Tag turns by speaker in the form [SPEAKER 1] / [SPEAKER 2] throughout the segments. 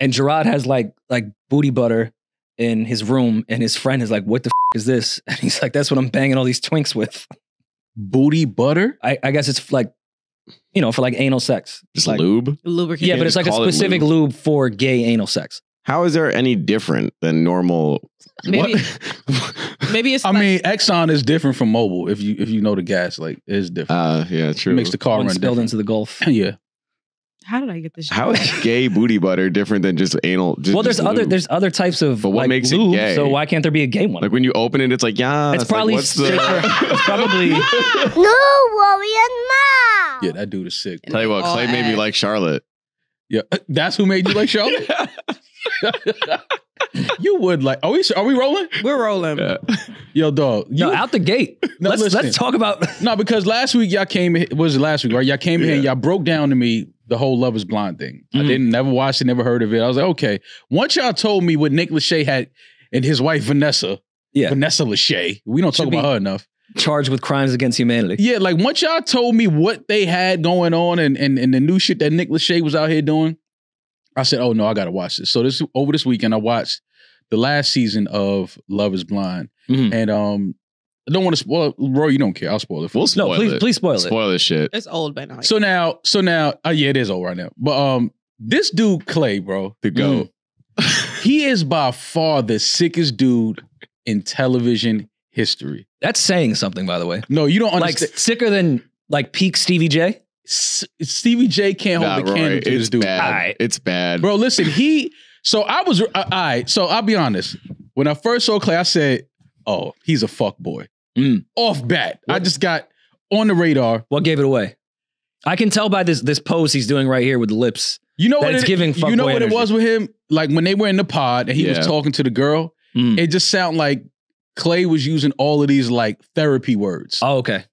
[SPEAKER 1] and Jerrod has like like booty butter in his room, and his friend is like, "What the f- is this?" And he's like, "That's what I'm banging all these twinks with."
[SPEAKER 2] Booty butter.
[SPEAKER 1] I, I guess it's like, you know, for like anal sex.
[SPEAKER 3] Just
[SPEAKER 1] like,
[SPEAKER 3] lube.
[SPEAKER 4] Lubricant.
[SPEAKER 1] Yeah, but it's like a
[SPEAKER 3] call it
[SPEAKER 1] specific
[SPEAKER 3] lube.
[SPEAKER 1] lube for gay anal sex.
[SPEAKER 3] How is there any different than normal?
[SPEAKER 4] Maybe-
[SPEAKER 3] What?
[SPEAKER 4] maybe it's
[SPEAKER 2] I
[SPEAKER 4] like,
[SPEAKER 2] mean, Exxon is different from Mobil. If you if you know the gas, like it's different.
[SPEAKER 3] uh, yeah,
[SPEAKER 2] it
[SPEAKER 3] true.
[SPEAKER 2] makes the car
[SPEAKER 1] One
[SPEAKER 2] run
[SPEAKER 1] spilled
[SPEAKER 2] different.
[SPEAKER 1] into the Gulf.
[SPEAKER 2] yeah.
[SPEAKER 4] How did I get this?
[SPEAKER 3] How is gay booty butter different than just anal? Just,
[SPEAKER 1] well, there's
[SPEAKER 3] just
[SPEAKER 1] other
[SPEAKER 3] lube?
[SPEAKER 1] there's other types of
[SPEAKER 3] But what
[SPEAKER 1] like,
[SPEAKER 3] makes it gay?
[SPEAKER 1] So why can't there be a gay one?
[SPEAKER 3] like when you open it, it's like yeah.
[SPEAKER 1] it's probably
[SPEAKER 3] like, what's the?
[SPEAKER 1] sicker. it's probably
[SPEAKER 5] No worry now.
[SPEAKER 2] Yeah, that dude is sick.
[SPEAKER 3] Tell you what,
[SPEAKER 4] All
[SPEAKER 3] Clay made me like Charlotte.
[SPEAKER 2] Yeah, uh, that's who made you like Charlotte. you would like. Are we are we rolling?
[SPEAKER 4] We're rolling.
[SPEAKER 3] Yeah.
[SPEAKER 2] Yo, dog. You,
[SPEAKER 1] no out the gate.
[SPEAKER 2] No,
[SPEAKER 1] let's
[SPEAKER 2] listen.
[SPEAKER 1] let's talk about.
[SPEAKER 2] no, because last week y'all came. in- Was it last week? Right? Y'all came in here. and Y'all broke down to me the whole Love Is Blind thing. I
[SPEAKER 1] Mhm.
[SPEAKER 2] didn't never watch it, never heard of it. I was like, okay. Once y'all told me what Nick Lachey had and his wife Vanessa.
[SPEAKER 1] Yeah.
[SPEAKER 2] Vanessa Lachey. We don't talk
[SPEAKER 1] Should
[SPEAKER 2] about her enough.
[SPEAKER 1] charged with crimes against humanity.
[SPEAKER 2] Yeah, like once y'all told me what they had going on and and, and the new shit that Nick Lachey was out here doing, I said, "Oh no, I gotta watch this." So this over this weekend, I watched the last season of Love Is Blind,
[SPEAKER 1] Mhm.
[SPEAKER 2] and um, I don't want to spoil. Roy, you don't care. I'll spoil it. For
[SPEAKER 3] We'll
[SPEAKER 2] you.
[SPEAKER 3] spoil
[SPEAKER 1] No, please
[SPEAKER 3] it.
[SPEAKER 1] please spoil it.
[SPEAKER 3] Spoil this shit.
[SPEAKER 4] It's old by now.
[SPEAKER 2] So now, so now, oh yeah, it is old right now. But um, this dude Clay, bro,
[SPEAKER 3] The goat.
[SPEAKER 2] he is by far the sickest dude in television history.
[SPEAKER 1] That's saying something, by the way.
[SPEAKER 2] No, you don't
[SPEAKER 1] Like
[SPEAKER 2] understand.
[SPEAKER 1] sicker than like peak Stevie J.
[SPEAKER 2] S- Stevie J can't
[SPEAKER 3] Nah,
[SPEAKER 2] hold the
[SPEAKER 3] Roy,
[SPEAKER 2] candle to this
[SPEAKER 3] it's
[SPEAKER 2] dude.
[SPEAKER 3] bad.
[SPEAKER 1] Alright.
[SPEAKER 3] It's bad.
[SPEAKER 2] Bro, listen, he. So I was. Uh, all right. So I'll be honest. When I first saw Clay, I said, "Oh, he's a fuck boy."
[SPEAKER 1] Mm.
[SPEAKER 2] Off bat, I just got on the radar.
[SPEAKER 1] What gave it away? I can tell by this this pose he's doing right here with the lips.
[SPEAKER 2] You know
[SPEAKER 1] That
[SPEAKER 2] what?
[SPEAKER 1] it's
[SPEAKER 2] it,
[SPEAKER 1] giving
[SPEAKER 2] You know
[SPEAKER 1] fuckboy
[SPEAKER 2] what it was with him? Like when they were in the pod and he
[SPEAKER 3] Yeah.
[SPEAKER 2] was talking to the girl.
[SPEAKER 1] Mm.
[SPEAKER 2] It just sounded like Clay was using all of these like therapy words.
[SPEAKER 1] Oh, okay.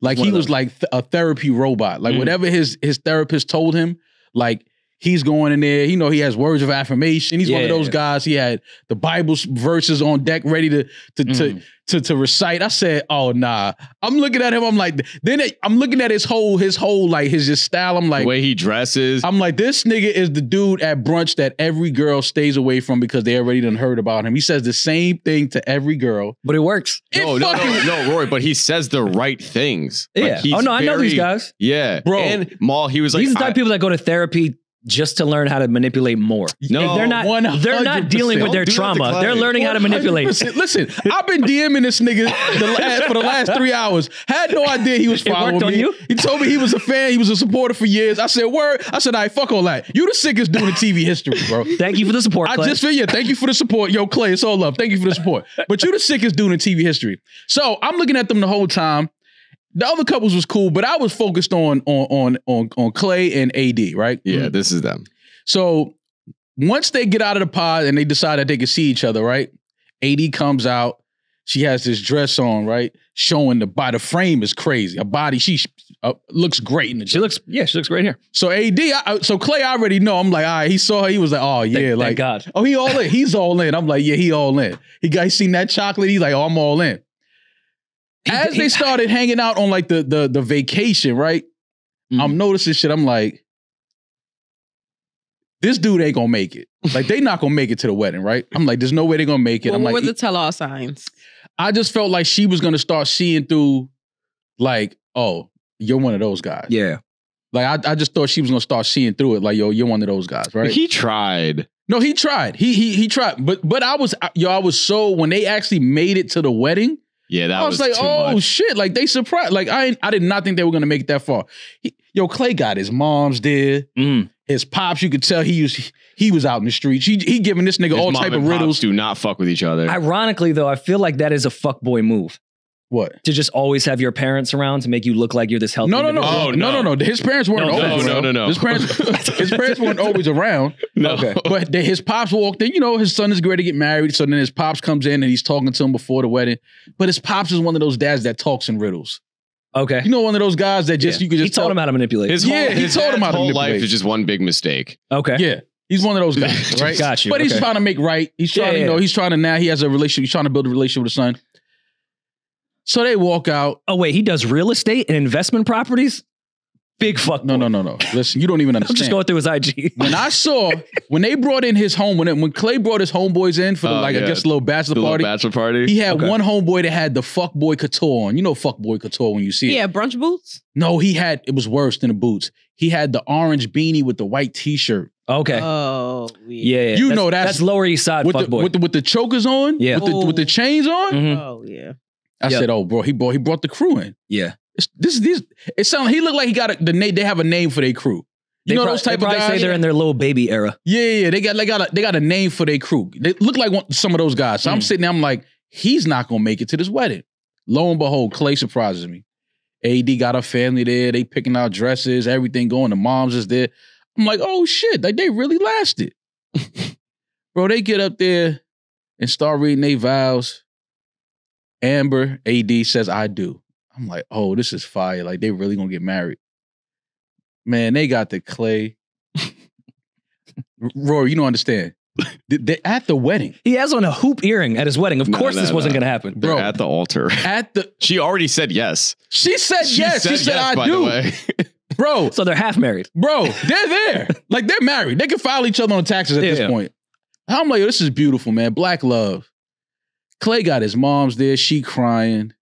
[SPEAKER 2] like
[SPEAKER 1] one
[SPEAKER 2] he was like th- a therapy robot. Like
[SPEAKER 1] Mm.
[SPEAKER 2] whatever his his therapist told him, like he's going in there. You know, he has words of affirmation. He's one of
[SPEAKER 1] Yeah.
[SPEAKER 2] those guys. He had the Bible verses on deck, ready to to to,
[SPEAKER 1] Mm.
[SPEAKER 2] to to recite. I said, "Oh nah." I'm looking at him. I'm like, then it, I'm looking at his whole his whole like his just style. I'm like,
[SPEAKER 3] the way he dresses.
[SPEAKER 2] I'm like, this nigga is the dude at brunch that every girl stays away from because they already done heard about him. He says the same thing to every girl.
[SPEAKER 1] But it works.
[SPEAKER 3] no,
[SPEAKER 2] It
[SPEAKER 3] no,
[SPEAKER 2] fucking-
[SPEAKER 3] no, no, Roy. But he says the right things. Like,
[SPEAKER 1] Yeah.
[SPEAKER 3] he's
[SPEAKER 1] oh no, I know these guys.
[SPEAKER 3] Yeah,
[SPEAKER 2] Bro.
[SPEAKER 3] And Mal, he was like,
[SPEAKER 1] these are the type
[SPEAKER 3] I-
[SPEAKER 1] of people that go to therapy just to learn how to manipulate more.
[SPEAKER 3] No,
[SPEAKER 1] they're not. They're not dealing with their
[SPEAKER 3] Don't do that to
[SPEAKER 1] trauma.
[SPEAKER 3] Clay.
[SPEAKER 1] They're learning how to manipulate.
[SPEAKER 2] Listen, listen, I've been DMing this nigga the last, for the last three hours. Had no idea he was
[SPEAKER 1] It worked
[SPEAKER 2] following
[SPEAKER 1] on
[SPEAKER 2] me.
[SPEAKER 1] you?
[SPEAKER 2] He told me he was a fan. He was a supporter for years. I said, word. I said, all right, fuck all that. You the sickest dude in TV history, bro.
[SPEAKER 1] Thank you for the support.
[SPEAKER 2] I just feel yeah. Thank you for the support, yo, Clay. It's all love. Thank you for the support. But you the sickest dude in TV history. So I'm looking at them the whole time. The other couples was cool, but I was focused on on on on on Clay and AD, right?
[SPEAKER 3] Yeah, this is them.
[SPEAKER 2] So once they get out of the pod and they decide that they can see each other, right? AD comes out. She has this dress on, right? Showing the body. The frame is crazy. Her body, she uh, looks great in the
[SPEAKER 1] She looks. Yeah, she looks great here.
[SPEAKER 2] So AD, I, I- so Clay I already know. I'm like, all right, he saw her. He was like, oh yeah,
[SPEAKER 1] Thank,
[SPEAKER 2] like
[SPEAKER 1] thank God.
[SPEAKER 2] Oh, he all in. He's all in. I'm like, yeah, he all in. He got he seen that chocolate. He's like, oh, I'm all in.
[SPEAKER 1] He-
[SPEAKER 2] As
[SPEAKER 1] he-
[SPEAKER 2] they started hanging out on like the the the vacation, right?
[SPEAKER 1] Mhm.
[SPEAKER 2] I'm noticing shit. I'm like, this dude ain't gonna make it. Like they not gonna make it to the wedding, right? I'm like, there's no way they're gonna make it.
[SPEAKER 4] Well,
[SPEAKER 2] I'm
[SPEAKER 4] what
[SPEAKER 2] like,
[SPEAKER 4] were the tell all signs?
[SPEAKER 2] I just felt like she was gonna start seeing through, like, oh, you're one of those guys.
[SPEAKER 1] Yeah.
[SPEAKER 2] Like I, I just thought she was gonna start seeing through it. Like, yo, you're one of those guys, right?
[SPEAKER 3] He tried.
[SPEAKER 2] No, he tried. He he he tried. But but I was yo, I was so when they actually made it to the wedding,
[SPEAKER 3] Yeah, that
[SPEAKER 2] I was,
[SPEAKER 3] was,
[SPEAKER 2] like,
[SPEAKER 3] too
[SPEAKER 2] oh
[SPEAKER 3] much.
[SPEAKER 2] shit! Like they surprised. Like I I did not think they were gonna make it that far. He, yo, Clay got his mom's there.
[SPEAKER 1] Mm.
[SPEAKER 2] His pops, you could tell he was he was out in the streets. He he giving this nigga
[SPEAKER 3] His
[SPEAKER 2] all
[SPEAKER 3] mom
[SPEAKER 2] type
[SPEAKER 3] and
[SPEAKER 2] of
[SPEAKER 3] pops
[SPEAKER 2] riddles.
[SPEAKER 3] Do not fuck with each other.
[SPEAKER 1] Ironically, though, I feel like that is a fuck boy move
[SPEAKER 2] What?
[SPEAKER 1] to just always have your parents around to make you look like you're this healthy.
[SPEAKER 2] No, no, no.
[SPEAKER 3] Oh,
[SPEAKER 2] no, no,
[SPEAKER 3] no.
[SPEAKER 2] no. His parents weren't
[SPEAKER 1] No,
[SPEAKER 2] always
[SPEAKER 3] no,
[SPEAKER 2] around.
[SPEAKER 3] no, no, no.
[SPEAKER 2] His parents, his parents weren't always around.
[SPEAKER 3] no.
[SPEAKER 1] Okay.
[SPEAKER 2] But the, his pops walked in. You know, his son is ready to get married. So then his pops comes in and he's talking to him before the wedding. But his pops is one of those dads that talks in riddles.
[SPEAKER 1] Okay.
[SPEAKER 2] You know, one of those guys that just
[SPEAKER 1] Yeah.
[SPEAKER 2] you could just.
[SPEAKER 1] he
[SPEAKER 2] just
[SPEAKER 1] told
[SPEAKER 2] tell.
[SPEAKER 1] him how to manipulate.
[SPEAKER 3] His
[SPEAKER 2] Yeah,
[SPEAKER 3] whole,
[SPEAKER 2] he
[SPEAKER 3] his
[SPEAKER 2] told him how to
[SPEAKER 3] whole life is just one big mistake.
[SPEAKER 1] okay.
[SPEAKER 2] Yeah, he's one of those guys, right?
[SPEAKER 1] Got you.
[SPEAKER 2] But he's trying to make right. He's trying,
[SPEAKER 1] Yeah,
[SPEAKER 2] to, you
[SPEAKER 1] yeah.
[SPEAKER 2] know, he's trying to now. He has a relationship. He's trying to build a relationship with his son. So they walk out.
[SPEAKER 1] Oh wait, he does real estate and investment properties. Big fuck.
[SPEAKER 2] No, no, no, no. Listen, you don't even understand.
[SPEAKER 1] I'm just going through his IG.
[SPEAKER 2] when I saw when they brought in his home when it, when Clay brought his homeboys in for the,
[SPEAKER 3] Oh,
[SPEAKER 2] like I guess a little
[SPEAKER 3] The
[SPEAKER 2] bachelor
[SPEAKER 3] little
[SPEAKER 2] party,
[SPEAKER 3] bachelor party.
[SPEAKER 2] he had
[SPEAKER 1] Okay.
[SPEAKER 2] one homeboy that had the fuck boy couture on. You know fuck boy couture when you see it.
[SPEAKER 4] Yeah, brunch boots.
[SPEAKER 2] No, he had it was worse than the boots. He had the orange beanie with the white t-shirt
[SPEAKER 1] Okay.
[SPEAKER 4] Oh,
[SPEAKER 1] yeah, yeah.
[SPEAKER 2] You know that's-
[SPEAKER 1] that's Lower East Side
[SPEAKER 2] with
[SPEAKER 1] fuck
[SPEAKER 2] the,
[SPEAKER 1] boy.
[SPEAKER 2] with the with the chokers on,
[SPEAKER 1] Yeah.
[SPEAKER 2] with the with the chains on.
[SPEAKER 1] Mhm.
[SPEAKER 4] Oh yeah.
[SPEAKER 2] I
[SPEAKER 1] Yep.
[SPEAKER 2] said, "Oh, bro, he brought he brought the crew in.
[SPEAKER 1] Yeah.
[SPEAKER 2] It's, this these it sounds he looked like he got a, the name. They have a name for their crew. You
[SPEAKER 1] They
[SPEAKER 2] know
[SPEAKER 1] prob-
[SPEAKER 2] those type
[SPEAKER 1] they
[SPEAKER 2] of guys.
[SPEAKER 1] say they're in their little baby era.
[SPEAKER 2] Yeah, yeah, yeah. They got they got a, they got a name for their crew. They look like one, some of those guys. So I'm
[SPEAKER 1] Mm.
[SPEAKER 2] sitting there, I'm like, he's not gonna make it to this wedding. Lo and behold, Clay surprises me. AD got a family there. They picking out dresses, everything going. The moms is there. I'm like, oh shit, like they really lasted. Bro, they get up there and start reading their vows. Amber, AD says, I do. I'm like, oh, this is fire. Like they really gonna get married. Man, they got the Clay. R- Rory, you don't understand. They- they- at the wedding,
[SPEAKER 1] He has on a hoop earring at his wedding. Of
[SPEAKER 3] No,
[SPEAKER 1] course,
[SPEAKER 3] no,
[SPEAKER 1] this wasn't going to happen.
[SPEAKER 3] They're
[SPEAKER 2] bro.
[SPEAKER 3] at the altar.
[SPEAKER 2] at the
[SPEAKER 3] She already said yes.
[SPEAKER 2] she said yes. she said I
[SPEAKER 3] by
[SPEAKER 2] do,
[SPEAKER 3] The way.
[SPEAKER 2] bro.
[SPEAKER 1] So they're half married.
[SPEAKER 2] Bro, they're there. like they're married. They can file each other on taxes at
[SPEAKER 1] Yeah,
[SPEAKER 2] this
[SPEAKER 1] yeah.
[SPEAKER 2] point. I'm like, yo, this is beautiful, man. Black love. Clay got his mom's there. She crying.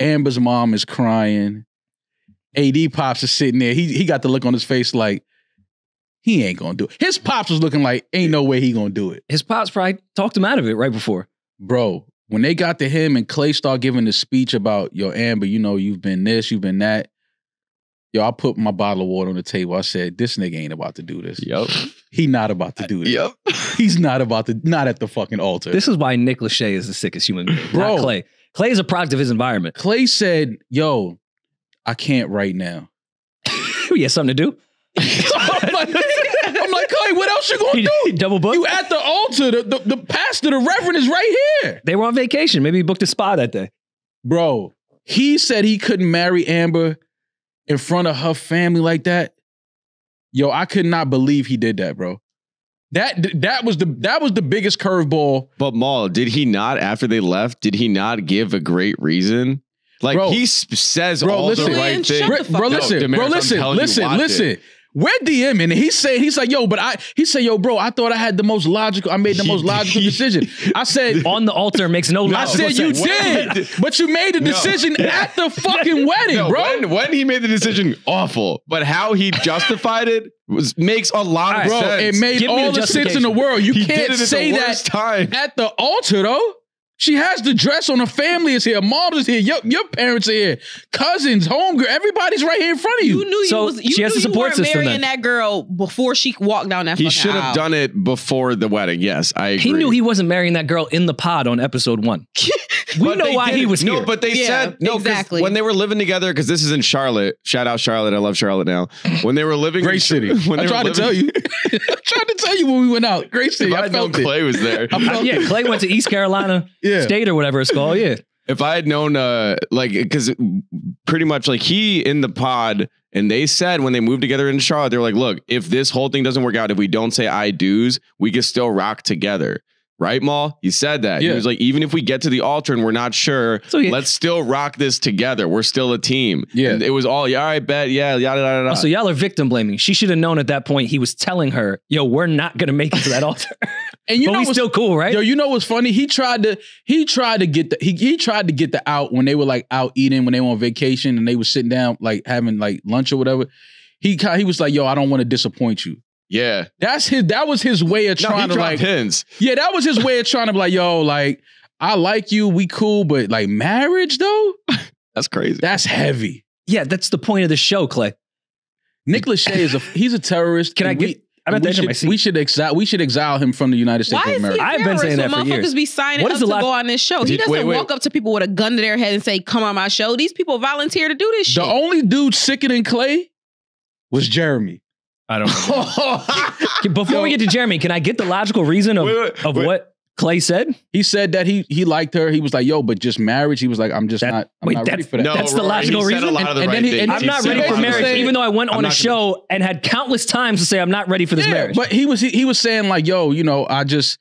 [SPEAKER 2] Amber's mom is crying. AD pops is sitting there. He he got the look on his face like he ain't gonna do it. His pops was looking like ain't no way he gonna do it,
[SPEAKER 1] His pops probably talked him out of it right before.
[SPEAKER 2] bro. When they got to him and Clay started giving the speech about your Amber, you know you've been this, you've been that. Yo, I put my bottle of water on the table. I said, this nigga ain't about to do this.
[SPEAKER 3] Yep.
[SPEAKER 2] He not about to do this.
[SPEAKER 3] Yep.
[SPEAKER 2] He's not about to, not at the fucking altar.
[SPEAKER 1] This is why Nick Lachey is the sickest human being,
[SPEAKER 2] Bro.
[SPEAKER 1] Clay. Clay is a product of his environment.
[SPEAKER 2] Clay said, yo, I can't right now.
[SPEAKER 1] he has something to do.
[SPEAKER 2] I'm like, I'm like, Clay, what else you gonna do?
[SPEAKER 1] double booked.
[SPEAKER 2] You at the altar. The, the, the pastor, the reverend is right here.
[SPEAKER 1] they were on vacation. Maybe he booked a spa that day.
[SPEAKER 2] Bro, he said he couldn't marry Amber in front of her family like that. Yo, I could not believe he did that, bro. That that was the that was the biggest curveball.
[SPEAKER 3] But Mal, did he not, after they left, did he not give a great reason? Like
[SPEAKER 2] Bro.
[SPEAKER 3] he s- says
[SPEAKER 2] Bro,
[SPEAKER 3] all
[SPEAKER 2] listen.
[SPEAKER 3] the right things.
[SPEAKER 2] Bro,
[SPEAKER 4] fuck
[SPEAKER 2] bro
[SPEAKER 4] up.
[SPEAKER 2] listen,
[SPEAKER 3] Damaris,
[SPEAKER 2] bro, listen, listen, listen.
[SPEAKER 3] it.
[SPEAKER 2] We're DMing, and he said, he's like, yo, but I, he said, yo, bro, I thought I had the most logical, I made the most logical decision. I said,
[SPEAKER 1] On the altar makes no
[SPEAKER 2] I
[SPEAKER 1] logical
[SPEAKER 2] said you
[SPEAKER 1] sense.
[SPEAKER 2] did, but you made the
[SPEAKER 3] No.
[SPEAKER 2] decision at the fucking wedding,
[SPEAKER 3] No,
[SPEAKER 2] bro.
[SPEAKER 3] When, when he made the decision, awful. But how he justified it was makes a lot of
[SPEAKER 2] Bro,
[SPEAKER 3] sense.
[SPEAKER 2] it made
[SPEAKER 1] Give me
[SPEAKER 2] all
[SPEAKER 1] the
[SPEAKER 2] the sense in the
[SPEAKER 1] justification.
[SPEAKER 2] world. You
[SPEAKER 3] he
[SPEAKER 2] can't
[SPEAKER 3] it at
[SPEAKER 2] say
[SPEAKER 3] the
[SPEAKER 2] that
[SPEAKER 3] time.
[SPEAKER 2] at the altar, though. She has the dress on. Her family is here. Mom is here. Your, your parents are here. Cousins, homegirl. Everybody's right here in front of you.
[SPEAKER 4] You knew
[SPEAKER 1] So
[SPEAKER 4] you was. You
[SPEAKER 1] she has
[SPEAKER 4] knew
[SPEAKER 1] a support
[SPEAKER 4] you
[SPEAKER 1] system
[SPEAKER 4] marrying
[SPEAKER 1] then.
[SPEAKER 4] that girl before she walked down that.
[SPEAKER 3] He should have
[SPEAKER 4] aisle.
[SPEAKER 3] done it before the wedding. Yes, I agree.
[SPEAKER 1] He knew he wasn't marrying that girl in the pod on episode one. we
[SPEAKER 3] But
[SPEAKER 1] know why he
[SPEAKER 3] didn't.
[SPEAKER 1] was
[SPEAKER 3] no,
[SPEAKER 1] here.
[SPEAKER 3] but they
[SPEAKER 4] Yeah,
[SPEAKER 3] said no
[SPEAKER 4] exactly.
[SPEAKER 3] when they were living together. Because this is in Charlotte. Shout out Charlotte. I love Charlotte now. When they were living,
[SPEAKER 2] Great
[SPEAKER 3] in,
[SPEAKER 2] city.
[SPEAKER 3] When
[SPEAKER 2] I
[SPEAKER 3] they
[SPEAKER 2] tried
[SPEAKER 3] were
[SPEAKER 2] to tell you. I tried to tell you when we went out. Great
[SPEAKER 3] If
[SPEAKER 2] city.
[SPEAKER 3] I
[SPEAKER 2] I
[SPEAKER 3] had known
[SPEAKER 2] felt it.
[SPEAKER 3] Clay was there.
[SPEAKER 2] I
[SPEAKER 1] yeah. Clay went to East Carolina
[SPEAKER 2] Yeah.
[SPEAKER 1] State or whatever it's called. Yeah.
[SPEAKER 3] if I had known, uh, like, because pretty much like he in the pod, and they said when they moved together in Charlotte, they were like, look, if this whole thing doesn't work out, if we don't say I do's, we can still rock together. Right, Mal? He said that.
[SPEAKER 2] Yeah.
[SPEAKER 3] He was like, even if we get to the altar and we're not sure,
[SPEAKER 1] So he-
[SPEAKER 3] let's still rock this together. We're still a team.
[SPEAKER 2] Yeah.
[SPEAKER 3] And it was all, yeah, all right, bet, yeah, yada, yada, yada.
[SPEAKER 1] So y'all are victim blaming. She should have known at that point he was telling her, yo, we're not gonna make it to that altar.
[SPEAKER 2] And you
[SPEAKER 1] but
[SPEAKER 2] know
[SPEAKER 1] we still cool, right?
[SPEAKER 2] Yo, you know what's funny? He tried to he tried to get the he, he tried to get the out when they were like out eating when they were on vacation and they were sitting down like having like lunch or whatever. He he was like, "Yo, I don't want to disappoint you."
[SPEAKER 3] Yeah.
[SPEAKER 2] That's his that was his way of
[SPEAKER 3] No, he
[SPEAKER 2] trying to like
[SPEAKER 3] hints.
[SPEAKER 2] Yeah, that was his way of trying to be like, "Yo, like I like you, we cool, but like marriage though,
[SPEAKER 3] That's crazy.
[SPEAKER 2] that's heavy."
[SPEAKER 1] yeah, that's the point of the show, Clay.
[SPEAKER 2] Nick Lachey is a he's a terrorist.
[SPEAKER 1] Can I get-
[SPEAKER 2] we,
[SPEAKER 1] I'm at the
[SPEAKER 2] we
[SPEAKER 1] edge of
[SPEAKER 2] should,
[SPEAKER 1] my seat.
[SPEAKER 2] we should exile we should exile him from the United States
[SPEAKER 4] Why
[SPEAKER 2] of America.
[SPEAKER 1] I've been saying that for years.
[SPEAKER 4] motherfuckers be signing
[SPEAKER 1] What
[SPEAKER 4] up to
[SPEAKER 1] lot-
[SPEAKER 4] go on this show? He doesn't
[SPEAKER 3] wait, wait.
[SPEAKER 4] walk up to people with a gun to their head and say, "Come on my show." These people volunteer to do this shit.
[SPEAKER 2] The only dude sicker than Clay was Jeremy.
[SPEAKER 1] I don't know. Before we get to Jeremy, can I get the logical reason of,
[SPEAKER 3] Wait, wait,
[SPEAKER 1] of
[SPEAKER 3] wait.
[SPEAKER 1] what Clay said?
[SPEAKER 2] He said that he he liked her. He was like, "Yo, but just marriage." He was like, "I'm just
[SPEAKER 1] That-
[SPEAKER 2] not. I'm
[SPEAKER 1] wait,
[SPEAKER 2] not ready
[SPEAKER 1] that's-
[SPEAKER 2] for that."
[SPEAKER 3] No,
[SPEAKER 1] That's the logical
[SPEAKER 3] he said
[SPEAKER 1] reason?
[SPEAKER 3] a lot of the
[SPEAKER 2] And-
[SPEAKER 3] right
[SPEAKER 2] and then he- and
[SPEAKER 1] I'm not ready for
[SPEAKER 3] lot of the
[SPEAKER 1] marriage,
[SPEAKER 2] saying-
[SPEAKER 1] even though I went on a
[SPEAKER 3] not gonna-
[SPEAKER 1] show and had countless times to say I'm not ready for this
[SPEAKER 2] Yeah,
[SPEAKER 1] marriage.
[SPEAKER 2] but he was he, he was saying like, "Yo, you know, I just."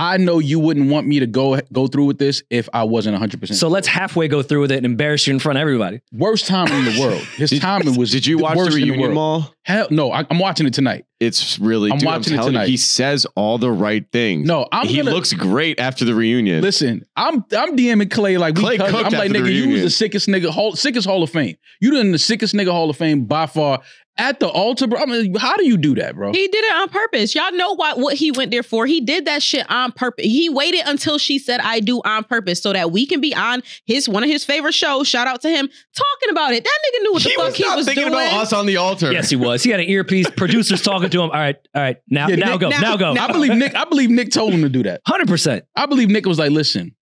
[SPEAKER 2] I know you wouldn't want me to go go through with this if I wasn't 100. percent
[SPEAKER 1] So let's halfway go through with it and embarrass you in front of everybody.
[SPEAKER 2] worst time in the world. His
[SPEAKER 3] Did-
[SPEAKER 2] timing was.
[SPEAKER 3] Did you watch
[SPEAKER 2] worst
[SPEAKER 3] the reunion Mal?
[SPEAKER 2] Hell no, I, I'm watching it tonight.
[SPEAKER 3] It's really.
[SPEAKER 2] I'm
[SPEAKER 3] dude,
[SPEAKER 2] watching it
[SPEAKER 3] telling you,
[SPEAKER 2] tonight.
[SPEAKER 3] he says all the right things.
[SPEAKER 2] No, I'm
[SPEAKER 3] he
[SPEAKER 2] gonna
[SPEAKER 3] looks great after the reunion.
[SPEAKER 2] listen. I'm I'm DMing Clay like we
[SPEAKER 3] Clay
[SPEAKER 2] cousins.
[SPEAKER 3] cooked
[SPEAKER 2] I'm like
[SPEAKER 3] after the
[SPEAKER 2] nigga, you was the sickest nigga, hall, sickest Hall of Fame. You done the sickest nigga Hall of Fame by far at the altar, bro. I mean, how do you do that, bro?
[SPEAKER 4] He did it on purpose. Y'all know what what he went there for. He did that shit on purpose. He waited until she said I do on purpose so that we can be on his one of his favorite shows. Shout out to him talking about it. That nigga knew what the
[SPEAKER 3] he
[SPEAKER 4] fuck
[SPEAKER 3] was
[SPEAKER 4] he
[SPEAKER 3] not
[SPEAKER 4] was
[SPEAKER 3] thinking
[SPEAKER 4] doing.
[SPEAKER 3] about us on the altar.
[SPEAKER 1] Yes, he was. He had an earpiece. Producers talking to him. All right, all right. Now,
[SPEAKER 2] Yeah,
[SPEAKER 1] now
[SPEAKER 2] Nick-
[SPEAKER 1] go.
[SPEAKER 4] now-
[SPEAKER 1] Now, go.
[SPEAKER 4] now-
[SPEAKER 2] I believe Nick. I believe Nick told him to do that.
[SPEAKER 1] Hundred percent.
[SPEAKER 2] I believe Nick was like, listen,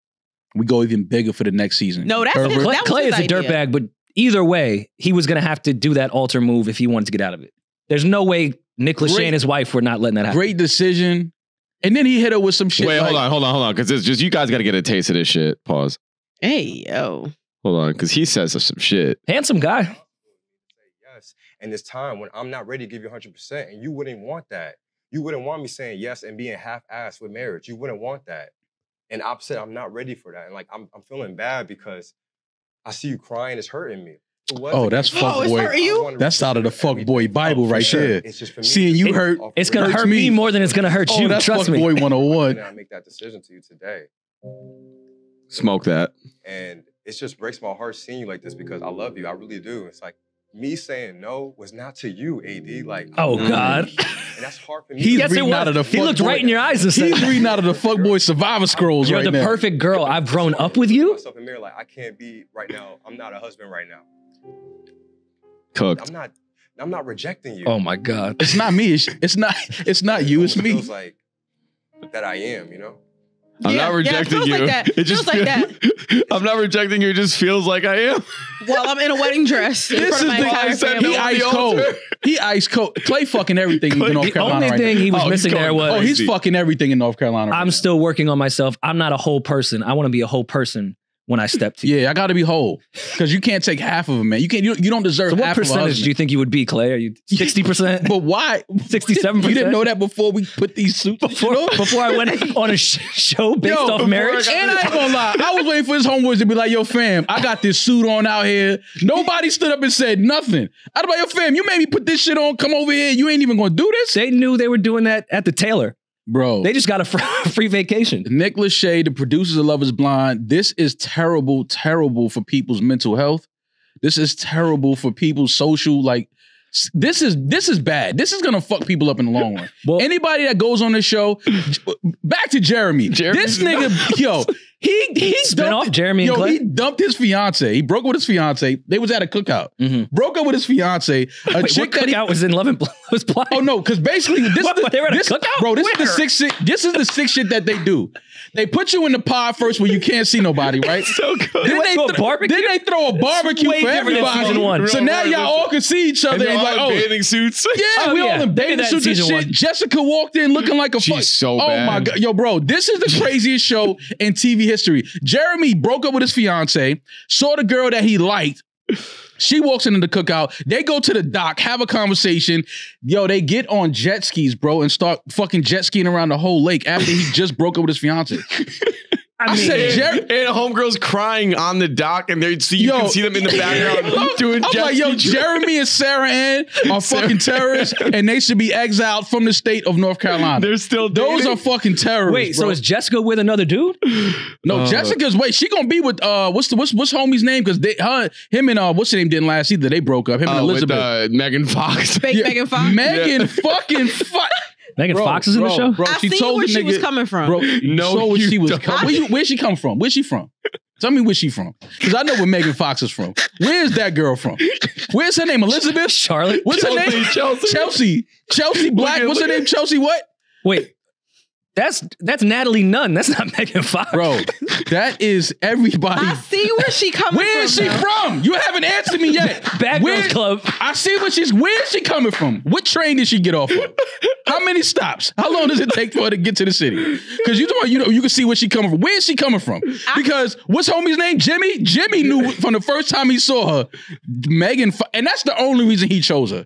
[SPEAKER 2] we go even bigger for the next season.
[SPEAKER 4] No, that's
[SPEAKER 2] Pervert.
[SPEAKER 4] his-
[SPEAKER 1] Clay,
[SPEAKER 4] that was
[SPEAKER 1] Clay
[SPEAKER 4] his
[SPEAKER 1] is a
[SPEAKER 4] idea.
[SPEAKER 1] dirtbag, but either way, he was going to have to do that altar move if he wanted to get out of it. There's no way Nick Lachey
[SPEAKER 2] Great-
[SPEAKER 1] and his wife were not letting that happen.
[SPEAKER 2] Great decision. And then he hit her with some shit.
[SPEAKER 3] Wait,
[SPEAKER 2] like,
[SPEAKER 3] hold on, hold on, hold on. Because it's just you guys got to get a taste of this shit. Pause.
[SPEAKER 4] Hey yo.
[SPEAKER 3] Hold on, because he says some shit.
[SPEAKER 1] Handsome guy.
[SPEAKER 6] yes. And it's time when I'm not ready to give you 100%, and you wouldn't want that. You wouldn't want me saying yes and being half-assed with marriage. You wouldn't want that. And I've said I'm not ready for that. And like I'm, I'm feeling bad because I see you crying. It's hurting me.
[SPEAKER 2] Oh, that's
[SPEAKER 6] good
[SPEAKER 2] fuck
[SPEAKER 6] thing.
[SPEAKER 4] it's
[SPEAKER 2] boy.
[SPEAKER 4] you?
[SPEAKER 2] That's out of the fuck boy Bible
[SPEAKER 6] Oh,
[SPEAKER 2] right
[SPEAKER 6] sure.
[SPEAKER 2] there.
[SPEAKER 6] It's just for me.
[SPEAKER 2] Seeing you
[SPEAKER 6] say
[SPEAKER 2] hurt-
[SPEAKER 1] It's going to hurt me
[SPEAKER 2] me.
[SPEAKER 1] more than it's going to hurt
[SPEAKER 2] Oh,
[SPEAKER 1] you.
[SPEAKER 2] that's
[SPEAKER 1] Trust
[SPEAKER 2] fuck
[SPEAKER 1] me.
[SPEAKER 2] boy
[SPEAKER 6] And
[SPEAKER 2] 101.
[SPEAKER 6] I make that decision to you today.
[SPEAKER 3] Smoke that.
[SPEAKER 6] And it just breaks my heart seeing you like this because I love you. I really do. It's like me saying no was not to you, AD. Like, I'm
[SPEAKER 1] Oh,
[SPEAKER 6] mm-hmm.
[SPEAKER 1] God.
[SPEAKER 6] And that's hard for me.
[SPEAKER 2] He's
[SPEAKER 1] Yes,
[SPEAKER 2] reading out of the
[SPEAKER 1] he looked
[SPEAKER 2] boy-
[SPEAKER 1] right in your eyes and said,
[SPEAKER 2] He's reading out of the fuck boy survivor scrolls
[SPEAKER 1] You're
[SPEAKER 2] right
[SPEAKER 1] the
[SPEAKER 2] now.
[SPEAKER 1] perfect girl. I've grown up with you.
[SPEAKER 6] myself in the mirror, like I can't be right now. I'm not a husband right now.
[SPEAKER 3] Cooked.
[SPEAKER 6] I'm not. I'm not rejecting you.
[SPEAKER 1] Oh, my God.
[SPEAKER 2] It's not me. It's, it's not. It's not you. It's
[SPEAKER 6] It
[SPEAKER 2] me.
[SPEAKER 6] Feels like that I am. You know.
[SPEAKER 3] I'm
[SPEAKER 4] Yeah,
[SPEAKER 3] not
[SPEAKER 4] yeah, it
[SPEAKER 3] rejecting
[SPEAKER 4] feels
[SPEAKER 3] you.
[SPEAKER 4] like that.
[SPEAKER 3] It just
[SPEAKER 4] Feels like that.
[SPEAKER 3] I'm not rejecting you. It just feels like I am.
[SPEAKER 4] While I'm in a wedding dress in
[SPEAKER 2] This
[SPEAKER 4] front of
[SPEAKER 2] is
[SPEAKER 4] my
[SPEAKER 2] the
[SPEAKER 4] entire
[SPEAKER 3] said.
[SPEAKER 2] He ice
[SPEAKER 3] the
[SPEAKER 2] cold. He ice cold. Clay fucking everything in North Carolina.
[SPEAKER 1] The only
[SPEAKER 2] right
[SPEAKER 1] thing
[SPEAKER 2] now.
[SPEAKER 1] he was
[SPEAKER 3] Oh,
[SPEAKER 1] missing there was
[SPEAKER 2] Oh, he's
[SPEAKER 3] oh,
[SPEAKER 2] fucking everything in North Carolina. right
[SPEAKER 1] I'm
[SPEAKER 2] now.
[SPEAKER 1] still working on myself. I'm not a whole person. I want to be a whole person when I step to you.
[SPEAKER 2] Yeah, I got to be whole because you can't take half of it, man. You can't. You, you don't deserve
[SPEAKER 1] So what
[SPEAKER 2] half of a
[SPEAKER 1] percentage do you think you would be, Clay? Are you 60%?
[SPEAKER 2] But why?
[SPEAKER 1] 67%?
[SPEAKER 2] You didn't know that before we put these suits and shit
[SPEAKER 1] Before, before I went on a sh- show based
[SPEAKER 2] Yo,
[SPEAKER 1] off
[SPEAKER 2] before
[SPEAKER 1] marriage?
[SPEAKER 2] And I ain't gonna lie, I was waiting for his homeboys to be like, "Yo, fam, I got this suit on out here." Nobody stood up and said nothing. I was like, "Yo, fam, you made me put this shit on. Come over here. You ain't even gonna do this,
[SPEAKER 1] They knew they were doing that at the tailor.
[SPEAKER 2] Bro."
[SPEAKER 1] They just got a free vacation.
[SPEAKER 2] Nick Lachey, the producers of Love Is Blind. This is terrible, terrible for people's mental health. This is terrible for people's social like. This is this is bad. This is gonna fuck people up in the long run.
[SPEAKER 1] Well,
[SPEAKER 2] Anybody that goes on this show, back to Jeremy.
[SPEAKER 3] Jeremy's
[SPEAKER 2] this nigga, yo, he he
[SPEAKER 1] spin off Jeremy
[SPEAKER 2] yo, he dumped his fiance. He broke up with his fiance. They was at a cookout.
[SPEAKER 1] Mhm.
[SPEAKER 2] Broke up with his fiance. A
[SPEAKER 1] Wait,
[SPEAKER 2] chick that he,
[SPEAKER 1] cookout was in Love and was Blind?
[SPEAKER 2] Oh no, because basically this
[SPEAKER 1] What,
[SPEAKER 2] is the,
[SPEAKER 1] they were at a cookout?
[SPEAKER 2] bro. This is the shit. This is the sick shit that they do. They put you in the pod first where you can't see nobody, right?
[SPEAKER 3] So good.
[SPEAKER 2] Then
[SPEAKER 1] a barbecue?
[SPEAKER 2] Then they throw a barbecue for everybody. So now y'all all can see each other.
[SPEAKER 3] And they're
[SPEAKER 2] And
[SPEAKER 3] all
[SPEAKER 2] like,
[SPEAKER 3] in
[SPEAKER 2] oh,
[SPEAKER 3] bathing suits.
[SPEAKER 2] yeah,
[SPEAKER 1] Oh,
[SPEAKER 2] we
[SPEAKER 1] yeah.
[SPEAKER 2] all in bathing suits and shit.
[SPEAKER 1] one.
[SPEAKER 2] Jessica walked in looking like a fuck.
[SPEAKER 3] She's so
[SPEAKER 2] Oh
[SPEAKER 3] bad.
[SPEAKER 2] my god, yo, bro, this is the craziest show in TV history. Jeremy broke up with his fiance, saw the girl that he liked. She walks into the cookout. They go to the dock, have a conversation. Yo, they get on jet skis, bro, and start fucking jet skiing around the whole lake after he just broke up with his fiance. I,
[SPEAKER 1] mean,
[SPEAKER 2] said,
[SPEAKER 3] And,
[SPEAKER 2] Jer-
[SPEAKER 3] and homegirls crying on the dock, and they see you
[SPEAKER 2] Yo.
[SPEAKER 3] can see them in the background doing
[SPEAKER 2] I'm like, yo,
[SPEAKER 3] ski
[SPEAKER 2] Jeremy and Sarah Ann are fucking terrorists, and they should be exiled from the state of North Carolina.
[SPEAKER 3] They're still
[SPEAKER 2] Those
[SPEAKER 3] dating?
[SPEAKER 2] are fucking terrorists.
[SPEAKER 1] Wait, so is Jessica with another dude?
[SPEAKER 2] no
[SPEAKER 3] Uh,
[SPEAKER 2] Jessica's wait. She gonna be with uh what's the what's what's homie's name? Because they her him and uh what's her name didn't last either. They broke up. Him and
[SPEAKER 3] uh, with
[SPEAKER 2] Elizabeth.
[SPEAKER 3] uh, Megan Fox.
[SPEAKER 4] Fake Megan Fox.
[SPEAKER 2] Megan fucking fuck.
[SPEAKER 1] Megan
[SPEAKER 2] Bro,
[SPEAKER 1] Fox is in the show?
[SPEAKER 2] Bro,
[SPEAKER 4] I
[SPEAKER 2] she
[SPEAKER 4] see
[SPEAKER 2] told
[SPEAKER 4] where
[SPEAKER 2] the
[SPEAKER 4] she was coming from.
[SPEAKER 2] Bro, you
[SPEAKER 3] No,
[SPEAKER 2] saw where
[SPEAKER 3] you
[SPEAKER 2] she was
[SPEAKER 3] don't.
[SPEAKER 2] coming. Where you, where's she come from? Where's she from? Tell me where she from. Because I know where Megan Fox is from. Where's that girl from? Where's her name? Elizabeth?
[SPEAKER 1] Charlotte?
[SPEAKER 2] What's her name?
[SPEAKER 3] Chelsea.
[SPEAKER 2] Chelsea. Chelsea Black.
[SPEAKER 3] at-
[SPEAKER 2] What's her name? Chelsea what?
[SPEAKER 1] Wait, that's that's Natalie Nunn. That's not Megan Fox.
[SPEAKER 2] Bro, that is everybody.
[SPEAKER 4] I see where she coming
[SPEAKER 2] Where
[SPEAKER 4] from.
[SPEAKER 2] is she
[SPEAKER 4] now.
[SPEAKER 2] from? You haven't answered me yet.
[SPEAKER 1] Bad
[SPEAKER 2] Where-
[SPEAKER 1] Girls Club.
[SPEAKER 2] I see what she's. Where is she coming from? What train did she get off of? How many stops? How long does it take for her to get to the city? Because you talking, you know, you can see where she coming from. Where is she coming from? Because what's homie's name? Jimmy. Jimmy knew from the first time he saw her. Megan, Fo- and that's the only reason he chose her.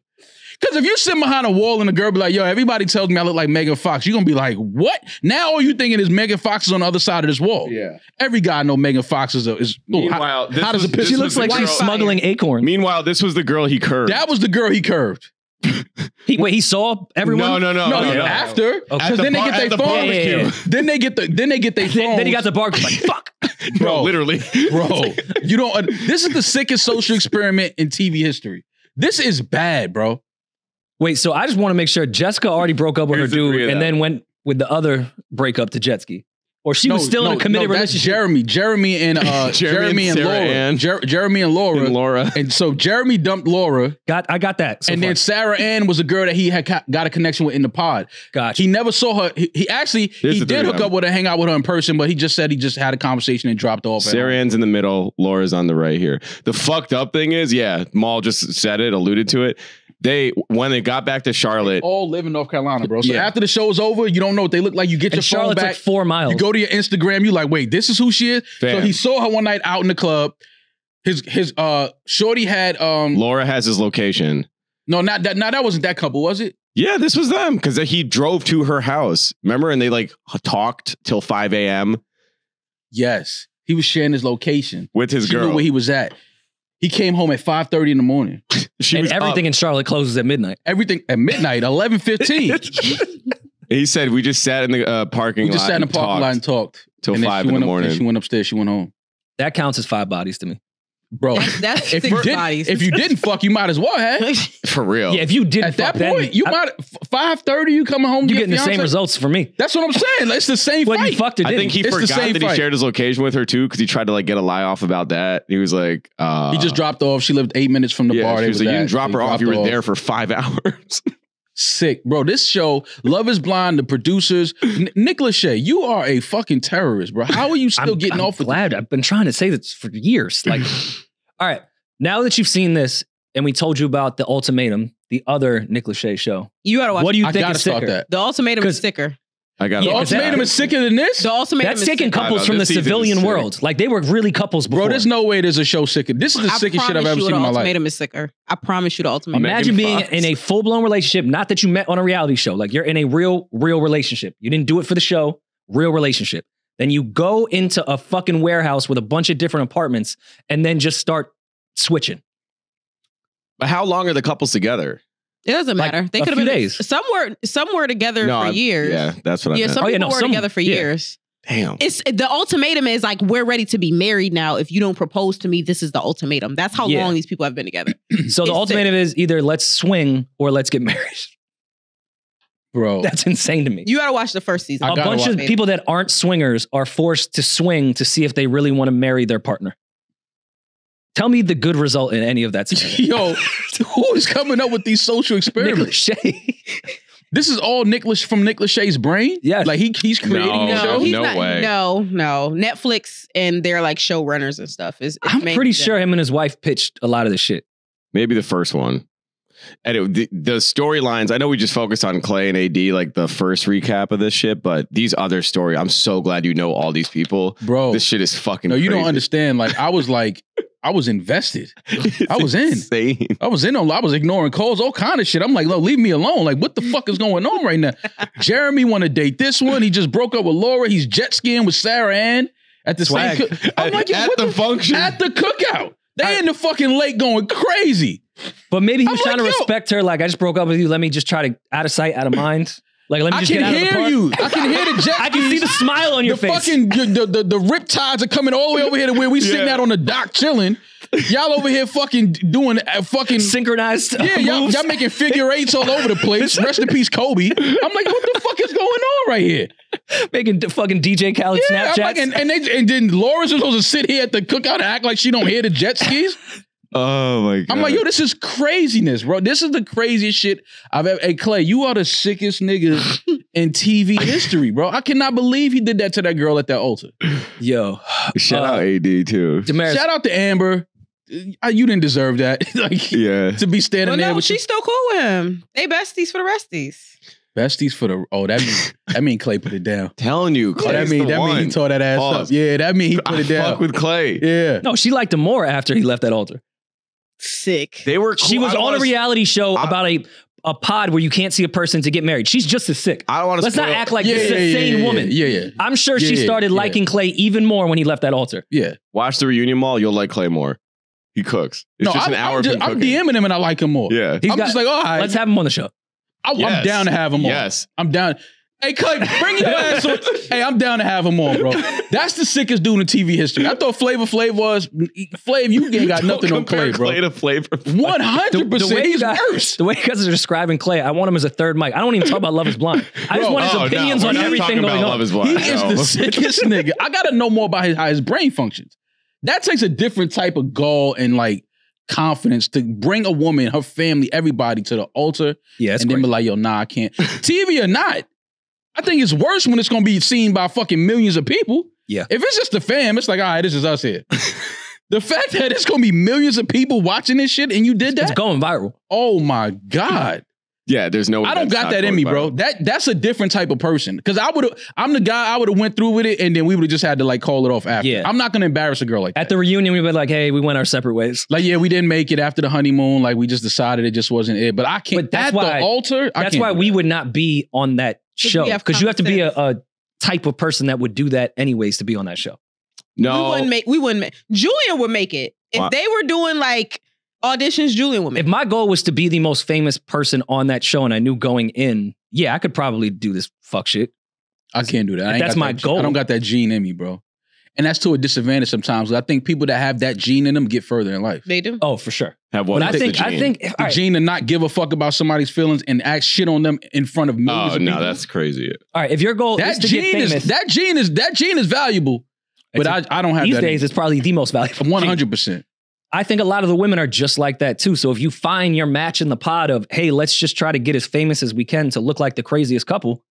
[SPEAKER 2] Because if you sit behind a wall and a girl be like, yo, everybody tells me I look like Megan Fox, you're gonna be like, what? Now all you thinking is Megan Fox is on the other side of this wall.
[SPEAKER 3] Yeah.
[SPEAKER 2] Every guy know Megan Fox is a is oh, how,
[SPEAKER 3] Meanwhile, this
[SPEAKER 2] how does
[SPEAKER 3] was-
[SPEAKER 2] a
[SPEAKER 3] this
[SPEAKER 1] She
[SPEAKER 2] picture
[SPEAKER 1] looks
[SPEAKER 3] was
[SPEAKER 1] like
[SPEAKER 3] the
[SPEAKER 1] she's smuggling acorn.
[SPEAKER 3] Meanwhile, this was the girl he curved.
[SPEAKER 2] That was the girl he curved.
[SPEAKER 1] He, wait, he saw everyone.
[SPEAKER 3] No, no, no,
[SPEAKER 2] No,
[SPEAKER 3] no, no.
[SPEAKER 2] after.
[SPEAKER 1] Okay.
[SPEAKER 2] Because
[SPEAKER 3] the
[SPEAKER 2] then they
[SPEAKER 3] bar-
[SPEAKER 2] get
[SPEAKER 3] at
[SPEAKER 2] their
[SPEAKER 3] the
[SPEAKER 2] phone.
[SPEAKER 1] barbecue. Yeah, yeah, yeah.
[SPEAKER 2] Then they get the then they get their phone.
[SPEAKER 1] Then, then he got the bar. Like fuck.
[SPEAKER 3] Bro,
[SPEAKER 2] Bro.
[SPEAKER 3] literally.
[SPEAKER 2] bro. You don't. Uh, this is the sickest social experiment in TV history. This is bad, bro.
[SPEAKER 1] Wait, so I just want to make sure Jessica already broke up with
[SPEAKER 3] Here's
[SPEAKER 1] her
[SPEAKER 3] the three
[SPEAKER 1] dude
[SPEAKER 3] of
[SPEAKER 1] and
[SPEAKER 3] them.
[SPEAKER 1] then went with the other breakup to jet ski, or she was
[SPEAKER 2] No,
[SPEAKER 1] still in a committed
[SPEAKER 2] no, that's
[SPEAKER 1] relationship.
[SPEAKER 2] Jeremy, Jeremy and uh,
[SPEAKER 3] Jeremy
[SPEAKER 2] Jeremy,
[SPEAKER 3] and
[SPEAKER 2] and,
[SPEAKER 3] Sarah
[SPEAKER 2] Laura,
[SPEAKER 3] Ann.
[SPEAKER 2] Jer- Jeremy and Laura.
[SPEAKER 3] And Laura.
[SPEAKER 2] And so Jeremy dumped Laura,
[SPEAKER 1] Got I got that. So
[SPEAKER 2] and
[SPEAKER 1] far.
[SPEAKER 2] then Sarah Ann was a girl that he had ca- got a connection with in the pod.
[SPEAKER 1] gotcha.
[SPEAKER 2] He never saw her. He, he actually
[SPEAKER 3] Here's
[SPEAKER 2] he did
[SPEAKER 3] three of
[SPEAKER 2] hook up with her, hang out with her in person, but he just said he just had a conversation and dropped off. at
[SPEAKER 3] Sarah. Ann's in the middle. Laura's on the right here. The fucked up thing is, yeah, Mal just said it, alluded to it. They when they got back to Charlotte,
[SPEAKER 2] all live in North Carolina, bro. So
[SPEAKER 3] Yeah.
[SPEAKER 2] after the show's over, you don't know what they look like. You get
[SPEAKER 1] and
[SPEAKER 2] your phone back.
[SPEAKER 1] like four miles.
[SPEAKER 2] You go to your Instagram, you like, wait, this is who she is. So he saw her one night out in the club. His his uh shorty had um
[SPEAKER 3] Laura has his location.
[SPEAKER 2] no not that now that wasn't that couple was it?
[SPEAKER 3] Yeah, this was them because he drove to her house. Remember, and they like talked till five a.m.
[SPEAKER 2] Yes, he was sharing his location.
[SPEAKER 3] with his
[SPEAKER 2] she
[SPEAKER 3] girl.
[SPEAKER 2] knew where he was at. He came home at five thirty in the morning.
[SPEAKER 3] she
[SPEAKER 1] and
[SPEAKER 3] was
[SPEAKER 1] everything
[SPEAKER 3] up.
[SPEAKER 1] in Charlotte closes at midnight.
[SPEAKER 2] Everything at midnight, eleven fifteen.
[SPEAKER 3] He said we just sat in the uh, parking lot.
[SPEAKER 2] we just
[SPEAKER 3] lot.
[SPEAKER 2] sat in the
[SPEAKER 3] and
[SPEAKER 2] parking lot and
[SPEAKER 3] talked
[SPEAKER 2] talked
[SPEAKER 3] till
[SPEAKER 2] And then
[SPEAKER 3] five
[SPEAKER 2] she
[SPEAKER 3] in the
[SPEAKER 2] went up-
[SPEAKER 3] morning.
[SPEAKER 2] then She went upstairs. She went home,
[SPEAKER 1] That counts as five bodies to me.
[SPEAKER 2] bro.
[SPEAKER 4] That's, that's
[SPEAKER 2] if
[SPEAKER 4] six
[SPEAKER 2] you didn't,
[SPEAKER 4] bodies.
[SPEAKER 2] if you didn't fuck, you might as well have.
[SPEAKER 3] For real.
[SPEAKER 1] Yeah, if you did
[SPEAKER 2] At that
[SPEAKER 1] fuck, then
[SPEAKER 2] point, you
[SPEAKER 1] I-
[SPEAKER 2] might five thirty. You coming home? to
[SPEAKER 1] you
[SPEAKER 2] your
[SPEAKER 1] getting the same
[SPEAKER 2] fiance?
[SPEAKER 1] results for me.
[SPEAKER 2] That's what I'm saying. It's the same
[SPEAKER 1] Whether
[SPEAKER 2] fight.
[SPEAKER 1] you fucked or
[SPEAKER 3] I
[SPEAKER 1] didn't.
[SPEAKER 3] think he
[SPEAKER 2] It's the
[SPEAKER 3] forgot
[SPEAKER 2] same
[SPEAKER 3] that he
[SPEAKER 2] fight.
[SPEAKER 3] shared his location with her too because he tried to like get a lie off about that. He was like, uh,
[SPEAKER 2] he just dropped off. She lived eight minutes from the
[SPEAKER 3] yeah,
[SPEAKER 2] bar.
[SPEAKER 3] she
[SPEAKER 2] They
[SPEAKER 3] was
[SPEAKER 2] was
[SPEAKER 3] like, you
[SPEAKER 2] at.
[SPEAKER 3] didn't drop
[SPEAKER 2] He
[SPEAKER 3] her off.
[SPEAKER 2] dropped
[SPEAKER 3] You were there for five hours.
[SPEAKER 2] Sick, bro. This show, Love Is Blind, the producers, N- Nick Lachey, you are a fucking terrorist, bro. How are you still
[SPEAKER 1] I'm,
[SPEAKER 2] getting
[SPEAKER 1] I'm
[SPEAKER 2] off with
[SPEAKER 1] glad. I've been trying to say this for years. Like, all right, now that you've seen this and we told you about the ultimatum, the other Nick Lachey show,
[SPEAKER 4] you gotta watch.
[SPEAKER 1] what do you
[SPEAKER 2] I
[SPEAKER 1] think
[SPEAKER 2] gotta
[SPEAKER 1] is
[SPEAKER 2] start
[SPEAKER 1] sicker?
[SPEAKER 2] that.
[SPEAKER 4] the ultimatum is sicker.
[SPEAKER 3] I got
[SPEAKER 2] The
[SPEAKER 1] Yeah, 'cause that-
[SPEAKER 2] ultimatum is sicker than this,
[SPEAKER 4] The ultimatum
[SPEAKER 1] That's
[SPEAKER 4] is
[SPEAKER 1] taking
[SPEAKER 4] sicker.
[SPEAKER 3] I know,
[SPEAKER 1] couples from the
[SPEAKER 3] this season is
[SPEAKER 1] civilian world. Like they were really couples before.
[SPEAKER 2] bro. There's no way there's a show sicker. This is the
[SPEAKER 4] I
[SPEAKER 2] sickest shit I've ever seen
[SPEAKER 4] the
[SPEAKER 2] in my life.
[SPEAKER 4] ultimatum is sicker. I promise you the ultimatum.
[SPEAKER 1] Imagine being
[SPEAKER 3] Fox.
[SPEAKER 1] in a full blown relationship, not that you met on a reality show. Like you're in a real, real relationship. You didn't do it for the show, real relationship. Then you go into a fucking warehouse with a bunch of different apartments and then just start switching.
[SPEAKER 3] But how long are the couples together?
[SPEAKER 4] It doesn't
[SPEAKER 1] Like,
[SPEAKER 4] matter. They could have been
[SPEAKER 1] days.
[SPEAKER 4] Some were some were together
[SPEAKER 3] No,
[SPEAKER 4] for
[SPEAKER 3] I-
[SPEAKER 4] years.
[SPEAKER 3] Yeah, that's what I
[SPEAKER 4] Yeah,
[SPEAKER 3] meant.
[SPEAKER 4] some
[SPEAKER 1] Oh, yeah,
[SPEAKER 4] people
[SPEAKER 1] no,
[SPEAKER 4] were
[SPEAKER 1] some-
[SPEAKER 4] together for
[SPEAKER 1] yeah.
[SPEAKER 4] years.
[SPEAKER 3] Damn.
[SPEAKER 4] It's the ultimatum is like we're ready to be married now. If you don't propose to me, this is the ultimatum. That's how
[SPEAKER 1] Yeah.
[SPEAKER 4] long these people have been together.
[SPEAKER 1] So the
[SPEAKER 4] It's
[SPEAKER 1] ultimatum is either let's swing or let's get married.
[SPEAKER 2] bro.
[SPEAKER 1] That's insane to me.
[SPEAKER 4] You gotta watch the first season.
[SPEAKER 2] I
[SPEAKER 1] a
[SPEAKER 2] gotta
[SPEAKER 1] bunch of
[SPEAKER 2] watch
[SPEAKER 1] people that aren't swingers are forced to swing to see if they really want to marry their partner. Tell me the good result in any of that scenario.
[SPEAKER 2] Yo, who is coming up with these social
[SPEAKER 1] Nick
[SPEAKER 2] experiments?
[SPEAKER 1] Lachey.
[SPEAKER 2] This is all Nick Lash- from Nick Lachey's brain.
[SPEAKER 1] Yeah,
[SPEAKER 2] like he he's creating
[SPEAKER 3] No.
[SPEAKER 2] these
[SPEAKER 4] no, he's
[SPEAKER 3] no
[SPEAKER 4] not.
[SPEAKER 3] way.
[SPEAKER 4] No, no. Netflix and their like showrunners and stuff is.
[SPEAKER 1] I'm pretty sure him and his wife pitched a lot of this shit.
[SPEAKER 3] Maybe the first one. Anyway, the, the storylines. I know we just focused on Clay and AD, like the first recap of this shit, but these other story. I'm so glad you know all these people.
[SPEAKER 2] bro.
[SPEAKER 3] This shit is fucking.
[SPEAKER 2] no, you don't understand. Like I was like, I was invested. I was in.
[SPEAKER 3] Insane.
[SPEAKER 2] I was in on. I was ignoring calls, all kind of shit. I'm like, no, leave me alone. Like, what the fuck is going on right now? Jeremy want to date this one. He just broke up with Laura. He's jet skiing with Sarah Ann at the
[SPEAKER 1] Swag.
[SPEAKER 2] same. Cook- I'm like,
[SPEAKER 3] at
[SPEAKER 2] what
[SPEAKER 3] the, function.
[SPEAKER 2] at the cookout. They in the fucking lake going crazy.
[SPEAKER 1] But maybe he
[SPEAKER 2] I'm
[SPEAKER 1] was trying
[SPEAKER 2] like,
[SPEAKER 1] to respect her. Like, I just broke up with you. Let me just try to out of sight, out of mind. Like, let me
[SPEAKER 2] I
[SPEAKER 1] just
[SPEAKER 2] can
[SPEAKER 1] get out of the
[SPEAKER 2] hear
[SPEAKER 1] park.
[SPEAKER 2] you. I can hear the jet.
[SPEAKER 1] I can see the smile on your
[SPEAKER 2] the
[SPEAKER 1] face.
[SPEAKER 2] fucking the, the, the rip tides are coming all the way over here to where we sitting out on the dock chilling. Y'all over here fucking doing uh, fucking
[SPEAKER 1] synchronized.
[SPEAKER 2] yeah. Y'all, y'all making figure eights all over the place. Rest in peace, Kobe. I'm like, what the fuck is going on right here?
[SPEAKER 1] making d- fucking DJ Khaled
[SPEAKER 2] Yeah, I'm
[SPEAKER 1] Snapchats.
[SPEAKER 2] like, and, and, they, and then Laura's supposed to sit here at the cookout and act like she don't hear the jet skis.
[SPEAKER 3] Oh my god.
[SPEAKER 2] I'm like, yo, this is craziness, bro. This is the craziest shit I've ever. Hey, Clay, you are the sickest nigga in TV history, bro. I cannot believe he did that to that girl at that altar.
[SPEAKER 1] Yo,
[SPEAKER 3] Shout
[SPEAKER 1] uh,
[SPEAKER 3] out AD too.
[SPEAKER 1] Damaris,
[SPEAKER 2] Shout out to Amber. Uh, You didn't deserve that. like
[SPEAKER 3] Yeah.
[SPEAKER 2] to be standing
[SPEAKER 4] But
[SPEAKER 2] there
[SPEAKER 4] no,
[SPEAKER 2] with
[SPEAKER 4] she's still cool with him. They besties for the resties.
[SPEAKER 2] besties for the. Oh, that mean that mean Clay put it down.
[SPEAKER 3] Telling you,
[SPEAKER 2] Oh,
[SPEAKER 3] Clay's
[SPEAKER 2] that mean
[SPEAKER 3] the
[SPEAKER 2] that
[SPEAKER 3] one.
[SPEAKER 2] mean he tore that ass
[SPEAKER 3] Pause.
[SPEAKER 2] up. Yeah, that mean he put
[SPEAKER 3] I
[SPEAKER 2] it down.
[SPEAKER 3] fuck with Clay.
[SPEAKER 2] yeah.
[SPEAKER 1] no, she liked him more after he left that altar.
[SPEAKER 4] Sick.
[SPEAKER 3] They were.
[SPEAKER 1] She was on a reality show
[SPEAKER 3] I-
[SPEAKER 1] about a a pod where you can't see a person to get married. She's just as sick.
[SPEAKER 3] I don't want to.
[SPEAKER 1] Let's not act like this is a sane
[SPEAKER 2] yeah,
[SPEAKER 1] woman.
[SPEAKER 2] Yeah, yeah,
[SPEAKER 1] I'm sure she started
[SPEAKER 2] yeah.
[SPEAKER 1] liking Clay even more when he left that altar.
[SPEAKER 2] yeah.
[SPEAKER 3] Watch the reunion Mal. You'll like Clay more. He cooks. It's
[SPEAKER 2] no,
[SPEAKER 3] just
[SPEAKER 2] I'm,
[SPEAKER 3] an hour
[SPEAKER 2] I'm,
[SPEAKER 3] of
[SPEAKER 2] just,
[SPEAKER 3] him
[SPEAKER 2] I'm. DMing him and I like him more.
[SPEAKER 3] Yeah.
[SPEAKER 1] He's
[SPEAKER 2] I'm
[SPEAKER 1] got-
[SPEAKER 2] just like, all right,
[SPEAKER 1] Let's have him on the show.
[SPEAKER 2] I, I'm
[SPEAKER 3] Yes.
[SPEAKER 2] down to have him on.
[SPEAKER 3] Yes.
[SPEAKER 2] I'm down. Hey, Clay, bring your ass on. Hey, I'm down to have him on, bro. That's the sickest dude in TV history. I thought Flavor Flav was Flav. You ain't got
[SPEAKER 3] Don't
[SPEAKER 2] nothing on
[SPEAKER 3] compare
[SPEAKER 2] Clay, bro.
[SPEAKER 3] Clay to flavor.
[SPEAKER 2] One hundred
[SPEAKER 1] The
[SPEAKER 2] percent.
[SPEAKER 1] way you
[SPEAKER 2] He's
[SPEAKER 1] guys,
[SPEAKER 2] worse.
[SPEAKER 1] the way you guys are describing Clay, I want him as a third mic. I don't even talk about Love Is Blind. I just
[SPEAKER 2] Bro,
[SPEAKER 1] want his
[SPEAKER 3] Oh,
[SPEAKER 1] opinions
[SPEAKER 3] we're
[SPEAKER 1] on everything
[SPEAKER 3] talking
[SPEAKER 1] going
[SPEAKER 3] about
[SPEAKER 1] on.
[SPEAKER 3] Love is
[SPEAKER 2] He
[SPEAKER 3] blind.
[SPEAKER 2] is
[SPEAKER 3] no.
[SPEAKER 2] the sickest nigga. I gotta know more about his, how his brain functions. That takes a different type of gall and like confidence to bring a woman, her family, everybody to the altar,
[SPEAKER 1] yeah, it's
[SPEAKER 2] and then
[SPEAKER 1] crazy.
[SPEAKER 2] be like, "Yo, nah, I can't." TV or not, I think it's worse when it's gonna be seen by fucking millions of people.
[SPEAKER 1] Yeah.
[SPEAKER 2] If it's just the fam, it's like, all right, this is us here. the fact that it's gonna be millions of people watching this shit and you did that.
[SPEAKER 1] it's going viral.
[SPEAKER 2] oh my god.
[SPEAKER 3] Yeah, there's no.
[SPEAKER 2] I don't got that in me, bro.
[SPEAKER 3] viral.
[SPEAKER 2] That that's a different type of person. Cause I would have, I'm the guy I would have went through with it, and then we would have just had to like call it off after.
[SPEAKER 1] Yeah.
[SPEAKER 2] I'm not gonna embarrass a girl like
[SPEAKER 1] At the reunion, we were like, "Hey, we went our separate ways."
[SPEAKER 2] like, yeah, we didn't make it after the honeymoon. Like, we just decided it just wasn't it. But I can't.
[SPEAKER 1] But that's
[SPEAKER 2] at
[SPEAKER 1] why-
[SPEAKER 2] the altar, I
[SPEAKER 1] That's
[SPEAKER 2] can't
[SPEAKER 1] why we would not be on that show
[SPEAKER 4] we
[SPEAKER 1] because you have to be a, a type of person that would do that anyways to be on that show.
[SPEAKER 3] No,
[SPEAKER 4] We wouldn't make. We wouldn't make. Julia would make it if
[SPEAKER 3] Why?
[SPEAKER 4] they were doing like auditions. Julian would make.
[SPEAKER 1] If my goal was to be the most famous person on that show, and I knew going in, yeah, I could probably do this fuck shit.
[SPEAKER 2] I can't do that. I ain't
[SPEAKER 1] That's
[SPEAKER 2] got
[SPEAKER 1] my
[SPEAKER 2] that,
[SPEAKER 1] goal.
[SPEAKER 2] I don't got that gene in me, bro. And that's to a disadvantage sometimes. I think people that have that gene in them get further in life.
[SPEAKER 4] They do.
[SPEAKER 1] Oh, for sure.
[SPEAKER 3] have one.
[SPEAKER 1] But I
[SPEAKER 3] the
[SPEAKER 1] think, I
[SPEAKER 3] gene.
[SPEAKER 1] think,
[SPEAKER 2] The
[SPEAKER 1] all right,
[SPEAKER 2] gene to not give a fuck about somebody's feelings and act shit on them in front of millions
[SPEAKER 3] Oh
[SPEAKER 2] of
[SPEAKER 3] no,
[SPEAKER 2] people.
[SPEAKER 3] that's crazy.
[SPEAKER 1] all right. If your goal is
[SPEAKER 2] that
[SPEAKER 1] to get
[SPEAKER 2] gene
[SPEAKER 1] famous,
[SPEAKER 2] is that gene is that gene is valuable. But
[SPEAKER 1] It's
[SPEAKER 2] I, I don't have
[SPEAKER 1] these
[SPEAKER 2] that.
[SPEAKER 1] days it's probably the most valuable.
[SPEAKER 2] hundred percent.
[SPEAKER 1] I think a lot of the women are just like that too. So if you find your match in the pod of, hey, let's just try to get as famous as we can to look like the craziest couple.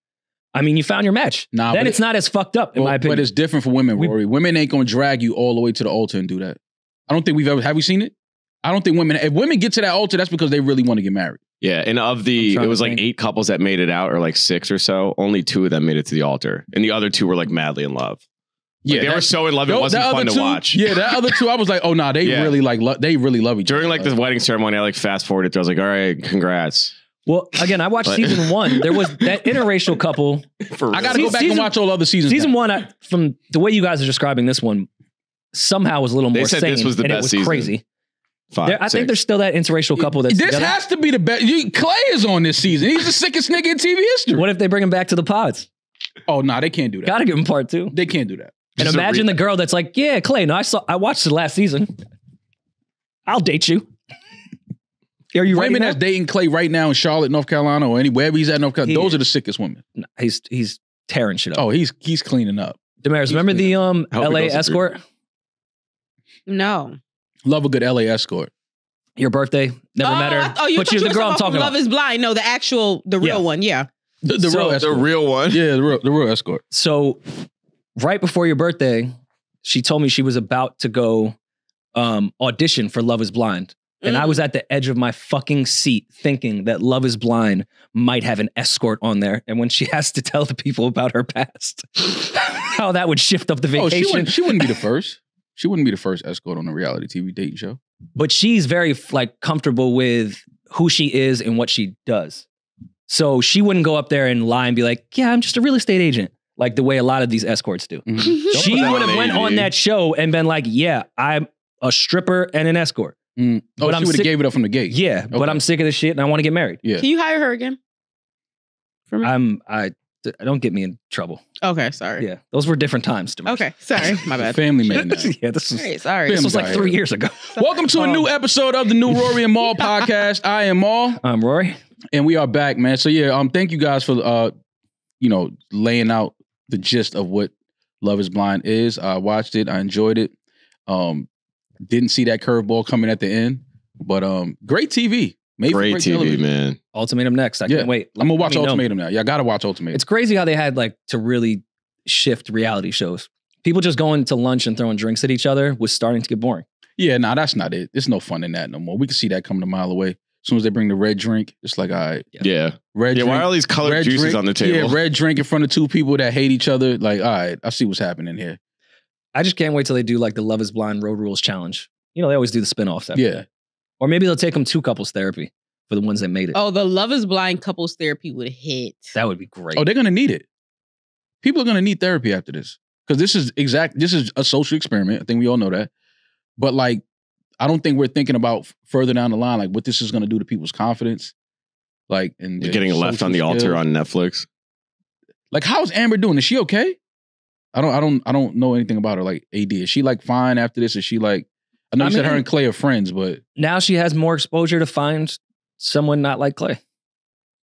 [SPEAKER 1] I mean, you found your match.
[SPEAKER 2] Nah,
[SPEAKER 1] then
[SPEAKER 2] but
[SPEAKER 1] it's not as fucked up, in my opinion.
[SPEAKER 2] But it's different for women,
[SPEAKER 1] We-
[SPEAKER 2] Rory. women ain't gonna drag you all the way to the altar and do that. I don't think we've ever have we seen it? I don't think women if women get to that altar, that's because they really want to get married.
[SPEAKER 3] Yeah, and of the, it was like
[SPEAKER 1] think.
[SPEAKER 3] eight couples that made it out, or like six or so. Only two of them made it to the altar, and the other two were like madly in love. Like, they were so in love, it
[SPEAKER 2] tho-
[SPEAKER 3] wasn't
[SPEAKER 2] that
[SPEAKER 3] fun
[SPEAKER 2] other
[SPEAKER 3] to watch.
[SPEAKER 2] Yeah, that other two, I was like, oh nah, they
[SPEAKER 3] Yeah.
[SPEAKER 2] really like lo- they really love each
[SPEAKER 3] During
[SPEAKER 2] other.
[SPEAKER 3] like the wedding ceremony, I like fast forwarded. through. I was like, all right, congrats.
[SPEAKER 1] well, again, I watched
[SPEAKER 3] But-
[SPEAKER 1] season one. There was that interracial couple.
[SPEAKER 3] For
[SPEAKER 2] I gotta go back
[SPEAKER 1] Season-
[SPEAKER 2] and watch all other seasons.
[SPEAKER 1] Season
[SPEAKER 2] now.
[SPEAKER 1] one, I, from the way you guys are describing this one, somehow was a little
[SPEAKER 3] They
[SPEAKER 1] more
[SPEAKER 3] said
[SPEAKER 1] sane.
[SPEAKER 3] this was the
[SPEAKER 1] and it
[SPEAKER 3] best
[SPEAKER 1] was
[SPEAKER 3] season.
[SPEAKER 1] crazy.
[SPEAKER 3] Five,
[SPEAKER 1] There, I think there's still that interracial couple that's
[SPEAKER 2] This
[SPEAKER 1] together.
[SPEAKER 2] has to be the best. You, Clay is on this season. He's the sickest nigga in TV history.
[SPEAKER 1] What if they bring him back to the pods?
[SPEAKER 2] Oh nah, they can't do that.
[SPEAKER 1] Gotta give him part two.
[SPEAKER 2] They can't do that.
[SPEAKER 1] And
[SPEAKER 3] Just
[SPEAKER 1] imagine
[SPEAKER 3] re-
[SPEAKER 1] the girl that's like, yeah, Clay, no, I saw, I watched the last season. I'll date you. Are you ready?
[SPEAKER 2] Women
[SPEAKER 1] now?
[SPEAKER 2] that's dating Clay right now in Charlotte, North Carolina, or anywhere he's at, North Carolina,
[SPEAKER 1] He
[SPEAKER 2] those
[SPEAKER 1] is.
[SPEAKER 2] are the sickest women.
[SPEAKER 1] No, he's he's tearing shit up.
[SPEAKER 2] Oh, he's he's cleaning up.
[SPEAKER 1] Damaris, remember the um
[SPEAKER 3] I hope he
[SPEAKER 1] LA
[SPEAKER 3] goes to
[SPEAKER 1] escort?
[SPEAKER 4] No.
[SPEAKER 2] Love a good LA escort.
[SPEAKER 1] Your birthday? Never
[SPEAKER 4] oh,
[SPEAKER 1] met her.
[SPEAKER 4] Oh, you
[SPEAKER 1] but
[SPEAKER 4] thought
[SPEAKER 1] she's
[SPEAKER 4] you
[SPEAKER 1] the girl I'm
[SPEAKER 4] talking
[SPEAKER 1] talking
[SPEAKER 4] about.
[SPEAKER 1] about.
[SPEAKER 4] Love is blind. No, the actual, the real
[SPEAKER 1] Yeah.
[SPEAKER 4] one. Yeah.
[SPEAKER 2] The, the
[SPEAKER 1] So-
[SPEAKER 2] real
[SPEAKER 3] the real one.
[SPEAKER 2] yeah, the real, the real escort.
[SPEAKER 1] so right before your birthday, she told me she was about to go um audition for Love is Blind. And I
[SPEAKER 4] Mm.
[SPEAKER 1] was at the edge of my fucking seat thinking that Love is Blind might have an escort on there. And when she has to tell the people about her past, how that would shift up the
[SPEAKER 2] Oh, she
[SPEAKER 1] vacation.
[SPEAKER 2] wouldn't, she wouldn't be the first. She wouldn't be the first escort on a reality TV dating show.
[SPEAKER 1] but she's very like comfortable with who she is and what she does. So she wouldn't go up there and lie and be like, "Yeah, I'm just a real estate agent," like the way a lot of these escorts do.
[SPEAKER 2] Mhm.
[SPEAKER 1] she would have went on that show and been like, "Yeah, I'm a stripper and an escort."
[SPEAKER 2] Mm. Oh,
[SPEAKER 1] But
[SPEAKER 2] she
[SPEAKER 1] I'm
[SPEAKER 2] would have gave it up from the gate.
[SPEAKER 1] Yeah, but I'm sick of this shit and I want to get married.
[SPEAKER 2] Yeah.
[SPEAKER 4] Can you hire her again? For me?
[SPEAKER 1] I'm I I don't get me in trouble.
[SPEAKER 4] okay, sorry.
[SPEAKER 1] Yeah, those were different times. Damaris.
[SPEAKER 4] Okay, sorry. My bad.
[SPEAKER 2] Family man. now.
[SPEAKER 1] yeah, this was
[SPEAKER 4] All right, sorry.
[SPEAKER 1] this was like
[SPEAKER 2] guy
[SPEAKER 1] three years ago.
[SPEAKER 2] Welcome to a new episode of the new Rory and Mal podcast. I am Mal,
[SPEAKER 1] Um, Rory,
[SPEAKER 2] and we are back, man. So yeah, um, thank you guys for uh, you know, laying out the gist of what Love Is Blind is. I watched it. I enjoyed it. Um, didn't see that curveball coming at the end, but um, great TV. Made for
[SPEAKER 3] Great TV,
[SPEAKER 2] television.
[SPEAKER 3] man.
[SPEAKER 1] Ultimatum next. I
[SPEAKER 2] Yeah.
[SPEAKER 1] can't wait.
[SPEAKER 2] I'm gonna watch
[SPEAKER 1] Let me know.
[SPEAKER 2] Ultimatum now. Yeah, I gotta watch Ultimatum.
[SPEAKER 1] It's crazy how they had like to really shift reality shows. People just going to lunch and throwing drinks at each other was starting to get boring.
[SPEAKER 2] Yeah, nah, that's not it. There's no fun in that no more. We can see that coming a mile away. As soon as they bring the red drink, it's like, all right,
[SPEAKER 3] Yeah.
[SPEAKER 2] red
[SPEAKER 3] Yeah.
[SPEAKER 2] drink.
[SPEAKER 3] Why are all these colored
[SPEAKER 2] red
[SPEAKER 3] juices
[SPEAKER 2] drink-
[SPEAKER 3] on the table?
[SPEAKER 2] Yeah, red drink in front of two people that hate each other. Like, all right, I see what's happening here.
[SPEAKER 1] I just can't wait till they do like the Love is Blind Road Rules challenge. You know, they always do the spin-offs. after
[SPEAKER 2] Yeah.
[SPEAKER 1] that. Or maybe they'll take them to couples therapy for the ones that made it.
[SPEAKER 4] Oh, the Love is Blind couples therapy would hit.
[SPEAKER 1] That would be great.
[SPEAKER 2] Oh, they're gonna need it. People are gonna need therapy after this because this is exact. This is a social experiment. I think we all know that. But like, I don't think we're thinking about further down the line, like what this is gonna do to people's confidence. Like, and
[SPEAKER 3] You're getting left on the
[SPEAKER 2] social
[SPEAKER 3] altar on Netflix.
[SPEAKER 2] Like, how's Amber doing? Is she okay? I don't. I don't. I don't know anything about her. Like, AD, is she like fine after this? Is she like? I know
[SPEAKER 1] I
[SPEAKER 2] you said her and Clay are friends, but
[SPEAKER 1] now she has more exposure to find someone not like Clay.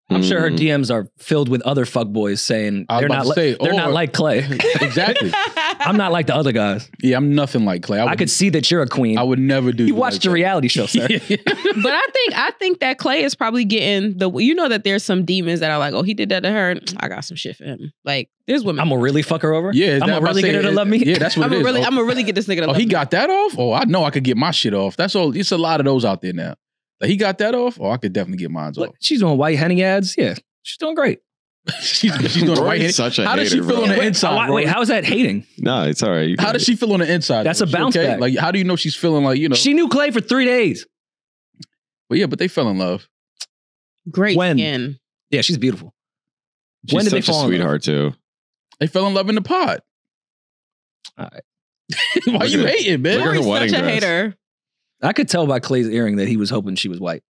[SPEAKER 1] I'm sure her
[SPEAKER 3] Mm.
[SPEAKER 1] DMs are filled with other fuckboys saying
[SPEAKER 2] I was
[SPEAKER 1] they're
[SPEAKER 2] about
[SPEAKER 1] not
[SPEAKER 2] to
[SPEAKER 1] li-
[SPEAKER 2] say,
[SPEAKER 1] they're not
[SPEAKER 2] or-
[SPEAKER 1] like Clay.
[SPEAKER 2] exactly.
[SPEAKER 1] I'm not like the other guys.
[SPEAKER 2] Yeah, I'm nothing like Clay. I,
[SPEAKER 1] I,
[SPEAKER 2] would,
[SPEAKER 1] could see that you're a queen.
[SPEAKER 2] I would never do. That.
[SPEAKER 1] You watched a reality show, sir.
[SPEAKER 4] But I think I think that Clay is probably getting the you know that there's some demons that are like, oh, he did that to her. I got some shit for him. Like there's women.
[SPEAKER 1] I'm gonna really fuck her over.
[SPEAKER 2] Yeah,
[SPEAKER 1] I'm
[SPEAKER 2] that-
[SPEAKER 1] gonna really
[SPEAKER 2] say,
[SPEAKER 1] get her to love me.
[SPEAKER 2] Yeah, that's what
[SPEAKER 4] I'm gonna really,
[SPEAKER 2] oh,
[SPEAKER 4] I'm gonna really get this nigga to
[SPEAKER 2] oh,
[SPEAKER 4] love
[SPEAKER 2] he
[SPEAKER 4] me.
[SPEAKER 2] got that off. Oh, I know I could get my shit off. That's all. It's a lot of those out there now. Like, he got that off. Oh, I could definitely get mine off.
[SPEAKER 1] she's doing white henny ads. Yeah, she's doing great.
[SPEAKER 2] she's, she's doing
[SPEAKER 3] Rory's
[SPEAKER 2] right.
[SPEAKER 3] such a
[SPEAKER 2] How does she feel
[SPEAKER 3] bro.
[SPEAKER 2] on the
[SPEAKER 1] Wait,
[SPEAKER 2] inside?
[SPEAKER 1] wait,
[SPEAKER 2] Rory?
[SPEAKER 1] how is that hating?
[SPEAKER 3] No, it's all right. You
[SPEAKER 2] How does she feel on the inside?
[SPEAKER 1] That's
[SPEAKER 2] though?
[SPEAKER 1] a bounce
[SPEAKER 2] okay?
[SPEAKER 1] back.
[SPEAKER 2] Like, how do you know she's feeling like you know?
[SPEAKER 1] She knew Clay for three days.
[SPEAKER 2] but yeah, but they fell in love.
[SPEAKER 4] Great
[SPEAKER 1] When?
[SPEAKER 4] skin.
[SPEAKER 1] Yeah, she's beautiful.
[SPEAKER 3] She's
[SPEAKER 1] when did they
[SPEAKER 3] such a
[SPEAKER 1] fall in love?
[SPEAKER 3] too.
[SPEAKER 2] They fell in love in the pod.
[SPEAKER 1] All right.
[SPEAKER 2] Why
[SPEAKER 3] Look
[SPEAKER 2] you
[SPEAKER 3] at-
[SPEAKER 2] hating, man?
[SPEAKER 3] look at her wedding
[SPEAKER 4] such a
[SPEAKER 3] dress.
[SPEAKER 4] hater.
[SPEAKER 1] I could tell by Clay's earring that he was hoping she was white.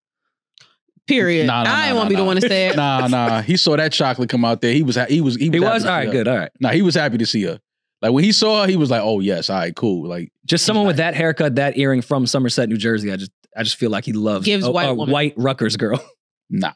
[SPEAKER 4] Period.
[SPEAKER 2] Nah, nah,
[SPEAKER 4] I
[SPEAKER 2] nah,
[SPEAKER 4] ain't
[SPEAKER 2] nah,
[SPEAKER 4] want to be the one to say it.
[SPEAKER 2] Nah, nah. He saw that chocolate come out there. He was. ha- He was. He was.
[SPEAKER 1] He
[SPEAKER 2] happy
[SPEAKER 1] was
[SPEAKER 2] to
[SPEAKER 1] all
[SPEAKER 2] see
[SPEAKER 1] right.
[SPEAKER 2] her.
[SPEAKER 1] Good. All right.
[SPEAKER 2] Nah, he was happy to see her. Like when he saw her, he was like, "Oh yes, all right, cool." Like
[SPEAKER 1] Just someone with that haircut, that earring from Somerset, New Jersey. I just, I just feel like he loves
[SPEAKER 4] Gives
[SPEAKER 1] a,
[SPEAKER 4] white
[SPEAKER 1] a
[SPEAKER 4] woman.
[SPEAKER 1] white Rutgers girl.
[SPEAKER 2] Nah,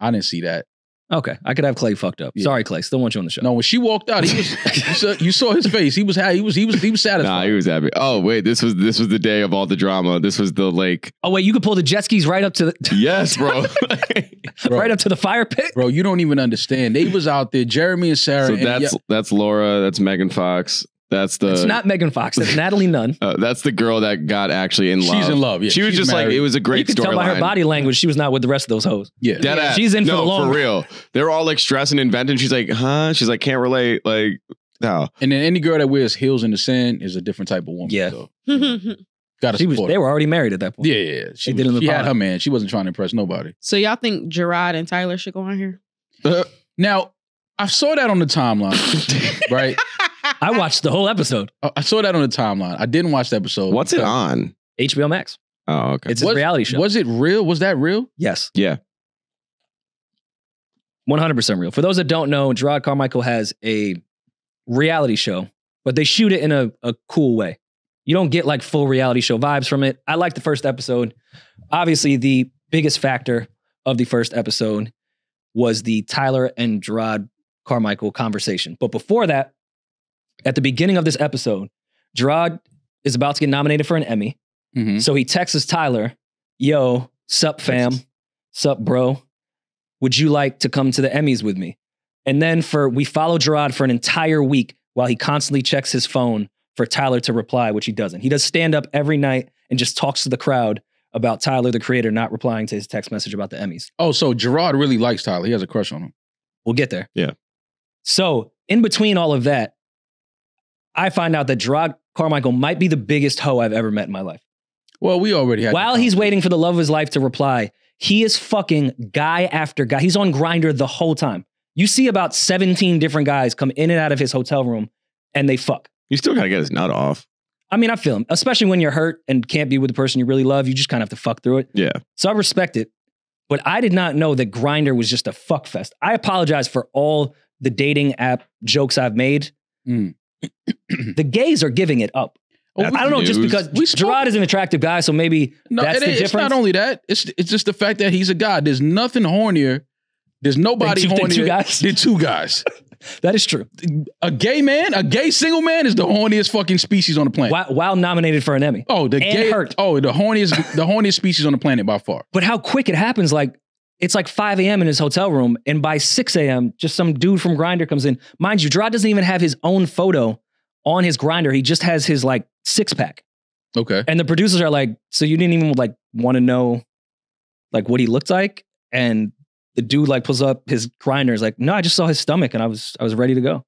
[SPEAKER 2] I didn't see that.
[SPEAKER 1] Okay, I could have Clay fucked up.
[SPEAKER 2] Yeah.
[SPEAKER 1] Sorry, Clay. Still want you on the show.
[SPEAKER 2] No, when she walked out, he was. you, saw, you saw his face. He was. ha- He was. He was. He was satisfied.
[SPEAKER 3] Nah, he was happy. Oh wait, this was this was the day of all the drama. This was the lake.
[SPEAKER 1] Oh wait, you could pull the jet skis right up to the
[SPEAKER 3] Yes, bro.
[SPEAKER 2] Bro.
[SPEAKER 1] right up to the fire pit.
[SPEAKER 2] Bro, you don't even understand. They was out there, Jeremy and Sarah.
[SPEAKER 3] so
[SPEAKER 2] and
[SPEAKER 3] that's
[SPEAKER 2] yeah,
[SPEAKER 3] that's Laura. That's Megan Fox. That's the.
[SPEAKER 1] it's not Megan Fox. It's Natalie Nunn.
[SPEAKER 3] uh, that's the girl that got actually in love.
[SPEAKER 2] she's in love. Yeah,
[SPEAKER 3] she was
[SPEAKER 2] she's
[SPEAKER 3] just like it was a great.
[SPEAKER 1] you
[SPEAKER 3] great
[SPEAKER 1] could tell by her body language she was not with the rest of those hoes.
[SPEAKER 2] Yeah,
[SPEAKER 3] Dead ass.
[SPEAKER 1] She's in for
[SPEAKER 3] no,
[SPEAKER 1] the long
[SPEAKER 3] for real. they're all like stressing and venting. She's like, huh? She's like, can't relate. Like, no.
[SPEAKER 2] and then any girl that wears heels in the sand is a different type of woman.
[SPEAKER 1] Yeah.
[SPEAKER 2] so gotta
[SPEAKER 1] She was.
[SPEAKER 2] support
[SPEAKER 1] They were already married at that point.
[SPEAKER 2] Yeah, yeah. yeah. She,
[SPEAKER 1] They did in
[SPEAKER 2] was-
[SPEAKER 1] the
[SPEAKER 2] she had her man. She wasn't trying to impress nobody.
[SPEAKER 4] so y'all think Jerrod and Tyler should go on here?
[SPEAKER 2] Now, I saw that on the timeline, right?
[SPEAKER 1] I watched the whole episode.
[SPEAKER 2] I I saw that on the timeline. I didn't watch the episode.
[SPEAKER 3] What's it on?
[SPEAKER 1] HBO Max.
[SPEAKER 3] Oh, okay.
[SPEAKER 1] It's a
[SPEAKER 2] Was-
[SPEAKER 1] reality show.
[SPEAKER 2] Was it real? Was that real?
[SPEAKER 1] yes,
[SPEAKER 3] yeah.
[SPEAKER 1] 100% real. For those that don't know, Jerrod Carmichael has a reality show, but they shoot it in a, a cool way. You don't get like full reality show vibes from it. I like the first episode. Obviously, the biggest factor of the first episode was the Tyler and Jerrod Carmichael conversation. But before that, at the beginning of this episode, Jerrod is about to get nominated for an Emmy.
[SPEAKER 2] Mm-hmm.
[SPEAKER 1] So he texts Tyler, yo, sup fam, sup bro, would you like to come to the Emmys with me? And then for we follow Jerrod for an entire week while he constantly checks his phone for Tyler to reply, which he doesn't. He does stand up every night and just talks to the crowd about Tyler, the creator, not replying to his text message about the Emmys.
[SPEAKER 2] Oh, so Jerrod really likes Tyler. He has a crush on him.
[SPEAKER 1] We'll get there.
[SPEAKER 3] Yeah.
[SPEAKER 1] So in between all of that, I find out that Jerrod Carmichael might be the biggest hoe I've ever met in my life.
[SPEAKER 2] Well, we already had.
[SPEAKER 1] While he's waiting for the love of his life to reply, he is fucking guy after guy. He's on Grindr the whole time. You see about 17 different guys come in and out of his hotel room and they fuck.
[SPEAKER 3] You still gotta get his nut off.
[SPEAKER 1] I mean, I feel him, especially when you're hurt and can't be with the person you really love. You just kind of have to fuck through it.
[SPEAKER 3] Yeah.
[SPEAKER 1] So I respect it. But I did not know that Grindr was just a fuck fest. I apologize for all the dating app jokes I've made.
[SPEAKER 2] Mm.
[SPEAKER 1] The gays are giving it up.
[SPEAKER 2] Oh,
[SPEAKER 3] That's
[SPEAKER 1] I don't know, just because
[SPEAKER 2] We spoke-
[SPEAKER 1] Jerrod is an attractive guy, so maybe
[SPEAKER 2] No,
[SPEAKER 1] That's
[SPEAKER 2] it
[SPEAKER 1] the
[SPEAKER 2] ain't- it's
[SPEAKER 1] difference?
[SPEAKER 2] not only that. It's it's just the fact that he's a guy. There's nothing hornier. There's nobody
[SPEAKER 1] Than two- than
[SPEAKER 2] hornier
[SPEAKER 1] two guys?
[SPEAKER 2] than two guys.
[SPEAKER 1] that is true.
[SPEAKER 2] A gay man, a gay single man, is the horniest fucking species on the planet.
[SPEAKER 1] While, while nominated for an Emmy.
[SPEAKER 2] Oh, the
[SPEAKER 1] And
[SPEAKER 2] gay.
[SPEAKER 1] hurt.
[SPEAKER 2] Oh, the horniest, the horniest species on the planet by far.
[SPEAKER 1] But how quick it happens, like it's like 5 a.m. in his hotel room, and by 6 a.m., just some dude from Grindr comes in. Mind you, Jerrod doesn't even have his own photo on his Grindr. He just has his like six pack.
[SPEAKER 2] Okay.
[SPEAKER 1] And the producers are like, so you didn't even like want to know like what he looked like? And the dude like pulls up his Grindr, is like, no, I just saw his stomach and I was I was ready to go.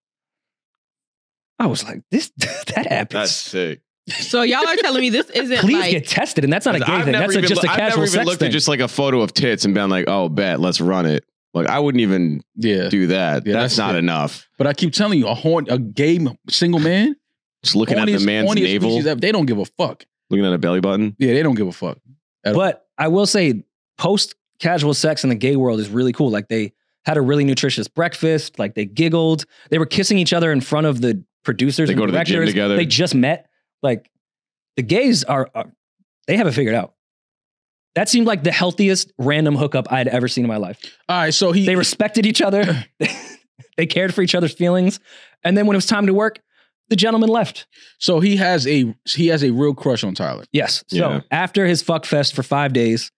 [SPEAKER 1] I was like, this that happens.
[SPEAKER 3] That's sick.
[SPEAKER 4] So y'all are telling me this isn't
[SPEAKER 1] Please
[SPEAKER 4] like
[SPEAKER 1] get tested, and that's not a gay
[SPEAKER 3] I've
[SPEAKER 1] thing. That's a,
[SPEAKER 3] even
[SPEAKER 1] just a
[SPEAKER 3] loo- I've
[SPEAKER 1] casual
[SPEAKER 3] never even
[SPEAKER 1] sex
[SPEAKER 3] looked
[SPEAKER 1] thing.
[SPEAKER 3] at just like a photo of tits and been like, oh, bet, let's run it. Like I wouldn't even
[SPEAKER 2] Yeah.
[SPEAKER 3] do that.
[SPEAKER 2] Yeah,
[SPEAKER 3] that's,
[SPEAKER 2] that's
[SPEAKER 3] not
[SPEAKER 2] it.
[SPEAKER 3] enough.
[SPEAKER 2] But I keep telling you, a horn, a gay m- single man,
[SPEAKER 3] Just looking at the
[SPEAKER 2] horniest-
[SPEAKER 3] man's
[SPEAKER 2] horniest
[SPEAKER 3] navel,
[SPEAKER 2] species ever, they don't give a fuck.
[SPEAKER 3] looking at a belly button.
[SPEAKER 2] Yeah, they don't give a fuck.
[SPEAKER 1] But I will say, post casual sex in the gay world is really cool. Like they had a really nutritious breakfast. Like they giggled. They were kissing each other in front of the producers
[SPEAKER 3] They
[SPEAKER 1] and
[SPEAKER 3] go to the gym
[SPEAKER 1] directors.
[SPEAKER 3] together.
[SPEAKER 1] They just met. Like the gays are, are, they have it figured out. That seemed like the healthiest random hookup I had ever seen in my life.
[SPEAKER 2] All right, so he
[SPEAKER 1] They respected each other. they cared for each other's feelings. And then when it was time to work, the gentleman left.
[SPEAKER 2] so he has a he has a real crush on Tyler.
[SPEAKER 1] Yes. So
[SPEAKER 3] Yeah.
[SPEAKER 1] after his fuck fest for five days,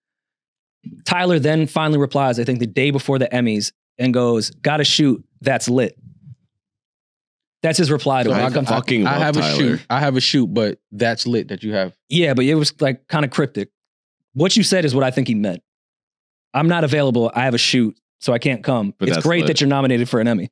[SPEAKER 1] Tyler then finally replies, I think the day before the Emmys, and goes, Gotta shoot, that's lit. That's his reply to
[SPEAKER 2] So
[SPEAKER 1] it.
[SPEAKER 3] I
[SPEAKER 1] I'll
[SPEAKER 3] fucking
[SPEAKER 2] I
[SPEAKER 3] love
[SPEAKER 2] have a shoot. I have a shoot, but that's lit that you have.
[SPEAKER 1] yeah, but it was like kind of cryptic. What you said is what I think he meant. I'm not available. I have a shoot, so I can't come.
[SPEAKER 3] But
[SPEAKER 1] it's great
[SPEAKER 3] lit.
[SPEAKER 1] that you're nominated for an Emmy.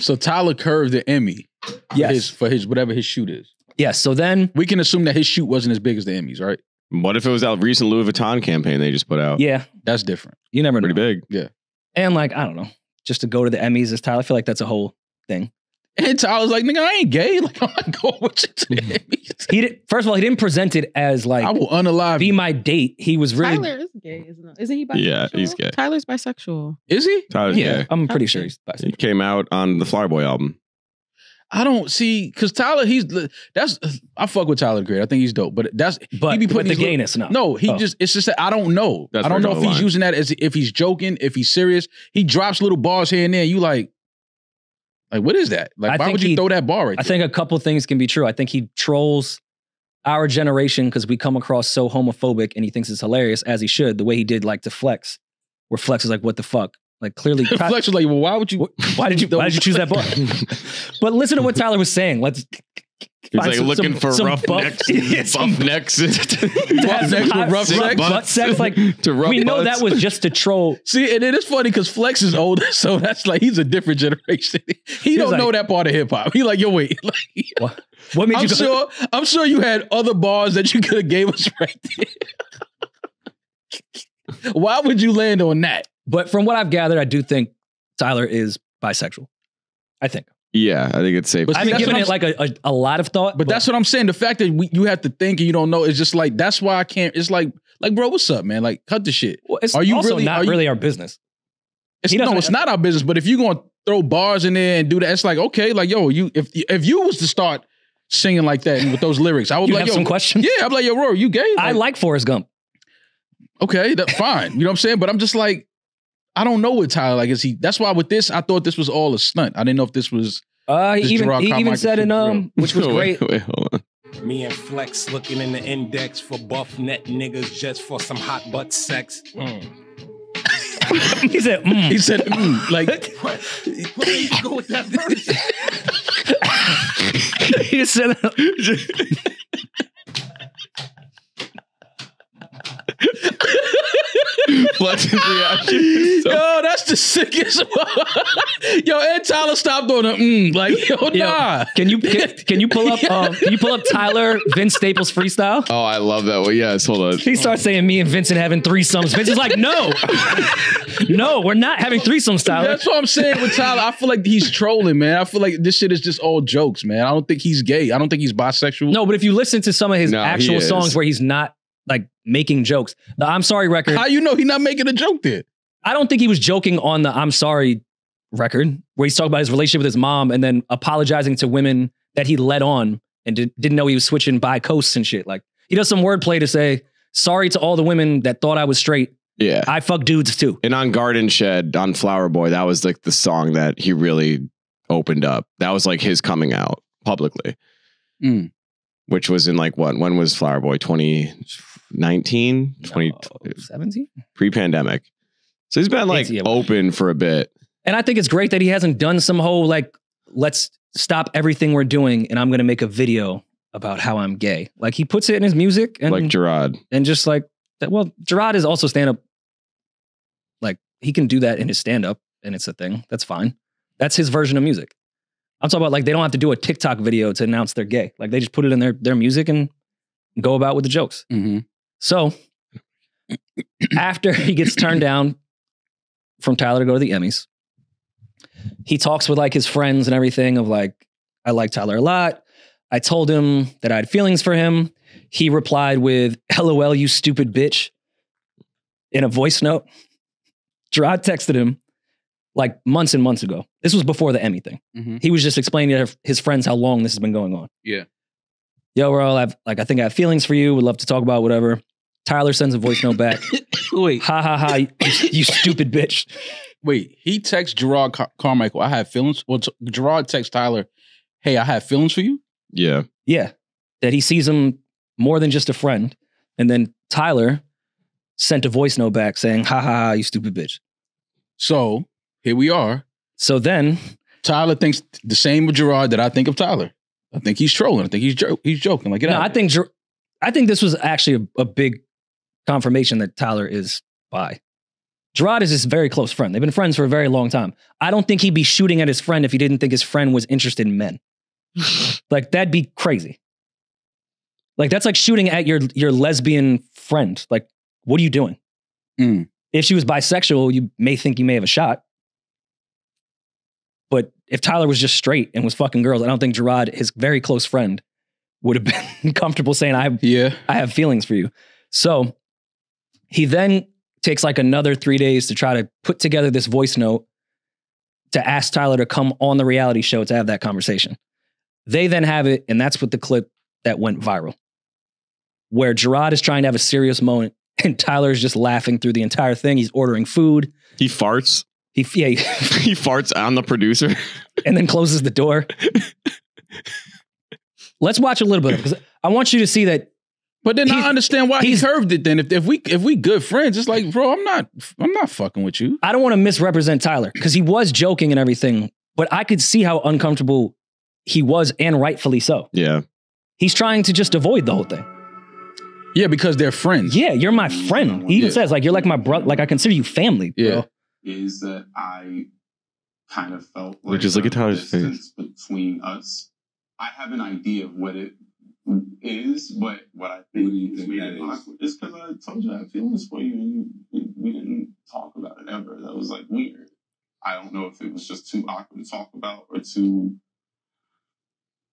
[SPEAKER 2] So Tyler curved the Emmy
[SPEAKER 1] Yes.
[SPEAKER 2] his, for his whatever his shoot is.
[SPEAKER 1] yes. So then,
[SPEAKER 2] We can assume that his shoot wasn't as big as the Emmys, right?
[SPEAKER 3] What if it was that recent Louis Vuitton campaign they just put out?
[SPEAKER 1] yeah,
[SPEAKER 2] That's different.
[SPEAKER 1] you never know.
[SPEAKER 3] Pretty big. Yeah.
[SPEAKER 1] And like, I don't know, just to go to the Emmys as Tyler, I feel like that's a whole thing.
[SPEAKER 2] And Tyler's like, nigga, I ain't gay. Like, I'm not going with you to mm-hmm. the Emmys.
[SPEAKER 1] He did, first of all, he didn't present it as like
[SPEAKER 2] I will unalive
[SPEAKER 1] be
[SPEAKER 2] you.
[SPEAKER 1] my date. He was really
[SPEAKER 4] Tyler is gay, isn't it? Isn't he bisexual?
[SPEAKER 3] Yeah, he's gay.
[SPEAKER 4] Tyler's bisexual.
[SPEAKER 2] Is he?
[SPEAKER 3] Tyler's
[SPEAKER 1] yeah.
[SPEAKER 3] gay.
[SPEAKER 1] I'm pretty sure
[SPEAKER 4] Okay.
[SPEAKER 1] he's
[SPEAKER 3] He came out on the Flyboy album.
[SPEAKER 2] I don't see because Tyler, he's that's I fuck with Tyler Great. I think he's dope, but that's
[SPEAKER 1] But,
[SPEAKER 2] He be
[SPEAKER 1] but
[SPEAKER 2] putting
[SPEAKER 1] the
[SPEAKER 2] these little-
[SPEAKER 1] gayness, no.
[SPEAKER 2] no. He
[SPEAKER 1] Oh.
[SPEAKER 2] just it's just that I don't know.
[SPEAKER 3] That's
[SPEAKER 2] I don't know if he's
[SPEAKER 3] line.
[SPEAKER 2] using that as if he's joking, if he's serious. He drops little bars here and there. You like, like what is that? Like,
[SPEAKER 1] I
[SPEAKER 2] why would you
[SPEAKER 1] he-
[SPEAKER 2] throw that bar right
[SPEAKER 1] I
[SPEAKER 2] there?
[SPEAKER 1] think a couple things can be true. I think he trolls our generation because we come across so homophobic and he thinks it's hilarious, as he should, the way he did like to Flex, where Flex is like, what the fuck? Like clearly,
[SPEAKER 2] Flex was like, well, why would you?
[SPEAKER 1] why did you why did you choose that bar? but listen to what Tyler was saying. Let's
[SPEAKER 3] He's like
[SPEAKER 1] some-
[SPEAKER 3] looking
[SPEAKER 1] some-
[SPEAKER 3] for
[SPEAKER 1] some
[SPEAKER 3] rough
[SPEAKER 1] buff-
[SPEAKER 3] necks,
[SPEAKER 1] Yeah, some-
[SPEAKER 3] buff necks,
[SPEAKER 1] to
[SPEAKER 2] necks with rough sex?
[SPEAKER 1] butt sex. Like
[SPEAKER 3] to rub
[SPEAKER 1] we know that was just to troll.
[SPEAKER 2] See, and it is funny because Flex is older, so that's like he's a different generation. He don't
[SPEAKER 1] like-
[SPEAKER 2] know that part of hip hop. He like, yo, wait. Like,
[SPEAKER 1] What made
[SPEAKER 2] I'm
[SPEAKER 1] you go?
[SPEAKER 2] sure. I'm sure you had other bars that you could have gave us right there. Why would you land on that?
[SPEAKER 1] But from what I've gathered, I do think Tyler is bisexual. I think.
[SPEAKER 3] Yeah, I think it's safe.
[SPEAKER 2] But
[SPEAKER 1] I
[SPEAKER 2] see,
[SPEAKER 1] haven't
[SPEAKER 2] that's
[SPEAKER 1] given it like a, a, a lot of thought.
[SPEAKER 2] But that's what I'm saying. The fact that we, you have to think and you don't know is just like that's why I can't. It's like, like, bro, what's up, man? Like, cut the shit.
[SPEAKER 1] well, it's
[SPEAKER 2] are you
[SPEAKER 1] also
[SPEAKER 2] really-
[SPEAKER 1] not
[SPEAKER 2] are you-
[SPEAKER 1] really our business.
[SPEAKER 2] It's no,
[SPEAKER 1] doesn't-
[SPEAKER 2] it's not our business. But if you're gonna throw bars in there and do that, it's like okay, like yo, you if if you was to start singing like that and with those lyrics, I would
[SPEAKER 1] You
[SPEAKER 2] be
[SPEAKER 1] have
[SPEAKER 2] like, yo,
[SPEAKER 1] some questions?
[SPEAKER 2] yeah, I'm like, yo, bro, you gay?
[SPEAKER 1] I like Forrest Gump.
[SPEAKER 2] okay, that's fine. You know what I'm saying? But I'm just like, I don't know what Tyler like. Is he? That's why with this, I thought this was all a stunt. I didn't know if this was.
[SPEAKER 1] Uh, he even
[SPEAKER 2] Jerrod
[SPEAKER 1] he even said in um, which was
[SPEAKER 3] Wait,
[SPEAKER 1] great.
[SPEAKER 3] Wait, hold on.
[SPEAKER 7] Me and Flex looking in the index for buff net niggas just for some hot butt sex. Mm.
[SPEAKER 1] he said, mm.
[SPEAKER 2] He said, mm, like,
[SPEAKER 7] Where you go with that verse?
[SPEAKER 1] he said,
[SPEAKER 3] Flex's reaction. is so-
[SPEAKER 2] yo, that's the sickest. yo, and Tyler stopped on the mm, like, yo,
[SPEAKER 1] Yo, can you can, can you pull up um, can you pull up Tyler Vince Staples freestyle?
[SPEAKER 3] Oh, I love that. Well, yes, hold on.
[SPEAKER 1] He starts saying me and Vincent having threesomes. Vince is like, no, no, we're not having threesomes, Tyler.
[SPEAKER 2] That's what I'm saying with Tyler. I feel like he's trolling, man. I feel like this shit is just all jokes, man. I don't think he's gay. I don't think he's bisexual.
[SPEAKER 1] No, but if you listen to some of his
[SPEAKER 3] No,
[SPEAKER 1] actual songs where he's not like making jokes, the I'm sorry record,
[SPEAKER 2] How you know he not making a joke there?
[SPEAKER 1] I don't think he was joking on the I'm sorry record where he's talking about his relationship with his mom and then apologizing to women that he led on and did, didn't know he was switching by coasts and shit. Like he does some wordplay to say sorry to all the women that thought I was straight.
[SPEAKER 3] Yeah.
[SPEAKER 1] I fuck dudes too.
[SPEAKER 3] And on Garden Shed, on Flower Boy, that was like the song that he really opened up. That was like his coming out publicly.
[SPEAKER 2] Mm.
[SPEAKER 3] Which was in like what? When was Flower Boy? 2019? 20
[SPEAKER 1] 17.
[SPEAKER 3] pre pandemic. So he's been like
[SPEAKER 1] It's-
[SPEAKER 3] open for a bit.
[SPEAKER 1] And I think it's great that he hasn't done some whole like let's stop everything we're doing and I'm going to make a video about how I'm gay. Like he puts it in his music and
[SPEAKER 3] like Jerrod.
[SPEAKER 1] and just like that. Well, Jerrod is also stand up. Like he can do that in his stand up, and it's a thing. That's fine. That's his version of music. I'm talking about like they don't have to do a TikTok video to announce they're gay. Like they just put it in their their music and go about with the jokes.
[SPEAKER 2] Mm-hmm.
[SPEAKER 1] So after he gets turned down from Tyler to go to the Emmys, he talks with like his friends and everything of like, I like Tyler a lot. I told him that I had feelings for him. He replied with, LOL, you stupid bitch, in a voice note. Jerrod texted him like months and months ago. This was before the Emmy thing.
[SPEAKER 2] Mm-hmm.
[SPEAKER 1] He was just explaining to his friends how long this has been going on.
[SPEAKER 2] Yeah.
[SPEAKER 1] Yo, bro, I've, like, I think I have feelings for you. Would love to talk about whatever. Tyler sends a voice note back.
[SPEAKER 2] Wait,
[SPEAKER 1] Ha ha ha, you, you stupid bitch.
[SPEAKER 2] wait. He texts Jerrod Car- Carmichael. I have feelings. Well, t- Jerrod texts Tyler. Hey, I have feelings for you.
[SPEAKER 3] Yeah.
[SPEAKER 1] Yeah. That he sees him more than just a friend. And then Tyler sent a voice note back saying, ha ha ha, you stupid bitch.
[SPEAKER 2] So here we are.
[SPEAKER 1] So then,
[SPEAKER 2] Tyler thinks the same of Jerrod that I think of Tyler. I think he's trolling. I think he's jo- he's joking. Like, get
[SPEAKER 1] no,
[SPEAKER 2] out.
[SPEAKER 1] I think Ger- I think this was actually a, a big confirmation that Tyler is bi. Jerrod is his very close friend. They've been friends for a very long time. I don't think he'd be shooting at his friend if he didn't think his friend was interested in men. like that'd be crazy. Like that's like shooting at your your lesbian friend. Like, what are you doing?
[SPEAKER 2] Mm.
[SPEAKER 1] If she was bisexual, you may think you may have a shot. But if Tyler was just straight and was fucking girls, I don't think Jerrod, his very close friend, would have been comfortable saying, I
[SPEAKER 2] yeah.
[SPEAKER 1] I have feelings for you. So he then takes like another three days to try to put together this voice note to ask Tyler to come on the reality show to have that conversation. They then have it, and that's what the clip that went viral, where Jerrod is trying to have a serious moment, and Tyler is just laughing through the entire thing. He's ordering food.
[SPEAKER 3] He farts.
[SPEAKER 1] He yeah, he-
[SPEAKER 3] he farts on the producer.
[SPEAKER 1] and then closes the door. Let's watch a little bit because I want you to see that
[SPEAKER 2] But then
[SPEAKER 1] He's-
[SPEAKER 2] I understand why he
[SPEAKER 1] he's-
[SPEAKER 2] curved it. Then if, if we if we good friends, it's like, bro, I'm not I'm not fucking with you.
[SPEAKER 1] I don't want to misrepresent Tyler because he was joking and everything, but I could see how uncomfortable he was and rightfully so.
[SPEAKER 3] Yeah.
[SPEAKER 1] He's trying to just avoid the whole thing.
[SPEAKER 2] Yeah, because they're friends.
[SPEAKER 1] Yeah, you're my friend. He even
[SPEAKER 2] Yeah.
[SPEAKER 1] says like you're like my brother. Like I consider you family. Bro.
[SPEAKER 2] Yeah.
[SPEAKER 8] is that I kind of felt
[SPEAKER 3] Look,
[SPEAKER 8] like
[SPEAKER 3] just look
[SPEAKER 8] a
[SPEAKER 3] at Tyler's
[SPEAKER 8] distance between us. I have an idea of what it is, but what I think
[SPEAKER 9] What do you
[SPEAKER 8] is
[SPEAKER 9] think
[SPEAKER 8] made
[SPEAKER 9] that
[SPEAKER 8] it
[SPEAKER 9] is?
[SPEAKER 8] awkward is because I told you I have feelings for you, and you, we didn't talk about it ever. That was like weird. I don't know if it was just too awkward to talk about or too.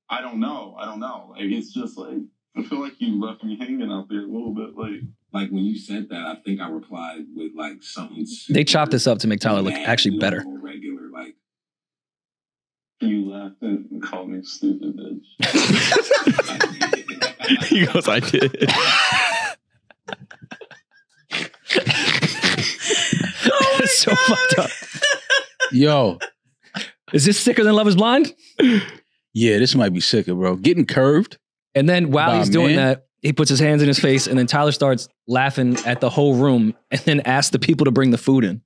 [SPEAKER 8] I don't know. I don't know. Like it's just like I feel like you left me hanging out there a little bit. Like
[SPEAKER 9] Like when you said that, I think I replied with like something.
[SPEAKER 1] They chopped this up to make Tyler look actually better.
[SPEAKER 9] Regular, like
[SPEAKER 8] you laughed and called me stupid bitch.
[SPEAKER 3] he goes, I did.
[SPEAKER 1] Oh it's so fucked up.
[SPEAKER 2] Yo,
[SPEAKER 1] Is this sicker than Love Is Blind?
[SPEAKER 2] yeah, this might be sicker, bro. Getting curved.
[SPEAKER 1] And then while he's doing
[SPEAKER 2] man.
[SPEAKER 1] that, he puts his hands in his face, and then Tyler starts laughing at the whole room, and then asks the people to bring the food in,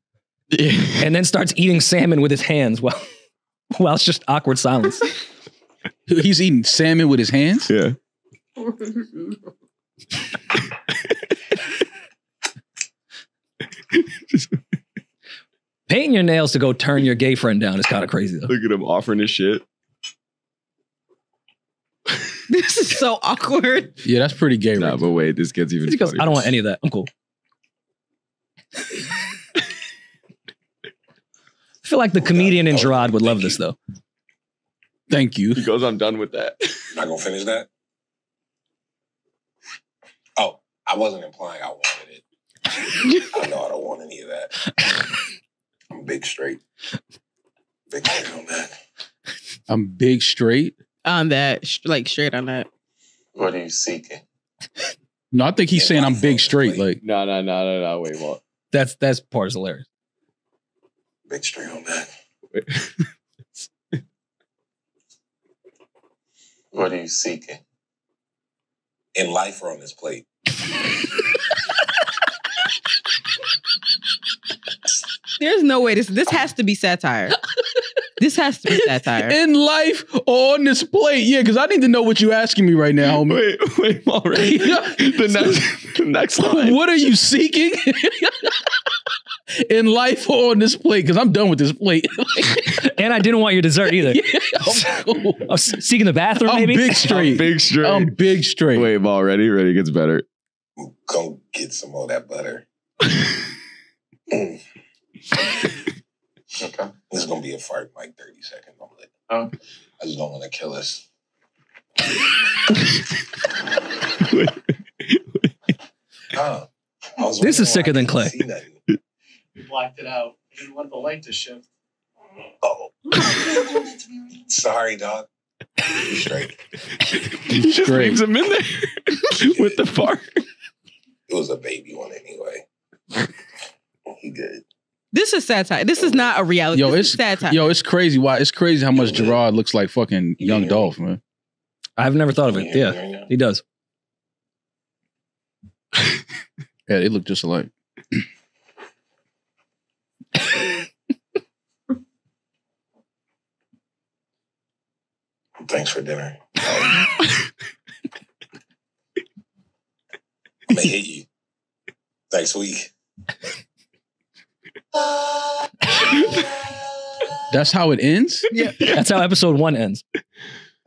[SPEAKER 1] and then starts eating salmon with his hands while while it's just awkward silence.
[SPEAKER 2] He's eating salmon with his hands.
[SPEAKER 3] yeah.
[SPEAKER 1] Painting your nails to go turn your gay friend down is kind of crazy though.
[SPEAKER 3] Look at him offering his shit.
[SPEAKER 4] This is so awkward.
[SPEAKER 2] Yeah, that's pretty gay.
[SPEAKER 3] Nah,
[SPEAKER 2] Right?
[SPEAKER 3] but wait, this gets even.
[SPEAKER 1] He goes. I don't want any of that. I'm cool. I feel like the comedian in Jerrod would love this though.
[SPEAKER 2] Thank you.
[SPEAKER 3] He goes, I'm done with that.
[SPEAKER 9] not gonna finish that. Oh, I wasn't implying I wanted it. I know I don't want any of that. I'm big straight. Big straight on that.
[SPEAKER 2] I'm big straight.
[SPEAKER 4] On that, like straight on that.
[SPEAKER 8] What are you seeking?
[SPEAKER 2] No, I think he's saying I'm big straight. Like
[SPEAKER 3] No, no, no, no, no. Wait, what?
[SPEAKER 1] That's that's part is hilarious.
[SPEAKER 9] Big straight on that. What are you seeking? In life or on this plate?
[SPEAKER 4] There's no way this this has to be satire. this has to be satire.
[SPEAKER 2] in life or on this plate. Yeah, because I need to know what you're asking me right now, homie.
[SPEAKER 3] Wait, wait, already. the next, the next line.
[SPEAKER 2] what are you seeking? in life or on this plate because I'm done with this plate.
[SPEAKER 1] And I didn't want your dessert either.
[SPEAKER 2] I'm.
[SPEAKER 1] I was seeking the bathroom,
[SPEAKER 2] I'm
[SPEAKER 1] maybe.
[SPEAKER 2] big straight.
[SPEAKER 3] Big straight.
[SPEAKER 2] I'm big straight.
[SPEAKER 3] Wait, ball ready? Ready gets better.
[SPEAKER 9] Go get some more of that butter. Okay. This is gonna be a fart in like 30 seconds. I'm like,
[SPEAKER 8] Oh.
[SPEAKER 9] I just don't want to kill us. Oh, was
[SPEAKER 1] This is sicker than Clay.
[SPEAKER 9] see nothing.
[SPEAKER 10] You blacked it out. You didn't want the light to shift.
[SPEAKER 9] Oh. Sorry, dog. You straight.
[SPEAKER 3] He just
[SPEAKER 2] Straight.
[SPEAKER 3] leaves him in there with the fart.
[SPEAKER 9] It was a baby one anyway. He good.
[SPEAKER 4] This is satire. This is not a reality.
[SPEAKER 2] Yo,
[SPEAKER 4] this is
[SPEAKER 2] it's
[SPEAKER 4] satire.
[SPEAKER 2] yo, it's crazy. Why? It's crazy how much Jerrod looks like fucking young Dolph, man.
[SPEAKER 1] I've never thought of it.
[SPEAKER 9] You hear me
[SPEAKER 1] Yeah,
[SPEAKER 9] right
[SPEAKER 1] he does.
[SPEAKER 2] Yeah, they look just alike.
[SPEAKER 9] Thanks for dinner. I'm gonna hit you next week.
[SPEAKER 2] That's how it ends.
[SPEAKER 1] Yeah, that's how episode one ends.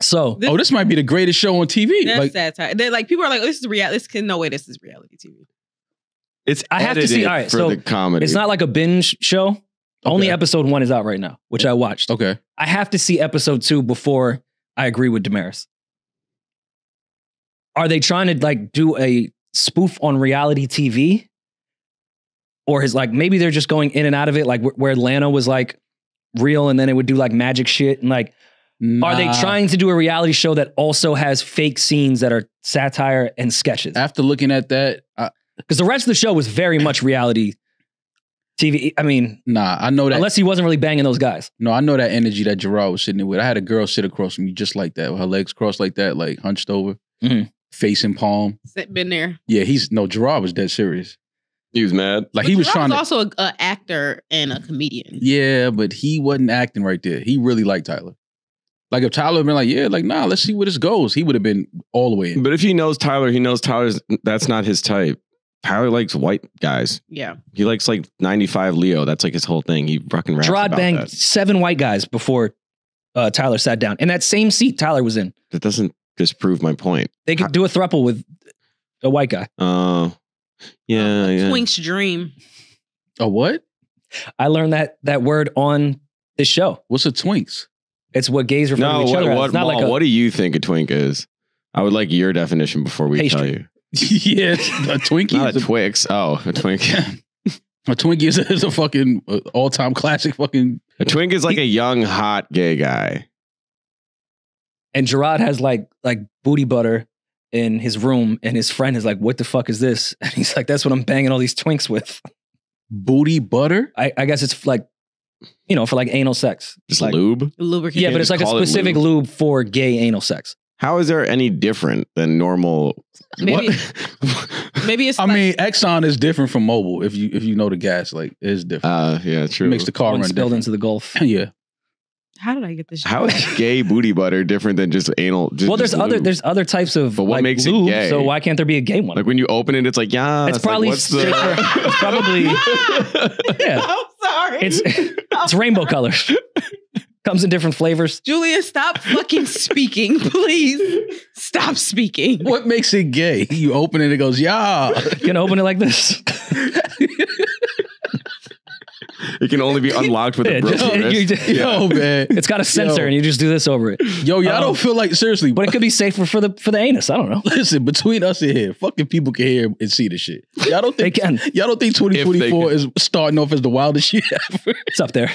[SPEAKER 1] So
[SPEAKER 4] This-
[SPEAKER 2] Oh, this might be the greatest show on TV.
[SPEAKER 4] That's
[SPEAKER 2] Like,
[SPEAKER 4] satire. They're like people are like, oh, this is reality. This can no way. This is reality TV.
[SPEAKER 3] It's
[SPEAKER 1] I have to see- all right,
[SPEAKER 3] for
[SPEAKER 1] so
[SPEAKER 3] the comedy.
[SPEAKER 1] it's not like a binge show. Only episode one is out right now, which I watched.
[SPEAKER 2] okay,
[SPEAKER 1] I have to see episode two before I agree with Damaris. Are they trying to like do a spoof on reality TV? Or his like maybe they're just going in and out of it, like wh- where Lana was like real and then it would do like magic shit and like are they trying to do a reality show that also has fake scenes that are satire and sketches?
[SPEAKER 2] After looking at that, I,
[SPEAKER 1] Because the rest of the show was very much reality TV. I mean,
[SPEAKER 2] nah, I know that.
[SPEAKER 1] unless he wasn't really banging those guys.
[SPEAKER 2] no, I know that energy that Jerrod was sitting there with. I had a girl sit across from me just like that, with her legs crossed like that, like hunched over,
[SPEAKER 1] Mhm.
[SPEAKER 2] Face in palm.
[SPEAKER 4] Been there.
[SPEAKER 2] Yeah, he's no Jerrod was dead serious.
[SPEAKER 3] he was mad.
[SPEAKER 2] Like
[SPEAKER 4] But
[SPEAKER 2] he was
[SPEAKER 4] Jerrod
[SPEAKER 2] trying to.
[SPEAKER 4] also an a actor and a comedian.
[SPEAKER 2] Yeah, but he wasn't acting right there. He really liked Tyler. Like if Tyler had been like, yeah, like nah, let's see where this goes. He would have been all the way in.
[SPEAKER 3] But if he knows Tyler, he knows Tyler's that's not his type. Tyler likes white guys.
[SPEAKER 4] Yeah.
[SPEAKER 3] He likes like 95 Leo. That's like his whole thing. He fucking raps Jerrod
[SPEAKER 1] banged
[SPEAKER 3] that.
[SPEAKER 1] seven white guys before uh, Tyler sat down. In that same seat Tyler was in.
[SPEAKER 3] That doesn't disprove my point.
[SPEAKER 1] They could do a thruple with a white guy.
[SPEAKER 3] Uh, yeah, yeah.
[SPEAKER 4] Twink's dream.
[SPEAKER 2] A what?
[SPEAKER 1] I learned that that word on this show.
[SPEAKER 2] What's a Twinks?
[SPEAKER 1] It's what gays refer
[SPEAKER 3] No,
[SPEAKER 1] to each
[SPEAKER 3] what,
[SPEAKER 1] other as.
[SPEAKER 3] what,
[SPEAKER 1] It's not like a,
[SPEAKER 3] what do you think a twink is? I would like your definition before we tell you.
[SPEAKER 2] yeah, a Twinkie.
[SPEAKER 3] Not
[SPEAKER 2] is
[SPEAKER 3] a Twix. Oh, a twink.
[SPEAKER 2] A Twinkie is a, is a fucking uh, all time classic. Fucking
[SPEAKER 3] a twink is like a young, hot gay guy.
[SPEAKER 1] And Jerrod has like like booty butter in his room, and his friend is like, "What the fuck is this?" And he's like, "That's what I'm banging all these twinks with."
[SPEAKER 2] booty butter.
[SPEAKER 1] I, I guess it's like, you know, for like anal sex.
[SPEAKER 3] Just
[SPEAKER 1] like,
[SPEAKER 3] lube.
[SPEAKER 4] Lubricant.
[SPEAKER 1] Yeah, but it's like a specific
[SPEAKER 3] lube.
[SPEAKER 1] lube for gay anal sex.
[SPEAKER 3] How is there any different than normal?
[SPEAKER 4] Maybe maybe it's
[SPEAKER 2] I
[SPEAKER 4] like,
[SPEAKER 2] mean, Exxon is different from Mobil. If you if you know the gas, like it's different.
[SPEAKER 3] uh, yeah,
[SPEAKER 2] it
[SPEAKER 3] true.
[SPEAKER 2] makes the car
[SPEAKER 1] One
[SPEAKER 2] run
[SPEAKER 1] spilled
[SPEAKER 2] different.
[SPEAKER 1] into the Gulf.
[SPEAKER 2] yeah,
[SPEAKER 4] how did I get this?
[SPEAKER 3] How is gay booty butter different than just anal? Just,
[SPEAKER 1] well, there's
[SPEAKER 3] just
[SPEAKER 1] other
[SPEAKER 3] lube?
[SPEAKER 1] there's other types of
[SPEAKER 3] But what
[SPEAKER 1] like,
[SPEAKER 3] makes it gay?
[SPEAKER 1] So why can't there be a gay one?
[SPEAKER 3] like when you open it, it's like yeah.
[SPEAKER 1] It's probably
[SPEAKER 3] like, what's the?
[SPEAKER 1] It's probably yeah.
[SPEAKER 4] I'm sorry.
[SPEAKER 1] It's it's rainbow colors. Comes in different flavors.
[SPEAKER 4] Julia, stop fucking speaking, please. Stop speaking.
[SPEAKER 2] what makes it gay? You open it, it goes yeah.
[SPEAKER 1] You can open it like this.
[SPEAKER 3] it can only be unlocked with a broken
[SPEAKER 1] just-
[SPEAKER 3] wrist.
[SPEAKER 2] Yo, man.
[SPEAKER 1] It's got a sensor,
[SPEAKER 2] Yo.
[SPEAKER 1] and you just do this over it.
[SPEAKER 2] Yo, y'all
[SPEAKER 1] Um,
[SPEAKER 2] don't feel like seriously,
[SPEAKER 1] But it could be safer for the for the anus. I don't know.
[SPEAKER 2] Listen, between us and here, fucking people can hear and see the shit. Y'all don't
[SPEAKER 1] They
[SPEAKER 2] think
[SPEAKER 1] can.
[SPEAKER 2] y'all don't think
[SPEAKER 3] they
[SPEAKER 2] 2024 is starting off as the wildest shit ever.
[SPEAKER 1] It's up there,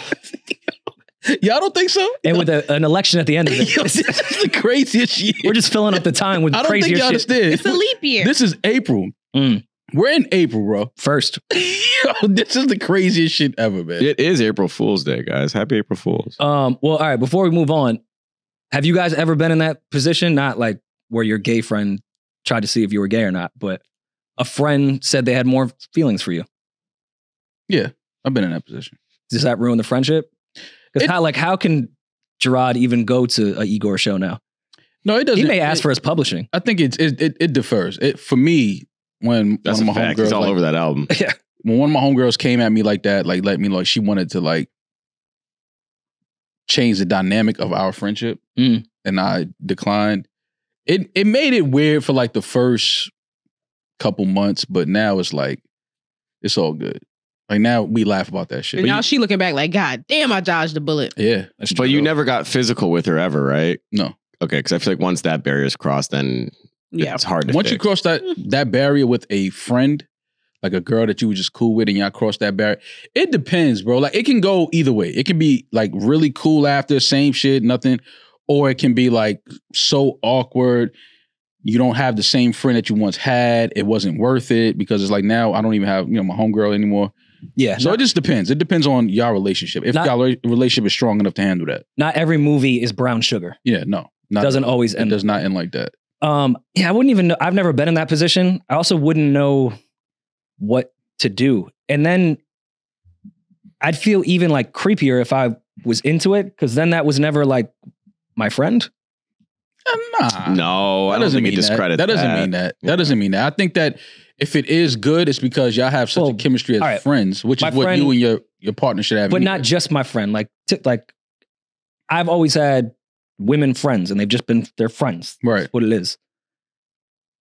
[SPEAKER 2] y'all don't think so?
[SPEAKER 1] and with a, an election at the end of it,
[SPEAKER 2] Yo, this is the craziest shit.
[SPEAKER 1] we're just filling up the time with
[SPEAKER 2] I don't think
[SPEAKER 1] crazier
[SPEAKER 2] y'all
[SPEAKER 1] shit.
[SPEAKER 2] understand.
[SPEAKER 4] It's a leap year.
[SPEAKER 2] This is April.
[SPEAKER 1] Mm.
[SPEAKER 2] We're in April, bro.
[SPEAKER 1] First,
[SPEAKER 2] Yo, this is the craziest shit ever, man.
[SPEAKER 3] It is April Fool's Day, guys. Happy April Fools.
[SPEAKER 1] um, well, all right. Before we move on, have you guys ever been in that position? Not like where your gay friend tried to see if you were gay or not, but a friend said they had more feelings for you.
[SPEAKER 2] Yeah, I've been in that position.
[SPEAKER 1] Does that ruin the friendship? Because
[SPEAKER 2] It-
[SPEAKER 1] how like how can Jerrod even go to a Igor show now?
[SPEAKER 2] No, it doesn't.
[SPEAKER 1] He may ask
[SPEAKER 2] it-
[SPEAKER 1] for his publishing.
[SPEAKER 2] I think it's it, it, it differs. It for me when
[SPEAKER 3] That's
[SPEAKER 2] one of my
[SPEAKER 3] fact. He's
[SPEAKER 2] homegirls
[SPEAKER 3] all
[SPEAKER 2] like,
[SPEAKER 3] over that album.
[SPEAKER 1] Yeah.
[SPEAKER 2] when one of my homegirls came at me like that, like let me like she wanted to like change the dynamic of our friendship,
[SPEAKER 1] Mm.
[SPEAKER 2] and I declined. It it made it weird for like the first couple months, but now it's like it's all good. Like now we laugh about that shit.
[SPEAKER 4] And
[SPEAKER 2] But
[SPEAKER 4] now she looking back like, God damn, I dodged the bullet.
[SPEAKER 2] yeah,
[SPEAKER 3] But you never got physical with her ever, right?
[SPEAKER 2] No.
[SPEAKER 3] Okay, because I feel like once that barrier's crossed, then
[SPEAKER 4] Yeah.
[SPEAKER 3] it's hard to
[SPEAKER 2] Once you cross that that barrier with a friend, like a girl that you were just cool with, and y'all cross that barrier, it depends, bro. Like it can go either way. It can be like really cool after, same shit, nothing, or it can be like so awkward. You don't have the same friend that you once had. It wasn't worth it because it's like now I don't even have you know my homegirl anymore.
[SPEAKER 1] Yeah.
[SPEAKER 2] So it just depends. It depends on y'all relationship. If
[SPEAKER 1] Not-
[SPEAKER 2] y'all relationship is strong enough to handle that.
[SPEAKER 1] Not every movie is brown sugar.
[SPEAKER 2] Yeah, no, not
[SPEAKER 1] Doesn't always
[SPEAKER 2] It
[SPEAKER 1] end.
[SPEAKER 2] does not end like that.
[SPEAKER 1] Um, yeah, I wouldn't even know. I've never been in that position. I also wouldn't know what to do. And then I'd feel even like creepier if I was into it, because then that was never like my friend.
[SPEAKER 2] Nah,
[SPEAKER 3] no, I
[SPEAKER 2] that
[SPEAKER 3] don't
[SPEAKER 2] doesn't mean
[SPEAKER 3] it discredits
[SPEAKER 2] that. That doesn't mean that. That doesn't mean that. I think that if it is good, it's because y'all have such
[SPEAKER 1] Well,
[SPEAKER 2] a chemistry as
[SPEAKER 1] all right.
[SPEAKER 2] friends, which
[SPEAKER 1] My
[SPEAKER 2] is what
[SPEAKER 1] friend-
[SPEAKER 2] you and your your partner should have.
[SPEAKER 1] But
[SPEAKER 2] anyway.
[SPEAKER 1] not just my friend. Like, t- like I've always had women friends, and they've just been they're friends.
[SPEAKER 2] right.
[SPEAKER 1] That's what it is.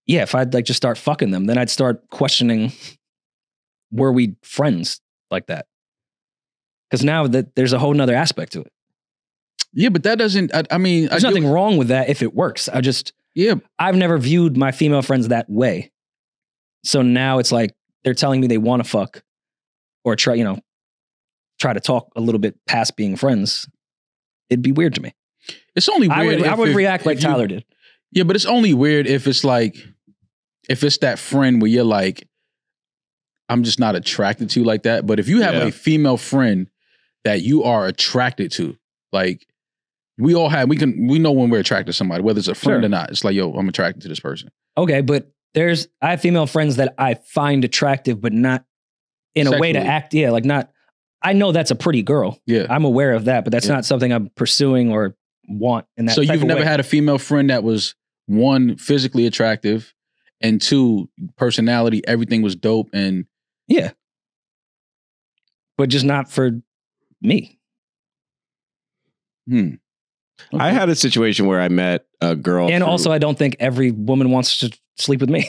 [SPEAKER 1] Yeah, if I'd like just start fucking them, then I'd start questioning were we friends like that? Because now that there's a whole nother aspect to it.
[SPEAKER 2] Yeah, but that doesn't. I, I mean,
[SPEAKER 1] There's
[SPEAKER 2] I
[SPEAKER 1] nothing wrong with that if it works. I just
[SPEAKER 2] Yeah,
[SPEAKER 1] I've never viewed my female friends that way. So now it's like they're telling me they want to fuck or try, you know, try to talk a little bit past being friends. It'd be weird to me.
[SPEAKER 2] It's only weird.
[SPEAKER 1] I would, I would
[SPEAKER 2] if-
[SPEAKER 1] react like
[SPEAKER 2] if you-
[SPEAKER 1] Tyler did.
[SPEAKER 2] Yeah, but it's only weird if it's like if it's that friend where you're like, I'm just not attracted to like that. But if you have
[SPEAKER 3] Yeah.
[SPEAKER 2] a female friend that you are attracted to, like we all have, we can we know when we're attracted to somebody, whether it's a friend
[SPEAKER 1] Sure.
[SPEAKER 2] or not. It's like, yo, I'm attracted to this person.
[SPEAKER 1] Okay, but there's I have female friends that I find attractive, but not in a way to act. Yeah, like not. I know that's a pretty girl.
[SPEAKER 2] Yeah.
[SPEAKER 1] I'm aware of that, but that's
[SPEAKER 2] Yeah.
[SPEAKER 1] not something I'm pursuing or want in that.
[SPEAKER 2] so
[SPEAKER 1] type
[SPEAKER 2] you've
[SPEAKER 1] of
[SPEAKER 2] never
[SPEAKER 1] way.
[SPEAKER 2] had a female friend that was one physically attractive, and two personality, everything was dope, and
[SPEAKER 1] yeah, but just not for me.
[SPEAKER 2] hmm.
[SPEAKER 3] I had a situation where I met a girl,
[SPEAKER 1] and
[SPEAKER 3] through-
[SPEAKER 1] also, I don't think every woman wants to sleep with me.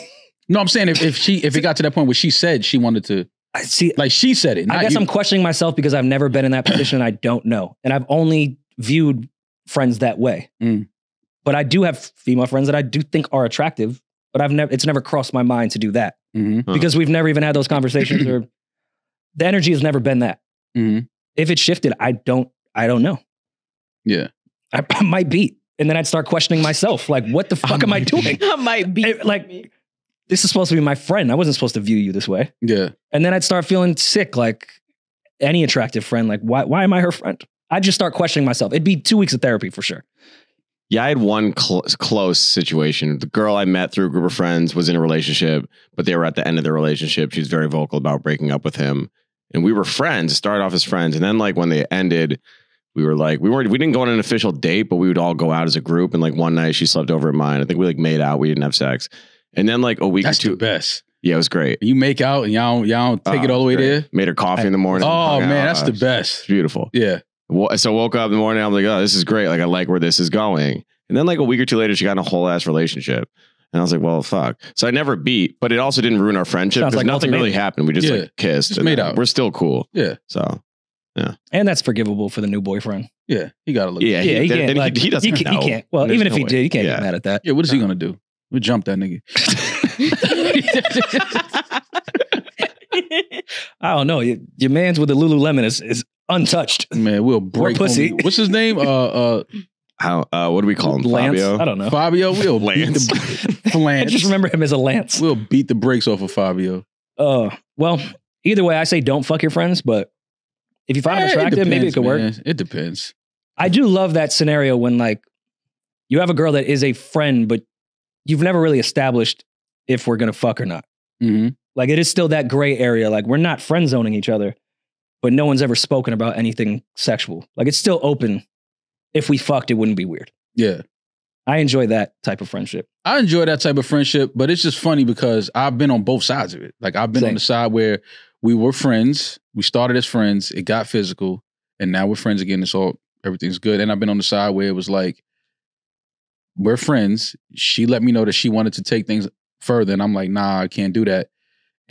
[SPEAKER 2] No, I'm saying if, if she if it got to that point where she said she wanted to,
[SPEAKER 1] I see.
[SPEAKER 2] like she said it.
[SPEAKER 1] I guess
[SPEAKER 2] you.
[SPEAKER 1] I'm questioning myself because I've never been in that position and I don't know. And I've only viewed friends that way.
[SPEAKER 2] Mm.
[SPEAKER 1] But I do have female friends that I do think are attractive, but I've never it's never crossed my mind to do that
[SPEAKER 2] Mhm.
[SPEAKER 3] Huh.
[SPEAKER 1] because we've never even had those conversations or the energy has never been that.
[SPEAKER 2] Mhm.
[SPEAKER 1] If it shifted, I don't I don't know.
[SPEAKER 2] Yeah.
[SPEAKER 1] I, I might be. And then I'd start questioning myself like what the fuck am I
[SPEAKER 2] might
[SPEAKER 1] doing?
[SPEAKER 4] I might be
[SPEAKER 1] like this is supposed to be my friend. I wasn't supposed to view you this way.
[SPEAKER 2] Yeah.
[SPEAKER 1] And then I'd start feeling sick, like any attractive friend. Like, why, why am I her friend? I'd just start questioning myself. It'd be two weeks of therapy for sure.
[SPEAKER 3] Yeah, I had one cl- close situation. The girl I met through a group of friends was in a relationship, but they were at the end of their relationship. She was very vocal about breaking up with him, and we were friends. Started off as friends, and then like when they ended, we were like we weren't we didn't go on an official date, but we would all go out as a group. And like one night, she slept over at mine. I think we like made out. We didn't have sex, and then like a week
[SPEAKER 2] That's
[SPEAKER 3] or two.
[SPEAKER 2] the best.
[SPEAKER 3] Yeah, it was great.
[SPEAKER 2] You make out and y'all y'all don't take
[SPEAKER 3] Oh,
[SPEAKER 2] it all the way
[SPEAKER 3] great.
[SPEAKER 2] there.
[SPEAKER 3] Made her coffee in the morning.
[SPEAKER 2] Oh man,
[SPEAKER 3] out.
[SPEAKER 2] that's the
[SPEAKER 3] It's
[SPEAKER 2] best.
[SPEAKER 3] beautiful.
[SPEAKER 2] Yeah.
[SPEAKER 3] Wo- So I woke up in the morning. I'm like, oh, this is great. Like I like where this is going. And then like a week or two later, she got in a whole ass relationship. And I was like, well, fuck. So I never beat, but it also didn't ruin our friendship
[SPEAKER 1] Sounds
[SPEAKER 3] because
[SPEAKER 1] like
[SPEAKER 3] nothing really happened. We just
[SPEAKER 2] Yeah.
[SPEAKER 3] like kissed.
[SPEAKER 2] Just
[SPEAKER 3] and
[SPEAKER 2] made
[SPEAKER 3] then
[SPEAKER 2] out.
[SPEAKER 3] We're still cool.
[SPEAKER 2] Yeah.
[SPEAKER 3] So yeah.
[SPEAKER 1] And that's forgivable for the new boyfriend.
[SPEAKER 2] Yeah. He got to look.
[SPEAKER 3] yeah,
[SPEAKER 1] yeah, he
[SPEAKER 3] then-
[SPEAKER 1] can't.
[SPEAKER 3] then
[SPEAKER 1] like,
[SPEAKER 3] he, he doesn't
[SPEAKER 1] he, can't,
[SPEAKER 3] know.
[SPEAKER 1] he can't. Well,
[SPEAKER 3] There's
[SPEAKER 1] even if
[SPEAKER 3] no
[SPEAKER 1] he
[SPEAKER 3] way.
[SPEAKER 1] did, he can't
[SPEAKER 3] Yeah.
[SPEAKER 1] get mad at that.
[SPEAKER 2] Yeah. What is he gonna do? We jump that nigga.
[SPEAKER 1] I don't know. Your, your man's with the Lululemon is, is untouched.
[SPEAKER 2] Man, we'll break.
[SPEAKER 1] pussy.
[SPEAKER 2] homie. What's his name? Uh, uh,
[SPEAKER 3] How? Uh, what do we call him?
[SPEAKER 1] Lance?
[SPEAKER 3] Fabio.
[SPEAKER 1] I don't know.
[SPEAKER 2] Fabio. We'll beat
[SPEAKER 3] Lance.
[SPEAKER 2] the
[SPEAKER 1] I just remember him as a Lance.
[SPEAKER 2] We'll beat the brakes off of Fabio.
[SPEAKER 1] Uh, well, either way, I say don't fuck your friends, but if you find them
[SPEAKER 2] Eh,
[SPEAKER 1] attractive, maybe it
[SPEAKER 2] depends,
[SPEAKER 1] could work.
[SPEAKER 2] It depends.
[SPEAKER 1] I do love that scenario when like you have a girl that is a friend, but you've never really established if we're gonna fuck or not.
[SPEAKER 2] hmm
[SPEAKER 1] Like it is still that gray area. Like we're not friend zoning each other, but no one's ever spoken about anything sexual. Like it's still open. If we fucked, it wouldn't be weird.
[SPEAKER 2] Yeah.
[SPEAKER 1] I enjoy that type of friendship.
[SPEAKER 2] I enjoy that type of friendship, but it's just funny because I've been on both sides of it. Like I've been on the side where we were friends. We started as friends. It got physical, and now we're friends again. It's all everything's good. And I've been on the side where it was like, we're friends. She let me know that she wanted to take things further, and I'm like, nah, I can't do that.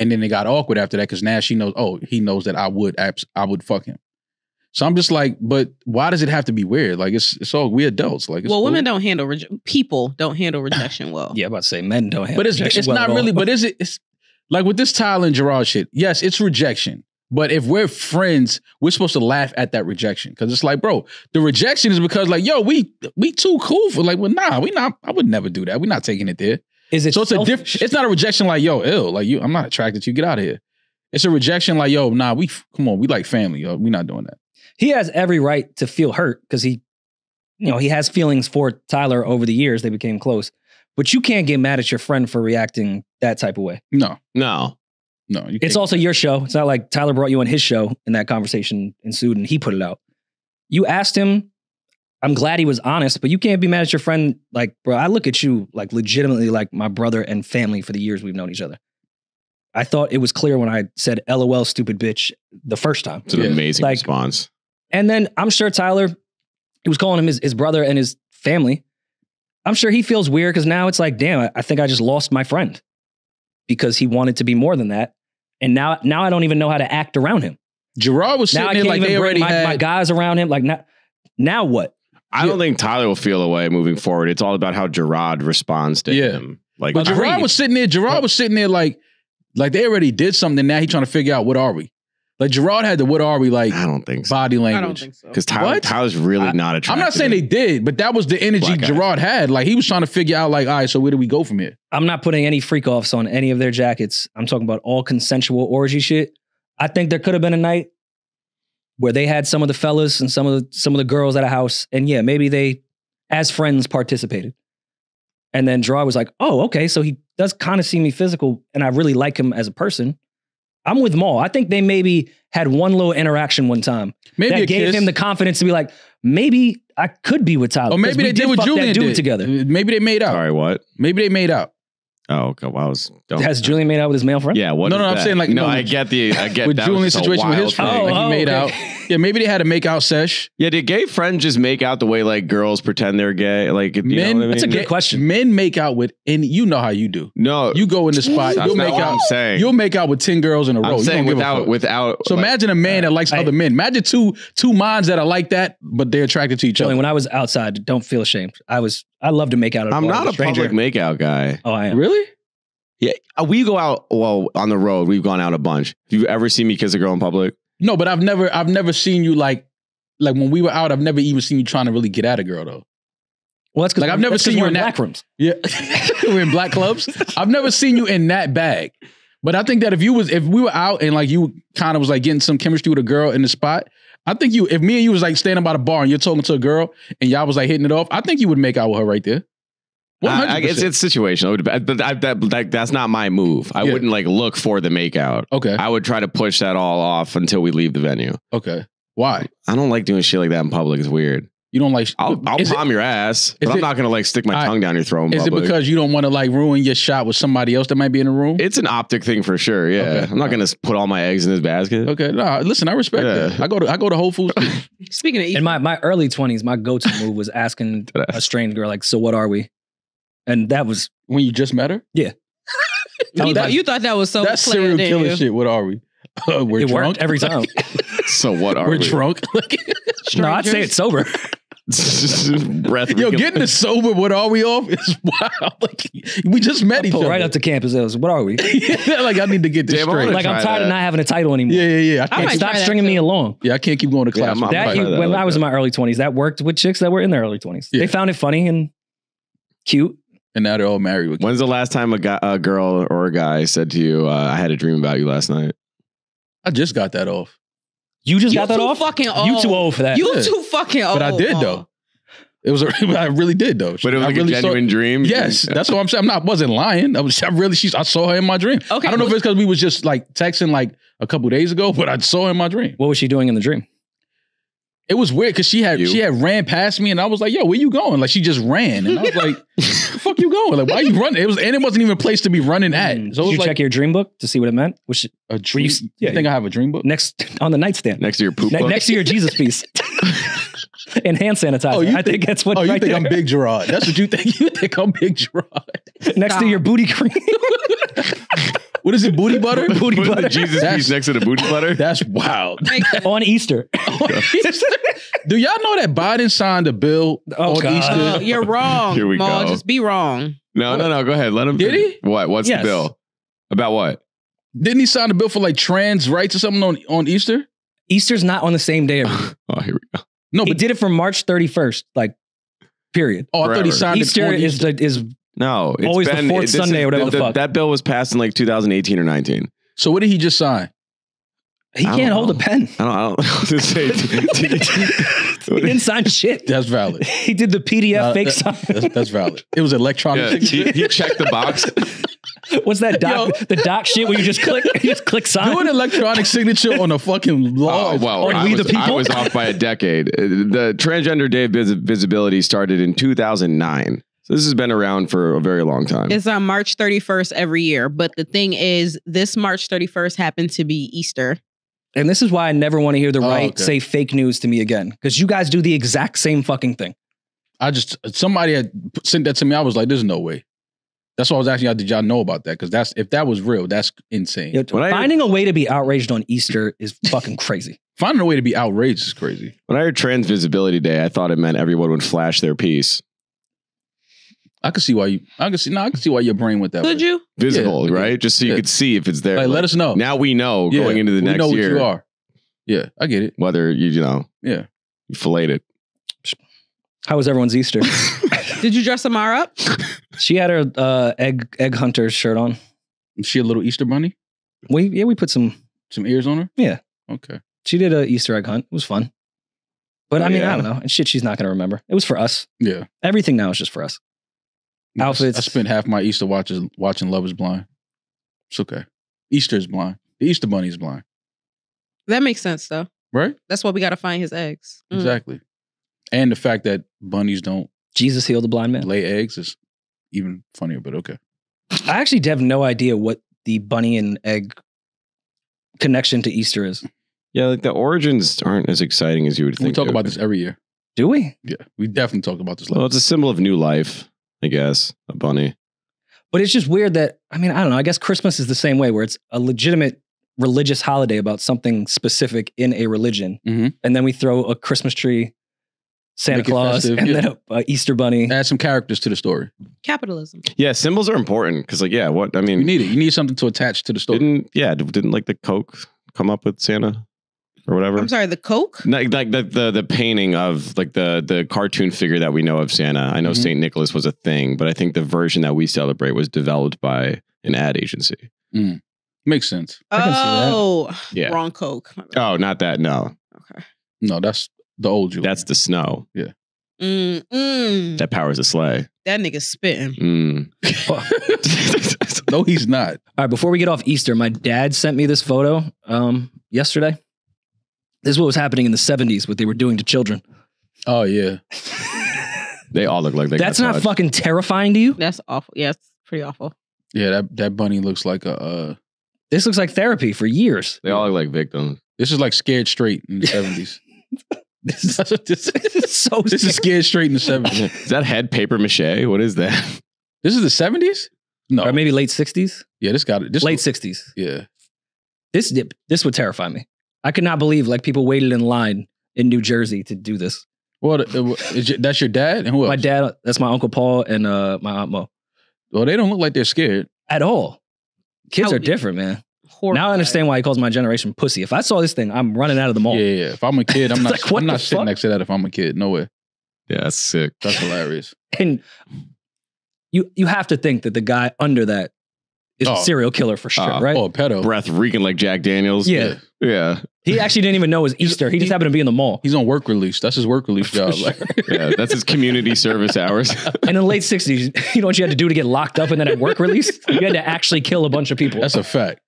[SPEAKER 2] And then it got awkward after that because now she knows. Oh, he knows that I would. abs- I would fuck him. So I'm just like, but why does it have to be weird? Like it's it's all we adults. Like it's
[SPEAKER 4] well,
[SPEAKER 2] cool.
[SPEAKER 4] women don't handle reje- people don't handle rejection well.
[SPEAKER 1] Yeah, I'm about to say men don't have.
[SPEAKER 2] but it's
[SPEAKER 1] rejection
[SPEAKER 2] it's
[SPEAKER 1] well
[SPEAKER 2] not really. But is it? It's like with this Tyler and Jerrod shit. Yes, it's rejection. But if we're friends, we're supposed to laugh at that rejection because it's like, bro, the rejection is because like, yo, we we too cool for like, well, nah, we not. I would never do that. We're not taking it there.
[SPEAKER 1] Is it
[SPEAKER 2] So it's a different. It's not a rejection like, yo, ill, like you. I'm not attracted to you. Get out of here. It's a rejection like, yo, nah, we come on, we like family, yo. We not doing that.
[SPEAKER 1] he has every right to feel hurt because he, you know, he has feelings for Tyler over the years. They became close, but you can't get mad at your friend for reacting that type of way.
[SPEAKER 2] No,
[SPEAKER 3] No.
[SPEAKER 2] no. You
[SPEAKER 1] It's also your show. It's not like Tyler brought you on his show and that conversation ensued and he put it out. You asked him. I'm glad he was honest, but you can't be mad at your friend. Like, bro, I look at you like legitimately like my brother and family for the years we've known each other. I thought it was clear when I said LOL, stupid bitch, the first time.
[SPEAKER 3] It's an
[SPEAKER 2] Yeah.
[SPEAKER 3] amazing
[SPEAKER 1] Like-
[SPEAKER 3] response.
[SPEAKER 1] And then I'm sure Tyler, he was calling him his, his brother and his family. I'm sure he feels weird because now it's like, damn, I, I think I just lost my friend because he wanted to be more than that. And now, now I don't even know how to act around him.
[SPEAKER 2] Jerrod was
[SPEAKER 1] Now
[SPEAKER 2] sitting
[SPEAKER 1] I
[SPEAKER 2] there
[SPEAKER 1] can't
[SPEAKER 2] like
[SPEAKER 1] even
[SPEAKER 2] they
[SPEAKER 1] bring
[SPEAKER 2] already
[SPEAKER 1] my,
[SPEAKER 2] had.
[SPEAKER 1] my guys around him. Like now, now what?
[SPEAKER 3] I don't think Tyler will feel away moving forward. It's all about how Jerrod responds to
[SPEAKER 2] Yeah.
[SPEAKER 3] him. Like
[SPEAKER 2] But
[SPEAKER 1] Jerrod
[SPEAKER 2] was sitting there. Jerrod was sitting there like, like they already did something. Now he's trying to figure out what are we. Like Jerrod had the what are we like
[SPEAKER 3] I don't think so.
[SPEAKER 2] body
[SPEAKER 4] I
[SPEAKER 2] language.
[SPEAKER 4] don't think so.
[SPEAKER 3] Because Tyler,
[SPEAKER 2] What?
[SPEAKER 3] Tyler's really
[SPEAKER 2] I-
[SPEAKER 3] not attracted.
[SPEAKER 2] I'm not saying they did, but that was the energy
[SPEAKER 3] Black guys.
[SPEAKER 2] Jerrod had. Like he was trying to figure out, like, all right, so where do we go from here?
[SPEAKER 1] I'm not putting any freak offs on any of their jackets. I'm talking about all consensual orgy shit. I think there could have been a night where they had some of the fellas and some of the some of the girls at a house, and yeah, maybe they, as friends, participated. And then Jerrod was like, "Oh, okay, so he does kind of see me physical, and I really like him as a person." I'm with Mal. I think they maybe had one little interaction one time
[SPEAKER 2] Maybe
[SPEAKER 1] that
[SPEAKER 2] a
[SPEAKER 1] gave
[SPEAKER 2] kiss.
[SPEAKER 1] him the confidence to be like, maybe I could be with Tyler.
[SPEAKER 2] or
[SPEAKER 1] 'cause
[SPEAKER 2] maybe they did what
[SPEAKER 1] fuck
[SPEAKER 2] Julian
[SPEAKER 1] that dude
[SPEAKER 2] did
[SPEAKER 1] together.
[SPEAKER 2] Maybe they made out.
[SPEAKER 3] Sorry, what?
[SPEAKER 2] Maybe they made out.
[SPEAKER 3] Oh, okay. Well, I was. Don't,
[SPEAKER 1] Has Julian made out with his male friend?
[SPEAKER 3] Yeah. What?
[SPEAKER 2] No,
[SPEAKER 3] is
[SPEAKER 2] no, I'm saying, like,
[SPEAKER 3] no.
[SPEAKER 2] no,
[SPEAKER 3] I get the. I get
[SPEAKER 2] with
[SPEAKER 3] that was
[SPEAKER 2] Julian's
[SPEAKER 3] just a
[SPEAKER 2] situation with his friend,
[SPEAKER 3] thing.
[SPEAKER 2] like he
[SPEAKER 1] Oh,
[SPEAKER 2] made oh,
[SPEAKER 1] okay.
[SPEAKER 2] out. Yeah, maybe they had a make out sesh.
[SPEAKER 3] Yeah, did gay friends just make out the way like girls pretend they're gay? Like, you
[SPEAKER 2] Men,
[SPEAKER 3] know what I
[SPEAKER 1] That's a good question.
[SPEAKER 2] Men make out with and You know how you do.
[SPEAKER 3] No,
[SPEAKER 2] You go in the spot.
[SPEAKER 3] that's
[SPEAKER 2] You'll
[SPEAKER 3] not
[SPEAKER 2] make
[SPEAKER 3] what
[SPEAKER 2] out.
[SPEAKER 3] I'm saying.
[SPEAKER 2] You'll make out with ten girls in a row.
[SPEAKER 3] I'm
[SPEAKER 2] You
[SPEAKER 3] saying
[SPEAKER 2] don't give a
[SPEAKER 3] without without.
[SPEAKER 2] So
[SPEAKER 3] like,
[SPEAKER 2] imagine a man that likes
[SPEAKER 1] I-
[SPEAKER 2] other men. Imagine two two minds that are like that, but they're attracted to each
[SPEAKER 1] Julian,
[SPEAKER 2] other.
[SPEAKER 1] when I was outside, don't feel ashamed. I was I love to make out at a
[SPEAKER 3] I'm
[SPEAKER 1] bar
[SPEAKER 3] not a
[SPEAKER 1] stranger.
[SPEAKER 3] public makeout guy.
[SPEAKER 1] Oh, I am.
[SPEAKER 2] Really?
[SPEAKER 3] Yeah, uh, we go out. Well, on the road, we've gone out a bunch. Have you ever seen me kiss a girl in public?
[SPEAKER 2] No, but I've never I've never seen you like like when we were out. I've never even seen you trying to really get at a girl though.
[SPEAKER 1] Well, that's
[SPEAKER 2] Like, I've never seen you in
[SPEAKER 1] in
[SPEAKER 2] that-
[SPEAKER 1] black rooms.
[SPEAKER 2] Yeah, we're in black clubs. I've never seen you in that bag. But I think that if you was if we were out and like you kind of was like getting some chemistry with a girl in the spot, I think you if me and you was like standing by the bar and you're talking to a girl and y'all was like hitting it off, I think you would make out with her right there. One
[SPEAKER 3] I, I, it's,
[SPEAKER 2] percent.
[SPEAKER 3] it's situational, but but I, that, like that's not my move. I
[SPEAKER 2] Yeah.
[SPEAKER 3] wouldn't like look for the makeout.
[SPEAKER 2] Okay.
[SPEAKER 3] I would try to push that all off until we leave the venue.
[SPEAKER 2] Okay. Why?
[SPEAKER 3] I don't like doing shit like that in public. It's weird.
[SPEAKER 2] You don't like?
[SPEAKER 3] I'll, I'll
[SPEAKER 2] is it-
[SPEAKER 3] palm your ass, but I'm
[SPEAKER 2] it-
[SPEAKER 3] not gonna like stick my
[SPEAKER 2] Alright.
[SPEAKER 3] tongue down your throat. In
[SPEAKER 2] Is it because you don't want to like ruin your shot with somebody else that might be in the room?
[SPEAKER 3] it's an optic thing for sure? Yeah,
[SPEAKER 2] Okay.
[SPEAKER 3] I'm not gonna put all my eggs in this basket.
[SPEAKER 2] okay. No, listen, I respect
[SPEAKER 3] Yeah.
[SPEAKER 2] that. I go to I go to Whole Foods.
[SPEAKER 4] Speaking of
[SPEAKER 1] In my my early 20s, my go-to move was asking a strange girl, like, so what are we? And that was
[SPEAKER 2] when you just met her.
[SPEAKER 1] Yeah.
[SPEAKER 4] you,
[SPEAKER 1] was
[SPEAKER 4] thought,
[SPEAKER 1] my-
[SPEAKER 4] you thought that was so
[SPEAKER 2] That's
[SPEAKER 4] clear,
[SPEAKER 2] serial
[SPEAKER 4] didn't
[SPEAKER 2] killer
[SPEAKER 4] you?
[SPEAKER 2] shit. What are we? Uh, we're
[SPEAKER 1] it
[SPEAKER 2] drunk
[SPEAKER 1] worked every time.
[SPEAKER 3] So what are
[SPEAKER 2] We're
[SPEAKER 3] we?
[SPEAKER 2] drunk.
[SPEAKER 1] no, I'd say it's sober.
[SPEAKER 3] Breath.
[SPEAKER 2] Yo, getting this sober. What are we off? Is wild. Like we just met each other.
[SPEAKER 1] right up to campus. It was, what are we?
[SPEAKER 2] like I need to get this
[SPEAKER 3] Damn,
[SPEAKER 2] straight.
[SPEAKER 1] Like I'm
[SPEAKER 3] try
[SPEAKER 1] tired of not having a title anymore.
[SPEAKER 2] yeah, yeah, yeah. I
[SPEAKER 4] I
[SPEAKER 2] can't.
[SPEAKER 4] might
[SPEAKER 2] keep,
[SPEAKER 1] Stop
[SPEAKER 4] try that
[SPEAKER 1] stringing me along.
[SPEAKER 2] yeah, I can't keep going to class.
[SPEAKER 3] I'm- I'm
[SPEAKER 1] That you,
[SPEAKER 3] that.
[SPEAKER 1] when
[SPEAKER 3] I like
[SPEAKER 1] I was in my early 20s, that worked with chicks that were in their early 20s.
[SPEAKER 2] Yeah.
[SPEAKER 1] They found it funny and cute.
[SPEAKER 2] And now they're all married. With
[SPEAKER 3] When's the last time a, guy, a girl or a guy said to you, uh, "I had a dream about you last night"?
[SPEAKER 2] I just got that off,
[SPEAKER 1] You just
[SPEAKER 4] You
[SPEAKER 1] got that off?
[SPEAKER 4] fucking old.
[SPEAKER 1] You too old for that.
[SPEAKER 4] You
[SPEAKER 2] Yeah.
[SPEAKER 4] too fucking old.
[SPEAKER 2] but I did though. It was. A, I really did though.
[SPEAKER 3] But it was
[SPEAKER 2] I
[SPEAKER 3] like
[SPEAKER 2] really
[SPEAKER 3] a
[SPEAKER 2] saw-
[SPEAKER 3] genuine dream.
[SPEAKER 2] Yes, that's what I'm saying. I'm not. wasn't lying. I was. I really. She's. I saw her in my dream.
[SPEAKER 4] Okay,
[SPEAKER 2] I don't know if it's because we was just like texting like a couple days ago, but I saw her in my dream.
[SPEAKER 1] what was she doing in the dream?
[SPEAKER 2] It was weird because she had
[SPEAKER 3] You?
[SPEAKER 2] she had ran past me and I was like, "Yo, where you going?" Like she just ran and I was like, "The fuck you going? Like why you running?" It was and it wasn't even a place to be running at.
[SPEAKER 1] Mm.
[SPEAKER 2] So
[SPEAKER 1] Did
[SPEAKER 2] it was
[SPEAKER 1] you
[SPEAKER 2] like
[SPEAKER 1] check your dream book to see what it meant? Which
[SPEAKER 2] a dream.
[SPEAKER 1] you,
[SPEAKER 2] You,
[SPEAKER 1] yeah,
[SPEAKER 2] think I have a dream book?
[SPEAKER 1] next on the nightstand,
[SPEAKER 3] Next to your poop
[SPEAKER 1] Ne-
[SPEAKER 3] book.
[SPEAKER 1] next to your Jesus piece, and hand sanitizer.
[SPEAKER 2] Oh, you
[SPEAKER 1] I think that's what.
[SPEAKER 2] Oh, you
[SPEAKER 1] right
[SPEAKER 2] think I'm. Big Jerrod? That's what you think? You think I'm Big Jerrod?
[SPEAKER 1] next to your booty cream.
[SPEAKER 2] What is it? Booty butter?
[SPEAKER 1] Booty
[SPEAKER 3] Put
[SPEAKER 1] butter.
[SPEAKER 3] the Jesus
[SPEAKER 2] That's-
[SPEAKER 3] piece next to the booty butter.
[SPEAKER 2] That's wild.
[SPEAKER 1] on Easter.
[SPEAKER 2] Do y'all know that Biden signed a bill
[SPEAKER 1] Oh,
[SPEAKER 2] on
[SPEAKER 1] God.
[SPEAKER 2] Easter?
[SPEAKER 4] Uh, you're wrong.
[SPEAKER 3] Here we
[SPEAKER 4] Mal.
[SPEAKER 3] go.
[SPEAKER 4] Just be wrong.
[SPEAKER 3] No, no, no. Go ahead. Let him.
[SPEAKER 2] Did he?
[SPEAKER 3] What? What's
[SPEAKER 1] Yes.
[SPEAKER 3] the bill? About what?
[SPEAKER 2] Didn't he sign a bill for like trans rights or something on, on Easter?
[SPEAKER 1] Easter's not on the same day every year.
[SPEAKER 3] Oh, here we go.
[SPEAKER 2] No,
[SPEAKER 1] He
[SPEAKER 2] but
[SPEAKER 1] did it from March 31st, like period.
[SPEAKER 2] oh, I thought he
[SPEAKER 3] Forever.
[SPEAKER 2] signed
[SPEAKER 1] Easter
[SPEAKER 2] it on
[SPEAKER 1] is the, is
[SPEAKER 3] No, it's
[SPEAKER 1] Always the fourth
[SPEAKER 3] this
[SPEAKER 1] Sunday or whatever the fuck.
[SPEAKER 3] That bill was passed in like 2018 or 19.
[SPEAKER 2] So what did he just sign?
[SPEAKER 1] he
[SPEAKER 3] I
[SPEAKER 1] can't hold
[SPEAKER 3] know.
[SPEAKER 1] a pen.
[SPEAKER 3] I don't. I don't. I say.
[SPEAKER 1] He didn't sign shit.
[SPEAKER 2] That's valid.
[SPEAKER 1] He did the PDF
[SPEAKER 2] Nah,
[SPEAKER 1] fake
[SPEAKER 2] that-
[SPEAKER 1] sign.
[SPEAKER 2] That's, that's valid. It was electronic.
[SPEAKER 3] yeah, he,
[SPEAKER 2] signature.
[SPEAKER 3] he checked the box.
[SPEAKER 1] What's that doc? the doc shit where you just click, you just click sign.
[SPEAKER 2] Do an electronic signature on a fucking law.
[SPEAKER 3] Oh well,
[SPEAKER 1] on
[SPEAKER 3] I
[SPEAKER 1] We
[SPEAKER 3] was,
[SPEAKER 1] the
[SPEAKER 3] I
[SPEAKER 1] People?
[SPEAKER 3] was off by a decade. Uh, The transgender day of vis- visibility started in 2009. So this has been around for a very long time.
[SPEAKER 4] It's on March 31st every year. But the thing is, this March 31st happened to be Easter.
[SPEAKER 1] and this is why I never want to hear the
[SPEAKER 2] Oh,
[SPEAKER 1] right
[SPEAKER 2] okay.
[SPEAKER 1] say fake news to me again. Because you guys do the exact same fucking thing.
[SPEAKER 2] I just somebody had sent that to me. I was like, "There's no way." That's why I was asking y'all. Did y'all know about that? Because that's if that was real, that's insane.
[SPEAKER 1] You know,
[SPEAKER 3] When
[SPEAKER 1] finding a way to be outraged on Easter is fucking crazy.
[SPEAKER 2] Finding a way to be outraged is crazy.
[SPEAKER 3] When I heard Trans Visibility Day, I thought it meant everyone would flash their piece.
[SPEAKER 2] I can see why you. I can see. No, I can see why your brain went that
[SPEAKER 4] Could
[SPEAKER 2] way.
[SPEAKER 4] you?
[SPEAKER 3] Visible,
[SPEAKER 2] Yeah.
[SPEAKER 3] right? Just so you
[SPEAKER 2] Yeah.
[SPEAKER 3] could see if it's there.
[SPEAKER 2] Like, let us know.
[SPEAKER 3] Now we know
[SPEAKER 2] Yeah,
[SPEAKER 3] going into the
[SPEAKER 2] we
[SPEAKER 3] next
[SPEAKER 2] know what
[SPEAKER 3] year
[SPEAKER 2] you are. Yeah, I get it.
[SPEAKER 3] whether you, you know,
[SPEAKER 2] Yeah.
[SPEAKER 3] you filleted it.
[SPEAKER 1] How was everyone's Easter?
[SPEAKER 4] Did you dress Amara up?
[SPEAKER 1] she had her uh, egg egg hunter shirt on.
[SPEAKER 2] Is she a little Easter bunny?
[SPEAKER 1] We yeah we put some.
[SPEAKER 2] Some ears on her?
[SPEAKER 1] Yeah.
[SPEAKER 2] Okay.
[SPEAKER 1] She did a Easter egg hunt. It was fun. But
[SPEAKER 3] Oh,
[SPEAKER 1] I mean
[SPEAKER 3] yeah.
[SPEAKER 1] I don't know. And shit, she's not gonna remember. It was for us.
[SPEAKER 2] Yeah.
[SPEAKER 1] Everything now is just for us. Outfits.
[SPEAKER 2] I spent half my Easter watches watching Love Is Blind. It's okay. Easter is blind. The Easter bunny is blind.
[SPEAKER 4] That makes sense, though.
[SPEAKER 2] Right?
[SPEAKER 4] That's why we got to find his eggs. Mm.
[SPEAKER 2] Exactly. And the fact that bunnies don't
[SPEAKER 1] Jesus healed the blind man.
[SPEAKER 2] lay eggs is even funnier, but okay.
[SPEAKER 1] I actually have no idea what the bunny and egg connection to Easter is.
[SPEAKER 3] Yeah, like the origins aren't as exciting as you would think.
[SPEAKER 2] We talk about this every year.
[SPEAKER 1] Do we?
[SPEAKER 2] Yeah. We definitely talk about this.
[SPEAKER 3] Well, it's a symbol of new life, I guess. A bunny.
[SPEAKER 1] But it's just weird that I mean, I don't know. I guess Christmas is the same way where it's a legitimate religious holiday about something specific in a religion.
[SPEAKER 2] Mhm.
[SPEAKER 1] And then we throw a Christmas tree, Santa
[SPEAKER 2] Make
[SPEAKER 1] Claus,
[SPEAKER 2] festive,
[SPEAKER 1] and
[SPEAKER 2] yeah.
[SPEAKER 1] then a, a Easter bunny.
[SPEAKER 2] Add some characters to the story.
[SPEAKER 4] Capitalism.
[SPEAKER 3] Yeah, symbols are important because, like, yeah, what I mean,
[SPEAKER 2] You
[SPEAKER 3] mean,
[SPEAKER 2] need it. You need something to attach to the story.
[SPEAKER 3] didn't yeah, didn't like the Coke come up with Santa or whatever?
[SPEAKER 4] I'm sorry, the Coke?
[SPEAKER 3] Like, like the, the the painting of like the the cartoon figure that we know of Santa. I know
[SPEAKER 2] Mhm.
[SPEAKER 3] Saint Nicholas was a thing, but I think the version that we celebrate was developed by an ad agency.
[SPEAKER 2] Makes sense.
[SPEAKER 1] I can see that.
[SPEAKER 4] Oh,
[SPEAKER 3] Yeah.
[SPEAKER 4] wrong Coke.
[SPEAKER 3] Oh, not that. No,
[SPEAKER 4] Okay.
[SPEAKER 2] No, that's the old Julian.
[SPEAKER 3] that's the snow
[SPEAKER 4] Mm, mm.
[SPEAKER 3] that powers the sleigh.
[SPEAKER 4] That nigga's spitting.
[SPEAKER 3] Mm.
[SPEAKER 2] no, he's not.
[SPEAKER 1] All right, before we get off Easter, my dad sent me this photo um, yesterday. This is what was happening in the 70s, what they were doing to children.
[SPEAKER 2] Oh yeah.
[SPEAKER 3] they all look like they.
[SPEAKER 1] That's
[SPEAKER 3] got
[SPEAKER 1] not fucking terrifying to you?
[SPEAKER 4] That's awful. Yeah, it's pretty awful.
[SPEAKER 2] Yeah, that, that bunny looks like a uh
[SPEAKER 1] This looks like therapy for years.
[SPEAKER 3] They all look like victims.
[SPEAKER 2] this is like scared straight in the seventies. this, is, this,
[SPEAKER 1] It's so
[SPEAKER 2] this is scared straight in the seventies.
[SPEAKER 3] Is that head paper mache? What is that?
[SPEAKER 2] This is the seventies? No.
[SPEAKER 1] Or maybe late 60s?
[SPEAKER 2] yeah, this got it. This
[SPEAKER 1] Late 60s.
[SPEAKER 2] Yeah.
[SPEAKER 1] This this would terrify me. I could not believe like people waited in line in New Jersey to do this.
[SPEAKER 2] Well, it- it- is your- that's your dad and who else?
[SPEAKER 1] My dad, that's my uncle Paul and uh, my aunt Mo.
[SPEAKER 2] Well, they don't look like they're scared.
[SPEAKER 1] At all. Kids
[SPEAKER 4] I
[SPEAKER 1] are different, man.
[SPEAKER 4] Horrified.
[SPEAKER 1] Now I understand why he calls my generation pussy. If I saw this thing, I'm running out of the mall.
[SPEAKER 2] Yeah, yeah, yeah. If I'm a kid, I'm not.
[SPEAKER 1] Like,
[SPEAKER 2] I'm not sitting
[SPEAKER 1] fuck?
[SPEAKER 2] next to that. If I'm a kid, no way.
[SPEAKER 3] Yeah, that's sick.
[SPEAKER 2] That's hilarious.
[SPEAKER 1] And you you have to think that the guy under that is
[SPEAKER 2] Oh.
[SPEAKER 1] a serial killer for sure,
[SPEAKER 3] Uh,
[SPEAKER 1] right?
[SPEAKER 2] Oh, pedo.
[SPEAKER 3] Breath reeking like Jack Daniels.
[SPEAKER 1] Yeah.
[SPEAKER 3] yeah,
[SPEAKER 1] He actually didn't even know it was Easter. He just
[SPEAKER 2] he-
[SPEAKER 1] happened to be in the mall.
[SPEAKER 2] He's on work release. That's his work release job. Like,
[SPEAKER 3] yeah. That's his community service hours.
[SPEAKER 1] And in the late 60s, you know what you had to do to get locked up and then at work release? You had to actually kill a bunch of people.
[SPEAKER 2] that's a fact.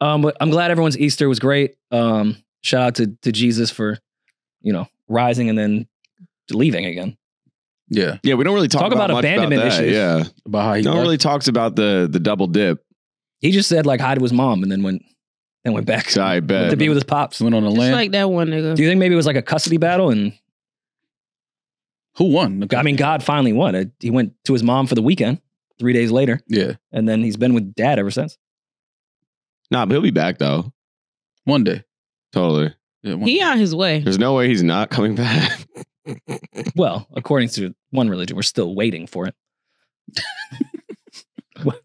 [SPEAKER 1] Um, but I'm glad everyone's Easter was great. Um, shout out to, to Jesus for you know, rising and then leaving again.
[SPEAKER 2] Yeah.
[SPEAKER 3] Yeah, we don't really talk,
[SPEAKER 1] Talk
[SPEAKER 3] about,
[SPEAKER 1] about abandonment
[SPEAKER 3] about that.
[SPEAKER 1] issues.
[SPEAKER 3] Yeah,
[SPEAKER 2] About how he
[SPEAKER 3] no one
[SPEAKER 2] left.
[SPEAKER 3] really talks about the the double dip.
[SPEAKER 1] He just said like hi to his mom and then went then went back
[SPEAKER 3] I bet.
[SPEAKER 1] to be with his pops.
[SPEAKER 2] went on the
[SPEAKER 4] Just
[SPEAKER 2] land.
[SPEAKER 4] like that one nigga.
[SPEAKER 1] Do you think maybe it was like a custody battle and
[SPEAKER 2] Who won?
[SPEAKER 1] I mean God finally won. He went to his mom for the weekend 3 days later
[SPEAKER 2] yeah,
[SPEAKER 1] and then he's been with dad ever since.
[SPEAKER 3] Nah, but he'll be back though.
[SPEAKER 2] one day.
[SPEAKER 3] Totally.
[SPEAKER 2] Yeah, one
[SPEAKER 4] He on his way.
[SPEAKER 3] There's no way he's not coming back.
[SPEAKER 1] Well, according to one religion, we're still waiting for it. What-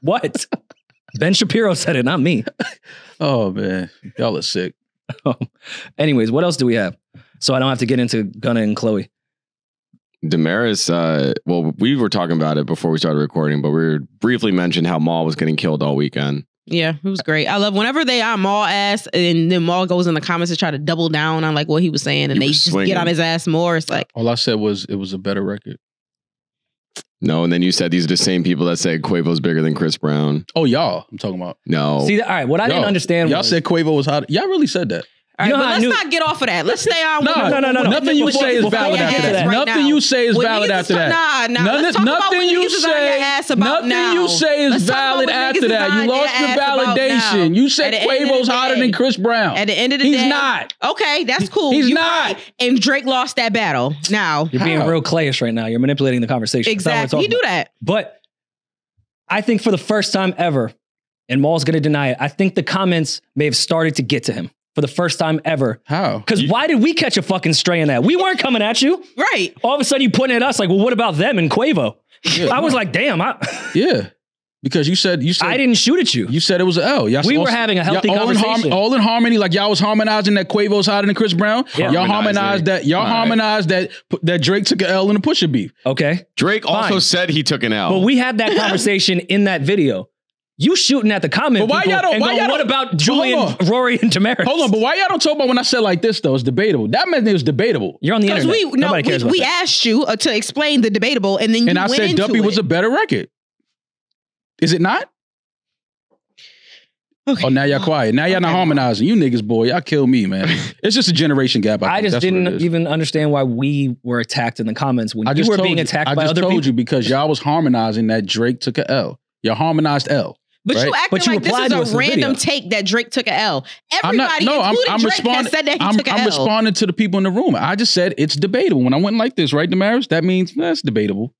[SPEAKER 1] what? Ben Shapiro said it, not me.
[SPEAKER 2] Oh man, y'all are sick.
[SPEAKER 1] Um, anyways, what else do we have? So I don't have to get into Gunna and Chloe.
[SPEAKER 3] Damaris, uh, well, we were talking about it before we started recording, but we were briefly mentioned how Mal was getting killed all weekend.
[SPEAKER 4] Yeah, it was great. I love whenever they on Mal ass and then Mal goes in the comments to try to double down on like what he was saying and
[SPEAKER 3] You
[SPEAKER 4] they just
[SPEAKER 3] swinging.
[SPEAKER 4] get on his ass more. It's like,
[SPEAKER 2] All I said was it was a better record.
[SPEAKER 3] No, and then you said these are the same people that said Quavo's bigger than Chris Brown.
[SPEAKER 2] Oh y'all, I'm talking about.
[SPEAKER 3] No,
[SPEAKER 1] See, all right, what I didn't
[SPEAKER 2] Y'all-
[SPEAKER 1] understand
[SPEAKER 2] Y'all
[SPEAKER 1] was,
[SPEAKER 2] said Quavo was hot. Y'all really said that.
[SPEAKER 4] All right,
[SPEAKER 1] You know
[SPEAKER 4] but let's
[SPEAKER 1] knew-
[SPEAKER 4] not get off of that. Let's stay on.
[SPEAKER 2] No,
[SPEAKER 4] with-
[SPEAKER 1] no, no, no, no.
[SPEAKER 2] Nothing you say is valid after that.
[SPEAKER 1] that.
[SPEAKER 2] Nothing you say is valid after that.
[SPEAKER 4] Nah, nah.
[SPEAKER 2] Nothing,
[SPEAKER 4] let's talk about
[SPEAKER 2] nothing
[SPEAKER 4] when
[SPEAKER 2] you
[SPEAKER 4] niggas on your
[SPEAKER 2] say.
[SPEAKER 4] ass about
[SPEAKER 2] Nothing
[SPEAKER 4] now.
[SPEAKER 2] you say is
[SPEAKER 4] Let's
[SPEAKER 2] valid after that. You lost
[SPEAKER 4] your
[SPEAKER 2] the
[SPEAKER 4] ass about
[SPEAKER 2] validation. You said
[SPEAKER 4] At the end of
[SPEAKER 2] Quavo's hotter than Chris Brown.
[SPEAKER 4] At the end of the day, He's
[SPEAKER 2] not.
[SPEAKER 4] Okay, that's cool.
[SPEAKER 2] He's not.
[SPEAKER 4] And Drake lost that battle. Now,
[SPEAKER 1] you're being real clayish right now. You're manipulating the conversation. That's not we're
[SPEAKER 4] exactly. He do that.
[SPEAKER 1] But I think for the first time ever, and Mal's going to deny it, I think the comments may have started to get to him for the first time ever.
[SPEAKER 2] How?
[SPEAKER 1] Because why did we catch a fucking stray in that? We weren't coming at you.
[SPEAKER 4] Right.
[SPEAKER 1] All of a sudden, you pointing at us like, well, what about them and Quavo?
[SPEAKER 2] Yeah.
[SPEAKER 1] I was like, damn, I,
[SPEAKER 2] Yeah, because you said you said
[SPEAKER 1] I didn't shoot at you.
[SPEAKER 2] You said it was an L. Oh, y'all
[SPEAKER 1] We
[SPEAKER 2] all-
[SPEAKER 1] were having a healthy
[SPEAKER 2] y'all all in,
[SPEAKER 1] conversation.
[SPEAKER 2] all in harmony, like y'all was harmonizing that Quavo's hotter than Chris Brown.
[SPEAKER 1] Yeah.
[SPEAKER 2] Y'all harmonized that. Y'all
[SPEAKER 3] All right.
[SPEAKER 2] harmonized that that Drake took an L in the Pusha beef.
[SPEAKER 1] Okay.
[SPEAKER 3] Drake also said he took an L.
[SPEAKER 1] But we had that conversation in that video. You shooting at the comment
[SPEAKER 2] But why
[SPEAKER 1] people
[SPEAKER 2] y'all don't-
[SPEAKER 1] and
[SPEAKER 2] why
[SPEAKER 1] going,
[SPEAKER 2] y'all
[SPEAKER 1] what
[SPEAKER 2] don't-
[SPEAKER 1] about
[SPEAKER 2] Hold
[SPEAKER 1] Julian. Rory, and Damaris?
[SPEAKER 2] Hold on, but why y'all don't talk about when I said like this though? It's debatable. That meant it was debatable.
[SPEAKER 1] You're on the
[SPEAKER 4] Because
[SPEAKER 1] internet.
[SPEAKER 4] we no,
[SPEAKER 1] Nobody
[SPEAKER 4] we,
[SPEAKER 1] about
[SPEAKER 4] we
[SPEAKER 1] that.
[SPEAKER 4] asked you uh, to explain the debatable, and then you
[SPEAKER 2] And I
[SPEAKER 4] went
[SPEAKER 2] said
[SPEAKER 4] into
[SPEAKER 2] Duppy
[SPEAKER 4] it.
[SPEAKER 2] was a better record. Is it not?
[SPEAKER 4] Okay.
[SPEAKER 2] Oh, now y'all quiet. Now y'all not harmonizing. You niggas, boy, y'all kill me, man. It's just a generation gap. I,
[SPEAKER 1] I
[SPEAKER 2] think.
[SPEAKER 1] just
[SPEAKER 2] That's
[SPEAKER 1] didn't even understand why we were attacked in the comments when
[SPEAKER 2] I
[SPEAKER 1] you
[SPEAKER 2] just
[SPEAKER 1] were
[SPEAKER 2] told
[SPEAKER 1] being
[SPEAKER 2] you,
[SPEAKER 1] attacked
[SPEAKER 2] I
[SPEAKER 1] by
[SPEAKER 2] just told you because y'all was harmonizing that Drake took a L. Y'all harmonized L.
[SPEAKER 4] But you
[SPEAKER 2] right?
[SPEAKER 4] acting
[SPEAKER 1] But you
[SPEAKER 4] like this
[SPEAKER 1] replied to us
[SPEAKER 4] is a random
[SPEAKER 1] video.
[SPEAKER 4] take that Drake took a L.
[SPEAKER 2] I'm not.
[SPEAKER 4] Everybody,
[SPEAKER 2] No, I'm,
[SPEAKER 4] including
[SPEAKER 2] I'm
[SPEAKER 4] Drake,
[SPEAKER 2] responding.
[SPEAKER 4] has said that he
[SPEAKER 2] I'm,
[SPEAKER 4] took a
[SPEAKER 2] I'm
[SPEAKER 4] L.
[SPEAKER 2] responding to the people in the room. I just said it's debatable. When I went like this, right, Damaris? That means that's debatable.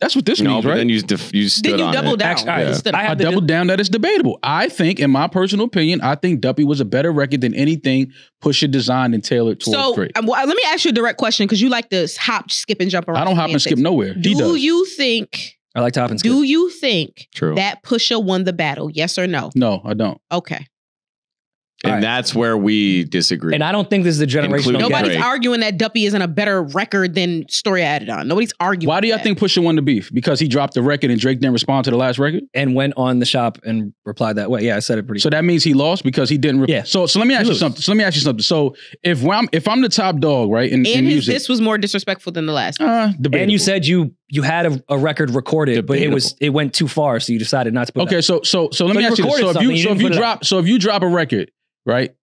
[SPEAKER 2] That's what this
[SPEAKER 3] no,
[SPEAKER 2] means,
[SPEAKER 3] but
[SPEAKER 2] right?
[SPEAKER 3] then you def- you stood
[SPEAKER 4] Then you
[SPEAKER 3] on
[SPEAKER 4] double
[SPEAKER 3] it.
[SPEAKER 4] down.
[SPEAKER 1] Actually, all right,
[SPEAKER 4] instead of-
[SPEAKER 1] I
[SPEAKER 2] I
[SPEAKER 1] had to
[SPEAKER 2] doubled down that it's debatable. I think, in my personal opinion, I think Duppy was a better record than anything Pusha designed and tailored towards
[SPEAKER 4] so
[SPEAKER 2] Drake.
[SPEAKER 4] um, well, let me ask you a direct question because you like to hop, skip, and jump around.
[SPEAKER 2] I don't hop and skip
[SPEAKER 4] semantics.
[SPEAKER 2] nowhere. He
[SPEAKER 4] Do
[SPEAKER 2] does.
[SPEAKER 4] you think?
[SPEAKER 1] I like top and skip.
[SPEAKER 4] Do you think
[SPEAKER 3] True.
[SPEAKER 4] that Pusha won the battle? Yes or no?
[SPEAKER 2] no, I don't.
[SPEAKER 4] Okay.
[SPEAKER 3] and
[SPEAKER 1] All right.
[SPEAKER 3] that's where we disagree.
[SPEAKER 1] and I don't think this is a generational
[SPEAKER 3] Including
[SPEAKER 1] gap.
[SPEAKER 4] Nobody's
[SPEAKER 3] Drake.
[SPEAKER 4] arguing that Duppy isn't a better record than Story of Adidon. Nobody's arguing.
[SPEAKER 2] Why do y'all think Pusha won the beef? Because he dropped the record and Drake didn't respond to the last record.
[SPEAKER 1] and went on the shop and replied that way. Yeah, I said it pretty.
[SPEAKER 2] So that means he lost because he didn't. Re-
[SPEAKER 1] Yeah.
[SPEAKER 2] So so let me ask
[SPEAKER 1] You
[SPEAKER 2] you something. So let me ask you something. So if I'm if I'm the top dog, right, in, in
[SPEAKER 4] And his
[SPEAKER 2] music,
[SPEAKER 4] this was more disrespectful than the last. one.
[SPEAKER 2] uh,
[SPEAKER 1] and you said you you had a, a record recorded, but it was it went too far, so you decided not to put. it
[SPEAKER 2] Okay, so so so let
[SPEAKER 1] So
[SPEAKER 2] me ask you this. So if you
[SPEAKER 1] you
[SPEAKER 2] so if you drop so if you drop a record, right,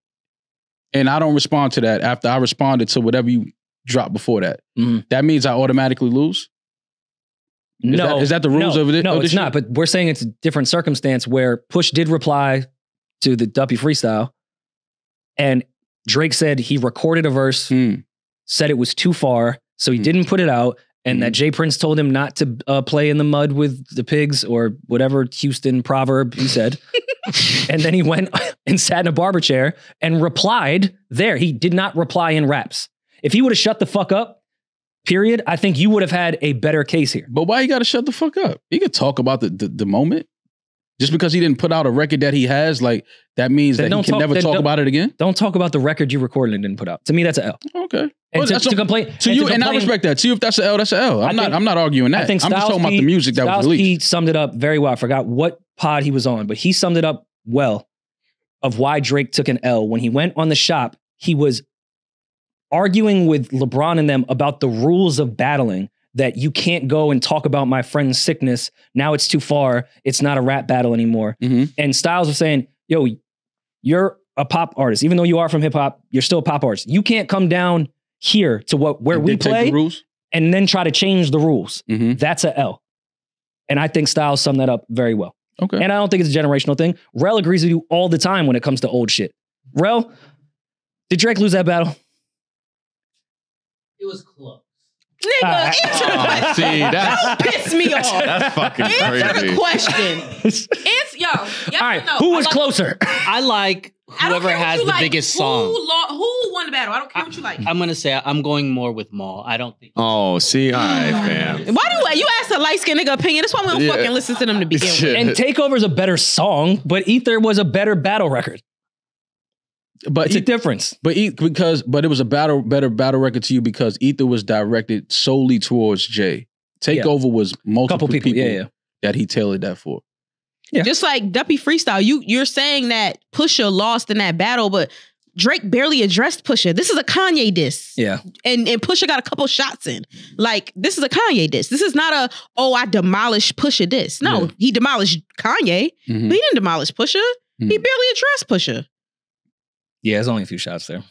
[SPEAKER 2] and I don't respond to that after I responded to whatever you dropped before that,
[SPEAKER 1] Mhm.
[SPEAKER 2] that means I automatically lose.
[SPEAKER 1] no,
[SPEAKER 2] that- is that the rules
[SPEAKER 1] no,
[SPEAKER 2] of it-
[SPEAKER 1] No,
[SPEAKER 2] of
[SPEAKER 1] it's not. But we're saying it's a different circumstance where Push did reply to the Duppy freestyle, and Drake said he recorded a verse,
[SPEAKER 2] Hmm.
[SPEAKER 1] said it was too far, so he
[SPEAKER 2] Hmm.
[SPEAKER 1] didn't put it out. And that J Prince told him not to uh, play in the mud with the pigs or whatever Houston proverb he said. and then he went and sat in a barber chair and replied there. He did not reply in raps. If he would have shut the fuck up, period, I think you would have had a better case here.
[SPEAKER 2] But why you got to shut the fuck up? He could talk about the, the the moment. Just because he didn't put out a record that he has, like that means
[SPEAKER 1] Then
[SPEAKER 2] that he can
[SPEAKER 1] talk-
[SPEAKER 2] never talk about it again.
[SPEAKER 1] Don't talk about the record you recorded and didn't put out. To me, that's an L.
[SPEAKER 2] Okay.
[SPEAKER 1] And
[SPEAKER 2] Well,
[SPEAKER 1] to,
[SPEAKER 2] a-
[SPEAKER 1] complain
[SPEAKER 2] To
[SPEAKER 1] and
[SPEAKER 2] you,
[SPEAKER 1] to
[SPEAKER 2] and I respect that. To you, if that's an L, that's an L. I'm
[SPEAKER 1] I
[SPEAKER 2] not.
[SPEAKER 1] think-
[SPEAKER 2] I'm not arguing that.
[SPEAKER 1] I think
[SPEAKER 2] I'm just talking about the music that
[SPEAKER 1] Styles
[SPEAKER 2] was released.
[SPEAKER 1] P summed it up very well. I forgot what pod he was on, but he summed it up well of why Drake took an L. When he went on the shop, he was arguing with LeBron and them about the rules of battling that you can't go and talk about my friend's sickness. Now it's too far. It's not a rap battle anymore.
[SPEAKER 2] Mhm.
[SPEAKER 1] And Styles was saying, yo, you're a pop artist. Even though you are from hip hop, you're still a pop artist. You can't come down here to what where
[SPEAKER 2] And
[SPEAKER 1] we
[SPEAKER 2] play the rules.
[SPEAKER 1] and then try to change the rules.
[SPEAKER 2] Mhm.
[SPEAKER 1] That's a L. And I think Styles summed that up very well.
[SPEAKER 2] Okay.
[SPEAKER 1] And I don't think it's a generational thing. Rel agrees with you all the time when it comes to old shit. Rel, did Drake lose that battle?
[SPEAKER 11] It was close.
[SPEAKER 4] Nigga,
[SPEAKER 1] Ah.
[SPEAKER 4] answer the
[SPEAKER 3] Oh,
[SPEAKER 4] question.
[SPEAKER 3] see, that's-
[SPEAKER 4] Don't piss me off.
[SPEAKER 3] That's fucking
[SPEAKER 4] Answer
[SPEAKER 3] crazy.
[SPEAKER 4] the question. It's yo. Yes
[SPEAKER 1] All right,
[SPEAKER 4] no?
[SPEAKER 1] who
[SPEAKER 4] I
[SPEAKER 1] was
[SPEAKER 4] like-
[SPEAKER 1] closer?
[SPEAKER 11] I like whoever
[SPEAKER 4] care
[SPEAKER 11] has the
[SPEAKER 4] like.
[SPEAKER 11] biggest
[SPEAKER 4] Who,
[SPEAKER 11] song.
[SPEAKER 4] lo- who won the battle? I don't care what you like.
[SPEAKER 11] I'm gonna say I'm going more with Mal. I don't think.
[SPEAKER 3] Oh, see, all right, fam.
[SPEAKER 4] Why do you ask a light skinned nigga opinion? That's why we don't
[SPEAKER 3] Yeah.
[SPEAKER 4] fucking listen to them to begin with.
[SPEAKER 3] Shit.
[SPEAKER 1] And Takeover's a better song, but Ether was a better battle record.
[SPEAKER 2] But
[SPEAKER 1] It's a difference.
[SPEAKER 2] but E- because but it was a battle better battle record to you because Ether was directed solely towards Jay. Takeover was multiple
[SPEAKER 1] Couple people,
[SPEAKER 2] people,
[SPEAKER 1] yeah, yeah.
[SPEAKER 2] that he tailored that for.
[SPEAKER 1] Yeah.
[SPEAKER 4] Just like Duppy Freestyle, you you're saying that Pusha lost in that battle, but Drake barely addressed Pusha. This is a Kanye diss.
[SPEAKER 1] Yeah.
[SPEAKER 4] And and Pusha got a couple shots in. Like, this is a Kanye diss. This is not a, oh, I demolished Pusha diss. No,
[SPEAKER 2] Yeah.
[SPEAKER 4] he demolished Kanye,
[SPEAKER 2] Mhm.
[SPEAKER 4] but he didn't demolish Pusha. He
[SPEAKER 2] Mhm.
[SPEAKER 4] barely addressed Pusha.
[SPEAKER 1] Yeah, there's only a few shots there.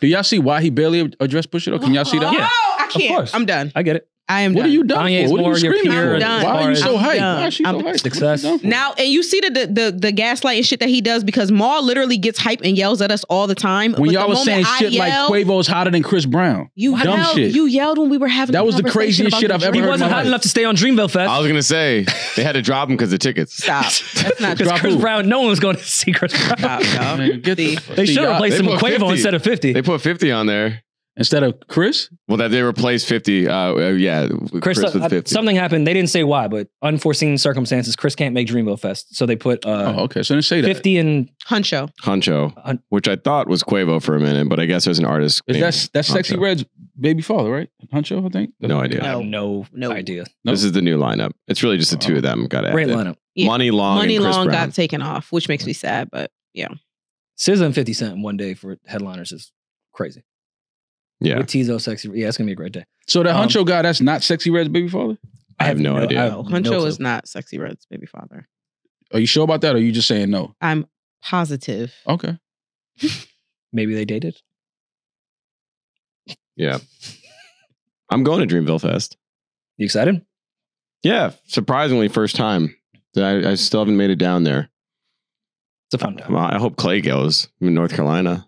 [SPEAKER 2] Do y'all see why he barely addressed Pusha though? Can y'all see that?
[SPEAKER 1] Yeah.
[SPEAKER 4] Oh, I
[SPEAKER 1] Of
[SPEAKER 4] can't.
[SPEAKER 1] course.
[SPEAKER 4] I'm done.
[SPEAKER 1] I get it.
[SPEAKER 4] I am
[SPEAKER 2] What
[SPEAKER 4] done.
[SPEAKER 2] are you done
[SPEAKER 1] Kanye's
[SPEAKER 2] for? What are you screaming for?
[SPEAKER 4] done.
[SPEAKER 2] Why are you so
[SPEAKER 1] as-
[SPEAKER 2] hyped?
[SPEAKER 4] I'm
[SPEAKER 2] Why is she so
[SPEAKER 4] done.
[SPEAKER 2] hyped? What are you
[SPEAKER 1] Success.
[SPEAKER 4] Now, and you see the, the the the gaslight and shit that he does because Mal literally gets hype and yells at us all the time.
[SPEAKER 2] when
[SPEAKER 4] But
[SPEAKER 2] y'all
[SPEAKER 4] the
[SPEAKER 2] was saying
[SPEAKER 4] I
[SPEAKER 2] shit
[SPEAKER 4] yell,
[SPEAKER 2] like Quavo's hotter than Chris Brown.
[SPEAKER 4] you
[SPEAKER 2] dumb
[SPEAKER 4] yelled,
[SPEAKER 2] shit.
[SPEAKER 4] You yelled when we were having.
[SPEAKER 2] That was the craziest shit I've ever
[SPEAKER 1] He
[SPEAKER 2] heard in
[SPEAKER 1] wasn't hot
[SPEAKER 2] life.
[SPEAKER 1] enough to stay on Dreamville Fest.
[SPEAKER 3] I was gonna say they had to drop him because of tickets.
[SPEAKER 4] Stop. That's not
[SPEAKER 1] Because Chris
[SPEAKER 2] who?
[SPEAKER 1] Brown, no one was going to see Chris Brown.
[SPEAKER 4] Stop, y'all.
[SPEAKER 2] Man, the
[SPEAKER 1] They should
[SPEAKER 2] y'all-
[SPEAKER 1] replace
[SPEAKER 3] they
[SPEAKER 1] him with Quavo instead of 50.
[SPEAKER 3] They put 50 on there.
[SPEAKER 2] Instead of Chris.
[SPEAKER 3] Well, that they replaced 50. Uh, uh, yeah,
[SPEAKER 1] Chris,
[SPEAKER 3] Chris, with
[SPEAKER 1] uh,
[SPEAKER 3] 50.
[SPEAKER 1] something happened. They didn't say why, but unforeseen circumstances. Chris can't make Dreamville Fest, so they put uh,
[SPEAKER 2] oh, okay. So then say that.
[SPEAKER 1] 50 and
[SPEAKER 4] Huncho.
[SPEAKER 3] Huncho,
[SPEAKER 1] Hun-
[SPEAKER 3] which I thought was Quavo for a minute, but I guess there's an artist.
[SPEAKER 2] Is
[SPEAKER 3] named
[SPEAKER 2] that's that's Sexy Redd's baby father, right? Huncho, I think.
[SPEAKER 3] No idea.
[SPEAKER 4] No.
[SPEAKER 1] no,
[SPEAKER 4] No.
[SPEAKER 1] idea.
[SPEAKER 2] No?
[SPEAKER 3] This is the new lineup. It's really just the two of them. Got it.
[SPEAKER 1] Great lineup.
[SPEAKER 4] Yeah.
[SPEAKER 3] Muni Long.
[SPEAKER 4] Money
[SPEAKER 3] and Chris
[SPEAKER 4] Long
[SPEAKER 3] Brown.
[SPEAKER 4] got taken off, which makes me sad, but yeah.
[SPEAKER 1] SZA and 50 Cent in one day for headliners is crazy.
[SPEAKER 3] Yeah,
[SPEAKER 1] With Tizo, sexy. Yeah, it's gonna be a great day.
[SPEAKER 2] So that
[SPEAKER 1] Um,
[SPEAKER 2] Huncho guy, that's not Sexy Redd's baby father.
[SPEAKER 3] I have no idea.
[SPEAKER 1] I have
[SPEAKER 4] No,
[SPEAKER 1] no
[SPEAKER 4] Huncho
[SPEAKER 1] clue.
[SPEAKER 4] is not Sexy Redd's baby father.
[SPEAKER 2] Are you sure about that, or are you just saying no?
[SPEAKER 4] I'm positive.
[SPEAKER 2] Okay.
[SPEAKER 1] Maybe they dated.
[SPEAKER 3] yeah. I'm going to Dreamville Fest.
[SPEAKER 1] You excited?
[SPEAKER 3] Yeah, surprisingly, first time. I, I still haven't made it down there.
[SPEAKER 1] It's a fun time.
[SPEAKER 3] Well, I hope Clay goes. I'm in North Carolina.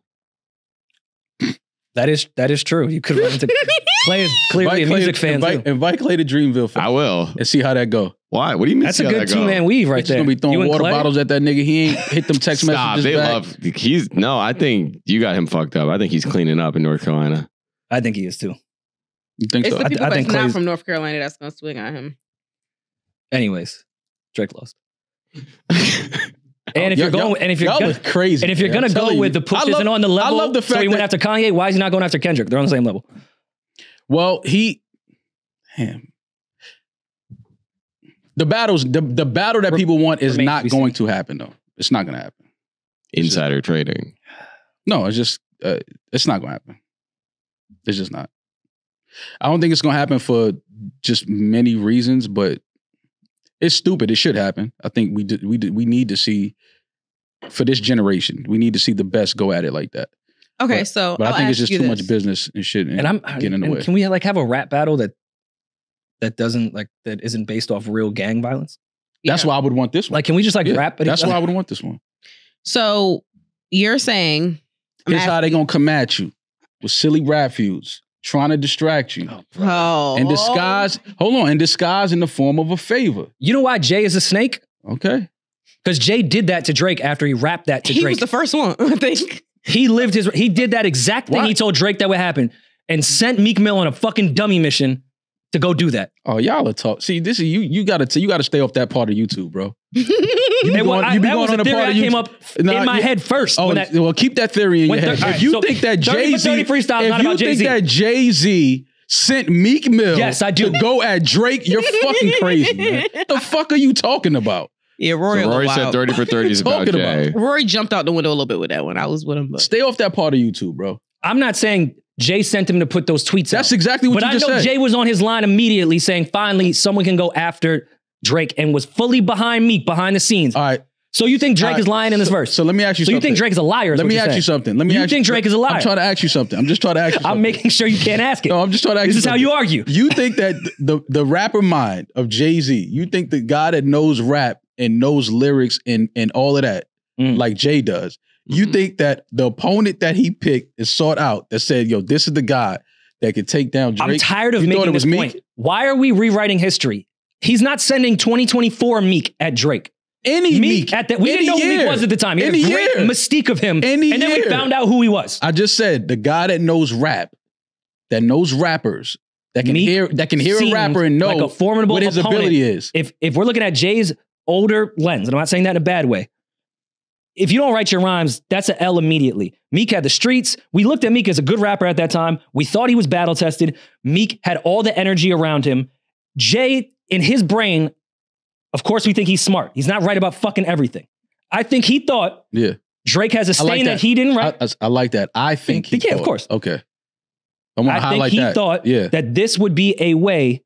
[SPEAKER 1] That is that is true. You could run into Clay is clearly a
[SPEAKER 2] Clay
[SPEAKER 1] music
[SPEAKER 2] to,
[SPEAKER 1] fan
[SPEAKER 2] invite,
[SPEAKER 1] too.
[SPEAKER 2] invite Clay to Dreamville Fest
[SPEAKER 3] I will.
[SPEAKER 2] and see how that go.
[SPEAKER 3] Why? What do you mean?
[SPEAKER 1] That's a
[SPEAKER 3] see how
[SPEAKER 1] good
[SPEAKER 3] that go?
[SPEAKER 1] two man weave right
[SPEAKER 2] He's just
[SPEAKER 1] there.
[SPEAKER 2] gonna be throwing water
[SPEAKER 1] Clay?
[SPEAKER 2] bottles at that nigga. He ain't hit them text
[SPEAKER 3] Stop.
[SPEAKER 2] messages
[SPEAKER 3] They
[SPEAKER 2] back.
[SPEAKER 3] love. He's no. I think you got him fucked up. I think he's cleaning up in North Carolina.
[SPEAKER 1] I think he is too.
[SPEAKER 2] You think
[SPEAKER 4] It's
[SPEAKER 2] so?
[SPEAKER 4] the
[SPEAKER 1] I-
[SPEAKER 4] people
[SPEAKER 1] I think
[SPEAKER 4] that's not from North Carolina that's gonna swing on him.
[SPEAKER 1] Anyways, Drake lost. And if
[SPEAKER 2] Y'all-
[SPEAKER 1] you're going,
[SPEAKER 2] y'all-
[SPEAKER 1] and if you're gonna,
[SPEAKER 2] crazy.
[SPEAKER 1] and if you're
[SPEAKER 2] man.
[SPEAKER 1] gonna go
[SPEAKER 2] telling
[SPEAKER 1] with the push
[SPEAKER 2] I love-
[SPEAKER 1] isn't on the
[SPEAKER 2] I
[SPEAKER 1] level,
[SPEAKER 2] love the
[SPEAKER 1] so
[SPEAKER 2] fact
[SPEAKER 1] he went after Kanye. Why is he not going after Kendrick? They're on the same level.
[SPEAKER 2] Well, he, damn. The battles, the, the battle that people want is
[SPEAKER 1] remains to
[SPEAKER 2] not
[SPEAKER 1] be
[SPEAKER 2] going to happen though. It's not going to happen.
[SPEAKER 3] Insider trading.
[SPEAKER 2] No, it's just, uh, it's not going to happen. It's just not. I don't think it's going to happen for just many reasons, but it's stupid. It should happen. I think we did, we did, we need to see for this generation. We need to see the best go at it like that.
[SPEAKER 4] Okay,
[SPEAKER 2] But-
[SPEAKER 4] so
[SPEAKER 2] But i
[SPEAKER 4] I'll
[SPEAKER 2] think it's just
[SPEAKER 4] you
[SPEAKER 2] too much business and shit.
[SPEAKER 1] And I'm
[SPEAKER 2] getting in the
[SPEAKER 1] and
[SPEAKER 2] way.
[SPEAKER 1] Can we like have a rap battle that that doesn't like that isn't based off real gang violence?
[SPEAKER 2] That's
[SPEAKER 4] Yeah.
[SPEAKER 2] why I would want this one.
[SPEAKER 1] Like, can we just like
[SPEAKER 2] Yeah,
[SPEAKER 1] rap? at
[SPEAKER 2] That's
[SPEAKER 1] each
[SPEAKER 2] why I would want this one.
[SPEAKER 4] So you're saying I'm
[SPEAKER 2] Here's how
[SPEAKER 4] asking-
[SPEAKER 2] they gonna come at you with silly rap feuds, trying to distract you,
[SPEAKER 4] Oh,
[SPEAKER 2] and oh. disguise. Hold on, and disguise in the form of a favor.
[SPEAKER 1] You know why Jay is a snake?
[SPEAKER 2] Okay.
[SPEAKER 1] Because Jay did that to Drake after he rapped that to
[SPEAKER 4] he
[SPEAKER 1] Drake.
[SPEAKER 4] He was the first one, I think.
[SPEAKER 1] he lived his. He did that exact thing
[SPEAKER 2] Why?
[SPEAKER 1] he told Drake that would happen, and sent Meek Mill on a fucking dummy mission to go do that.
[SPEAKER 2] Oh, y'all are talk. See, this is you. You gotta. T- you gotta stay off that part of YouTube, bro. You be going-
[SPEAKER 1] what I-
[SPEAKER 2] you be
[SPEAKER 1] that
[SPEAKER 2] going
[SPEAKER 1] was
[SPEAKER 2] on
[SPEAKER 1] a
[SPEAKER 2] a
[SPEAKER 1] theory
[SPEAKER 2] part
[SPEAKER 1] that
[SPEAKER 2] of
[SPEAKER 1] came
[SPEAKER 2] YouTube-
[SPEAKER 1] up
[SPEAKER 2] Nah,
[SPEAKER 1] in my
[SPEAKER 2] yeah.
[SPEAKER 1] head first.
[SPEAKER 2] Oh,
[SPEAKER 1] that,
[SPEAKER 2] well, keep that theory in your head.
[SPEAKER 1] alright,
[SPEAKER 2] if you
[SPEAKER 1] so
[SPEAKER 2] think that Jay Z,
[SPEAKER 1] freestyle
[SPEAKER 2] if
[SPEAKER 1] not
[SPEAKER 2] you
[SPEAKER 1] about
[SPEAKER 2] think
[SPEAKER 1] Jay-Z.
[SPEAKER 2] that Jay Z sent Meek Mill,
[SPEAKER 1] Yes, I do.
[SPEAKER 2] to go at Drake, you're fucking crazy, man. What the fuck are you talking about?
[SPEAKER 4] Yeah,
[SPEAKER 3] So
[SPEAKER 4] Rory. a little
[SPEAKER 3] Rory said
[SPEAKER 4] wild.
[SPEAKER 3] 30 for 30 is about
[SPEAKER 2] Talking about?
[SPEAKER 3] Jay.
[SPEAKER 4] Rory jumped out the window a little bit with that one. I was with him, but
[SPEAKER 2] Stay off that part of YouTube, bro.
[SPEAKER 1] I'm not saying Jay sent him to put those tweets out.
[SPEAKER 2] That's
[SPEAKER 1] out.
[SPEAKER 2] exactly what
[SPEAKER 1] but
[SPEAKER 2] you
[SPEAKER 1] I know
[SPEAKER 2] said.
[SPEAKER 1] Jay was on his line immediately saying, finally, someone can go after Drake and was fully behind Meek behind the scenes.
[SPEAKER 2] All right.
[SPEAKER 1] So you think Drake
[SPEAKER 2] right,
[SPEAKER 1] is lying in this
[SPEAKER 2] so-
[SPEAKER 1] verse?
[SPEAKER 2] So let me ask you
[SPEAKER 1] So you think Drake is a liar? is
[SPEAKER 2] Let me ask you something. Let me
[SPEAKER 1] You
[SPEAKER 2] ask
[SPEAKER 1] think Drake is a liar?
[SPEAKER 2] I'm trying to ask you something. I'm just trying to ask you something.
[SPEAKER 1] I'm making sure you can't ask it.
[SPEAKER 2] No, I'm just trying to ask
[SPEAKER 1] This
[SPEAKER 2] you
[SPEAKER 1] is how you argue.
[SPEAKER 2] You think that the the rapper mind of Jay Z, you think the guy that knows rap and knows lyrics and and all of that,
[SPEAKER 1] Mm.
[SPEAKER 2] like Jay does, you
[SPEAKER 3] Mm-hmm.
[SPEAKER 2] think that the opponent that he picked is sought out that said, "Yo, this is the guy that could take down Drake."
[SPEAKER 1] I'm tired of
[SPEAKER 2] You
[SPEAKER 1] making
[SPEAKER 2] it was
[SPEAKER 1] this
[SPEAKER 2] Meek?
[SPEAKER 1] point. Why are we rewriting history? He's not sending 2024 Meek at Drake.
[SPEAKER 2] Any
[SPEAKER 1] Meek,
[SPEAKER 2] Meek,
[SPEAKER 1] at that. We didn't know who
[SPEAKER 2] year.
[SPEAKER 1] Meek was at the time. He had
[SPEAKER 2] Any
[SPEAKER 1] a great
[SPEAKER 2] year.
[SPEAKER 1] mystique of him.
[SPEAKER 2] Any
[SPEAKER 1] and then we found out who he was.
[SPEAKER 2] I just said the guy that knows rap, that knows rappers, that can
[SPEAKER 1] Meek
[SPEAKER 2] hear that can hear a rapper and know
[SPEAKER 1] like a formidable
[SPEAKER 2] what his
[SPEAKER 1] opponent.
[SPEAKER 2] ability is.
[SPEAKER 1] If if we're looking at Jay's older lens, and I'm not saying that in a bad way. If you don't write your rhymes, that's an L immediately. Meek had the streets. We looked at Meek as a good rapper at that time. We thought he was battle tested. Meek had all the energy around him. Jay, in his brain, of course, we think he's smart. He's not right about fucking everything. I think he thought
[SPEAKER 2] Yeah,
[SPEAKER 1] Drake has a stain
[SPEAKER 2] like
[SPEAKER 1] that.
[SPEAKER 2] that.
[SPEAKER 1] he didn't write.
[SPEAKER 2] I, I, like that. I think. He
[SPEAKER 1] Yeah, of course.
[SPEAKER 2] Okay, I want to
[SPEAKER 1] I think he
[SPEAKER 2] that.
[SPEAKER 1] thought
[SPEAKER 2] yeah.
[SPEAKER 1] that this would be a way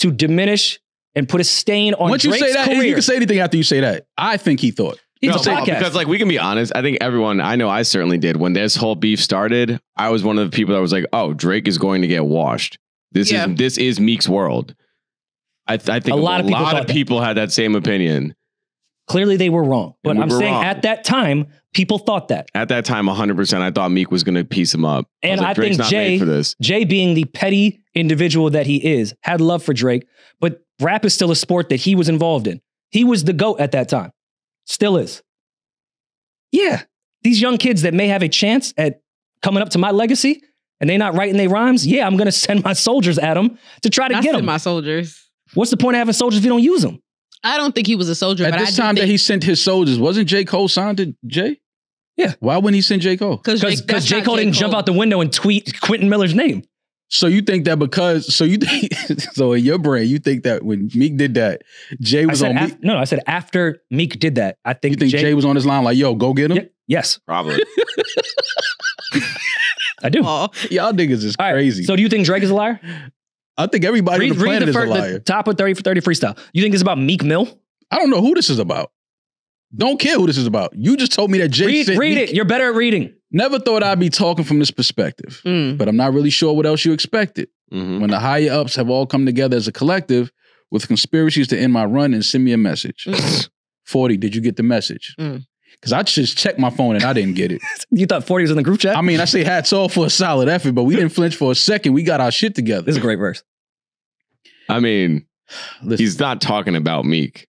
[SPEAKER 1] to diminish and put a stain on
[SPEAKER 2] Once you say that,
[SPEAKER 1] career.
[SPEAKER 2] you can say anything after you say that. I think he thought.
[SPEAKER 1] He's
[SPEAKER 3] No,
[SPEAKER 1] a podcast.
[SPEAKER 3] because like we can be honest. I think everyone, I know I certainly did. When this whole beef started, I was one of the people that was like, "Oh, Drake is going to get washed. This
[SPEAKER 4] Yeah.
[SPEAKER 3] is this is Meek's world." I, th- I think
[SPEAKER 1] A lot of people
[SPEAKER 3] lot of
[SPEAKER 1] that.
[SPEAKER 3] people had that same opinion
[SPEAKER 1] Clearly, they were wrong. But
[SPEAKER 3] we
[SPEAKER 1] I'm saying
[SPEAKER 3] wrong.
[SPEAKER 1] at that time, people thought that.
[SPEAKER 3] at that time. 100. percent I thought Meek was going to piece him up. I
[SPEAKER 1] And
[SPEAKER 3] like,
[SPEAKER 1] I think Jay,
[SPEAKER 3] for this.
[SPEAKER 1] Jay being the petty individual that he is, had love for Drake, but rap is still a sport that he was involved in. He was the GOAT at that time. Still is. Yeah. These young kids that may have a chance at coming up to my legacy and they not writing their rhymes, yeah, I'm gonna send my soldiers at them to try to
[SPEAKER 4] I
[SPEAKER 1] get them.
[SPEAKER 4] my soldiers.
[SPEAKER 1] What's the point of having soldiers if you don't use them?
[SPEAKER 4] I don't think he was a soldier.
[SPEAKER 2] At
[SPEAKER 4] but
[SPEAKER 2] this
[SPEAKER 4] I do
[SPEAKER 2] time that he sent his soldiers, wasn't J Cole signed to Jay?
[SPEAKER 1] Yeah.
[SPEAKER 2] Why wouldn't he send J Cole?
[SPEAKER 4] because
[SPEAKER 1] Because J. Cole didn't jump out the window and tweet Quentin Miller's name.
[SPEAKER 2] So you think that because so you think so in your brain you think that when Meek did that, Jay was on
[SPEAKER 1] af-
[SPEAKER 2] Meek.
[SPEAKER 1] no, no, I said after Meek did that. I think,
[SPEAKER 2] You think Jay, was on his line like, "Yo, go get him"?
[SPEAKER 1] Yeah, yes,
[SPEAKER 3] Probably.
[SPEAKER 1] I do.
[SPEAKER 4] Oh,
[SPEAKER 2] Y'all niggas is
[SPEAKER 1] All right,
[SPEAKER 2] crazy.
[SPEAKER 1] So do you think Drake is a liar?
[SPEAKER 2] I think everybody
[SPEAKER 1] read
[SPEAKER 2] on the
[SPEAKER 1] read
[SPEAKER 2] planet
[SPEAKER 1] the,
[SPEAKER 2] is a
[SPEAKER 1] fir- the
[SPEAKER 2] liar.
[SPEAKER 1] top of 30 for 30 freestyle. You think it's about Meek Mill?
[SPEAKER 2] I don't know who this is about. Don't care who this is about. You just told me that Jay
[SPEAKER 1] Read,
[SPEAKER 2] sent
[SPEAKER 1] read
[SPEAKER 2] Meek.
[SPEAKER 1] it. You're better at reading.
[SPEAKER 2] Never thought I'd be talking from this perspective,
[SPEAKER 4] mm.
[SPEAKER 2] but I'm not really sure what else you expected.
[SPEAKER 3] Mhm.
[SPEAKER 2] When the higher ups have all come together as a collective with conspiracies to end my run and send me a message.
[SPEAKER 4] Mm.
[SPEAKER 2] 40, did you get the message?
[SPEAKER 4] Mm.
[SPEAKER 2] Because I just checked my phone and I didn't get it.
[SPEAKER 1] You thought 40 was in the group chat?
[SPEAKER 2] I mean, I say hats off for a solid effort, but we didn't flinch for a second. We got our shit together.
[SPEAKER 1] this is a great verse.
[SPEAKER 3] I mean,
[SPEAKER 2] Listen,
[SPEAKER 3] he's not talking about Meek.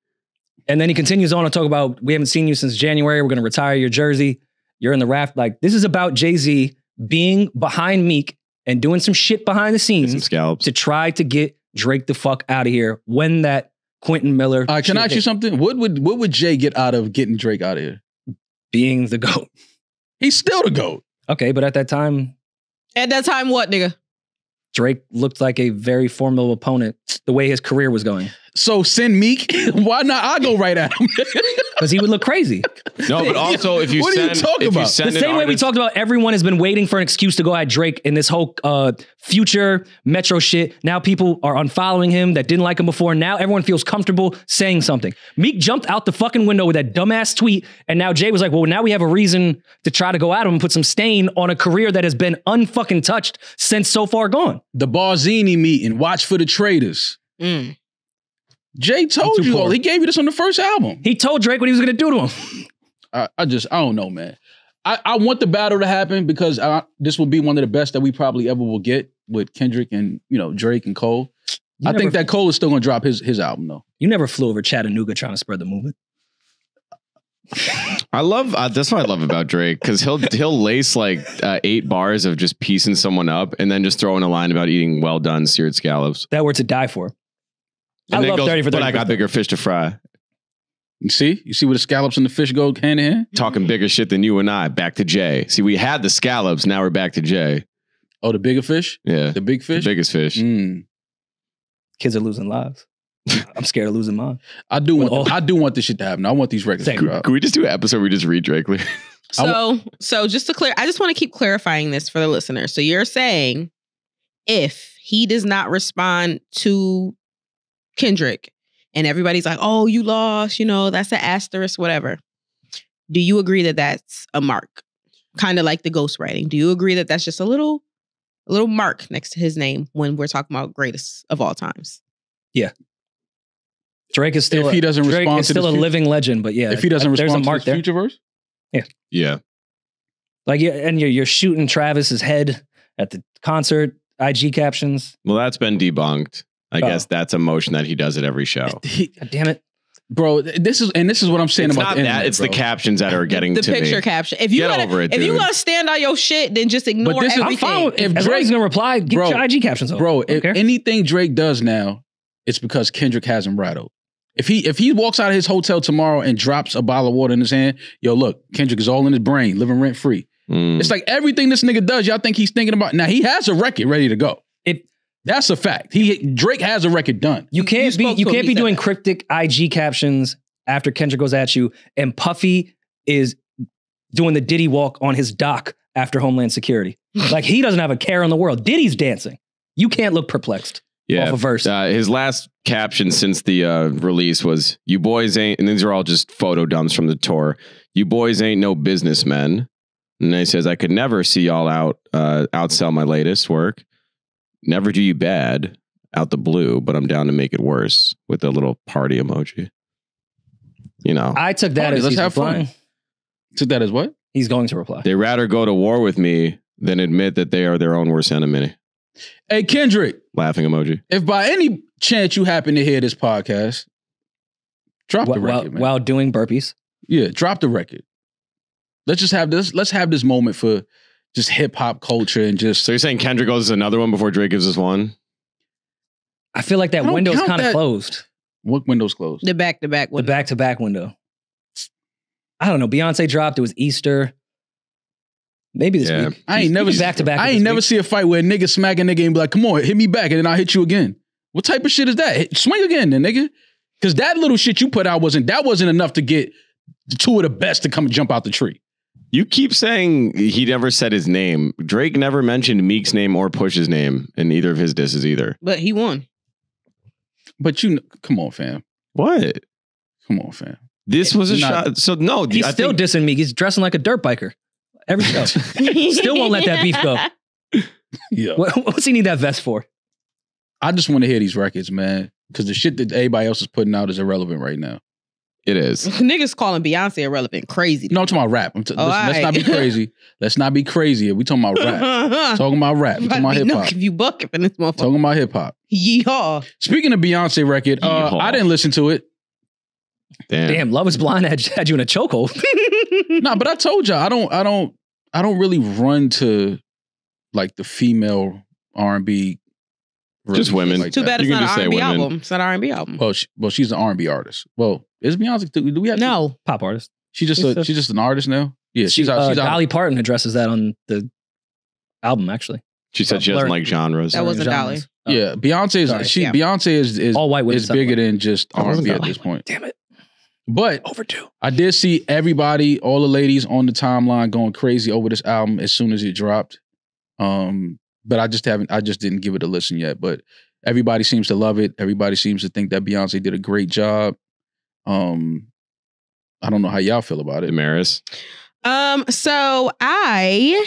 [SPEAKER 1] And then he continues on to talk about we haven't seen you since January. We're going to retire your jersey. You're in the raft. Like this is about Jay Z being behind Meek and doing some shit behind the
[SPEAKER 3] Get some
[SPEAKER 1] scenes
[SPEAKER 3] scalps.
[SPEAKER 1] to try to get Drake the fuck out of here when that Quentin Miller.
[SPEAKER 2] uh, can I
[SPEAKER 1] shit
[SPEAKER 2] ask you something? What would what would Jay get out of getting Drake out of here?
[SPEAKER 1] Being the GOAT.
[SPEAKER 2] He's still the GOAT.
[SPEAKER 1] Okay, but at that time,
[SPEAKER 4] At that time, what nigga?
[SPEAKER 1] Drake looked like a very formidable opponent the way his career was going
[SPEAKER 2] So send Meek. Why not? I go right at him.
[SPEAKER 1] because he would look crazy.
[SPEAKER 3] No, but also if you
[SPEAKER 2] What are you
[SPEAKER 3] send,
[SPEAKER 2] talking
[SPEAKER 3] if you
[SPEAKER 2] about?
[SPEAKER 3] send
[SPEAKER 1] the same way we talked about everyone has been waiting for an excuse to go at Drake in this whole uh, future Metro shit. Now people are unfollowing him that didn't like him before. Now everyone feels comfortable saying something. Meek jumped out the fucking window with that dumbass tweet, and now Jay was like, "Well, now we have a reason to try to go at him and put some stain on a career that has been unfucking touched since so far gone."
[SPEAKER 2] the Barzini meeting. Watch for the traders.
[SPEAKER 4] Mm.
[SPEAKER 2] Jay told
[SPEAKER 1] too
[SPEAKER 2] you all. He gave you this on the first album.
[SPEAKER 1] He told Drake what he was going to do to him.
[SPEAKER 2] I, I just I don't know, man. I, I want the battle to happen because I, this will be one of the best that we probably ever will get with Kendrick and you know Drake and Cole.
[SPEAKER 1] You
[SPEAKER 2] I
[SPEAKER 1] never-
[SPEAKER 2] think that Cole is still gonna drop his his album though.
[SPEAKER 1] you never flew over Chattanooga trying to spread the movement.
[SPEAKER 3] I love uh, that's what I love about Drake because he'll he'll lace like uh, eight bars of just piecing someone up and then just throw in a line about eating well done seared scallops.
[SPEAKER 1] That were to die for.
[SPEAKER 3] And
[SPEAKER 1] I
[SPEAKER 3] then
[SPEAKER 1] love
[SPEAKER 3] goes,
[SPEAKER 1] 30 for
[SPEAKER 3] But I got bigger fish to fry.
[SPEAKER 2] You see, you see where the scallops and the fish go hand in hand.
[SPEAKER 3] Talking bigger shit than you and I. Back to Jay. See, we had the scallops. Now we're back to Jay.
[SPEAKER 2] Oh, the bigger fish,
[SPEAKER 3] Yeah,
[SPEAKER 2] the big
[SPEAKER 3] the
[SPEAKER 2] fish.
[SPEAKER 3] biggest fish.
[SPEAKER 2] Mm.
[SPEAKER 1] Kids are losing lives. I'm scared of losing mine.
[SPEAKER 2] I do want
[SPEAKER 1] With all-
[SPEAKER 2] I do want this shit to happen. I want these records
[SPEAKER 1] Same.
[SPEAKER 2] to drop.
[SPEAKER 3] Can we just do an episode where we just read Drake? lyrics?
[SPEAKER 2] I
[SPEAKER 4] So, so just to clear, I just want to keep clarifying this for the listener. So you're saying if he does not respond to Kendrick, and everybody's like, "Oh, you lost," you know, that's an asterisk, whatever. Do you agree that that's a mark, kind of like the ghostwriting? Do you agree that that's just a little, a little mark next to his name when we're talking about greatest of all times? Yeah.
[SPEAKER 1] Drake is still
[SPEAKER 2] If he doesn't
[SPEAKER 1] Drake
[SPEAKER 2] respond
[SPEAKER 1] is still
[SPEAKER 2] this
[SPEAKER 1] a
[SPEAKER 2] future-
[SPEAKER 1] living legend, but yeah,
[SPEAKER 2] if he doesn't
[SPEAKER 1] there's
[SPEAKER 2] respond
[SPEAKER 1] a mark
[SPEAKER 2] to
[SPEAKER 1] there.
[SPEAKER 2] this future verse,
[SPEAKER 3] Yeah.
[SPEAKER 1] Like, yeah, and you're you're shooting Travis's head at the concert. IG captions.
[SPEAKER 3] Well, that's been debunked. I
[SPEAKER 1] Oh.
[SPEAKER 3] guess that's a motion that he does at every show.
[SPEAKER 2] he,
[SPEAKER 1] God damn it!
[SPEAKER 2] bro, this is and this is what I'm saying
[SPEAKER 3] It's
[SPEAKER 2] about
[SPEAKER 3] not
[SPEAKER 2] the
[SPEAKER 3] that;
[SPEAKER 2] internet,
[SPEAKER 3] it's the captions that are getting
[SPEAKER 4] the
[SPEAKER 3] to
[SPEAKER 4] picture
[SPEAKER 3] me.
[SPEAKER 4] caption. If you
[SPEAKER 3] Get
[SPEAKER 4] gotta,
[SPEAKER 3] over it,
[SPEAKER 4] if you want to stand on your shit, then just ignore
[SPEAKER 2] this is- I'm
[SPEAKER 1] fine with
[SPEAKER 2] If
[SPEAKER 1] Drake's as long as
[SPEAKER 2] Drake-
[SPEAKER 1] he's gonna reply. Get
[SPEAKER 2] Bro,
[SPEAKER 1] your IG captions on,
[SPEAKER 2] Bro, if
[SPEAKER 1] care.
[SPEAKER 2] anything Drake does now, it's because Kendrick has him rattled. If he if he walks out of his hotel tomorrow and drops a bottle of water in his hand, yo, look, Kendrick is all in his brain, living rent free.
[SPEAKER 3] Mm.
[SPEAKER 2] It's like everything this nigga does, y'all think he's thinking about. Now he has a record ready to go.
[SPEAKER 1] It-
[SPEAKER 2] that's a fact. He Drake has a record done.
[SPEAKER 1] You can't be you can't be doing
[SPEAKER 4] that.
[SPEAKER 1] cryptic IG captions after Kendrick goes at you, and Puffy is doing the Diddy walk on his dock after Homeland Security. like he doesn't have a care in the world. Diddy's dancing. You can't look perplexed
[SPEAKER 3] yeah.
[SPEAKER 1] off a verse.
[SPEAKER 3] Uh, his last caption since the uh, release was "You boys ain't," and these are all just photo dumps from the tour. You boys ain't no businessmen. And then he says, "I could never see y'all out uh, outsell my latest work. Never do you bad out the blue, but I'm down to make it worse with a little party emoji." You know,
[SPEAKER 1] I took that
[SPEAKER 2] Party,
[SPEAKER 1] as
[SPEAKER 2] let's
[SPEAKER 1] he's
[SPEAKER 2] have fun. Took that as what?
[SPEAKER 1] He's going to reply.
[SPEAKER 3] they rather go to war with me than admit that they are their own worst enemy.
[SPEAKER 2] Hey Kendrick,
[SPEAKER 3] Laughing emoji.
[SPEAKER 2] if by any chance you happen to hear this podcast, drop
[SPEAKER 1] While,
[SPEAKER 2] the
[SPEAKER 1] while,
[SPEAKER 2] record, man.
[SPEAKER 1] while doing burpees.
[SPEAKER 2] Yeah, drop the record. Let's just have this. Let's have this moment for just hip hop culture and just.
[SPEAKER 3] So you're saying Kendrick goes another one before Drake gives us one?
[SPEAKER 1] I feel like that
[SPEAKER 2] don't
[SPEAKER 1] window's
[SPEAKER 2] count
[SPEAKER 1] kind of
[SPEAKER 2] that-
[SPEAKER 1] closed.
[SPEAKER 2] What windows closed?
[SPEAKER 4] the back to back
[SPEAKER 1] The
[SPEAKER 4] one.
[SPEAKER 1] back to back window. I don't know. Beyonce dropped. It was Easter. Maybe this
[SPEAKER 3] Yeah.
[SPEAKER 1] week.
[SPEAKER 2] I ain't never
[SPEAKER 1] back to back.
[SPEAKER 2] I ain't never
[SPEAKER 1] week.
[SPEAKER 2] see a fight where a nigga smack a nigga and be like, "Come on, hit me back," and then I'll hit you again. What type of shit is that? Hit- Swing again, then, nigga. Because that little shit you put out wasn't that wasn't enough to get the two of the best to come and jump out the tree.
[SPEAKER 3] You keep saying he never said his name. Drake never mentioned Meek's name or Push's name in either of his disses either.
[SPEAKER 4] but he won.
[SPEAKER 2] But you, come on, fam.
[SPEAKER 3] What?
[SPEAKER 2] Come on, fam.
[SPEAKER 3] This was a
[SPEAKER 2] Not-
[SPEAKER 3] shot. So no,
[SPEAKER 1] He's
[SPEAKER 3] I
[SPEAKER 1] still
[SPEAKER 3] think,
[SPEAKER 1] dissing me. He's dressing like a dirt biker. Every show. Still won't let that beef go.
[SPEAKER 2] Yeah.
[SPEAKER 1] what, what's he need that vest for?
[SPEAKER 2] I just want to hear these records, man. Because the shit that everybody else is putting out is irrelevant right now.
[SPEAKER 3] It is.
[SPEAKER 4] Niggas calling Beyonce irrelevant, crazy.
[SPEAKER 2] No, I'm talking about rap. I'm t-
[SPEAKER 4] Oh,
[SPEAKER 2] listen, let's not be crazy. Let's not be crazy. We talking about rap. talking about rap. We talking about hip hop.
[SPEAKER 4] if you buck up in this motherfucker.
[SPEAKER 2] Talking about hip hop.
[SPEAKER 4] Yeehaw.
[SPEAKER 2] Speaking of Beyonce record, uh, I didn't listen to it.
[SPEAKER 3] Damn.
[SPEAKER 1] Damn, Love is Blind had, had you in a chokehold.
[SPEAKER 2] nah, but I told y'all I don't. I don't. I don't really run to like the female R and B.
[SPEAKER 3] Just women.
[SPEAKER 2] Like
[SPEAKER 4] Too
[SPEAKER 2] that.
[SPEAKER 4] bad it's
[SPEAKER 3] You
[SPEAKER 4] not an R&B album. It's not an R&B album.
[SPEAKER 2] Well, she, well, she's an R and B artist. Well, is Beyonce? Do, do we have?
[SPEAKER 4] no.
[SPEAKER 1] Pop artist.
[SPEAKER 2] She just a,
[SPEAKER 1] a-
[SPEAKER 2] she's just an artist now. Yeah, she's
[SPEAKER 1] She-
[SPEAKER 2] out.
[SPEAKER 1] uh,
[SPEAKER 2] She's out.
[SPEAKER 1] Dolly Parton addresses that on the album, actually.
[SPEAKER 3] She said she doesn't like genres.
[SPEAKER 4] That wasn't Dolly.
[SPEAKER 1] Oh,
[SPEAKER 2] Yeah, Beyonce is
[SPEAKER 1] Sorry.
[SPEAKER 2] she.
[SPEAKER 4] Yeah.
[SPEAKER 2] Beyonce is is,
[SPEAKER 1] All white women.
[SPEAKER 2] is bigger than just R and B at this point.
[SPEAKER 1] Damn it.
[SPEAKER 2] But
[SPEAKER 1] Overdue.
[SPEAKER 2] I did see everybody, all the ladies on the timeline going crazy over this album as soon as it dropped. Um, but I just haven't, I just didn't give it a listen yet. But everybody seems to love it. Everybody seems to think that Beyonce did a great job. Um, I don't know how y'all feel about it.
[SPEAKER 3] Damaris.
[SPEAKER 4] Um, so I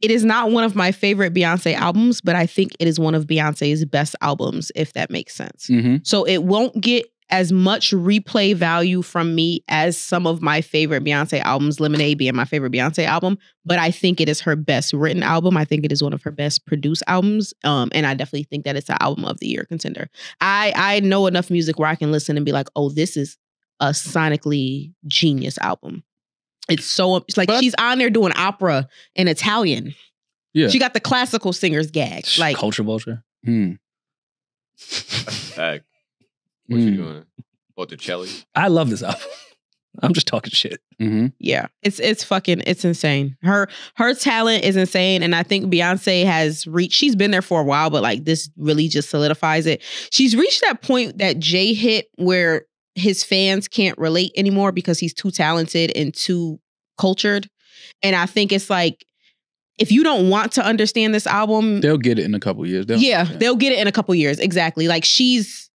[SPEAKER 4] it is not one of my favorite Beyonce albums, but I think it is one of Beyonce's best albums, if that makes sense.
[SPEAKER 2] Mm-hmm.
[SPEAKER 4] So it won't get as much replay value from me as some of my favorite Beyonce albums, Lemonade being my favorite Beyonce album, but I think it is her best written album. I think it is one of her best produced albums. Um, and I definitely think that it's an album of the year contender. I I know enough music where I can listen and be like, oh, this is a sonically genius album. It's so it's like
[SPEAKER 2] But-
[SPEAKER 4] she's on there doing opera in Italian.
[SPEAKER 2] Yeah.
[SPEAKER 4] She got the classical singers gag. Like
[SPEAKER 1] Culture vulture.
[SPEAKER 2] Hmm.
[SPEAKER 3] Heck. What
[SPEAKER 2] Mm.
[SPEAKER 3] you doing? Botticelli.
[SPEAKER 1] I love this album. I'm just talking shit.
[SPEAKER 2] Mm-hmm.
[SPEAKER 4] Yeah, it's it's fucking it's insane. Her her talent is insane, and I think Beyonce has reached. She's been there for a while, but like this really just solidifies it. She's reached that point that Jay hit where his fans can't relate anymore because he's too talented and too cultured. And I think it's like if you don't want to understand this album,
[SPEAKER 2] They'll get it in a couple years. They'll
[SPEAKER 4] yeah,
[SPEAKER 2] understand.
[SPEAKER 4] they'll get it in a couple years. Exactly. Like she's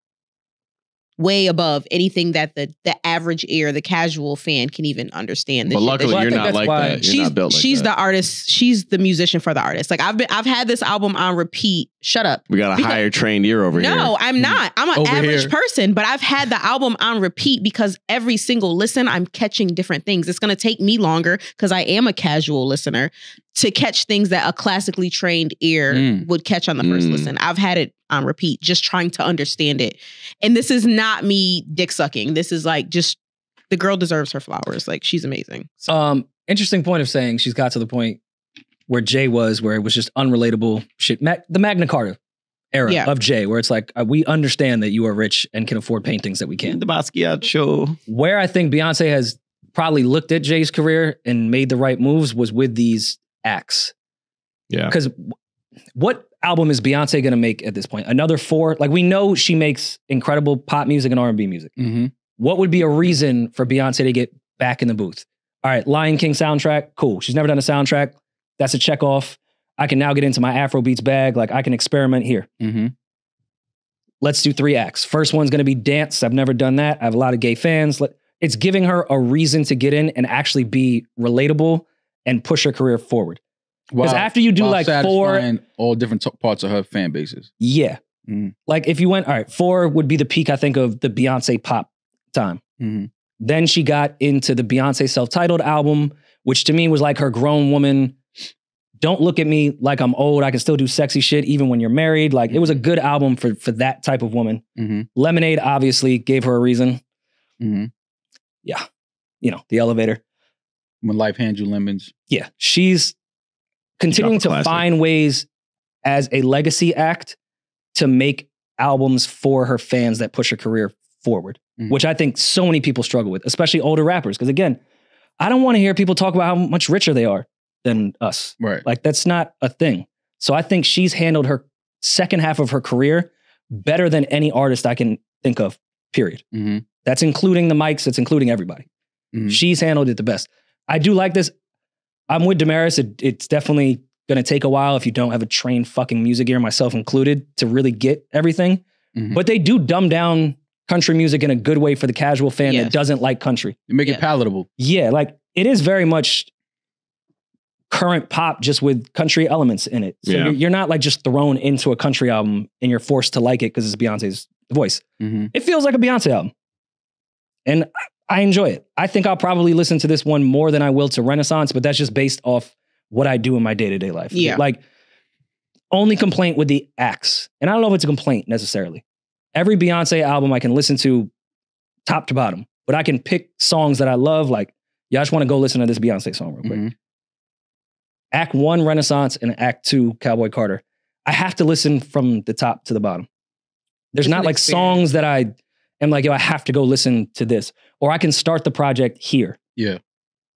[SPEAKER 4] way above anything that the the average ear, the casual fan can even understand. The
[SPEAKER 3] But luckily,
[SPEAKER 4] she-
[SPEAKER 1] Well,
[SPEAKER 3] you're
[SPEAKER 1] think
[SPEAKER 3] not like
[SPEAKER 1] why
[SPEAKER 3] that. You're
[SPEAKER 4] she's
[SPEAKER 3] not built like
[SPEAKER 4] she's
[SPEAKER 3] that.
[SPEAKER 4] the artist. She's the musician for the artist. Like I've been, I've had this album on repeat. Shut up.
[SPEAKER 3] we got a
[SPEAKER 4] because-
[SPEAKER 3] higher trained ear over here.
[SPEAKER 4] No, I'm hmm. not. I'm an
[SPEAKER 2] Over
[SPEAKER 4] average
[SPEAKER 2] here.
[SPEAKER 4] person, but I've had the album on repeat because every single listen, I'm catching different things. It's going to take me longer because I am a casual listener to catch things that a classically trained ear
[SPEAKER 2] Mm.
[SPEAKER 4] would catch on the first
[SPEAKER 3] Mm.
[SPEAKER 4] listen. I've had it on repeat, just trying to understand it. And this is not me dick sucking. This is like just the girl deserves her flowers. Like she's amazing. So
[SPEAKER 1] Um, interesting point of saying she's got to the point where Jay was, where it was just unrelatable shit. Ma- the Magna Carta era
[SPEAKER 4] Yeah.
[SPEAKER 1] of Jay, where it's like uh, we understand that you are rich and can afford paintings that we can't.
[SPEAKER 3] The Basquiat show.
[SPEAKER 1] Where I think Beyonce has probably looked at Jay's career and made the right moves was with these acts.
[SPEAKER 3] Yeah.
[SPEAKER 1] Because what album is Beyonce going to make at this point? Another four? Like we know she makes incredible pop music and R and B music.
[SPEAKER 2] Mm-hmm.
[SPEAKER 1] What would be a reason for Beyonce to get back in the booth? All right, Lion King soundtrack, cool. She's never done a soundtrack. That's a check off. I can now get into my Afro beats bag. Like I can experiment here.
[SPEAKER 2] Mm-hmm.
[SPEAKER 1] Let's do three acts. First one's going to be dance. I've never done that. I have a lot of gay fans. It's giving her a reason to get in and actually be relatable and push her career forward. Because after you do
[SPEAKER 2] while
[SPEAKER 1] like four,
[SPEAKER 2] all different t- parts of her fan bases.
[SPEAKER 1] yeah,
[SPEAKER 2] Mm.
[SPEAKER 1] like if you went, all right, four would be the peak, I think, of the Beyonce pop time.
[SPEAKER 2] Mm-hmm.
[SPEAKER 1] Then she got into the Beyonce self titled album, which to me was like her grown woman. Don't look at me like I'm old. I can still do sexy shit even when you're married. Like it was a good album for for that type of woman.
[SPEAKER 2] Mm-hmm.
[SPEAKER 1] Lemonade obviously gave her a reason.
[SPEAKER 2] Mm-hmm. Yeah.
[SPEAKER 1] You know, the elevator.
[SPEAKER 2] When life hands you lemons.
[SPEAKER 1] Yeah, she's continuing to
[SPEAKER 3] Classic.
[SPEAKER 1] find ways as a legacy act to make albums for her fans that push her career forward,
[SPEAKER 2] Mhm.
[SPEAKER 1] which I think so many people struggle with, especially older rappers. Because again, I don't want to hear people talk about how much richer they are than us.
[SPEAKER 2] Right.
[SPEAKER 1] Like that's not a thing. So I think she's handled her second half of her career better than any artist I can think of. Period.
[SPEAKER 2] Mm-hmm.
[SPEAKER 1] That's including the mics. That's including everybody.
[SPEAKER 2] Mhm.
[SPEAKER 1] She's handled it the best. I do like this. I'm with Damaris. It, it's definitely going to take a while if you don't have a trained fucking music ear, myself included, to really get everything.
[SPEAKER 2] Mhm.
[SPEAKER 1] But they do dumb down country music in a good way for the casual fan
[SPEAKER 4] Yes.
[SPEAKER 1] that doesn't like country.
[SPEAKER 2] You make
[SPEAKER 4] Yeah.
[SPEAKER 2] it palatable.
[SPEAKER 1] Yeah, like it is very much current pop just with country elements in it. So
[SPEAKER 3] Yeah.
[SPEAKER 1] you're, you're not like just thrown into a country album and you're forced to like it because it's Beyonce's voice.
[SPEAKER 2] Mm-hmm.
[SPEAKER 1] It feels like a Beyonce album. And I- enjoy it. I think I'll probably listen to this one more than I will to Renaissance, but that's just based off what I do in my day to day life.
[SPEAKER 4] Yeah.
[SPEAKER 1] Like, only complaint with the acts. And I don't know if it's a complaint necessarily. Every Beyonce album I can listen to top to bottom, but I can pick songs that I love. Like, y'all just want to go listen to this Beyonce song real quick.
[SPEAKER 2] Mhm.
[SPEAKER 1] Act one, Renaissance, and Act two, Cowboy Carter. I have to listen from the top to the bottom. There's
[SPEAKER 4] It's
[SPEAKER 1] not like
[SPEAKER 4] experience.
[SPEAKER 1] songs that I am like, yo, I have to go listen to this, or I can start the project here.
[SPEAKER 2] Yeah.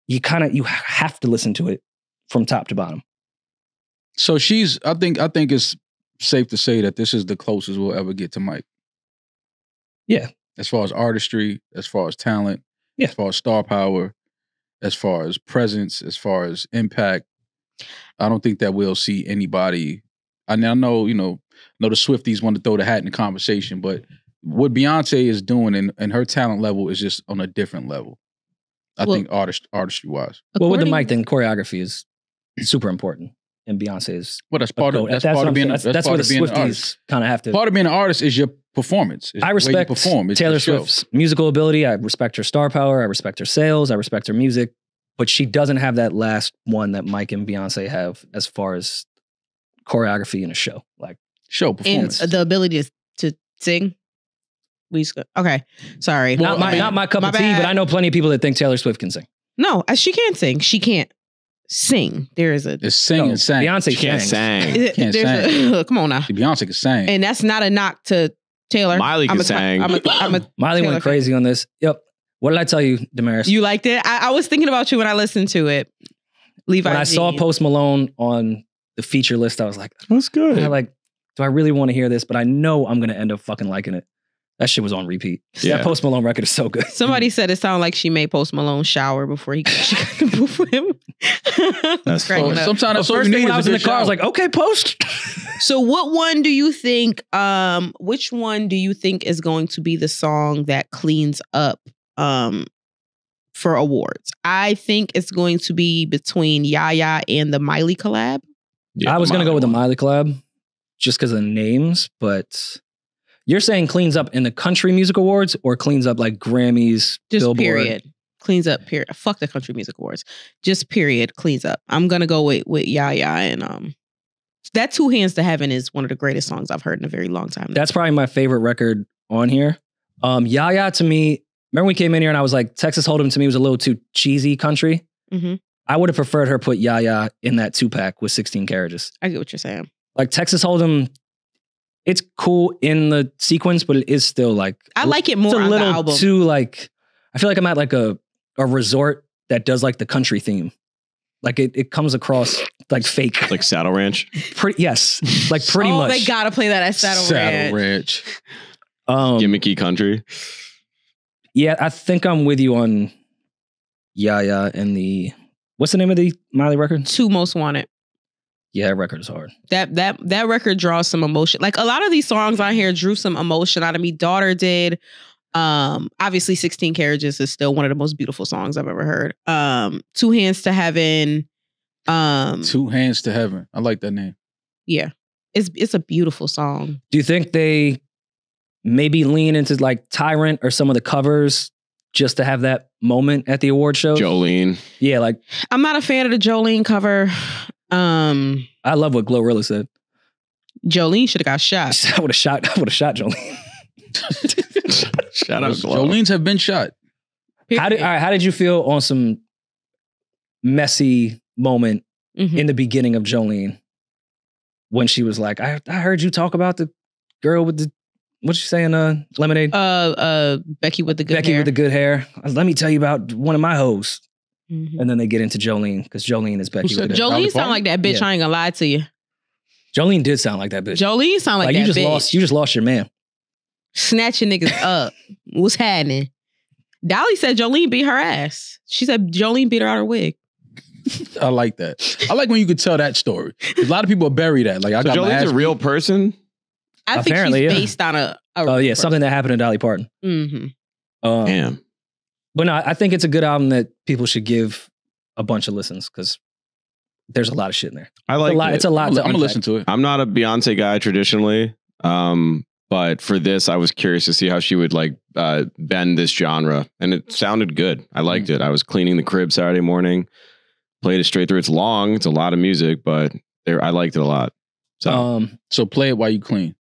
[SPEAKER 1] You kind of you have to listen to it from top to bottom.
[SPEAKER 2] So she's. I think. I think it's safe to say that this is the closest we'll ever get to Mike.
[SPEAKER 1] Yeah.
[SPEAKER 2] As far as artistry, as far as talent,
[SPEAKER 1] Yeah.
[SPEAKER 2] as far as star power, as far as presence, as far as impact, I don't think that we'll see anybody. I mean, I know, you know, know the Swifties want to throw the hat in the conversation, but what Beyonce is doing and, and her talent level is just on a different level. I
[SPEAKER 4] Well-
[SPEAKER 2] think artist artistry wise.
[SPEAKER 1] well, with the mic then choreography is super important, and Beyonce is.
[SPEAKER 2] Well, that's
[SPEAKER 1] a
[SPEAKER 2] part of
[SPEAKER 1] goat.
[SPEAKER 2] that's,
[SPEAKER 1] what
[SPEAKER 2] part of being a-
[SPEAKER 1] that's,
[SPEAKER 2] that's
[SPEAKER 1] that's
[SPEAKER 2] part
[SPEAKER 1] where
[SPEAKER 2] of
[SPEAKER 1] the
[SPEAKER 2] being an artist.
[SPEAKER 1] Swifties kind of have to.
[SPEAKER 2] Part of being an artist is your performance. It's
[SPEAKER 1] I
[SPEAKER 2] the way you
[SPEAKER 1] respect
[SPEAKER 2] perform. It's
[SPEAKER 1] Taylor. Swift's musical ability. I respect her star power. I respect her sales. I respect her music. But she doesn't have that last one that Mike and Beyonce have as far as choreography in a show. Like,
[SPEAKER 2] show performance, and
[SPEAKER 4] the ability to, to sing. We just, okay, sorry.
[SPEAKER 1] not my not my cup
[SPEAKER 4] My
[SPEAKER 1] of tea,
[SPEAKER 4] bad.
[SPEAKER 1] but I know plenty of people that think Taylor Swift can sing.
[SPEAKER 4] No, uh, she can't sing. She can't sing. There is a
[SPEAKER 2] it's sing
[SPEAKER 1] No,
[SPEAKER 2] and sang.
[SPEAKER 1] Beyonce
[SPEAKER 3] She can't
[SPEAKER 1] sang.
[SPEAKER 3] sing.
[SPEAKER 4] It-
[SPEAKER 2] Can't
[SPEAKER 4] there's a- come on now.
[SPEAKER 2] See, Beyonce can sing.
[SPEAKER 4] And that's not a knock to Taylor.
[SPEAKER 3] Miley
[SPEAKER 4] I'm
[SPEAKER 3] can
[SPEAKER 4] a,
[SPEAKER 3] sing.
[SPEAKER 4] I'm a, I'm a,
[SPEAKER 1] Miley
[SPEAKER 4] Taylor
[SPEAKER 1] went
[SPEAKER 4] fan.
[SPEAKER 1] crazy on this. Yep. What did I tell you, Damaris?
[SPEAKER 4] You liked it? I, I was thinking about you when I listened to it. Levi.
[SPEAKER 1] when I saw
[SPEAKER 4] Jean.
[SPEAKER 1] Post Malone on the feature list, I was like,
[SPEAKER 3] That's good.
[SPEAKER 1] I like, do I really want to hear this? But I know I'm gonna end up fucking liking it. That shit was on repeat.
[SPEAKER 3] Yeah.
[SPEAKER 1] That Post Malone record is so good.
[SPEAKER 4] Somebody said it sounded like she made Post Malone shower before he she got the booth with him.
[SPEAKER 3] That's
[SPEAKER 4] Cracking
[SPEAKER 2] Well,
[SPEAKER 4] up.
[SPEAKER 2] sometimes
[SPEAKER 1] The
[SPEAKER 2] that's all
[SPEAKER 1] first thing when I was in the
[SPEAKER 2] good
[SPEAKER 1] car, I was like, okay, Post.
[SPEAKER 4] So what one do you think um which one do you think is going to be the song that cleans up um for awards? I think it's going to be between Yaya and the Miley collab.
[SPEAKER 3] Yeah,
[SPEAKER 1] I was gonna go with the. Miley collab just because of the names, but you're saying cleans up in the country music awards or cleans up like Grammys,
[SPEAKER 4] Just
[SPEAKER 1] Billboard.
[SPEAKER 4] period. Cleans up period. Fuck the country music awards. Just period cleans up. I'm gonna go with with Yaya and um that two hands to heaven is one of the greatest songs I've heard in a very long time.
[SPEAKER 1] That's probably my favorite record on here. Um, Yaya to me, remember when we came in here and I was like, Texas Hold'em to me was a little too cheesy country.
[SPEAKER 4] hmm
[SPEAKER 1] I would have preferred her put Yaya in that two pack with 16 carriages.
[SPEAKER 4] I get what you're saying.
[SPEAKER 1] Like Texas Hold'em, it's cool in the sequence, but it is still like
[SPEAKER 4] I like it more
[SPEAKER 1] it's a
[SPEAKER 4] on the
[SPEAKER 1] little
[SPEAKER 4] album.
[SPEAKER 1] too like I feel like I'm at like a a resort that does like the country theme. Like it, it comes across like fake.
[SPEAKER 3] Like Saddle Ranch.
[SPEAKER 1] Pretty yes. Like pretty
[SPEAKER 4] oh,
[SPEAKER 1] much.
[SPEAKER 4] they gotta play that at Saddle,
[SPEAKER 2] Saddle
[SPEAKER 4] Ranch.
[SPEAKER 2] Ranch.
[SPEAKER 1] um,
[SPEAKER 3] Gimmicky country.
[SPEAKER 1] yeah, I think I'm with you on Yaya and the what's the name of the Miley record?
[SPEAKER 4] Two most wanted.
[SPEAKER 1] Yeah, that record is hard.
[SPEAKER 4] that that that record draws some emotion. Like a lot of these songs on here drew some emotion out of me. Daughter did. Um, obviously, 16 Carriages is still one of the most beautiful songs I've ever heard. Um, Two Hands to Heaven. Um,
[SPEAKER 2] Two hands to heaven. I like that name.
[SPEAKER 4] yeah. It's it's a beautiful song.
[SPEAKER 1] Do you think they maybe lean into like Tyrant or some of the covers just to have that moment at the award show?
[SPEAKER 3] Jolene.
[SPEAKER 1] Yeah, like
[SPEAKER 4] I'm not a fan of the Jolene cover. Um,
[SPEAKER 1] I love what Glorilla said.
[SPEAKER 4] Jolene should have got shot.
[SPEAKER 1] I would have shot. I would have shot Jolene.
[SPEAKER 3] Shout out Glow.
[SPEAKER 2] Jolene's have been shot.
[SPEAKER 1] How did all right, how did you feel on some messy moment
[SPEAKER 4] Mhm.
[SPEAKER 1] in the beginning of Jolene when she was like, I, I heard you talk about the girl with the what you saying, uh, lemonade?
[SPEAKER 4] Uh, uh, Becky with the good
[SPEAKER 1] Becky
[SPEAKER 4] hair.
[SPEAKER 1] with the good hair. Let me tell you about one of my hoes.
[SPEAKER 4] Mhm.
[SPEAKER 1] And then they get into Jolene because Jolene is Becky with
[SPEAKER 2] said
[SPEAKER 1] the
[SPEAKER 2] that? Dolly
[SPEAKER 4] Jolene sound like that bitch.
[SPEAKER 1] Yeah.
[SPEAKER 4] I ain't gonna lie to you.
[SPEAKER 1] Jolene did sound like that bitch.
[SPEAKER 4] Jolene sound like,
[SPEAKER 1] like
[SPEAKER 4] that
[SPEAKER 1] you just
[SPEAKER 4] bitch.
[SPEAKER 1] lost you just lost your man.
[SPEAKER 4] snatching niggas up. What's happening? Dolly said Jolene beat her ass. She said Jolene beat her out her wig.
[SPEAKER 2] I like that. I like when you could tell that story. A lot of people bury that. Like I
[SPEAKER 3] So
[SPEAKER 2] got my
[SPEAKER 3] Jolene's
[SPEAKER 2] ass
[SPEAKER 3] a real person.
[SPEAKER 4] I think she's
[SPEAKER 1] yeah.
[SPEAKER 4] based on a. a
[SPEAKER 1] Oh yeah, something that happened to Dolly Parton.
[SPEAKER 4] Mm-hmm.
[SPEAKER 1] Um,
[SPEAKER 3] Damn.
[SPEAKER 1] But no, I think it's a good album that people should give a bunch of listens because there's a lot of shit in there.
[SPEAKER 3] I
[SPEAKER 1] It's
[SPEAKER 3] like
[SPEAKER 1] a lot.
[SPEAKER 3] it.
[SPEAKER 1] It's a lot.
[SPEAKER 2] I'm,
[SPEAKER 1] to
[SPEAKER 2] gonna listen to it.
[SPEAKER 3] I'm not a Beyonce guy traditionally. Um, but for this, I was curious to see how she would like uh, bend this genre, and it sounded good. I liked it. I was cleaning the crib Saturday morning, played it straight through. It's long, it's a lot of music, but there, I liked it a lot. So
[SPEAKER 1] Um,
[SPEAKER 2] So play it while you clean.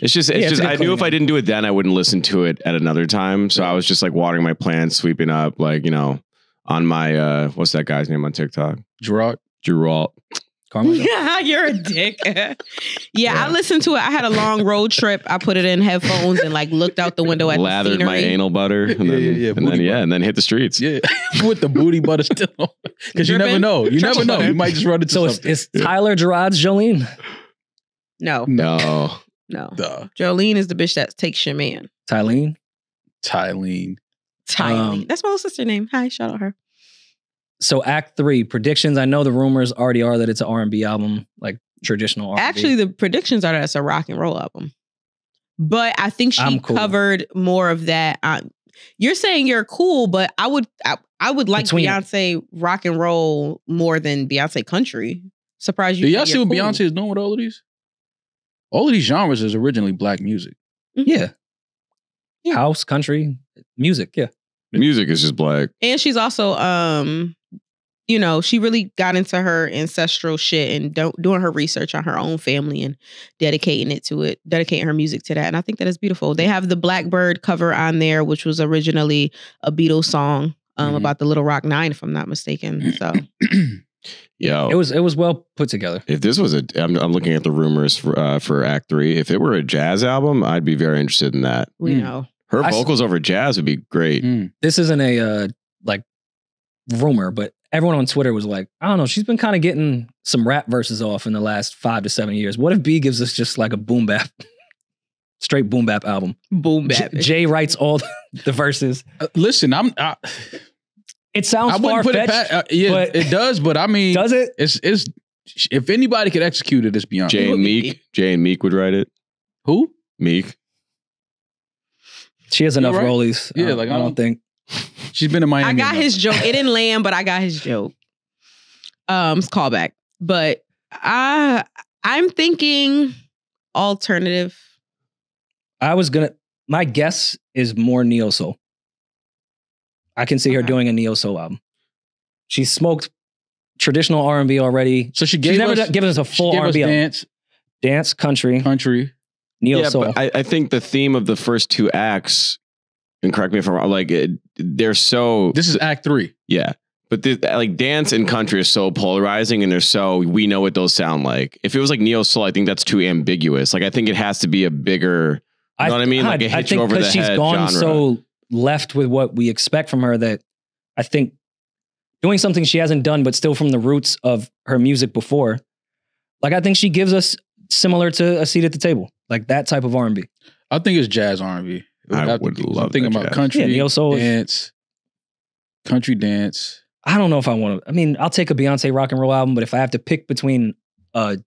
[SPEAKER 3] It's just, it's
[SPEAKER 1] yeah,
[SPEAKER 3] just.
[SPEAKER 1] a good
[SPEAKER 3] I knew if
[SPEAKER 1] cleaning.
[SPEAKER 3] I didn't do it then, I wouldn't listen to it at another time. So I was just like watering my plants, sweeping up, like you know, on my uh, what's that guy's name on TikTok?
[SPEAKER 2] Jerrod.
[SPEAKER 3] Drew Walt.
[SPEAKER 1] Carmichael.
[SPEAKER 4] Yeah, you're a dick. yeah, I listened to it. I had a long road trip. I put it in headphones and like looked out the window at the
[SPEAKER 3] Lathered
[SPEAKER 4] scenery.
[SPEAKER 3] my anal butter, and then,
[SPEAKER 2] Yeah, yeah, yeah,
[SPEAKER 3] and then yeah, and then hit the streets.
[SPEAKER 2] Yeah, with the booty butter still on. Because you never know. You never know.
[SPEAKER 4] butter.
[SPEAKER 2] You might just run into
[SPEAKER 1] so it's,
[SPEAKER 2] something.
[SPEAKER 1] it's Tyler Jerrod's Jolene.
[SPEAKER 4] No,
[SPEAKER 3] No,
[SPEAKER 4] no.
[SPEAKER 2] Duh.
[SPEAKER 4] Jolene is the bitch that takes your man.
[SPEAKER 1] Tylene.
[SPEAKER 2] Tylene.
[SPEAKER 4] Tylee.
[SPEAKER 1] Um,
[SPEAKER 4] That's my little sister name. Hi, shout out her.
[SPEAKER 1] So Act Three predictions. I know the rumors already are that it's an R and B album, like traditional R&B.
[SPEAKER 4] Actually, the predictions are that it's a rock and roll album. But I think she
[SPEAKER 1] cool.
[SPEAKER 4] covered more of that. Uh, you're saying you're cool, but I would I, I would like
[SPEAKER 1] Between-
[SPEAKER 4] Beyonce rock and roll more than Beyonce country. Surprise you.
[SPEAKER 2] Do y'all see what
[SPEAKER 4] cool.
[SPEAKER 2] Beyonce is doing with all of these? All of these genres is originally black music.
[SPEAKER 1] yeah. yeah. House, country, music. Yeah.
[SPEAKER 3] music is just black.
[SPEAKER 4] And she's also um you know, she really got into her ancestral shit and don't, doing her research on her own family and dedicating it to it, dedicating her music to that. And I think that is beautiful. They have the Blackbird cover on there, which was originally a Beatles song um,
[SPEAKER 2] Mhm.
[SPEAKER 4] about the Little Rock Nine, if I'm not mistaken. So
[SPEAKER 3] Yo,
[SPEAKER 1] It was it was well put together.
[SPEAKER 3] if this was a, I'm, I'm looking at the rumors for, uh, for Act Three. If it were a jazz album, I'd be very interested in that.
[SPEAKER 4] we
[SPEAKER 2] Mm.
[SPEAKER 4] know.
[SPEAKER 3] Her
[SPEAKER 1] I s-
[SPEAKER 3] vocals over jazz would be great.
[SPEAKER 2] Mm.
[SPEAKER 1] This isn't a uh, like rumor, but everyone on Twitter was like, I don't know, she's been kind of getting some rap verses off in the last five to seven years. What if B gives us just like a boom bap? straight boom bap album.
[SPEAKER 4] Boom
[SPEAKER 1] J-
[SPEAKER 4] bap.
[SPEAKER 1] Jay writes all the verses.
[SPEAKER 2] Uh, listen, I'm. I,
[SPEAKER 1] It sounds
[SPEAKER 2] I
[SPEAKER 1] far
[SPEAKER 2] wouldn't put it
[SPEAKER 1] fetched.
[SPEAKER 2] past. Uh, yeah,
[SPEAKER 1] but-
[SPEAKER 2] it does, but I mean,
[SPEAKER 1] Does it?
[SPEAKER 2] It's it's. If anybody could execute it, it's Beyonce.
[SPEAKER 3] Jay and Meek. Jay and Meek would write it.
[SPEAKER 2] Who?
[SPEAKER 3] Meek.
[SPEAKER 1] She has enough
[SPEAKER 2] right.
[SPEAKER 1] rollies.
[SPEAKER 2] Yeah,
[SPEAKER 1] Uh,
[SPEAKER 2] like,
[SPEAKER 1] I
[SPEAKER 2] I
[SPEAKER 1] don't think.
[SPEAKER 2] She's been in Miami.
[SPEAKER 4] I got
[SPEAKER 2] enough.
[SPEAKER 4] his joke. It didn't land, but I got his joke. Um, it's callback. But I I'm thinking alternative.
[SPEAKER 1] I was gonna. My guess is more neo soul. I can see her
[SPEAKER 4] Okay.
[SPEAKER 1] doing a neo soul album. She smoked traditional R and B already.
[SPEAKER 2] So she
[SPEAKER 1] She's never
[SPEAKER 2] us,
[SPEAKER 1] given us a full R and B
[SPEAKER 2] dance,
[SPEAKER 1] Dance, country,
[SPEAKER 2] country.
[SPEAKER 1] neo
[SPEAKER 3] yeah,
[SPEAKER 1] soul.
[SPEAKER 3] but I, I think the theme of the first two acts, and correct me if I'm wrong, like it, they're so
[SPEAKER 2] This is Act Three.
[SPEAKER 3] yeah. But the, like dance and country is so polarizing, and they're so we know what those sound like. If it was like neo soul, I think that's too ambiguous. Like I think it has to be a bigger. You know what I mean? Like it
[SPEAKER 1] I
[SPEAKER 3] hits
[SPEAKER 1] think
[SPEAKER 3] you over the
[SPEAKER 1] she's
[SPEAKER 3] head
[SPEAKER 1] gone
[SPEAKER 3] genre.
[SPEAKER 1] so left with what we expect from her that I think doing something she hasn't done, but still from the roots of her music before. Like I think she gives us similar to a seat at the table, like that type of R and B.
[SPEAKER 2] I think it's jazz R and B.
[SPEAKER 3] I would love
[SPEAKER 2] I'm thinking
[SPEAKER 3] that
[SPEAKER 2] about
[SPEAKER 3] jazz.
[SPEAKER 2] country
[SPEAKER 1] Yeah, neo soul is-
[SPEAKER 2] dance, country dance.
[SPEAKER 1] I don't know if I want to. I mean, I'll take a Beyonce rock and roll album, but if I have to pick between a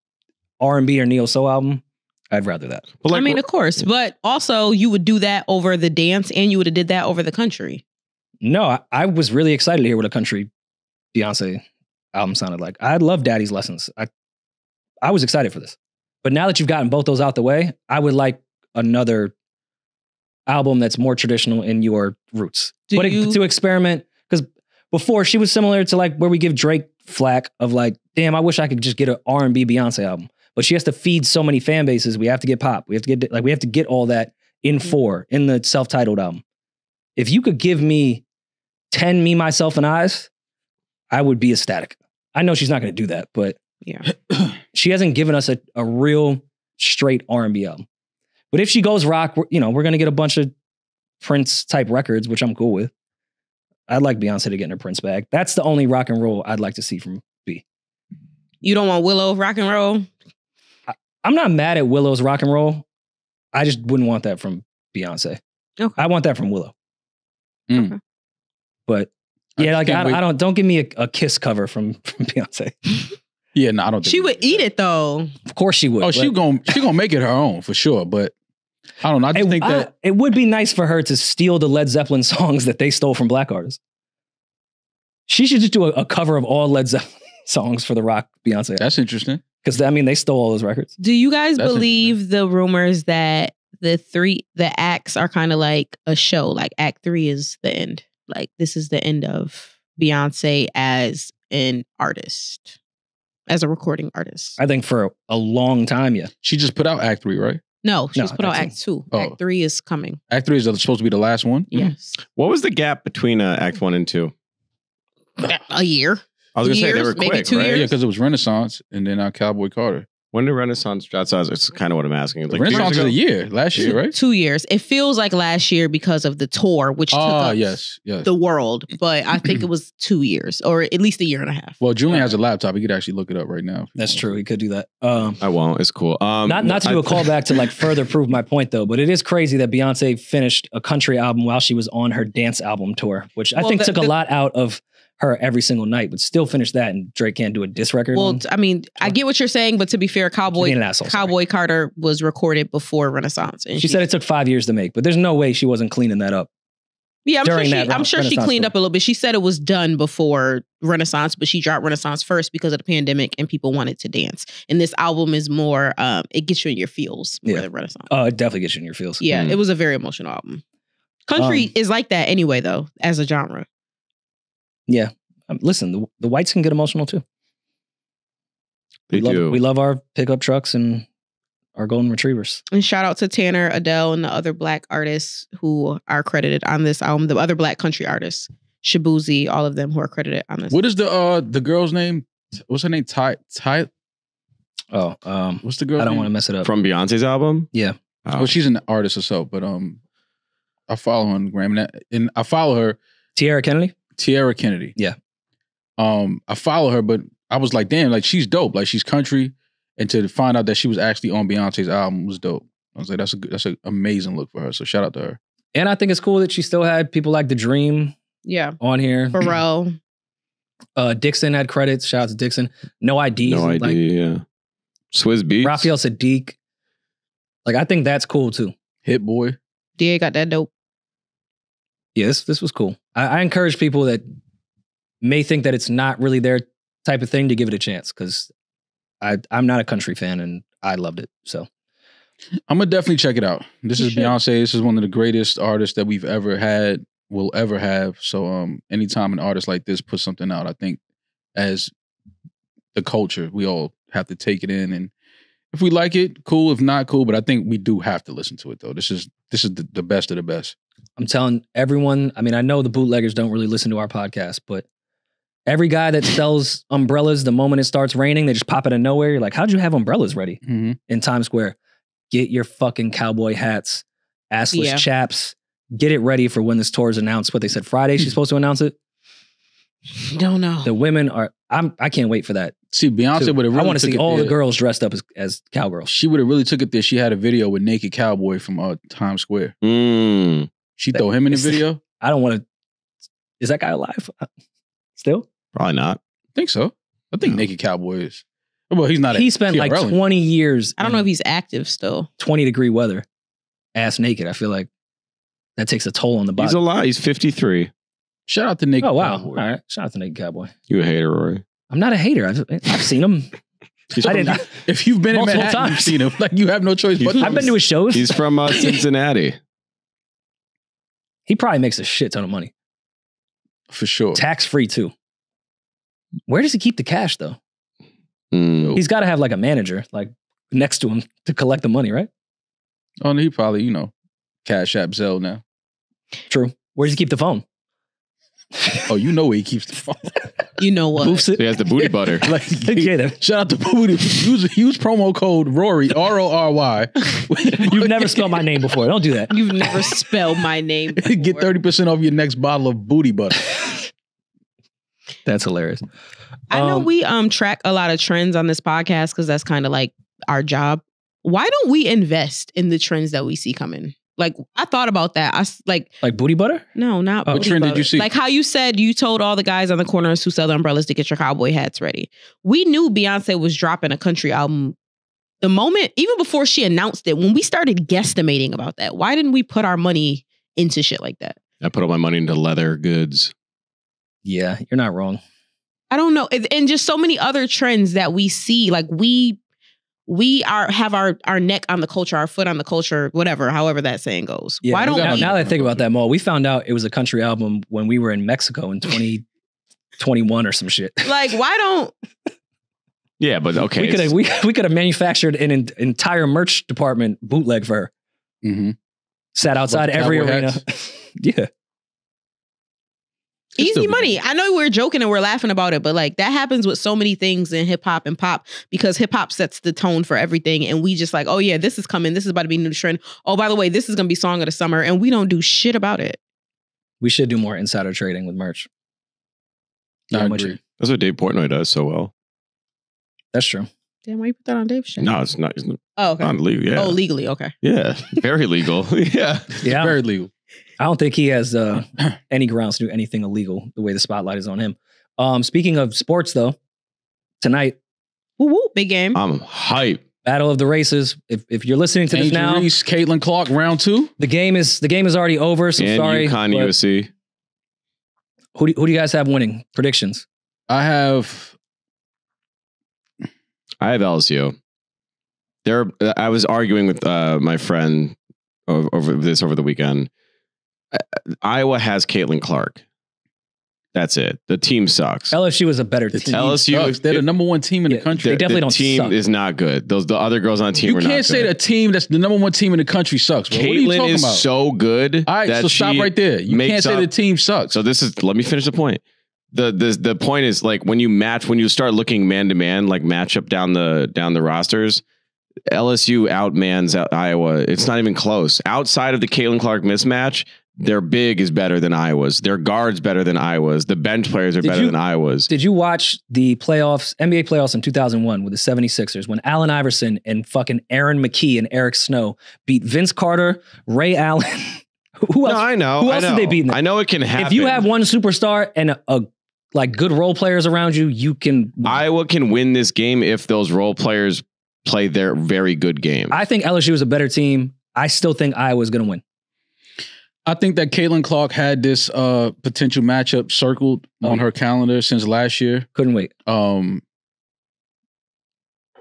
[SPEAKER 1] R and B or neo soul album, I'd rather that.
[SPEAKER 3] But like,
[SPEAKER 4] I mean, of course, but also you would do that over the dance, and you would have did that over the country.
[SPEAKER 1] No, I, I was really excited to hear what a country Beyonce album sounded like. I love Daddy's Lessons. I I was excited for this. But now that you've gotten both those out the way, I would like another album that's more traditional in your roots.
[SPEAKER 4] Do
[SPEAKER 1] but it-
[SPEAKER 4] you-
[SPEAKER 1] to experiment, because before she was similar to like where we give Drake flack of like, damn, I wish I could just get an R&B Beyonce album. But she has to feed so many fan bases. We have to get pop. We have to get like we have to get all that in
[SPEAKER 4] Mm-hmm.
[SPEAKER 1] four in the self-titled album. If you could give me 10 me, myself, and Eyes, I would be ecstatic. I know she's not going to do that, but
[SPEAKER 4] Yeah.
[SPEAKER 1] she hasn't given us a, a real straight R&B album. But if she goes rock, you know, we're going to get a bunch of Prince type records, which I'm cool with. I'd like Beyonce to get in her Prince bag. That's the only rock and roll I'd like to see from B.
[SPEAKER 4] You don't want Willow rock and roll.
[SPEAKER 1] I'm not mad at Willow's rock and roll. I just wouldn't want that from Beyonce.
[SPEAKER 4] Okay.
[SPEAKER 1] I want that from Willow.
[SPEAKER 2] Mm.
[SPEAKER 4] Okay.
[SPEAKER 1] But yeah,
[SPEAKER 2] just
[SPEAKER 1] like I. I don't don't give me a, a kiss cover from, from Beyonce.
[SPEAKER 2] Yeah, no, I don't. Think
[SPEAKER 4] She
[SPEAKER 2] we
[SPEAKER 4] would eat
[SPEAKER 2] that.
[SPEAKER 4] it though.
[SPEAKER 1] Of course she would.
[SPEAKER 2] Oh, she gonna she gonna make it her own for sure. But I don't know. I just
[SPEAKER 1] it,
[SPEAKER 2] think
[SPEAKER 1] I-
[SPEAKER 2] that
[SPEAKER 1] it would be nice for her to steal the Led Zeppelin songs that they stole from black artists. She should just do a, a cover of all Led Zeppelin songs for the rock Beyonce.
[SPEAKER 2] that's interesting.
[SPEAKER 1] Because I mean, they stole all those records.
[SPEAKER 4] Do you guys
[SPEAKER 2] That's
[SPEAKER 4] believe the rumors that the three the acts are kind of like a show? Like Act Three is the end. Like this is the end of Beyonce as an artist, as a recording artist.
[SPEAKER 1] I think for a, a long time, yeah.
[SPEAKER 2] She just put out Act Three, right?
[SPEAKER 4] no, she's
[SPEAKER 1] No,
[SPEAKER 4] put out
[SPEAKER 1] Act
[SPEAKER 4] Act Two.
[SPEAKER 2] Oh.
[SPEAKER 4] Act Three is coming.
[SPEAKER 2] Act Three is supposed to be the last one.
[SPEAKER 4] Yes,
[SPEAKER 3] what was the gap between uh, Act One and Two?
[SPEAKER 4] a year.
[SPEAKER 3] I was gonna say they
[SPEAKER 4] Years,
[SPEAKER 3] were
[SPEAKER 4] maybe
[SPEAKER 3] quick,
[SPEAKER 4] two
[SPEAKER 3] right?
[SPEAKER 4] years.
[SPEAKER 2] Yeah, because it was Renaissance and then now Cowboy Carter.
[SPEAKER 3] When did Renaissance drop? So It's kind of what I'm asking. Like
[SPEAKER 2] Renaissance
[SPEAKER 3] years
[SPEAKER 2] is a year last year, right?
[SPEAKER 4] Two years. It feels like last year because of the tour, which took
[SPEAKER 2] Ah,
[SPEAKER 4] up
[SPEAKER 2] yes, yes.
[SPEAKER 4] the world. But I think it was two years, or at least a year and a half.
[SPEAKER 2] well, Julian has a laptop. He could actually look it up right now.
[SPEAKER 1] That's true. He could do that. Um,
[SPEAKER 3] I won't. It's cool. Um,
[SPEAKER 1] not not to do
[SPEAKER 3] I-
[SPEAKER 1] a callback to like further prove my point though, but it is crazy that Beyonce finished a country album while she was on her dance album tour, which I
[SPEAKER 4] Well,
[SPEAKER 1] think
[SPEAKER 4] the-
[SPEAKER 1] took a lot out of her every single night, but still finish that and Drake can't do a diss record.
[SPEAKER 4] Well,
[SPEAKER 1] on-
[SPEAKER 4] t- I mean, I get what you're saying, but to be fair, Cowboy
[SPEAKER 1] being an asshole, sorry.
[SPEAKER 4] Cowboy Carter was recorded before Renaissance, and
[SPEAKER 1] she said it took five years to make, but there's no way she wasn't cleaning that up.
[SPEAKER 4] Yeah, I'm sure
[SPEAKER 1] during
[SPEAKER 4] she.
[SPEAKER 1] that
[SPEAKER 4] I'm sure she cleaned
[SPEAKER 1] tour.
[SPEAKER 4] up a little bit. She said it was done before Renaissance, but she dropped Renaissance first because of the pandemic and people wanted to dance. And this album is more. Um, it gets you in your feels more
[SPEAKER 1] Yeah.
[SPEAKER 4] than Renaissance.
[SPEAKER 1] Oh, it definitely gets you in your feels.
[SPEAKER 4] Yeah,
[SPEAKER 3] Mm.
[SPEAKER 4] it was a very emotional album. Country
[SPEAKER 1] Um,
[SPEAKER 4] is like that anyway, though, as a genre.
[SPEAKER 1] Yeah. Um, listen, the, the whites can get emotional too.
[SPEAKER 3] They
[SPEAKER 1] we love,
[SPEAKER 3] do.
[SPEAKER 1] We love our pickup trucks and our golden retrievers.
[SPEAKER 4] And shout out to Tanner, Adell, and the other black artists who are credited on this album. The other black country artists, Shaboozey, all of them who are credited on this.
[SPEAKER 2] What is the uh the girl's name? What's her name? Ty Ty.
[SPEAKER 1] Oh, um,
[SPEAKER 2] What's the girl?
[SPEAKER 1] I don't want to mess it up.
[SPEAKER 3] from Beyonce's album.
[SPEAKER 1] yeah.
[SPEAKER 3] Oh.
[SPEAKER 2] Well, she's an artist herself, but um, I follow her on Gram and, I follow her
[SPEAKER 1] Tiera Kennedy?
[SPEAKER 2] Tiera Kennedy.
[SPEAKER 1] Yeah.
[SPEAKER 2] Um, I follow her, but I was like, damn, like she's dope. Like she's country, and to find out that she was actually on Beyonce's album was dope. I was like, that's a good, that's an amazing look for her. So shout out to her.
[SPEAKER 1] And I think it's cool that she still had people like The Dream
[SPEAKER 4] Yeah.
[SPEAKER 1] on here.
[SPEAKER 4] Pharrell.
[SPEAKER 1] Uh, Dixson had credits. Shout out to Dixson. No IDs.
[SPEAKER 3] No
[SPEAKER 1] and,
[SPEAKER 3] idea.
[SPEAKER 1] Like,
[SPEAKER 3] yeah. Swizz Beatz.
[SPEAKER 1] Raphael Saadiq. Like I think that's cool too.
[SPEAKER 2] Hit boy.
[SPEAKER 4] DA got that dope.
[SPEAKER 1] Yeah, this this was cool. I, I encourage people that may think that it's not really their type of thing to give it a chance because I I'm not a country fan and I loved it. So
[SPEAKER 2] I'm gonna definitely check it out. This
[SPEAKER 4] You
[SPEAKER 2] is
[SPEAKER 4] should.
[SPEAKER 2] Beyonce. This is one of the greatest artists that we've ever had, will ever have. So um anytime an artist like this puts something out, I think as the culture, we all have to take it in and if we like it, cool. If not, cool. But I think we do have to listen to it though. This is this is the, the best of the best.
[SPEAKER 1] I'm telling everyone. I mean, I know the bootleggers don't really listen to our podcast, but every guy that sells umbrellas, the moment it starts raining, they just pop out of nowhere. You're like, how'd you have umbrellas ready
[SPEAKER 2] Mm-hmm.
[SPEAKER 1] in Times Square? Get your fucking cowboy hats, assless
[SPEAKER 4] Yeah.
[SPEAKER 1] chaps. Get it ready for when this tour is announced. What they said Friday, she's supposed to announce it.
[SPEAKER 4] Don't know.
[SPEAKER 1] The women are. I'm. I can't wait for that.
[SPEAKER 2] See, Beyonce would have Really I
[SPEAKER 1] want to see
[SPEAKER 2] it
[SPEAKER 1] all the girls dressed up as, as cowgirls.
[SPEAKER 2] She would have really took it there. She had a video with Naked Cowboy from uh, Times Square.
[SPEAKER 3] Mm.
[SPEAKER 2] She throw him in the video.
[SPEAKER 1] I don't want to. Is that guy alive? Uh, Still?
[SPEAKER 3] Probably not.
[SPEAKER 2] think so. I think Naked Cowboy is. Well, he's not.
[SPEAKER 1] He
[SPEAKER 2] a
[SPEAKER 1] spent like
[SPEAKER 2] TRL.
[SPEAKER 1] 20 years.
[SPEAKER 4] I don't know if he's active still.
[SPEAKER 1] 20 degree weather, ass naked. I feel like that takes a toll on the body.
[SPEAKER 3] He's alive. He's 53.
[SPEAKER 2] Shout out to Naked
[SPEAKER 1] oh wow!
[SPEAKER 2] Cowboy.
[SPEAKER 1] All right, shout out to Naked Cowboy.
[SPEAKER 3] You a hater, Rory.
[SPEAKER 1] I'm not a hater. I've, I've seen him.
[SPEAKER 2] He's
[SPEAKER 1] I
[SPEAKER 2] from-
[SPEAKER 1] didn't.
[SPEAKER 2] If you've been in
[SPEAKER 1] Multiple
[SPEAKER 2] Manhattan, you've
[SPEAKER 1] times.
[SPEAKER 2] seen him. Like you have no choice but. to
[SPEAKER 1] I've been to his shows.
[SPEAKER 3] He's from uh, Cincinnati.
[SPEAKER 1] He probably makes a shit ton of money,
[SPEAKER 2] for sure.
[SPEAKER 1] tax free too. Where does he keep the cash though?
[SPEAKER 3] Mm.
[SPEAKER 1] He's got to have like a manager like next to him to collect the money, right?
[SPEAKER 2] Oh, he probably you know, Cash App Zelle now.
[SPEAKER 1] True. Where does he keep the phone?
[SPEAKER 2] Oh, you know where he keeps the phone.
[SPEAKER 4] You know what?
[SPEAKER 1] Boofs it.
[SPEAKER 3] He has the booty butter.
[SPEAKER 2] like,
[SPEAKER 1] Yeah, there-
[SPEAKER 2] shout out to Booty. Use use promo code Rory R O R Y.
[SPEAKER 1] You've never spelled my name before. Don't do that.
[SPEAKER 4] You've never spelled my name.
[SPEAKER 2] Get
[SPEAKER 4] before.
[SPEAKER 2] thirty percent off your next bottle of Booty Butter.
[SPEAKER 1] That's hilarious.
[SPEAKER 4] I know
[SPEAKER 1] Um,
[SPEAKER 4] we um track a lot of trends on this podcast because that's kind of like our job. Why don't we invest in the trends that we see coming? Like I thought about that. I like
[SPEAKER 1] Like booty butter?
[SPEAKER 4] no, not oh.
[SPEAKER 1] What
[SPEAKER 4] booty
[SPEAKER 2] trend did you see?
[SPEAKER 4] Like how you said you told all the guys on the corners who sell the umbrellas to get your cowboy hats ready. We knew Beyonce was dropping a country album. The moment, even before she announced it, when we started guesstimating about that, why didn't we put our money into shit like that?
[SPEAKER 3] I put all my money into leather goods.
[SPEAKER 1] Yeah, you're not wrong.
[SPEAKER 4] I don't know, and and just so many other trends that we see. Like we, we are have our our neck on the culture, our foot on the culture, whatever. However that saying goes.
[SPEAKER 1] Yeah,
[SPEAKER 4] Why don't
[SPEAKER 1] now,
[SPEAKER 4] we?
[SPEAKER 1] now that I think about that, Mo, we found out it was a country album when we were in Mexico in 2021 or some shit.
[SPEAKER 4] like why don't
[SPEAKER 3] Yeah, but okay.
[SPEAKER 1] we could have we, we could have manufactured an en- entire merch department bootleg for her.
[SPEAKER 2] Mm-hmm.
[SPEAKER 1] Sat outside
[SPEAKER 2] What,
[SPEAKER 1] every arena. yeah.
[SPEAKER 2] It's
[SPEAKER 4] easy
[SPEAKER 2] be
[SPEAKER 4] money? I know we're joking and we're laughing about it, but like that happens with so many things in hip hop and pop because hip hop sets the tone for everything, and we just like, oh yeah, this is coming. This is about to be new trend. Oh by the way, this is gonna be song of the summer, and we don't do shit about it.
[SPEAKER 1] We should do more insider trading with merch.
[SPEAKER 2] I
[SPEAKER 1] How much-
[SPEAKER 2] agree.
[SPEAKER 3] That's what Dave Portnoy does so well.
[SPEAKER 1] That's true.
[SPEAKER 4] Damn, why you put that on Dave's show?
[SPEAKER 3] No, it's not. It's
[SPEAKER 4] Oh okay.
[SPEAKER 3] not legal. Yeah.
[SPEAKER 4] Oh legally, okay.
[SPEAKER 3] yeah. Very legal. yeah.
[SPEAKER 1] Yeah.
[SPEAKER 2] Very legal.
[SPEAKER 1] I don't think he has uh, any grounds to do anything illegal the way the spotlight is on him. Um, speaking of sports, though, tonight,
[SPEAKER 4] Woo woo, big game.
[SPEAKER 3] I'm hype.
[SPEAKER 1] Battle of the Races. If, if you're listening to this
[SPEAKER 2] Angel
[SPEAKER 1] now,
[SPEAKER 2] Reese, Caitlin Clark, round two.
[SPEAKER 1] the game is the game is already over. So
[SPEAKER 3] and
[SPEAKER 1] sorry.
[SPEAKER 3] UConn USC.
[SPEAKER 1] Who do, who do you guys have winning predictions?
[SPEAKER 2] I have
[SPEAKER 3] I have LSU. There, I was arguing with uh, my friend over, over this over the weekend. Uh, Iowa has Caitlin Clark. That's it. The team sucks.
[SPEAKER 1] LSU was a better
[SPEAKER 2] the
[SPEAKER 1] team.
[SPEAKER 2] team.
[SPEAKER 3] LSU
[SPEAKER 2] sucks. They're the number one team in
[SPEAKER 1] Yeah,
[SPEAKER 2] the country.
[SPEAKER 1] they definitely
[SPEAKER 3] the
[SPEAKER 1] don't
[SPEAKER 3] team
[SPEAKER 1] suck.
[SPEAKER 3] is not good. Those the other girls on the team.
[SPEAKER 2] you
[SPEAKER 3] are
[SPEAKER 2] can't
[SPEAKER 3] not
[SPEAKER 2] say
[SPEAKER 3] good.
[SPEAKER 2] the team that's the number one team in the country sucks. Bro. what are you
[SPEAKER 3] Caitlin
[SPEAKER 2] talking
[SPEAKER 3] is
[SPEAKER 2] about?
[SPEAKER 3] so good.
[SPEAKER 2] All right,
[SPEAKER 3] that
[SPEAKER 2] so stop
[SPEAKER 3] she
[SPEAKER 2] right there. You can't say
[SPEAKER 3] up-
[SPEAKER 2] the team sucks.
[SPEAKER 3] So this is let me finish the point. The the the point is like when you match when you start looking man to man like matchup down the down the rosters, LSU outmans out Iowa. It's not even close. Outside of the Caitlin Clark mismatch, their big is better than Iowa's. Their guards better than Iowa's. The bench players are
[SPEAKER 1] Did
[SPEAKER 3] better
[SPEAKER 1] you-
[SPEAKER 3] than Iowa's.
[SPEAKER 1] Did you watch the playoffs, NBA playoffs in 2001 with the 76ers when Allen Iverson and fucking Aaron McKie and Eric Snow beat Vince Carter, Ray Allen? Who else?
[SPEAKER 3] No, I know.
[SPEAKER 1] Who else did they beat?
[SPEAKER 3] I know it can happen.
[SPEAKER 1] If you have one superstar and a, a like good role players around you, you can.
[SPEAKER 3] Iowa can win this game if those role players play their very good game.
[SPEAKER 1] I think LSU is a better team. I still think Iowa's going to win.
[SPEAKER 2] I think that Caitlin Clark had this uh potential matchup circled on her calendar since last year.
[SPEAKER 1] Couldn't wait.
[SPEAKER 2] Um,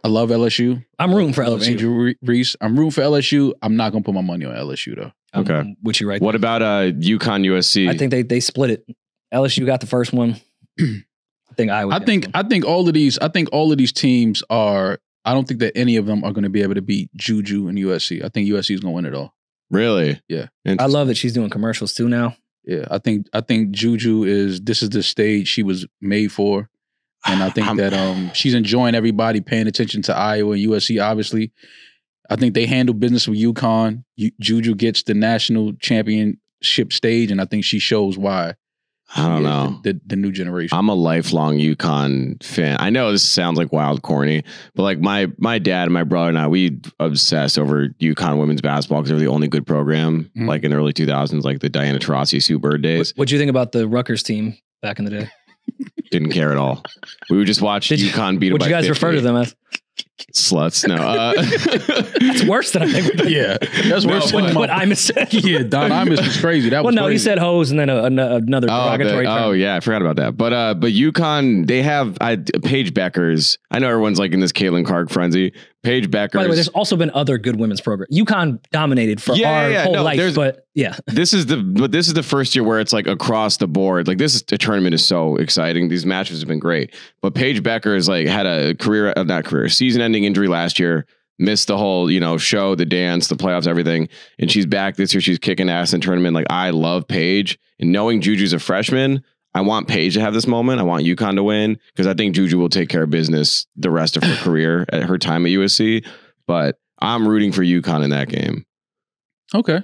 [SPEAKER 2] I love LSU.
[SPEAKER 1] I'm rooting for
[SPEAKER 2] I love
[SPEAKER 1] LSU.
[SPEAKER 2] Angel Re- Reese. I'm rooting for LSU. I'm not gonna put my money on LSU though.
[SPEAKER 3] okay.
[SPEAKER 1] I'm with you right.
[SPEAKER 3] What about uh UConn USC?
[SPEAKER 1] I think they they split it. LSU got the first one. I think Iowa.
[SPEAKER 2] I think I think all of these I think all of these teams are. I don't think that any of them are going to be able to beat Juju and USC. I think USC is going to win it all.
[SPEAKER 3] Really?
[SPEAKER 2] Yeah.
[SPEAKER 1] I love that she's doing commercials too now.
[SPEAKER 2] Yeah, I think I think Juju is this is the stage she was made for, and I think
[SPEAKER 3] I'm-
[SPEAKER 2] that um she's enjoying everybody paying attention to Iowa and USC. Obviously, I think they handle business with UConn. U- Juju gets the national championship stage, and I think she shows why.
[SPEAKER 3] I don't know.
[SPEAKER 2] the, the, the new generation.
[SPEAKER 3] I'm a lifelong UConn fan. I know this sounds like wild corny, but like my my dad and my brother and I, we obsessed over UConn women's basketball because they were the only good program,
[SPEAKER 2] Mhm.
[SPEAKER 3] like in the early 2000s, like the Diana Taurasi Sue Bird days.
[SPEAKER 1] What do you think about the Rutgers team back in the day?
[SPEAKER 3] Didn't care at all. We would just watch
[SPEAKER 1] Did you-
[SPEAKER 3] UConn beat them
[SPEAKER 1] What you guys
[SPEAKER 3] 50.
[SPEAKER 1] refer to them as?
[SPEAKER 3] Sluts. No. Uh,
[SPEAKER 1] That's worse than I think.
[SPEAKER 2] yeah, that's
[SPEAKER 3] No,
[SPEAKER 2] worse.
[SPEAKER 1] what,
[SPEAKER 2] than
[SPEAKER 1] what
[SPEAKER 2] my-
[SPEAKER 1] Imus said.
[SPEAKER 2] yeah, Don Imus was crazy. That
[SPEAKER 1] well,
[SPEAKER 2] was
[SPEAKER 1] no, he said hose and then a, an- another
[SPEAKER 3] Oh, the-
[SPEAKER 1] derogatory term.
[SPEAKER 3] oh yeah, I forgot about that. But uh, but UConn, they have I Paige Bueckers. I know everyone's like in this Caitlin Clark frenzy. Paige Bueckers.
[SPEAKER 1] By the way, there's also been other good women's programs. UConn dominated for
[SPEAKER 3] Yeah,
[SPEAKER 1] our
[SPEAKER 3] yeah, yeah.
[SPEAKER 1] whole
[SPEAKER 3] No,
[SPEAKER 1] life,
[SPEAKER 3] there's-
[SPEAKER 1] but yeah,
[SPEAKER 3] this is the but this is the first year where it's like across the board. Like this is, the tournament is so exciting. These matches have been great. But Paige Becker is like had a career, uh, not career, season-ending injury last year. Missed the whole you know show, the dance, the playoffs, everything. And she's back this year. She's kicking ass in tournament. Like I love Paige, and knowing Juju's a freshman. I want Paige to have this moment. I want UConn to win because I think Juju will take care of business the rest of her career at her time at USC. But I'm rooting for UConn in that game.
[SPEAKER 2] okay.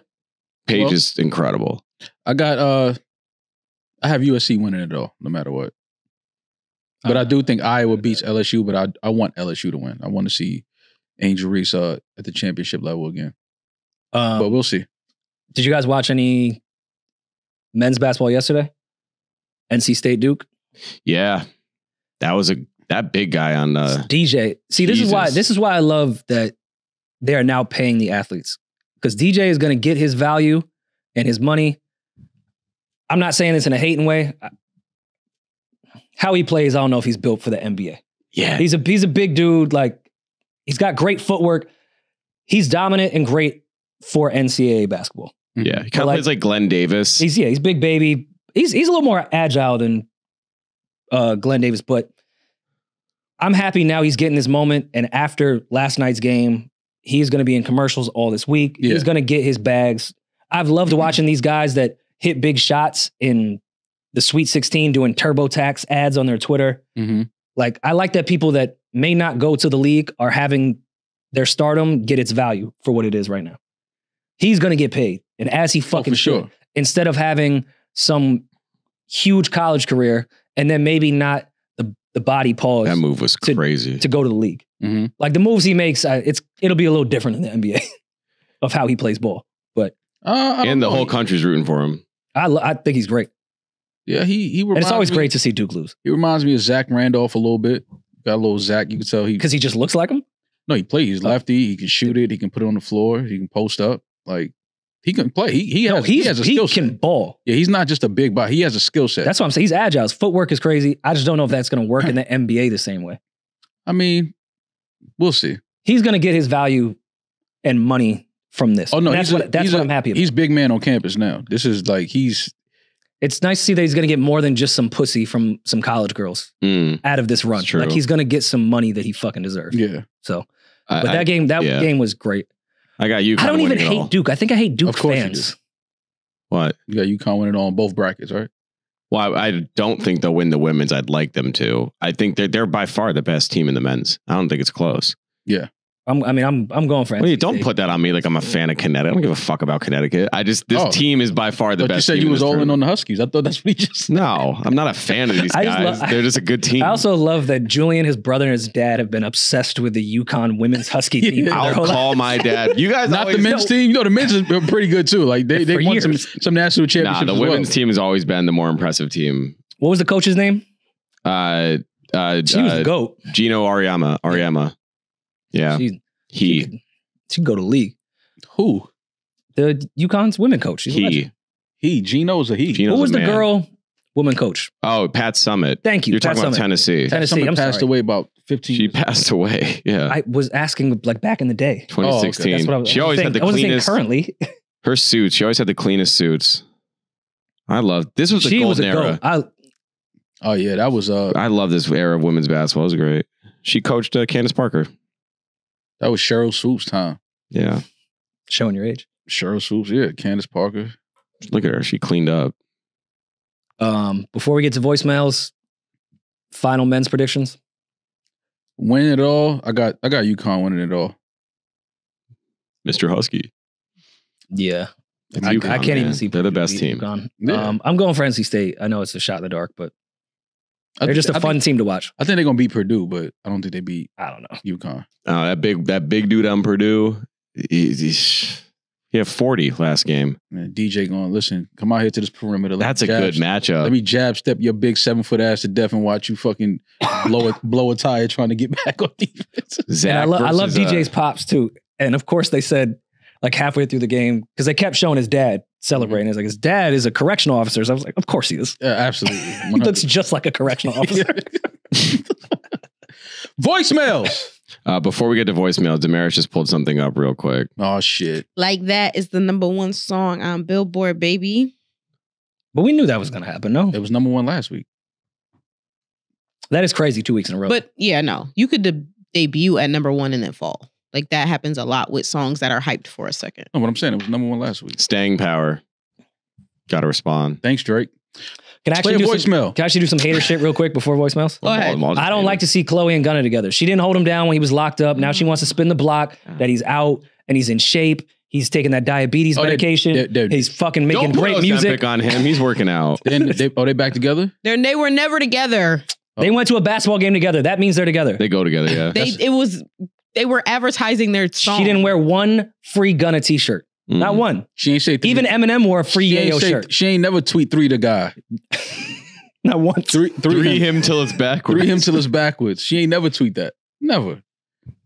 [SPEAKER 3] Paige
[SPEAKER 2] Well-
[SPEAKER 3] is incredible.
[SPEAKER 2] I got uh I have USC winning it all, no matter what. But I do think Iowa beats LSU, but I I want LSU to win. I want to see Angel Reese uh, at the championship level again.
[SPEAKER 1] um,
[SPEAKER 2] But we'll see.
[SPEAKER 1] did you guys watch any men's basketball yesterday? NC State Duke.
[SPEAKER 3] Yeah, that was a that big guy on. Uh,
[SPEAKER 1] DJ. See, this is why this is why I love that they are now paying the athletes because DJ is going to get his value and his money. I'm not saying this in a hating way. How he plays, I don't know if he's built for the NBA.
[SPEAKER 3] yeah,
[SPEAKER 1] He's a he's a big dude. Like he's got great footwork. He's dominant and great for NCAA basketball.
[SPEAKER 3] yeah, he kind of
[SPEAKER 1] like-
[SPEAKER 3] plays like Glen Davis.
[SPEAKER 1] He's yeah, he's big baby. He's he's a little more agile than uh, Glen Davis, but I'm happy now he's getting this moment. And after last night's game, he's going to be in commercials all this week.
[SPEAKER 2] Yeah.
[SPEAKER 1] He's going to get his bags. I've loved watching these guys that hit big shots in the Sweet 16 doing TurboTax ads on their Twitter.
[SPEAKER 2] Mm-hmm.
[SPEAKER 1] Like I like that people that may not go to the league are having their stardom get its value for what it is right now. He's going to get paid, and as he fucking
[SPEAKER 2] Oh, for sure.
[SPEAKER 1] should, instead of having some huge college career and then maybe not the the body pause
[SPEAKER 3] that move was
[SPEAKER 1] to-
[SPEAKER 3] crazy.
[SPEAKER 1] to go to the league.
[SPEAKER 2] Mm-hmm.
[SPEAKER 1] Like the moves he makes, uh, it's it'll be a little different in the NBA of how he plays ball. But
[SPEAKER 2] Uh,
[SPEAKER 3] and the
[SPEAKER 2] know.
[SPEAKER 3] whole country's rooting for him.
[SPEAKER 1] I lo- I think he's great,
[SPEAKER 2] Yeah, he he
[SPEAKER 1] and it's always
[SPEAKER 2] me,
[SPEAKER 1] great to see Duke lose
[SPEAKER 2] He reminds me of Zach Randolph a little bit. Got a little Zach. You can tell he
[SPEAKER 1] because he just looks like him.
[SPEAKER 2] no, he plays. He's
[SPEAKER 1] Oh.
[SPEAKER 2] lefty. He can shoot it. He can put it on the floor. He can post up. Like he can play. He he
[SPEAKER 1] No,
[SPEAKER 2] has he has a
[SPEAKER 1] he
[SPEAKER 2] skill
[SPEAKER 1] can ball.
[SPEAKER 2] Yeah, he's not just a big body. He has a skill set.
[SPEAKER 1] That's what I'm saying. He's agile. His footwork is crazy. I just don't know if that's going to work in the NBA the same way.
[SPEAKER 2] I mean, we'll see.
[SPEAKER 1] He's going to get his value and money from this.
[SPEAKER 2] Oh no,
[SPEAKER 1] And that's
[SPEAKER 2] he's a-
[SPEAKER 1] what that's what
[SPEAKER 2] a-
[SPEAKER 1] I'm happy about.
[SPEAKER 2] He's big man on campus now. This is like he's
[SPEAKER 1] It's nice to see that he's going to get more than just some pussy from some college girls
[SPEAKER 3] Mm,
[SPEAKER 1] out of this run.
[SPEAKER 3] True.
[SPEAKER 1] Like he's going to get some money that he fucking deserves.
[SPEAKER 2] yeah.
[SPEAKER 1] So,
[SPEAKER 3] I,
[SPEAKER 1] but
[SPEAKER 3] I-
[SPEAKER 1] that game that
[SPEAKER 3] yeah.
[SPEAKER 1] game was great.
[SPEAKER 3] I got you.
[SPEAKER 1] I don't even hate Duke. I think I hate Duke
[SPEAKER 2] Of course you
[SPEAKER 1] fans.
[SPEAKER 3] what.
[SPEAKER 2] You got UConn winning on both brackets, right?
[SPEAKER 3] Well, I, I don't think they'll win the women's. I'd like them to. I think they're they're by far the best team in the men's. I don't think it's close.
[SPEAKER 1] I'm, I mean, I'm I'm going for NC
[SPEAKER 3] Wait, don't
[SPEAKER 1] State.
[SPEAKER 3] put that on me like I'm a fan of Connecticut. I don't give a fuck about Connecticut. I just this
[SPEAKER 2] Oh.
[SPEAKER 3] team is by far the
[SPEAKER 2] But you said
[SPEAKER 3] team
[SPEAKER 2] you was all in on the Huskies. I thought that's what he just.
[SPEAKER 3] No, I'm not a fan of these
[SPEAKER 1] I just
[SPEAKER 3] guys.
[SPEAKER 1] lo-
[SPEAKER 3] They're just a good team.
[SPEAKER 1] I also love that Julian, his brother, and his dad have been obsessed with the UConn women's Husky team. for their
[SPEAKER 3] I'll
[SPEAKER 1] whole life.
[SPEAKER 3] call my dad. You guys
[SPEAKER 2] Not
[SPEAKER 3] always,
[SPEAKER 2] the men's team. You know the men's is pretty good too. Like they they won some
[SPEAKER 1] years.
[SPEAKER 2] some national
[SPEAKER 3] Nah, the
[SPEAKER 2] as well.
[SPEAKER 3] women's team has always been the more impressive team.
[SPEAKER 1] What was the coach's name?
[SPEAKER 3] Uh, uh,
[SPEAKER 1] She was
[SPEAKER 3] uh,
[SPEAKER 1] goat.
[SPEAKER 3] Geno Auriemma. Auriemma. Yeah,
[SPEAKER 1] She,
[SPEAKER 3] he.
[SPEAKER 1] could, she could go to league.
[SPEAKER 2] Who?
[SPEAKER 1] The UConn's women coach. She's a legend.
[SPEAKER 3] He.
[SPEAKER 2] He. Geno's a he.
[SPEAKER 3] Geno's
[SPEAKER 1] Who was
[SPEAKER 3] a
[SPEAKER 1] the
[SPEAKER 3] man.
[SPEAKER 1] girl woman coach?
[SPEAKER 3] Oh, Pat Summitt.
[SPEAKER 1] Thank you.
[SPEAKER 3] You're
[SPEAKER 1] Pat
[SPEAKER 3] talking about
[SPEAKER 1] Summitt.
[SPEAKER 3] Tennessee.
[SPEAKER 1] Tennessee.
[SPEAKER 2] Someone
[SPEAKER 1] I'm
[SPEAKER 2] passed
[SPEAKER 1] sorry.
[SPEAKER 2] away about fifteen.
[SPEAKER 3] She
[SPEAKER 2] years ago.
[SPEAKER 3] passed away. Yeah,
[SPEAKER 1] I was asking like back in the day.
[SPEAKER 3] 2016.
[SPEAKER 1] That's what I was.
[SPEAKER 3] she
[SPEAKER 1] I was
[SPEAKER 3] always
[SPEAKER 1] saying,
[SPEAKER 3] had the
[SPEAKER 1] I wasn't saying
[SPEAKER 3] cleanest.
[SPEAKER 1] currently.
[SPEAKER 3] Her suits. She always had the cleanest suits. I love this was the
[SPEAKER 1] she was
[SPEAKER 3] golden
[SPEAKER 1] a
[SPEAKER 3] era.
[SPEAKER 1] goat. I,
[SPEAKER 2] Oh yeah, that was uh
[SPEAKER 3] I love this era of women's basketball. It was great. She coached uh, Candace Parker.
[SPEAKER 2] That was Sheryl Swoopes' time.
[SPEAKER 3] Yeah,
[SPEAKER 1] showing your age.
[SPEAKER 2] Sheryl Swoopes, yeah, Candace Parker.
[SPEAKER 3] look at her. She cleaned up.
[SPEAKER 1] Um, before we get to voicemails, final men's predictions.
[SPEAKER 2] Winning it all. I got I got UConn winning it all.
[SPEAKER 3] Mr. Husky.
[SPEAKER 1] Yeah,
[SPEAKER 3] It's
[SPEAKER 1] I,
[SPEAKER 3] UConn,
[SPEAKER 1] I can't
[SPEAKER 3] man.
[SPEAKER 1] even see.
[SPEAKER 3] They're the best team.
[SPEAKER 1] UConn.
[SPEAKER 2] Yeah.
[SPEAKER 1] Um, I'm going for NC State. I know it's a shot in the dark, but
[SPEAKER 2] I
[SPEAKER 1] they're just a
[SPEAKER 2] I
[SPEAKER 1] fun
[SPEAKER 2] think,
[SPEAKER 1] team to watch.
[SPEAKER 2] I think they're gonna beat Purdue, but I don't think they beat
[SPEAKER 1] I don't know.
[SPEAKER 2] UConn.
[SPEAKER 3] Oh, that big that big dude on Purdue. He, he's- he had 40 last game.
[SPEAKER 2] Man, DJ going, listen, come out here to this perimeter. Let
[SPEAKER 3] That's
[SPEAKER 2] me
[SPEAKER 3] a good matchup.
[SPEAKER 2] Let me jab step your big seven foot ass to death and watch you fucking blow a blow a tire trying to get back on defense.
[SPEAKER 3] Zach
[SPEAKER 1] and I, lo- I love
[SPEAKER 3] versus, uh,
[SPEAKER 1] DJ's pops too. And of course, they said like halfway through the game because they kept showing his dad celebrating. It's like his dad is a correctional officer. So I was like, of course he is.
[SPEAKER 2] Yeah, absolutely.
[SPEAKER 1] He looks just like a correctional officer.
[SPEAKER 2] Voicemails.
[SPEAKER 3] Uh, before we get to voicemail, Damaris just pulled something up real quick.
[SPEAKER 2] Oh shit.
[SPEAKER 4] Like that is the number one song on Billboard, baby.
[SPEAKER 1] but we knew that was going to happen. No,
[SPEAKER 2] It was number one last week.
[SPEAKER 1] that is crazy. Two weeks in a row.
[SPEAKER 4] But yeah, no, you could de- debut at number one and then fall. Like that happens a lot with songs that are hyped for a second.
[SPEAKER 2] No, what I'm saying, it was number one last week.
[SPEAKER 3] Staying power. Got to respond.
[SPEAKER 2] Thanks, Drake.
[SPEAKER 1] can I
[SPEAKER 2] Play
[SPEAKER 1] actually
[SPEAKER 2] a
[SPEAKER 1] do some,
[SPEAKER 2] voicemail.
[SPEAKER 1] can I actually do some hater shit real quick before voicemails?
[SPEAKER 4] Go ahead.
[SPEAKER 1] I don't like to see Chloe and Gunna together. She didn't hold him down when he was locked up. Now she wants to spin the block that he's out and he's in shape. He's taking that diabetes
[SPEAKER 2] Oh, they-
[SPEAKER 1] medication.
[SPEAKER 2] they- they-
[SPEAKER 1] he's fucking making
[SPEAKER 3] Don't
[SPEAKER 1] great music.
[SPEAKER 3] epic on him. He's working out.
[SPEAKER 2] Then they, oh, they back together?
[SPEAKER 4] They're, they were never together.
[SPEAKER 1] They went to a basketball game together. That means they're together.
[SPEAKER 3] They go together. Yeah.
[SPEAKER 4] They it was they were advertising their song.
[SPEAKER 1] She didn't wear one free Gunna t-shirt.
[SPEAKER 3] Mm.
[SPEAKER 1] Not one.
[SPEAKER 2] She ain't say three.
[SPEAKER 1] Even Eminem wore a free
[SPEAKER 2] she ain't,
[SPEAKER 1] Yayo
[SPEAKER 2] say-
[SPEAKER 1] shirt.
[SPEAKER 2] she ain't never tweet three to guy.
[SPEAKER 1] Not once.
[SPEAKER 2] Three, three,
[SPEAKER 3] Three
[SPEAKER 2] him,
[SPEAKER 3] him till it's backwards.
[SPEAKER 2] three him till it's backwards. She ain't never tweet that. Never.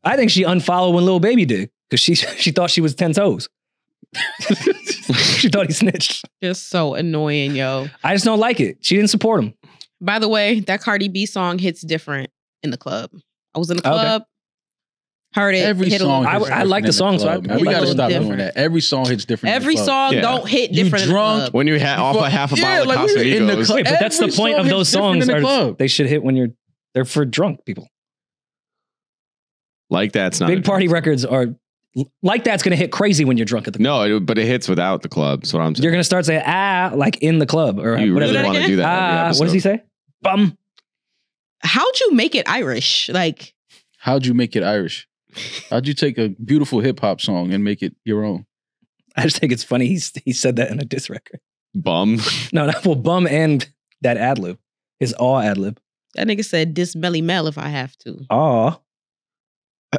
[SPEAKER 1] I think she unfollowed when Lil Baby did because she she thought she was ten toes. she thought he snitched.
[SPEAKER 4] Just so annoying, yo.
[SPEAKER 1] I just don't like it. She didn't support him.
[SPEAKER 4] By the way, that Cardi B song hits different in the club. I was in the
[SPEAKER 1] Okay.
[SPEAKER 4] Club, heard it.
[SPEAKER 2] Every
[SPEAKER 4] hit a
[SPEAKER 2] song.
[SPEAKER 4] little
[SPEAKER 1] I- I like the
[SPEAKER 2] in
[SPEAKER 1] song, so I-
[SPEAKER 2] club, We gotta stop
[SPEAKER 4] different.
[SPEAKER 2] doing that. Every song hits different.
[SPEAKER 4] Every song
[SPEAKER 3] Yeah.
[SPEAKER 4] don't hit different in the
[SPEAKER 2] drunk?
[SPEAKER 3] When you ha- off a half a
[SPEAKER 2] Yeah,
[SPEAKER 3] bottle
[SPEAKER 2] like
[SPEAKER 3] of
[SPEAKER 2] we were
[SPEAKER 3] Casamigos.
[SPEAKER 1] Wait, but that's the point of those songs.
[SPEAKER 2] the
[SPEAKER 1] are- they should hit when you're. They're for drunk people.
[SPEAKER 3] Like that's not
[SPEAKER 1] Big
[SPEAKER 3] a-
[SPEAKER 1] party records are like that's gonna hit crazy when you're drunk at the. club.
[SPEAKER 3] No, it, but it hits without the club. That's what I'm saying.
[SPEAKER 1] You're gonna start saying ah like in the club or
[SPEAKER 3] You
[SPEAKER 1] whatever.
[SPEAKER 3] really want to do that?
[SPEAKER 1] Ah, what does he say? Bum.
[SPEAKER 4] How'd you make it Irish? Like
[SPEAKER 2] How'd you make it Irish? How'd you take a beautiful hip hop song and make it your own?
[SPEAKER 1] I just think it's funny. He's he said that in a diss record.
[SPEAKER 3] Bum.
[SPEAKER 1] No, no, well, bum and that ad lib, his all ad lib.
[SPEAKER 4] that nigga said dis Melle Mel if I have to.
[SPEAKER 1] Aw.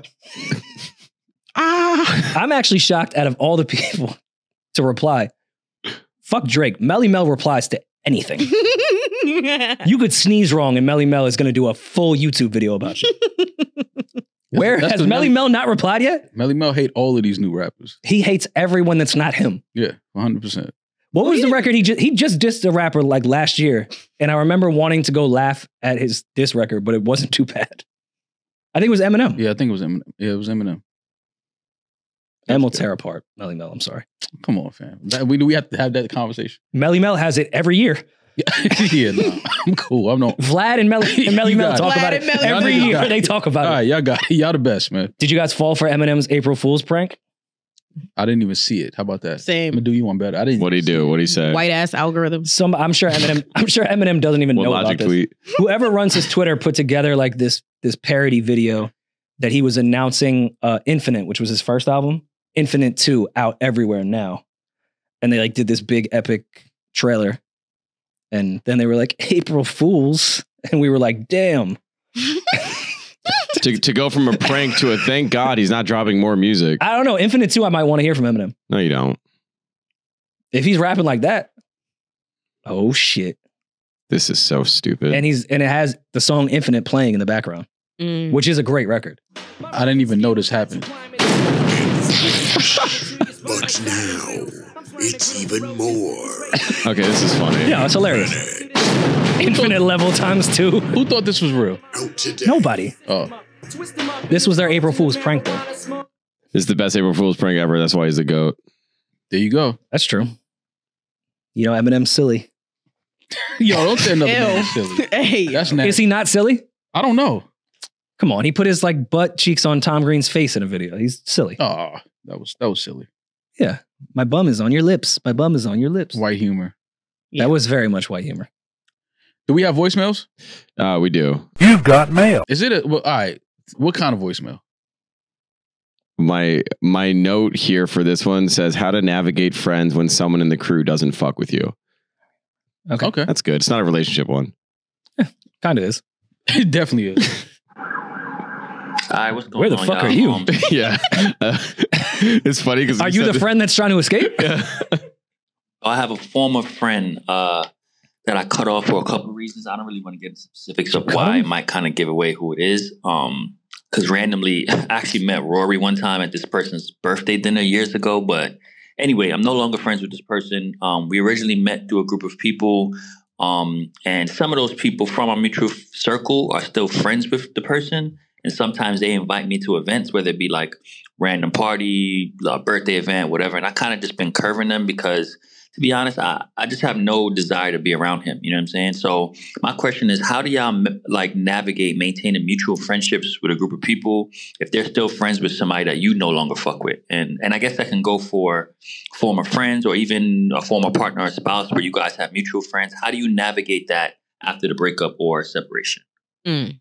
[SPEAKER 3] Ah.
[SPEAKER 1] I'm actually shocked out of all the people to reply. Fuck Drake. Melle Mel replies to anything. You could sneeze wrong and Melle Mel is going to do a full YouTube video about you. Where
[SPEAKER 2] That's
[SPEAKER 1] has Melle Mel not replied yet?
[SPEAKER 2] Melle Mel hate all of these new rappers.
[SPEAKER 1] He hates everyone that's not him.
[SPEAKER 2] Yeah, 100%.
[SPEAKER 1] What was the record he just he just dissed a rapper like last year, and I remember wanting to go laugh at his diss record, but it wasn't too bad. I think it was Eminem.
[SPEAKER 2] Yeah, I think it was Eminem. Yeah, it was Eminem.
[SPEAKER 1] Em will tear apart Melle Mel. I'm sorry.
[SPEAKER 2] Come on, fam. That, we we have to have that conversation.
[SPEAKER 1] Melle Mel has it every year.
[SPEAKER 2] yeah, no, I'm cool. I'm not.
[SPEAKER 1] Vlad and Melly and
[SPEAKER 2] Melle
[SPEAKER 1] Mel talk
[SPEAKER 4] Vlad
[SPEAKER 1] about it
[SPEAKER 4] Melly
[SPEAKER 1] every
[SPEAKER 2] Mel.
[SPEAKER 1] year. They talk about
[SPEAKER 2] All
[SPEAKER 1] it.
[SPEAKER 2] right, y'all got it. Y'all the best, man.
[SPEAKER 1] Did you guys fall for Eminem's April Fool's prank?
[SPEAKER 2] I didn't even see it. How about that? Same. I'm
[SPEAKER 4] Same.
[SPEAKER 2] gonna do you one better. I didn't.
[SPEAKER 3] What do you do? What do you say?
[SPEAKER 4] White ass algorithm.
[SPEAKER 1] Some I'm sure Eminem. I'm sure Eminem doesn't even
[SPEAKER 3] What
[SPEAKER 1] know about
[SPEAKER 3] logic
[SPEAKER 1] this.
[SPEAKER 3] tweet?
[SPEAKER 1] Whoever runs his Twitter put together like this this parody video that he was announcing uh, Infinite, which was his first album, Infinite Two, out everywhere now, and they like did this big epic trailer, and then they were like April Fools, and we were like, damn.
[SPEAKER 3] to, to go from a prank to a thank God he's not dropping more music.
[SPEAKER 1] I don't know. Infinite Two, I might want to hear from Eminem
[SPEAKER 3] No, you don't.
[SPEAKER 1] if he's rapping like that. Oh shit!
[SPEAKER 3] This is so stupid.
[SPEAKER 1] And he's and it has the song Infinite playing in the background,
[SPEAKER 4] Mm.
[SPEAKER 1] which is a great record.
[SPEAKER 2] I didn't even know this happened.
[SPEAKER 12] But now, it's even more.
[SPEAKER 3] okay, this is funny.
[SPEAKER 1] Yeah, it's hilarious. Infinite level times two.
[SPEAKER 2] Who thought this was real?
[SPEAKER 1] Nobody.
[SPEAKER 2] Oh,
[SPEAKER 1] This was their April Fool's prank, though.
[SPEAKER 3] This is the best April Fool's prank ever. That's why he's the GOAT.
[SPEAKER 2] there you go.
[SPEAKER 1] That's true. You know, Eminem's silly.
[SPEAKER 2] Yo, don't say nothing
[SPEAKER 4] Ew.
[SPEAKER 2] silly.
[SPEAKER 4] Hey,
[SPEAKER 2] That's nasty.
[SPEAKER 1] Is he not silly?
[SPEAKER 2] I don't know.
[SPEAKER 1] Come on, he put his like butt cheeks on Tom Green's face in a video. He's silly.
[SPEAKER 2] Oh, that was that was silly.
[SPEAKER 1] Yeah, my bum is on your lips. My bum is on your lips.
[SPEAKER 2] White humor.
[SPEAKER 1] That was very much white humor.
[SPEAKER 2] Do we have voicemails?
[SPEAKER 3] Uh, we do.
[SPEAKER 13] You've got mail.
[SPEAKER 2] Is it a well, all right? What kind of voicemail?
[SPEAKER 3] My my note here for this one says how to navigate friends when someone in the crew doesn't fuck with you.
[SPEAKER 1] Okay,
[SPEAKER 2] Okay,
[SPEAKER 3] That's good. It's not a relationship one.
[SPEAKER 1] kind of is.
[SPEAKER 2] it definitely is.
[SPEAKER 14] Hi, what's going
[SPEAKER 1] Where the
[SPEAKER 14] on?
[SPEAKER 1] fuck
[SPEAKER 14] y'all?
[SPEAKER 1] are you?
[SPEAKER 14] Um,
[SPEAKER 3] yeah, Uh, it's funny because
[SPEAKER 1] Are you the friend that's trying to escape?
[SPEAKER 14] I have a former friend uh, that I cut off for a couple of reasons. I don't really want to get into specifics of why. I might kind of give away who it is. Um, because randomly, I actually met Rory one time at this person's birthday dinner years ago. But anyway, I'm no longer friends with this person. Um, we originally met through a group of people. Um, and some of those people from our mutual circle are still friends with the person. And sometimes they invite me to events, whether it be like random party, birthday event, whatever. And I kind of just been curving them because, to be honest, I, I just have no desire to be around him. You know what I'm saying? So my question is, how do y'all like navigate maintaining mutual friendships with a group of people if they're still friends with somebody that you no longer fuck with? And and I guess that can go for former friends or even a former partner or spouse where you guys have mutual friends. How do you navigate that after the breakup or separation?
[SPEAKER 4] Mm.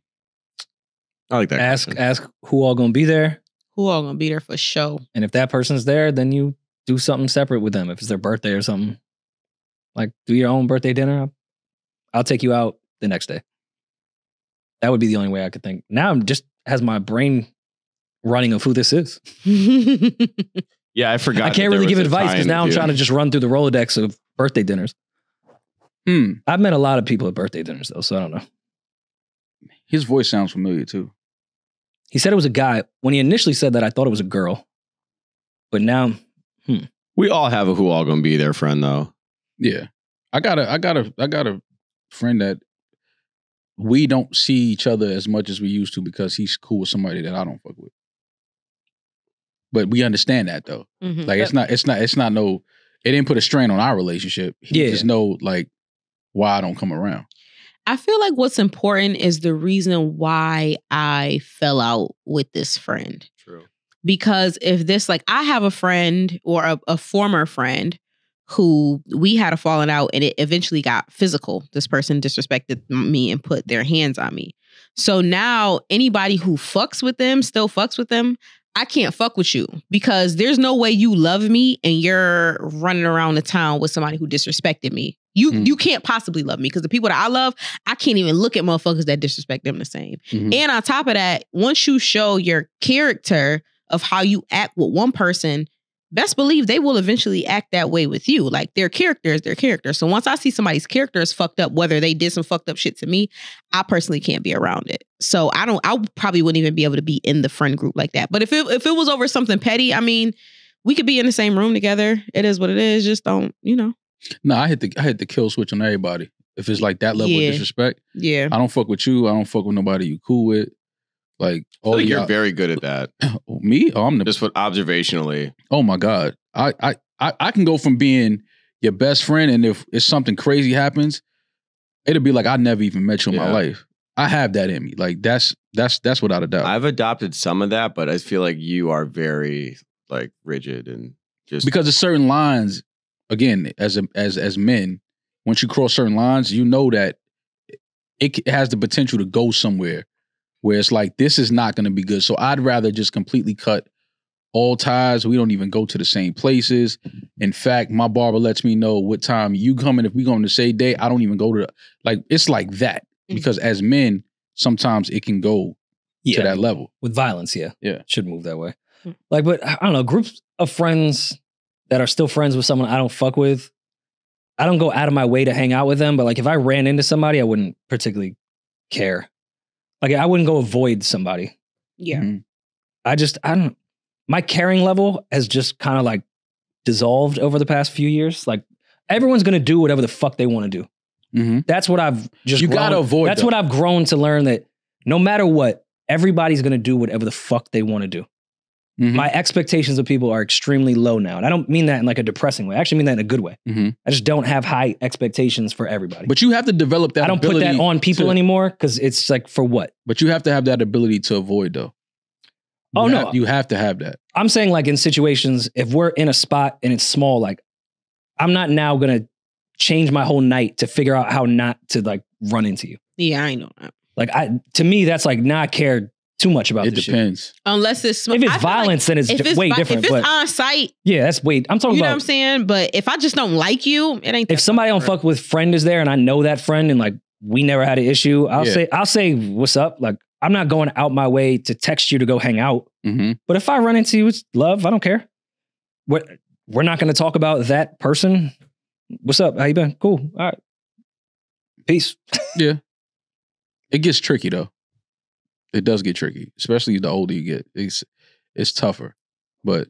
[SPEAKER 3] I like that.
[SPEAKER 1] ask
[SPEAKER 3] question.
[SPEAKER 1] ask who all gonna be there,
[SPEAKER 4] Who all gonna be there for show?
[SPEAKER 1] and if that person's there, then you do something separate with them. If it's their birthday or something, like do your own birthday dinner. I'll, I'll take you out the next day. That would be the only way I could think. Now I'm just has my brain running of who this is.
[SPEAKER 3] Yeah, I forgot.
[SPEAKER 1] I
[SPEAKER 3] that
[SPEAKER 1] can't
[SPEAKER 3] there
[SPEAKER 1] really
[SPEAKER 3] was
[SPEAKER 1] give
[SPEAKER 3] a
[SPEAKER 1] advice
[SPEAKER 3] tie-in
[SPEAKER 1] because now I'm trying to just run through the Rolodex of birthday dinners.
[SPEAKER 2] Hmm.
[SPEAKER 1] I've met a lot of people at birthday dinners though, so I don't know.
[SPEAKER 2] His voice sounds familiar too.
[SPEAKER 1] He said it was a guy. When he initially said that, I thought it was a girl. But now,
[SPEAKER 3] We all have a who all gonna be there friend though.
[SPEAKER 2] Yeah. I got a I got a I got a friend that we don't see each other as much as we used to because he's cool with somebody that I don't fuck with. But we understand that though.
[SPEAKER 4] Mhm.
[SPEAKER 2] Like it's not it's not it's not no it didn't put a strain on our relationship. He
[SPEAKER 1] Yeah.
[SPEAKER 2] just know like why I don't come around.
[SPEAKER 4] I feel like what's important is the reason why I fell out with this friend.
[SPEAKER 3] True.
[SPEAKER 4] Because if this, like, I have a friend or a, a former friend who we had a falling out and it eventually got physical. This person disrespected me and put their hands on me. So now anybody who fucks with them still fucks with them. I can't fuck with you because there's no way you love me and you're running around the town with somebody who disrespected me. You
[SPEAKER 2] Mm.
[SPEAKER 4] you can't possibly love me because the people that I love, I can't even look at motherfuckers that disrespect them the same.
[SPEAKER 2] Mhm.
[SPEAKER 4] And on top of that, once you show your character of how you act with one person, best believe they will eventually act that way with you. Like their character is their character. So once I see somebody's character is fucked up, whether they did some fucked up shit to me, I personally can't be around it. So I don't. I probably wouldn't even be able to be in the friend group like that. But if it if it was over something petty, I mean, we could be in the same room together. It is what it is. Just don't, you know.
[SPEAKER 2] No, I hit the I hit the kill switch on everybody. If it's like that level
[SPEAKER 4] Yeah.
[SPEAKER 2] of disrespect,
[SPEAKER 4] Yeah.
[SPEAKER 2] I don't fuck with you. I don't fuck with nobody you cool with. Like
[SPEAKER 3] I
[SPEAKER 2] all
[SPEAKER 3] feel like you're
[SPEAKER 2] y'all-
[SPEAKER 3] very good at that.
[SPEAKER 2] Oh, me. Oh, I'm the
[SPEAKER 3] Just what observationally.
[SPEAKER 2] Oh my God. I, I I I can go from being your best friend and if if something crazy happens, it'll be like I never even met you in my
[SPEAKER 3] Yeah.
[SPEAKER 2] life. I have that in me. Like that's that's that's without a doubt.
[SPEAKER 3] I've adopted some of that, but I feel like you are very like rigid and just
[SPEAKER 2] because there's certain lines, again, as a, as as men, once you cross certain lines, you know that it c- has the potential to go somewhere where it's like this is not going to be good. So I'd rather just completely cut all ties. We don't even go to the same places. In fact, my barber lets me know what time you coming. If we going to say day, I don't even go to the, like it's like that because as men, sometimes it can go
[SPEAKER 1] Yeah.
[SPEAKER 2] to that level.
[SPEAKER 1] with violence, yeah.
[SPEAKER 2] Yeah.
[SPEAKER 1] Should move that way.
[SPEAKER 4] Mm.
[SPEAKER 1] Like, but I don't know, groups of friends that are still friends with someone I don't fuck with, I don't go out of my way to hang out with them. But like if I ran into somebody, I wouldn't particularly care. Like I wouldn't go avoid somebody.
[SPEAKER 4] Yeah.
[SPEAKER 2] Mm-hmm.
[SPEAKER 1] I just I don't my caring level has just kind of like dissolved over the past few years. Like everyone's gonna do whatever the fuck they want to do.
[SPEAKER 2] Mm-hmm.
[SPEAKER 1] That's what I've just
[SPEAKER 2] You
[SPEAKER 1] grown-
[SPEAKER 2] gotta avoid
[SPEAKER 1] That's
[SPEAKER 2] though.
[SPEAKER 1] what I've grown to learn that no matter what, everybody's gonna do whatever the fuck they want to do.
[SPEAKER 2] Mm-hmm.
[SPEAKER 1] My expectations of people are extremely low now. And I don't mean that in like a depressing way. I actually mean that in a good way.
[SPEAKER 2] Mhm.
[SPEAKER 1] I just don't have high expectations for everybody.
[SPEAKER 2] But you have to develop that.
[SPEAKER 1] I don't put that on people
[SPEAKER 2] to-
[SPEAKER 1] anymore because it's like for what?
[SPEAKER 2] But you have to have that ability to avoid though.
[SPEAKER 1] Oh,
[SPEAKER 2] You
[SPEAKER 1] no.
[SPEAKER 2] you have to have that.
[SPEAKER 1] I'm saying like in situations, if we're in a spot and it's small, like I'm not now gonna change my whole night to figure out how not to like run into you.
[SPEAKER 4] Yeah, I know that.
[SPEAKER 1] Like I to me, that's like not care too much about
[SPEAKER 2] It
[SPEAKER 1] this shit.
[SPEAKER 2] depends.
[SPEAKER 4] Unless it's sm-
[SPEAKER 1] If it's
[SPEAKER 4] I feel like
[SPEAKER 1] violence, then it's
[SPEAKER 4] if
[SPEAKER 1] d- way
[SPEAKER 4] vi-
[SPEAKER 1] different,
[SPEAKER 4] If it's
[SPEAKER 1] but-
[SPEAKER 4] on site,
[SPEAKER 1] Yeah, that's wait. I'm talking
[SPEAKER 4] you know
[SPEAKER 1] about
[SPEAKER 4] what I'm saying. But if I just don't like you, it ain't.
[SPEAKER 1] if somebody on fuck with friend is there and I know that friend and like we never had an issue, I'll
[SPEAKER 2] Yeah.
[SPEAKER 1] say I'll say what's up. Like I'm not going out my way to text you to go hang out.
[SPEAKER 2] Mm-hmm.
[SPEAKER 1] But if I run into you, it's love. I don't care. We're, we're not going to talk about that person. What's up? How you been? Cool. All right. Peace.
[SPEAKER 2] Yeah. It gets tricky though. It does get tricky, especially the older you get. It's it's tougher, but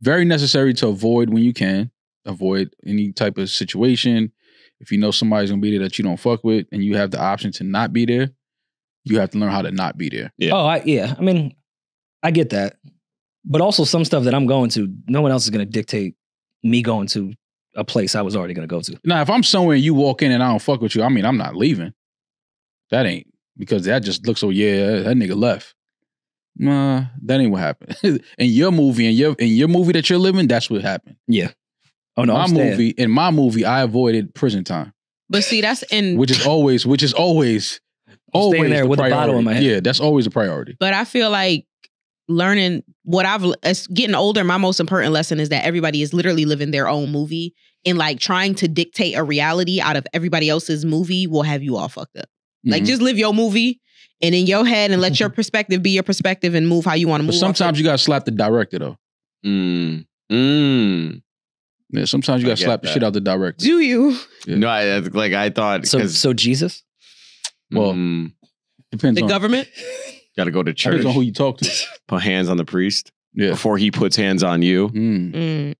[SPEAKER 2] very necessary to avoid when you can. Avoid any type of situation. If you know somebody's gonna be there that you don't fuck with, and you have the option to not be there, you have to learn how to not be there.
[SPEAKER 3] Yeah.
[SPEAKER 1] Oh, I, yeah. I mean, I get that. But also some stuff that I'm going to, no one else is going to dictate me going to a place I was already going to go to.
[SPEAKER 2] Now, if I'm somewhere and you walk in and I don't fuck with you, I mean, I'm not leaving. That ain't because that just looks so. Yeah, that nigga left. Nah, that ain't what happened. in your movie, in your in your movie that you're living, that's what happened.
[SPEAKER 1] Yeah. Oh no,
[SPEAKER 2] my
[SPEAKER 1] I'm staying.
[SPEAKER 2] movie in my movie, I avoided prison time,
[SPEAKER 4] But see, that's in.
[SPEAKER 2] which is always, which is always, always
[SPEAKER 1] staying there
[SPEAKER 2] the
[SPEAKER 1] with a bottle in my hand.
[SPEAKER 2] Yeah, that's always a priority.
[SPEAKER 4] But I feel like learning what I've as getting older, my most important lesson is that everybody is literally living their own movie and like trying to dictate a reality out of everybody else's movie will have you all fucked up. Like
[SPEAKER 2] Mhm.
[SPEAKER 4] just live your movie and in your head and let your perspective be your perspective and move how you want to
[SPEAKER 2] But
[SPEAKER 4] move.
[SPEAKER 2] sometimes you gotta slap the director though.
[SPEAKER 3] Mm. Mm.
[SPEAKER 2] Yeah, sometimes you gotta
[SPEAKER 3] get
[SPEAKER 2] slap the shit out the director.
[SPEAKER 4] do you?
[SPEAKER 3] No, I like I thought
[SPEAKER 1] So, so Jesus?
[SPEAKER 2] Well,
[SPEAKER 3] mm,
[SPEAKER 2] Depends
[SPEAKER 4] The
[SPEAKER 2] on
[SPEAKER 4] government?
[SPEAKER 3] got to go to church.
[SPEAKER 2] depends on who you talk to.
[SPEAKER 3] Put hands on the priest
[SPEAKER 2] Yeah.
[SPEAKER 3] before he puts hands on you.
[SPEAKER 2] Mm.
[SPEAKER 4] Mm.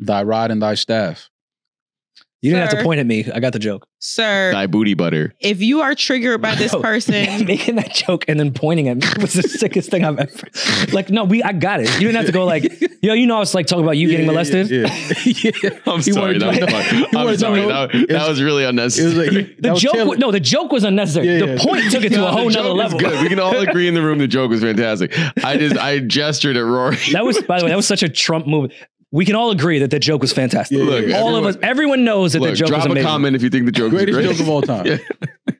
[SPEAKER 2] Thy rod and thy staff.
[SPEAKER 1] You didn't have to point at me. I got the joke.
[SPEAKER 4] Sir,
[SPEAKER 3] Thy booty butter.
[SPEAKER 4] if you are triggered by this
[SPEAKER 1] Bro,
[SPEAKER 4] person,
[SPEAKER 1] making that joke and then pointing at me was the sickest thing I've ever. Like, no, we, I got it. You didn't have to go like, yo, you know, I was like talking about you getting molested.
[SPEAKER 2] Yeah. yeah.
[SPEAKER 3] I'm
[SPEAKER 2] He
[SPEAKER 3] sorry.
[SPEAKER 2] wanted
[SPEAKER 3] That was,
[SPEAKER 2] to-
[SPEAKER 3] fun.
[SPEAKER 2] he
[SPEAKER 3] I'm
[SPEAKER 2] wanted
[SPEAKER 3] sorry.
[SPEAKER 2] know-
[SPEAKER 3] That,
[SPEAKER 2] it
[SPEAKER 3] that
[SPEAKER 2] was-
[SPEAKER 3] was really
[SPEAKER 2] It was
[SPEAKER 3] unnecessary.
[SPEAKER 2] like, he-
[SPEAKER 1] The
[SPEAKER 2] that was
[SPEAKER 1] joke,
[SPEAKER 2] Taylor.
[SPEAKER 1] wa- no, the joke was unnecessary.
[SPEAKER 2] Yeah,
[SPEAKER 1] the
[SPEAKER 2] yeah.
[SPEAKER 1] point took it to
[SPEAKER 3] No,
[SPEAKER 1] a whole
[SPEAKER 3] the
[SPEAKER 1] nother
[SPEAKER 3] joke
[SPEAKER 1] level.
[SPEAKER 3] was good. We can all agree in the room the joke was fantastic. I just I gestured at Rory.
[SPEAKER 1] That was, by the way, that was such a Trump move. We can all agree that the joke was fantastic.
[SPEAKER 2] Yeah,
[SPEAKER 3] Look,
[SPEAKER 1] all
[SPEAKER 3] everyone-
[SPEAKER 1] of us, everyone knows that
[SPEAKER 3] Look,
[SPEAKER 1] the joke
[SPEAKER 3] drop
[SPEAKER 1] was
[SPEAKER 3] a
[SPEAKER 1] amazing.
[SPEAKER 3] comment if you think the joke
[SPEAKER 2] Greatest
[SPEAKER 3] is great.
[SPEAKER 2] joke of all time.
[SPEAKER 3] Yeah.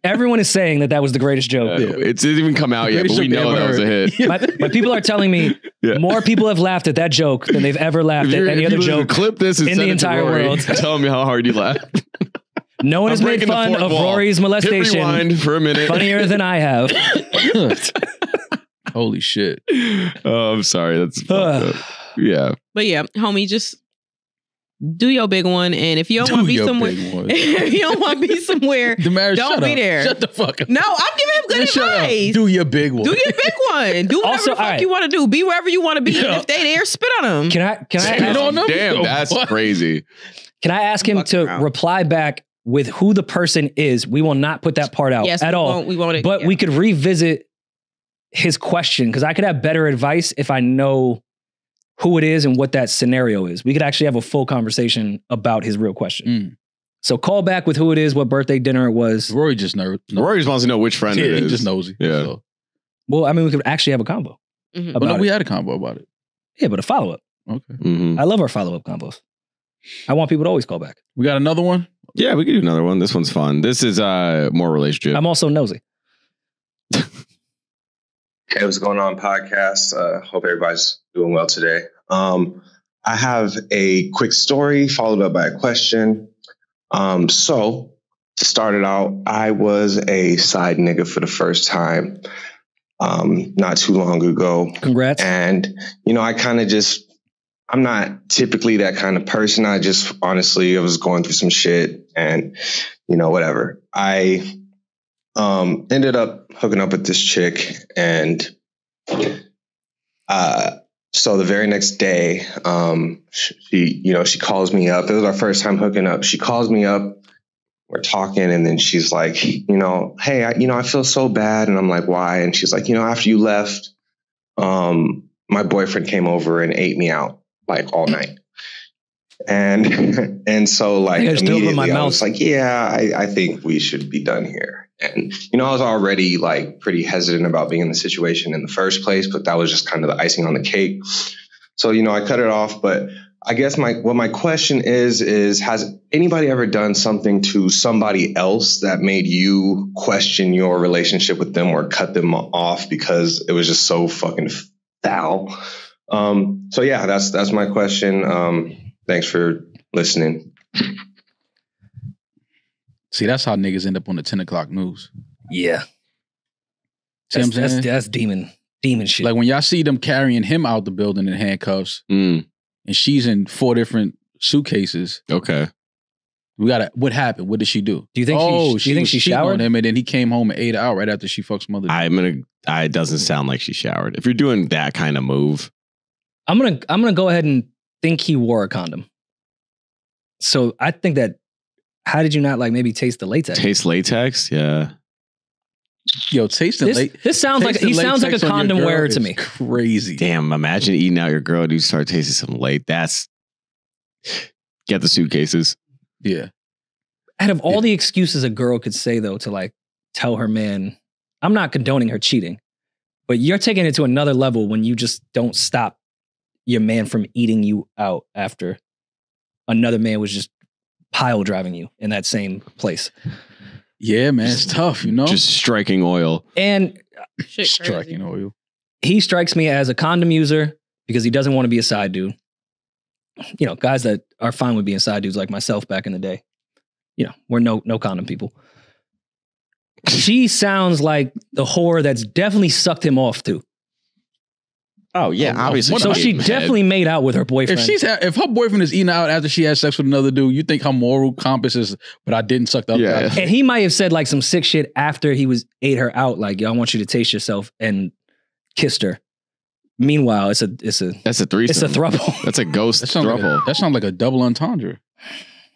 [SPEAKER 1] Everyone is saying that that was the greatest joke.
[SPEAKER 3] Yeah. It didn't even come out yet, but we know that was a hit.
[SPEAKER 1] My, my people are telling me
[SPEAKER 3] Yeah.
[SPEAKER 1] more people have laughed at that joke than they've ever laughed at any other joke.
[SPEAKER 3] clip this
[SPEAKER 1] in the entire
[SPEAKER 3] Rory.
[SPEAKER 1] world.
[SPEAKER 3] Tell me how hard you laughed.
[SPEAKER 1] No one
[SPEAKER 3] I'm
[SPEAKER 1] has made fun of
[SPEAKER 3] wall.
[SPEAKER 1] Rory's molestation
[SPEAKER 3] rewind for a minute.
[SPEAKER 1] funnier than I have.
[SPEAKER 2] Holy shit.
[SPEAKER 3] oh, I'm sorry. That's fucked up. Yeah.
[SPEAKER 4] but yeah, homie, just do your big one. And if you don't want to be somewhere, if you don't want to be somewhere,
[SPEAKER 2] Damaris,
[SPEAKER 4] Don't be
[SPEAKER 2] up.
[SPEAKER 4] there.
[SPEAKER 2] Shut the fuck up.
[SPEAKER 4] no, I'm giving him good
[SPEAKER 2] Yeah,
[SPEAKER 4] advice.
[SPEAKER 2] Do your big one.
[SPEAKER 4] Do your big one. Do whatever
[SPEAKER 1] Also,
[SPEAKER 4] the fuck
[SPEAKER 1] alright.
[SPEAKER 4] you want to do. Be wherever you want to be.
[SPEAKER 2] Yeah.
[SPEAKER 4] If they there, spit on them.
[SPEAKER 1] Can I can I
[SPEAKER 2] Spit
[SPEAKER 1] ask,
[SPEAKER 2] on them?
[SPEAKER 3] Damn,
[SPEAKER 2] Yo,
[SPEAKER 3] that's
[SPEAKER 2] what?
[SPEAKER 3] crazy.
[SPEAKER 1] can I ask him
[SPEAKER 4] Fuck
[SPEAKER 1] to
[SPEAKER 4] around.
[SPEAKER 1] reply back with who the person is? We will not put that part out
[SPEAKER 4] yes,
[SPEAKER 1] at
[SPEAKER 4] we
[SPEAKER 1] all.
[SPEAKER 4] Won't, we won't.
[SPEAKER 1] but
[SPEAKER 4] yeah.
[SPEAKER 1] we could revisit his question because I could have better advice if I know who it is and what that scenario is. We could actually have a full conversation about his real question.
[SPEAKER 2] Mm.
[SPEAKER 1] So call back with who it is, what birthday dinner it was.
[SPEAKER 2] Rory just nervous.
[SPEAKER 3] Rory just wants to know which friend
[SPEAKER 2] yeah,
[SPEAKER 3] it
[SPEAKER 2] he
[SPEAKER 3] is.
[SPEAKER 2] just nosy.
[SPEAKER 3] Yeah.
[SPEAKER 2] So.
[SPEAKER 1] Well, I mean, we could actually have a combo
[SPEAKER 4] Mhm.
[SPEAKER 1] about
[SPEAKER 2] But no, we had a combo about it.
[SPEAKER 1] Yeah, but a follow up.
[SPEAKER 2] Okay.
[SPEAKER 3] Mhm.
[SPEAKER 1] I love our follow up combos. I want people to always call back.
[SPEAKER 2] We got another one?
[SPEAKER 3] Yeah, we could do another one. This one's fun. This is uh more relationship.
[SPEAKER 1] I'm also nosy.
[SPEAKER 13] Hey, what's going on, podcast? Uh, hope everybody's doing well today. Um, I have a quick story followed up by a question. Um, so, to start it out, I was a side nigga for the first time um, not too long ago.
[SPEAKER 1] Congrats.
[SPEAKER 13] And, you know, I kind of just, I'm not typically that kind of person. I just honestly, I was going through some shit and, you know, whatever. I um, ended up hooking up with this chick and uh, so the very next day, um, she, you know, she calls me up. It was our first time hooking up. She calls me up. We're talking, and then she's like, you know, hey, I, you know, I feel so bad, and I'm like, why? And she's like, you know, after you left, um, my boyfriend came over and ate me out like all night. And and so like
[SPEAKER 1] I just threw up in
[SPEAKER 13] immediately
[SPEAKER 1] my
[SPEAKER 13] I
[SPEAKER 1] mouth.
[SPEAKER 13] was like, yeah, I, I think we should be done here. And you know, I was already like pretty hesitant about being in the situation in the first place, but that was just kind of the icing on the cake. So you know, I cut it off. But I guess my what my question is is has anybody ever done something to somebody else that made you question your relationship with them or cut them off because it was just so fucking foul? Um, so yeah, that's that's my question. Um, thanks for listening.
[SPEAKER 2] See, that's how niggas end up on the 10 o'clock news.
[SPEAKER 1] Yeah.
[SPEAKER 2] See what I'm
[SPEAKER 1] That's, that's, that's demon, demon shit.
[SPEAKER 2] Like when y'all see them carrying him out the building in handcuffs,
[SPEAKER 3] Mm.
[SPEAKER 2] and she's in four different suitcases.
[SPEAKER 3] Okay.
[SPEAKER 2] We gotta. What happened? What did she do?
[SPEAKER 1] Do you think she-
[SPEAKER 2] Oh,
[SPEAKER 1] do you think
[SPEAKER 2] was
[SPEAKER 1] she
[SPEAKER 2] cheating on
[SPEAKER 1] showered?
[SPEAKER 2] him, and then he came home and ate out right after she fucks mother.
[SPEAKER 3] I'm gonna. I it doesn't sound like she showered. If you're doing that kind of move,
[SPEAKER 1] I'm gonna I'm gonna go ahead and think he wore a condom. So I think that. How did you not like maybe taste the latex?
[SPEAKER 3] taste latex. Yeah.
[SPEAKER 2] Yo, tasting
[SPEAKER 1] This,
[SPEAKER 2] late.
[SPEAKER 1] this sounds like he sounds like a
[SPEAKER 2] latex on your
[SPEAKER 1] condom wearer to me.
[SPEAKER 2] Crazy.
[SPEAKER 3] Damn. Imagine eating out your girl and you start tasting some late. That's get the suitcases.
[SPEAKER 2] Yeah.
[SPEAKER 1] Out of all the excuses a girl could say though to like tell her man, I'm not condoning her cheating, but you're taking it to another level when you just don't stop your man from eating you out after another man was just pile driving you in that same place.
[SPEAKER 2] Yeah, man, it's tough. You know,
[SPEAKER 3] Just striking oil.
[SPEAKER 1] And
[SPEAKER 2] striking oil.
[SPEAKER 1] he strikes me as a condom user because he doesn't want to be a side dude. You know, guys that are fine with being side dudes like myself back in the day. You know, we're no no condom people. She sounds like the whore that's definitely sucked him off too.
[SPEAKER 3] Oh yeah, obviously.
[SPEAKER 1] So she definitely made out with her boyfriend.
[SPEAKER 2] If she's ha- if her boyfriend is eating out after she has sex with another dude, you think her moral compass is, but I didn't suck the other
[SPEAKER 3] Yeah.
[SPEAKER 2] guy's
[SPEAKER 1] and he might have said like some sick shit after he was ate her out, like, yo, I want you to taste yourself and kissed her. Meanwhile, it's a it's a
[SPEAKER 3] That's a threesome.
[SPEAKER 1] it's a throuple.
[SPEAKER 3] That's a ghost
[SPEAKER 2] That sounds like a,
[SPEAKER 3] throuple.
[SPEAKER 2] that sounds like a double entendre.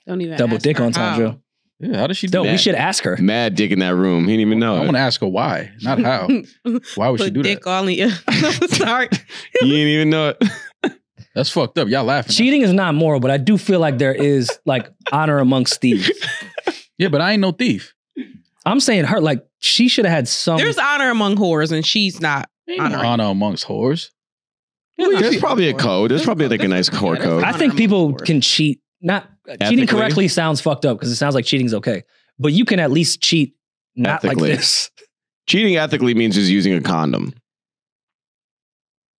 [SPEAKER 4] Don't even
[SPEAKER 1] Double
[SPEAKER 4] ask
[SPEAKER 1] dick
[SPEAKER 4] her
[SPEAKER 1] entendre.
[SPEAKER 4] how.
[SPEAKER 2] Yeah, how does she do
[SPEAKER 1] No, we should ask her.
[SPEAKER 3] Mad dick in that room. He didn't even know.
[SPEAKER 2] I want to ask her why, not how. Why would she
[SPEAKER 4] Put
[SPEAKER 2] do
[SPEAKER 4] dick
[SPEAKER 2] that?
[SPEAKER 4] all in your. I'm sorry.
[SPEAKER 3] He didn't even know it.
[SPEAKER 2] That's fucked up. Y'all laughing.
[SPEAKER 1] Cheating is not moral, but I do feel like there is like honor amongst thieves.
[SPEAKER 2] Yeah, but I ain't no thief.
[SPEAKER 1] I'm saying her like she should have had some.
[SPEAKER 4] There's honor among whores, and she's not
[SPEAKER 2] Ain't no
[SPEAKER 4] honoring.
[SPEAKER 2] honor amongst whores.
[SPEAKER 3] There's probably a code. There's probably like a nice core code.
[SPEAKER 1] I think people can cheat. Not Uh,
[SPEAKER 3] cheating
[SPEAKER 1] correctly sounds fucked up because it sounds like cheating's okay, but you can at least cheat not
[SPEAKER 3] Ethically.
[SPEAKER 1] like this.
[SPEAKER 3] Cheating ethically means just using a condom.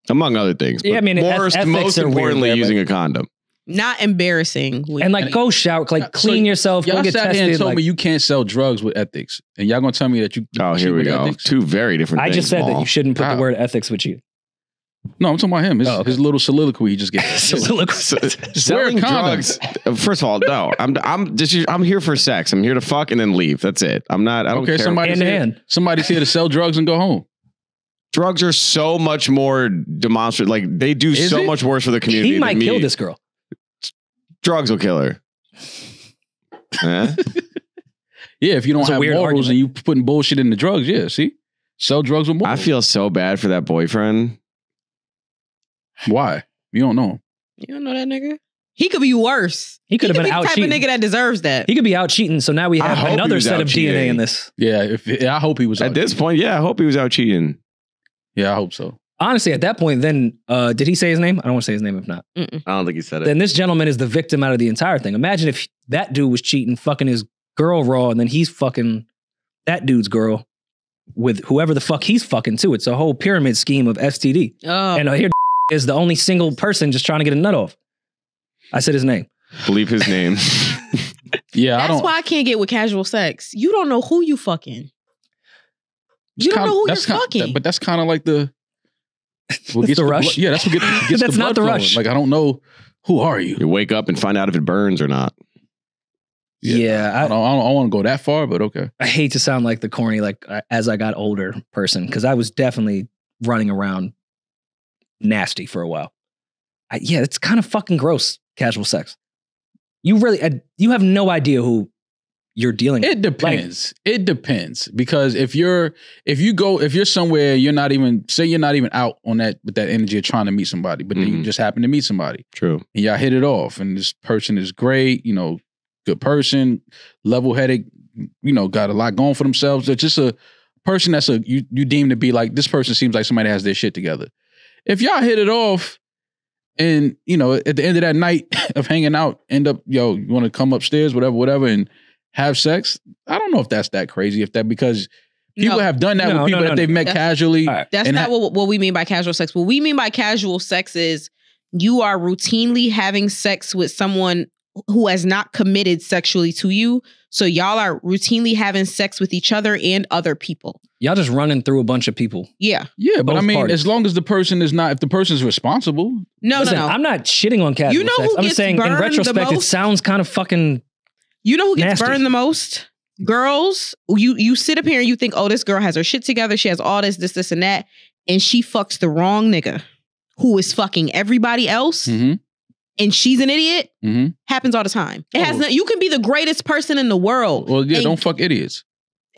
[SPEAKER 3] Among other things.
[SPEAKER 1] Yeah, I
[SPEAKER 3] but
[SPEAKER 1] mean, eth-
[SPEAKER 3] most,
[SPEAKER 1] ethics
[SPEAKER 3] most
[SPEAKER 1] are weird
[SPEAKER 3] importantly,
[SPEAKER 1] there,
[SPEAKER 3] using a condom.
[SPEAKER 4] Not embarrassing.
[SPEAKER 1] And like go shout, like clean yourself, go
[SPEAKER 2] Y'all
[SPEAKER 1] get
[SPEAKER 2] sat
[SPEAKER 1] tested.
[SPEAKER 2] here and told
[SPEAKER 1] like-
[SPEAKER 2] me you can't sell drugs with ethics, and y'all gonna tell me that you?
[SPEAKER 3] Oh, here we go.
[SPEAKER 2] ethics?
[SPEAKER 3] Two very different
[SPEAKER 1] I
[SPEAKER 3] things.
[SPEAKER 1] just said that you shouldn't put
[SPEAKER 2] How?
[SPEAKER 1] the word ethics with you.
[SPEAKER 2] No, I'm talking about him. His,
[SPEAKER 1] Oh, okay.
[SPEAKER 2] his little soliloquy he just gave.
[SPEAKER 1] Soliloquy.
[SPEAKER 3] So, selling drugs. First of all, no. I'm I'm just I'm here for sex. I'm here to fuck and then leave. That's it. I'm not. I don't
[SPEAKER 2] Okay,
[SPEAKER 3] care.
[SPEAKER 2] somebody's
[SPEAKER 1] Hand to
[SPEAKER 2] here.
[SPEAKER 1] hand.
[SPEAKER 2] Somebody's here to sell drugs and go home.
[SPEAKER 3] Drugs are so much more demonstrative. Like they do
[SPEAKER 2] Is
[SPEAKER 3] so
[SPEAKER 2] it?
[SPEAKER 3] much worse for the community.
[SPEAKER 1] He might
[SPEAKER 3] than
[SPEAKER 1] kill
[SPEAKER 3] me.
[SPEAKER 1] this girl.
[SPEAKER 3] Drugs will kill her. Eh?
[SPEAKER 2] Yeah, if you don't
[SPEAKER 1] That's a
[SPEAKER 2] have
[SPEAKER 1] weird
[SPEAKER 2] morals
[SPEAKER 1] argument.
[SPEAKER 2] and you putting bullshit in the drugs, yeah. See, sell drugs with
[SPEAKER 3] I feel so bad for that boyfriend.
[SPEAKER 2] Why? You don't know. him.
[SPEAKER 4] You don't know that nigga. He could be worse.
[SPEAKER 1] He could have been
[SPEAKER 4] be
[SPEAKER 1] out
[SPEAKER 4] the type
[SPEAKER 1] cheating.
[SPEAKER 4] of nigga that deserves that.
[SPEAKER 1] He could be out cheating. So now we
[SPEAKER 3] I
[SPEAKER 1] have
[SPEAKER 3] hope he
[SPEAKER 1] another
[SPEAKER 3] was
[SPEAKER 1] set
[SPEAKER 3] out
[SPEAKER 1] of DNA in this.
[SPEAKER 2] Yeah, if I hope he was
[SPEAKER 3] At
[SPEAKER 2] out
[SPEAKER 3] this
[SPEAKER 2] cheating.
[SPEAKER 3] point, yeah, I hope he was out cheating.
[SPEAKER 2] Yeah, I hope so.
[SPEAKER 1] Honestly, at that point, then uh, did he say his name? I don't want to say his name if not.
[SPEAKER 3] I don't think he said it.
[SPEAKER 1] Then this gentleman is the victim out of the entire thing. Imagine if that dude was cheating, fucking his girl raw, and then he's fucking that dude's girl. with whoever the fuck he's fucking too. It's a whole pyramid scheme of STD.
[SPEAKER 4] Oh.
[SPEAKER 1] And here is the only single person just trying to get a nut off. I said his name.
[SPEAKER 3] Believe his name.
[SPEAKER 2] yeah,
[SPEAKER 4] That's why I can't get with casual sex. You don't know who you fucking. You don't
[SPEAKER 2] kinda-
[SPEAKER 4] know who you're
[SPEAKER 2] that's kinda-
[SPEAKER 4] fucking.
[SPEAKER 2] but that's kind of like the. What
[SPEAKER 1] That's
[SPEAKER 2] gets
[SPEAKER 1] the
[SPEAKER 2] the
[SPEAKER 1] rush?
[SPEAKER 2] blood- yeah, that's what gets, gets
[SPEAKER 1] That's
[SPEAKER 2] the
[SPEAKER 1] not
[SPEAKER 2] blood
[SPEAKER 1] the
[SPEAKER 2] flowing.
[SPEAKER 1] rush.
[SPEAKER 2] Like I don't know who are you.
[SPEAKER 3] You wake up and find out if it burns or not.
[SPEAKER 1] Yeah,
[SPEAKER 2] I don't, I don't, I don't want to go that far, but okay.
[SPEAKER 1] I hate to sound like the corny, like uh, as I got older person, because I was definitely running around nasty for a while. I, yeah, it's kind of fucking gross, casual sex. You really, uh, you have no idea who you're dealing with.
[SPEAKER 2] It depends. it depends because if you're if you go if you're somewhere you're not even say you're not even out on that with that energy of trying to meet somebody, but then you
[SPEAKER 3] Mhm.
[SPEAKER 2] just happen to meet somebody
[SPEAKER 3] True.
[SPEAKER 2] and y'all hit it off, and this person is great, you know, good person, level headed, you know, got a lot going for themselves. They're just a person that's a you you deem to be like this person seems like somebody has their shit together. If y'all hit it off, and you know, at the end of that night of hanging out, end up yo, you want to come upstairs, whatever, whatever, and have sex. I don't know if that's that crazy. If that because people
[SPEAKER 4] No.
[SPEAKER 2] have done that
[SPEAKER 1] No,
[SPEAKER 2] with people
[SPEAKER 1] no,
[SPEAKER 2] that they've met
[SPEAKER 4] That's-
[SPEAKER 2] casually.
[SPEAKER 1] right.
[SPEAKER 4] That's not
[SPEAKER 2] ha-
[SPEAKER 4] what, what we mean by casual sex. What we mean by casual sex is you are routinely having sex with someone who has not committed sexually to you. So y'all are routinely having sex with each other and other people.
[SPEAKER 1] Y'all just running through a bunch of people.
[SPEAKER 4] Yeah.
[SPEAKER 2] Yeah, but I mean,
[SPEAKER 1] parties.
[SPEAKER 2] as long as the person is not, if the person's responsible,
[SPEAKER 4] No,
[SPEAKER 1] Listen,
[SPEAKER 4] no, no.
[SPEAKER 1] I'm not shitting on casual
[SPEAKER 4] You know
[SPEAKER 1] sex.
[SPEAKER 4] who
[SPEAKER 1] I'm
[SPEAKER 4] gets
[SPEAKER 1] saying in
[SPEAKER 4] burned the
[SPEAKER 1] retrospect, it sounds kind of fucking.
[SPEAKER 4] You know who gets
[SPEAKER 1] Nasty.
[SPEAKER 4] burned the most? Girls. You you sit up here and you think, oh, this girl has her shit together. She has all this, this, this, and that, and she fucks the wrong nigga, who is fucking everybody else,
[SPEAKER 2] mm-hmm,
[SPEAKER 4] and she's an idiot.
[SPEAKER 2] mm-hmm.
[SPEAKER 4] Happens all the time. It has
[SPEAKER 2] Oh.
[SPEAKER 4] no, you can be the greatest person in the world.
[SPEAKER 2] well, yeah, don't fuck idiots.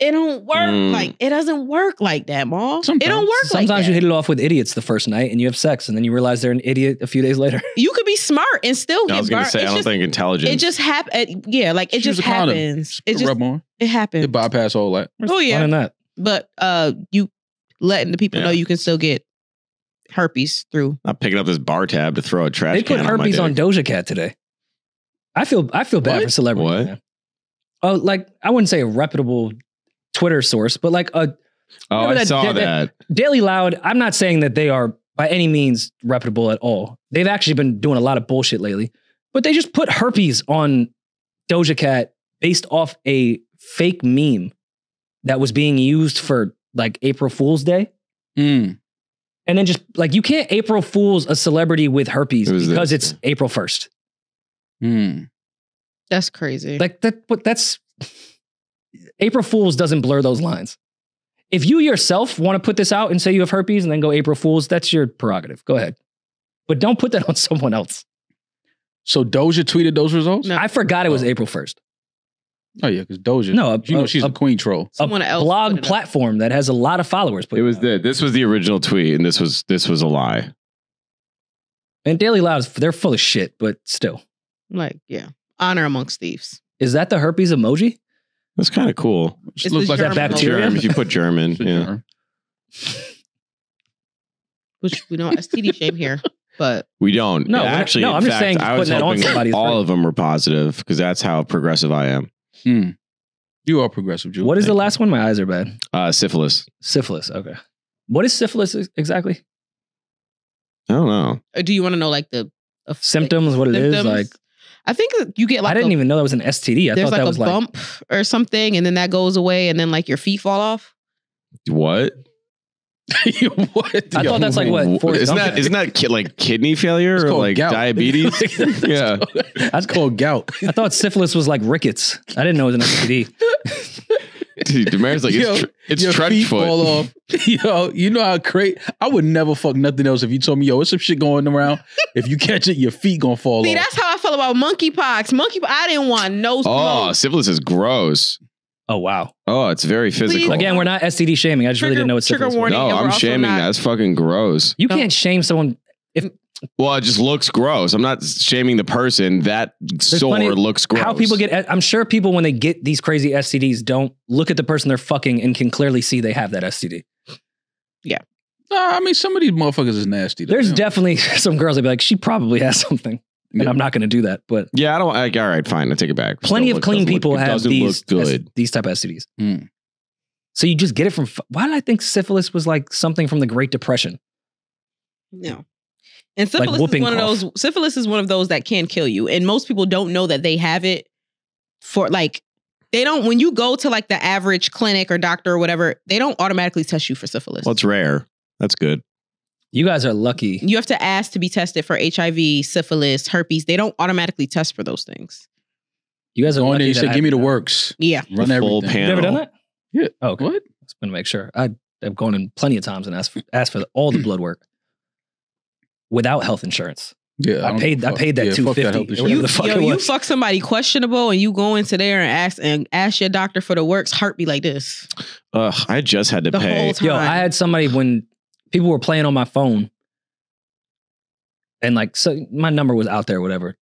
[SPEAKER 4] It don't work
[SPEAKER 3] Mm.
[SPEAKER 4] like it doesn't work like that, Mal. It don't work like
[SPEAKER 1] Sometimes
[SPEAKER 4] that.
[SPEAKER 1] you hit it off with idiots the first night and you have sex and then you realize they're an idiot a few days later.
[SPEAKER 4] You could be smart and still
[SPEAKER 3] I
[SPEAKER 4] get
[SPEAKER 3] was gonna
[SPEAKER 4] burned.
[SPEAKER 3] say I don't
[SPEAKER 4] just,
[SPEAKER 3] think intelligence.
[SPEAKER 4] it just happens. Yeah, like it
[SPEAKER 2] Use
[SPEAKER 4] just happens. It just
[SPEAKER 2] rub on.
[SPEAKER 4] it happens.
[SPEAKER 2] It bypass all that.
[SPEAKER 4] Oh yeah,
[SPEAKER 1] Other than that,
[SPEAKER 4] but uh, you letting the people
[SPEAKER 3] Yeah.
[SPEAKER 4] know you can still get herpes through.
[SPEAKER 3] I'm picking up this bar tab to throw a trash
[SPEAKER 1] they put
[SPEAKER 3] can on my
[SPEAKER 1] herpes on. Doja Cat today. I feel I feel bad
[SPEAKER 2] What?
[SPEAKER 1] for celebrities.
[SPEAKER 3] What?
[SPEAKER 1] man. Oh, like I wouldn't say a reputable Twitter source, but like a
[SPEAKER 3] Oh, I
[SPEAKER 1] that-
[SPEAKER 3] saw
[SPEAKER 1] that-
[SPEAKER 3] that.
[SPEAKER 1] Daily Loud. I'm not saying that they are by any means reputable at all. They've actually been doing a lot of bullshit lately, but they just put herpes on Doja Cat based off a fake meme that was being used for like April Fool's Day.
[SPEAKER 2] Mm.
[SPEAKER 1] And then just like you can't April Fool's a celebrity with herpes
[SPEAKER 3] It
[SPEAKER 1] because
[SPEAKER 3] this,
[SPEAKER 1] it's April 1st.
[SPEAKER 2] Mm.
[SPEAKER 4] That's crazy.
[SPEAKER 1] Like that, but that's April Fools doesn't blur those lines. If you yourself want to put this out and say you have herpes and then go April Fools, that's your prerogative. Go ahead. But don't put that on someone else.
[SPEAKER 2] So Doja tweeted those results.
[SPEAKER 4] No.
[SPEAKER 1] I forgot it was
[SPEAKER 2] Oh.
[SPEAKER 1] April 1st.
[SPEAKER 2] Oh yeah, because Doja.
[SPEAKER 1] No, a-
[SPEAKER 2] you know
[SPEAKER 1] a-
[SPEAKER 2] she's a,
[SPEAKER 1] a-
[SPEAKER 2] queen troll.
[SPEAKER 4] Someone
[SPEAKER 1] a
[SPEAKER 4] else put
[SPEAKER 1] blog
[SPEAKER 4] it up.
[SPEAKER 1] platform that has a lot of followers. Put
[SPEAKER 3] It was the this was the original tweet, and this was this was a lie.
[SPEAKER 1] And Daily Loud, they're full of shit, but still.
[SPEAKER 4] like yeah, honor amongst thieves.
[SPEAKER 1] Is that the herpes emoji?
[SPEAKER 3] That's kind of cool.
[SPEAKER 2] She
[SPEAKER 4] It's
[SPEAKER 2] looks
[SPEAKER 4] the
[SPEAKER 2] like
[SPEAKER 4] germ
[SPEAKER 2] that
[SPEAKER 1] bacteria?
[SPEAKER 3] Germ, if you put German, yeah.
[SPEAKER 2] germ.
[SPEAKER 4] Which we don't STD shame here, but
[SPEAKER 3] We don't.
[SPEAKER 1] No,
[SPEAKER 3] actually.
[SPEAKER 1] no, I'm just
[SPEAKER 3] fact,
[SPEAKER 1] saying
[SPEAKER 3] I was
[SPEAKER 1] putting that on
[SPEAKER 3] hoping all
[SPEAKER 1] brain.
[SPEAKER 3] of them were positive because that's how progressive I am.
[SPEAKER 2] Hmm. You are progressive, Jew.
[SPEAKER 1] What is the last one? My eyes are bad.
[SPEAKER 3] Uh, syphilis.
[SPEAKER 1] Syphilis. Okay. What is syphilis ex- exactly?
[SPEAKER 3] I don't know.
[SPEAKER 4] uh, do you want to know like the uh,
[SPEAKER 1] Symptoms, what it is?
[SPEAKER 4] symptoms?
[SPEAKER 1] Like,
[SPEAKER 4] I think that you get like
[SPEAKER 1] I didn't
[SPEAKER 4] a,
[SPEAKER 1] even know that was an STD. I
[SPEAKER 4] there's
[SPEAKER 1] thought
[SPEAKER 4] like
[SPEAKER 1] that
[SPEAKER 4] a
[SPEAKER 1] was like
[SPEAKER 4] bump or something, and then that goes away, and then like your feet fall off.
[SPEAKER 3] What?
[SPEAKER 2] what?
[SPEAKER 1] I thought that's like what Forrest
[SPEAKER 3] Isn't
[SPEAKER 1] Gump
[SPEAKER 3] that isn't that ki- like kidney failure or like
[SPEAKER 2] gout.
[SPEAKER 3] diabetes? yeah.
[SPEAKER 2] That's called gout.
[SPEAKER 1] I thought syphilis was like rickets. I didn't know it was an STD.
[SPEAKER 3] Dude, Demari's like
[SPEAKER 2] Yo,
[SPEAKER 3] it's, tr- it's
[SPEAKER 2] your
[SPEAKER 3] trench
[SPEAKER 2] feet
[SPEAKER 3] foot.
[SPEAKER 2] fall off. Yo, you know how crazy? I would never fuck nothing else if you told me, yo, it's some shit going around. if you catch it, your feet gonna fall
[SPEAKER 4] See,
[SPEAKER 2] off.
[SPEAKER 4] that's how I felt about monkeypox. Monkey, I didn't want no
[SPEAKER 3] Oh,
[SPEAKER 4] smoke.
[SPEAKER 3] syphilis is gross.
[SPEAKER 1] Oh wow.
[SPEAKER 3] Oh, it's very physical.
[SPEAKER 1] Again, we're not STD shaming. I just really didn't know what
[SPEAKER 4] trigger
[SPEAKER 1] syphilis was.
[SPEAKER 3] no, I'm shaming.
[SPEAKER 4] not-
[SPEAKER 3] That's fucking gross.
[SPEAKER 1] You can't shame someone. If.
[SPEAKER 3] Well, it just looks gross. I'm not shaming the person. That sore
[SPEAKER 1] plenty-
[SPEAKER 3] looks gross.
[SPEAKER 1] How people get? I'm sure people when they get these crazy STDs don't look at the person they're fucking and can clearly see they have that STD.
[SPEAKER 2] Nah, I mean, some of these motherfuckers is nasty. though.
[SPEAKER 1] There's
[SPEAKER 2] Yeah.
[SPEAKER 1] definitely some girls that be like, she probably has something, and
[SPEAKER 2] Yeah.
[SPEAKER 1] I'm not going to do that. But
[SPEAKER 3] Yeah, I don't like. All right, fine. I take it back.
[SPEAKER 1] plenty of
[SPEAKER 3] it
[SPEAKER 1] clean
[SPEAKER 3] doesn't look-
[SPEAKER 1] people
[SPEAKER 3] it
[SPEAKER 1] have these
[SPEAKER 3] look good.
[SPEAKER 1] these type of STDs.
[SPEAKER 2] Mm.
[SPEAKER 1] So you just get it from. Why did I think syphilis was like something from the Great Depression?
[SPEAKER 4] No. And
[SPEAKER 1] Like
[SPEAKER 4] syphilis is one
[SPEAKER 1] cough.
[SPEAKER 4] of those syphilis is one of those that can kill you. And most people don't know that they have it for like they don't when you go to like the average clinic or doctor or whatever, they don't automatically test you for syphilis.
[SPEAKER 3] Well, it's rare. That's good.
[SPEAKER 1] You guys are lucky.
[SPEAKER 4] you have to ask to be tested for HIV, syphilis, herpes. They don't automatically test for those things.
[SPEAKER 1] You guys are
[SPEAKER 2] Go in there, you
[SPEAKER 1] that
[SPEAKER 2] say,
[SPEAKER 1] I-
[SPEAKER 2] give me the works.
[SPEAKER 4] Yeah.
[SPEAKER 2] Run
[SPEAKER 3] The full
[SPEAKER 2] everything.
[SPEAKER 1] You never done
[SPEAKER 3] panel.
[SPEAKER 1] that?
[SPEAKER 2] Yeah.
[SPEAKER 1] Oh, okay.
[SPEAKER 2] What?
[SPEAKER 1] Just want to make sure. I have gone in plenty of times and asked for, asked for all the blood work without health insurance.
[SPEAKER 2] Yeah.
[SPEAKER 1] I
[SPEAKER 2] don't
[SPEAKER 1] paid-
[SPEAKER 2] give a
[SPEAKER 1] I
[SPEAKER 2] fuck.
[SPEAKER 1] paid that
[SPEAKER 2] Yeah,
[SPEAKER 1] 250.
[SPEAKER 2] health
[SPEAKER 1] It
[SPEAKER 2] insurance.
[SPEAKER 1] Whatever
[SPEAKER 4] You,
[SPEAKER 1] fuck
[SPEAKER 4] yo, you fuck somebody questionable and you go into there and ask and ask your doctor for the works, heart be like this.
[SPEAKER 3] Ugh, I just had to
[SPEAKER 4] The
[SPEAKER 3] pay.
[SPEAKER 4] whole time.
[SPEAKER 1] Yo, I had somebody when people were playing on my phone, and like so my number was out there, whatever.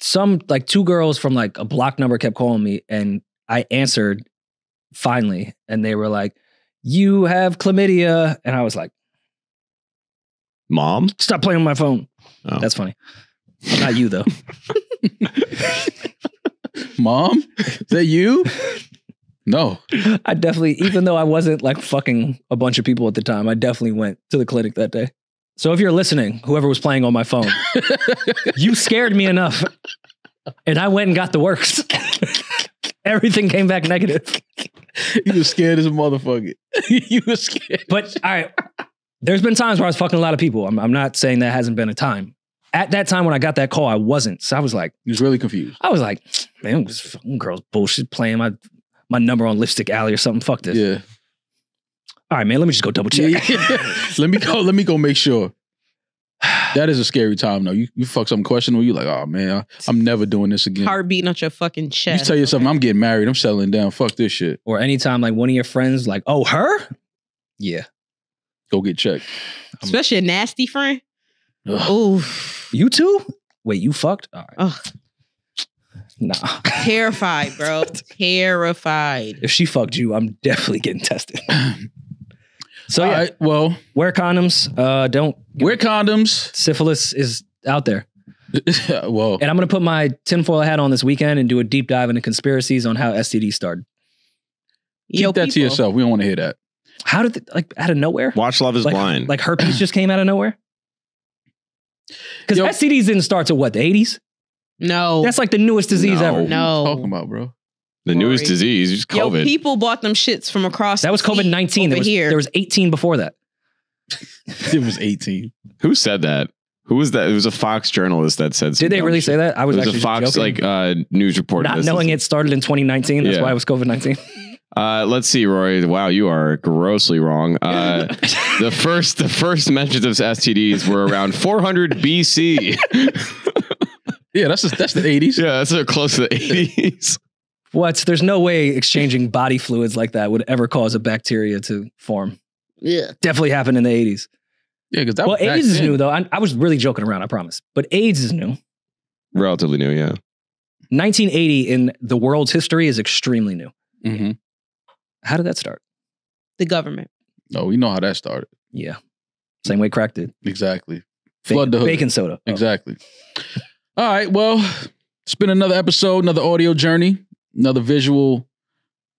[SPEAKER 1] Some like two girls from like a block number kept calling me, and I answered finally, and they were like, "You have chlamydia," and I was like,
[SPEAKER 3] Mom?
[SPEAKER 1] "Stop playing on my phone."
[SPEAKER 3] Oh.
[SPEAKER 1] That's funny. Not you though.
[SPEAKER 2] Mom? Is that you? No.
[SPEAKER 1] I definitely, even though I wasn't like fucking a bunch of people at the time, I definitely went to the clinic that day. So if you're listening, whoever was playing on my phone, you scared me enough. And I went and got the works. Everything came back negative.
[SPEAKER 2] You was scared as a motherfucker. you was scared.
[SPEAKER 1] But all right, there's been times where I was fucking a lot of people. I'm, I'm not saying that hasn't been a time. At that time when I got that call, I wasn't. So I was like,
[SPEAKER 2] He was really confused.
[SPEAKER 1] I was like, man, this fucking girl's bullshit playing my my number on Lipstick Alley or something. Fuck this.
[SPEAKER 2] Yeah.
[SPEAKER 1] All right, man, let me just go double check.
[SPEAKER 2] let me go. Let me go make sure. That is a scary time, though. You you fuck something questionable. You like, oh man, I, I'm never doing this again.
[SPEAKER 4] Heart beating out your fucking chest.
[SPEAKER 2] You
[SPEAKER 4] chest.
[SPEAKER 2] tell yourself, I'm getting married. I'm settling down. Fuck this shit.
[SPEAKER 1] or anytime like one of your friends like, oh, her? Yeah.
[SPEAKER 2] Go get checked.
[SPEAKER 4] Especially a nasty friend. Oh,
[SPEAKER 1] You too? Wait, you fucked? All right.
[SPEAKER 4] Ugh.
[SPEAKER 1] Nah.
[SPEAKER 4] Terrified, bro. Terrified.
[SPEAKER 1] If she fucked you, I'm definitely getting tested. So
[SPEAKER 2] All
[SPEAKER 1] yeah,
[SPEAKER 2] right, well,
[SPEAKER 1] wear condoms. Uh, don't
[SPEAKER 2] wear condoms.
[SPEAKER 1] syphilis is out there.
[SPEAKER 2] Whoa.
[SPEAKER 1] And I'm gonna put my tinfoil hat on this weekend and do a deep dive into conspiracies on how STD started.
[SPEAKER 2] keep
[SPEAKER 4] Yo,
[SPEAKER 2] that to yourself. We don't want to hear that.
[SPEAKER 1] How did it, like out of nowhere?
[SPEAKER 3] Watch Love is
[SPEAKER 1] like,
[SPEAKER 3] Blind.
[SPEAKER 1] Like herpes just came out of nowhere? Because
[SPEAKER 2] Yo.
[SPEAKER 1] STDs didn't start till what, the 80s?
[SPEAKER 4] No.
[SPEAKER 1] That's like the newest disease
[SPEAKER 3] No.
[SPEAKER 1] ever.
[SPEAKER 2] What are you
[SPEAKER 4] No.
[SPEAKER 2] talking about, bro?
[SPEAKER 3] the newest
[SPEAKER 4] Rory.
[SPEAKER 3] disease, just
[SPEAKER 4] Yo,
[SPEAKER 3] COVID.
[SPEAKER 4] people bought them shits from across.
[SPEAKER 1] That was
[SPEAKER 4] the sea
[SPEAKER 1] COVID 19.
[SPEAKER 4] over
[SPEAKER 1] There was,
[SPEAKER 4] here.
[SPEAKER 1] there was 18 before that.
[SPEAKER 2] It was 18.
[SPEAKER 3] Who said that? Who was that? It was a Fox journalist that said.
[SPEAKER 1] Did they really
[SPEAKER 3] shit.
[SPEAKER 1] say that? I was
[SPEAKER 3] It was
[SPEAKER 1] actually
[SPEAKER 3] a Fox
[SPEAKER 1] joking.
[SPEAKER 3] like uh, news reporter.
[SPEAKER 1] Not
[SPEAKER 3] This
[SPEAKER 1] knowing it started in 2019. That's
[SPEAKER 3] Yeah.
[SPEAKER 1] why it was COVID 19.
[SPEAKER 3] Uh, let's see, Roy. Wow, you are grossly wrong. Uh, the first, the first mentions of STDs were around 400 BC.
[SPEAKER 2] Yeah, that's that's the 80s.
[SPEAKER 3] yeah, that's close to the 80s.
[SPEAKER 1] What? There's no way exchanging body fluids like that would ever cause a bacteria to form.
[SPEAKER 4] Yeah.
[SPEAKER 1] Definitely happened in the 80s.
[SPEAKER 2] Yeah, because that
[SPEAKER 1] well,
[SPEAKER 2] was back
[SPEAKER 1] AIDS is
[SPEAKER 2] then.
[SPEAKER 1] new, though. I, I was really joking around, I promise. But AIDS is new.
[SPEAKER 3] Relatively new, yeah.
[SPEAKER 1] 1980 in the world's history is extremely new.
[SPEAKER 2] Mhm.
[SPEAKER 1] How did that start?
[SPEAKER 4] The government.
[SPEAKER 2] No, we know how that started.
[SPEAKER 1] Yeah. Same way crack did.
[SPEAKER 2] Exactly.
[SPEAKER 1] Bacon,
[SPEAKER 2] Flood the hood.
[SPEAKER 1] baking soda. Oh.
[SPEAKER 2] Exactly. All right. Well, it's been another episode, another audio journey, another visual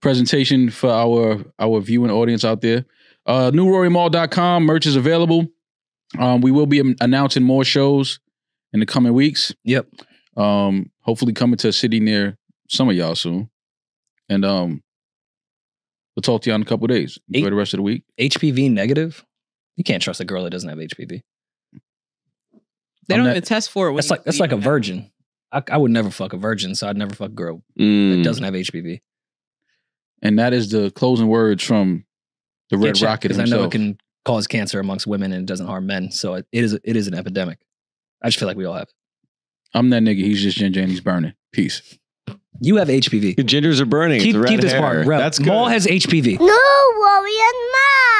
[SPEAKER 2] presentation for our our viewing audience out there. Uh newrorymall.com merch is available. Um, we will be announcing more shows in the coming weeks.
[SPEAKER 1] Yep.
[SPEAKER 2] Um, hopefully coming to a city near some of y'all soon. And um we'll talk to y'all in a couple days. Enjoy
[SPEAKER 1] Eight-
[SPEAKER 2] the rest of the week.
[SPEAKER 1] HPV negative? You can't trust a girl that doesn't have HPV.
[SPEAKER 4] They
[SPEAKER 2] I'm
[SPEAKER 4] don't
[SPEAKER 2] not-
[SPEAKER 4] even test for it.
[SPEAKER 1] That's like that's like a virgin. I, I would never fuck a virgin, so I'd never fuck a girl that
[SPEAKER 3] Mm.
[SPEAKER 1] doesn't have HPV.
[SPEAKER 2] And that is the closing words from the Red Rocket
[SPEAKER 1] because I know it can cause cancer amongst women and it doesn't harm men. So it, it is it is an epidemic. I just feel like we all have it.
[SPEAKER 2] I'm that nigga. He's just Ginger and he's burning. Peace.
[SPEAKER 1] You have HPV.
[SPEAKER 3] Your gingers are burning.
[SPEAKER 1] Keep, keep this
[SPEAKER 3] hair.
[SPEAKER 1] part. Rel.
[SPEAKER 3] That's good.
[SPEAKER 1] Mal has HPV.
[SPEAKER 5] No worry and ma.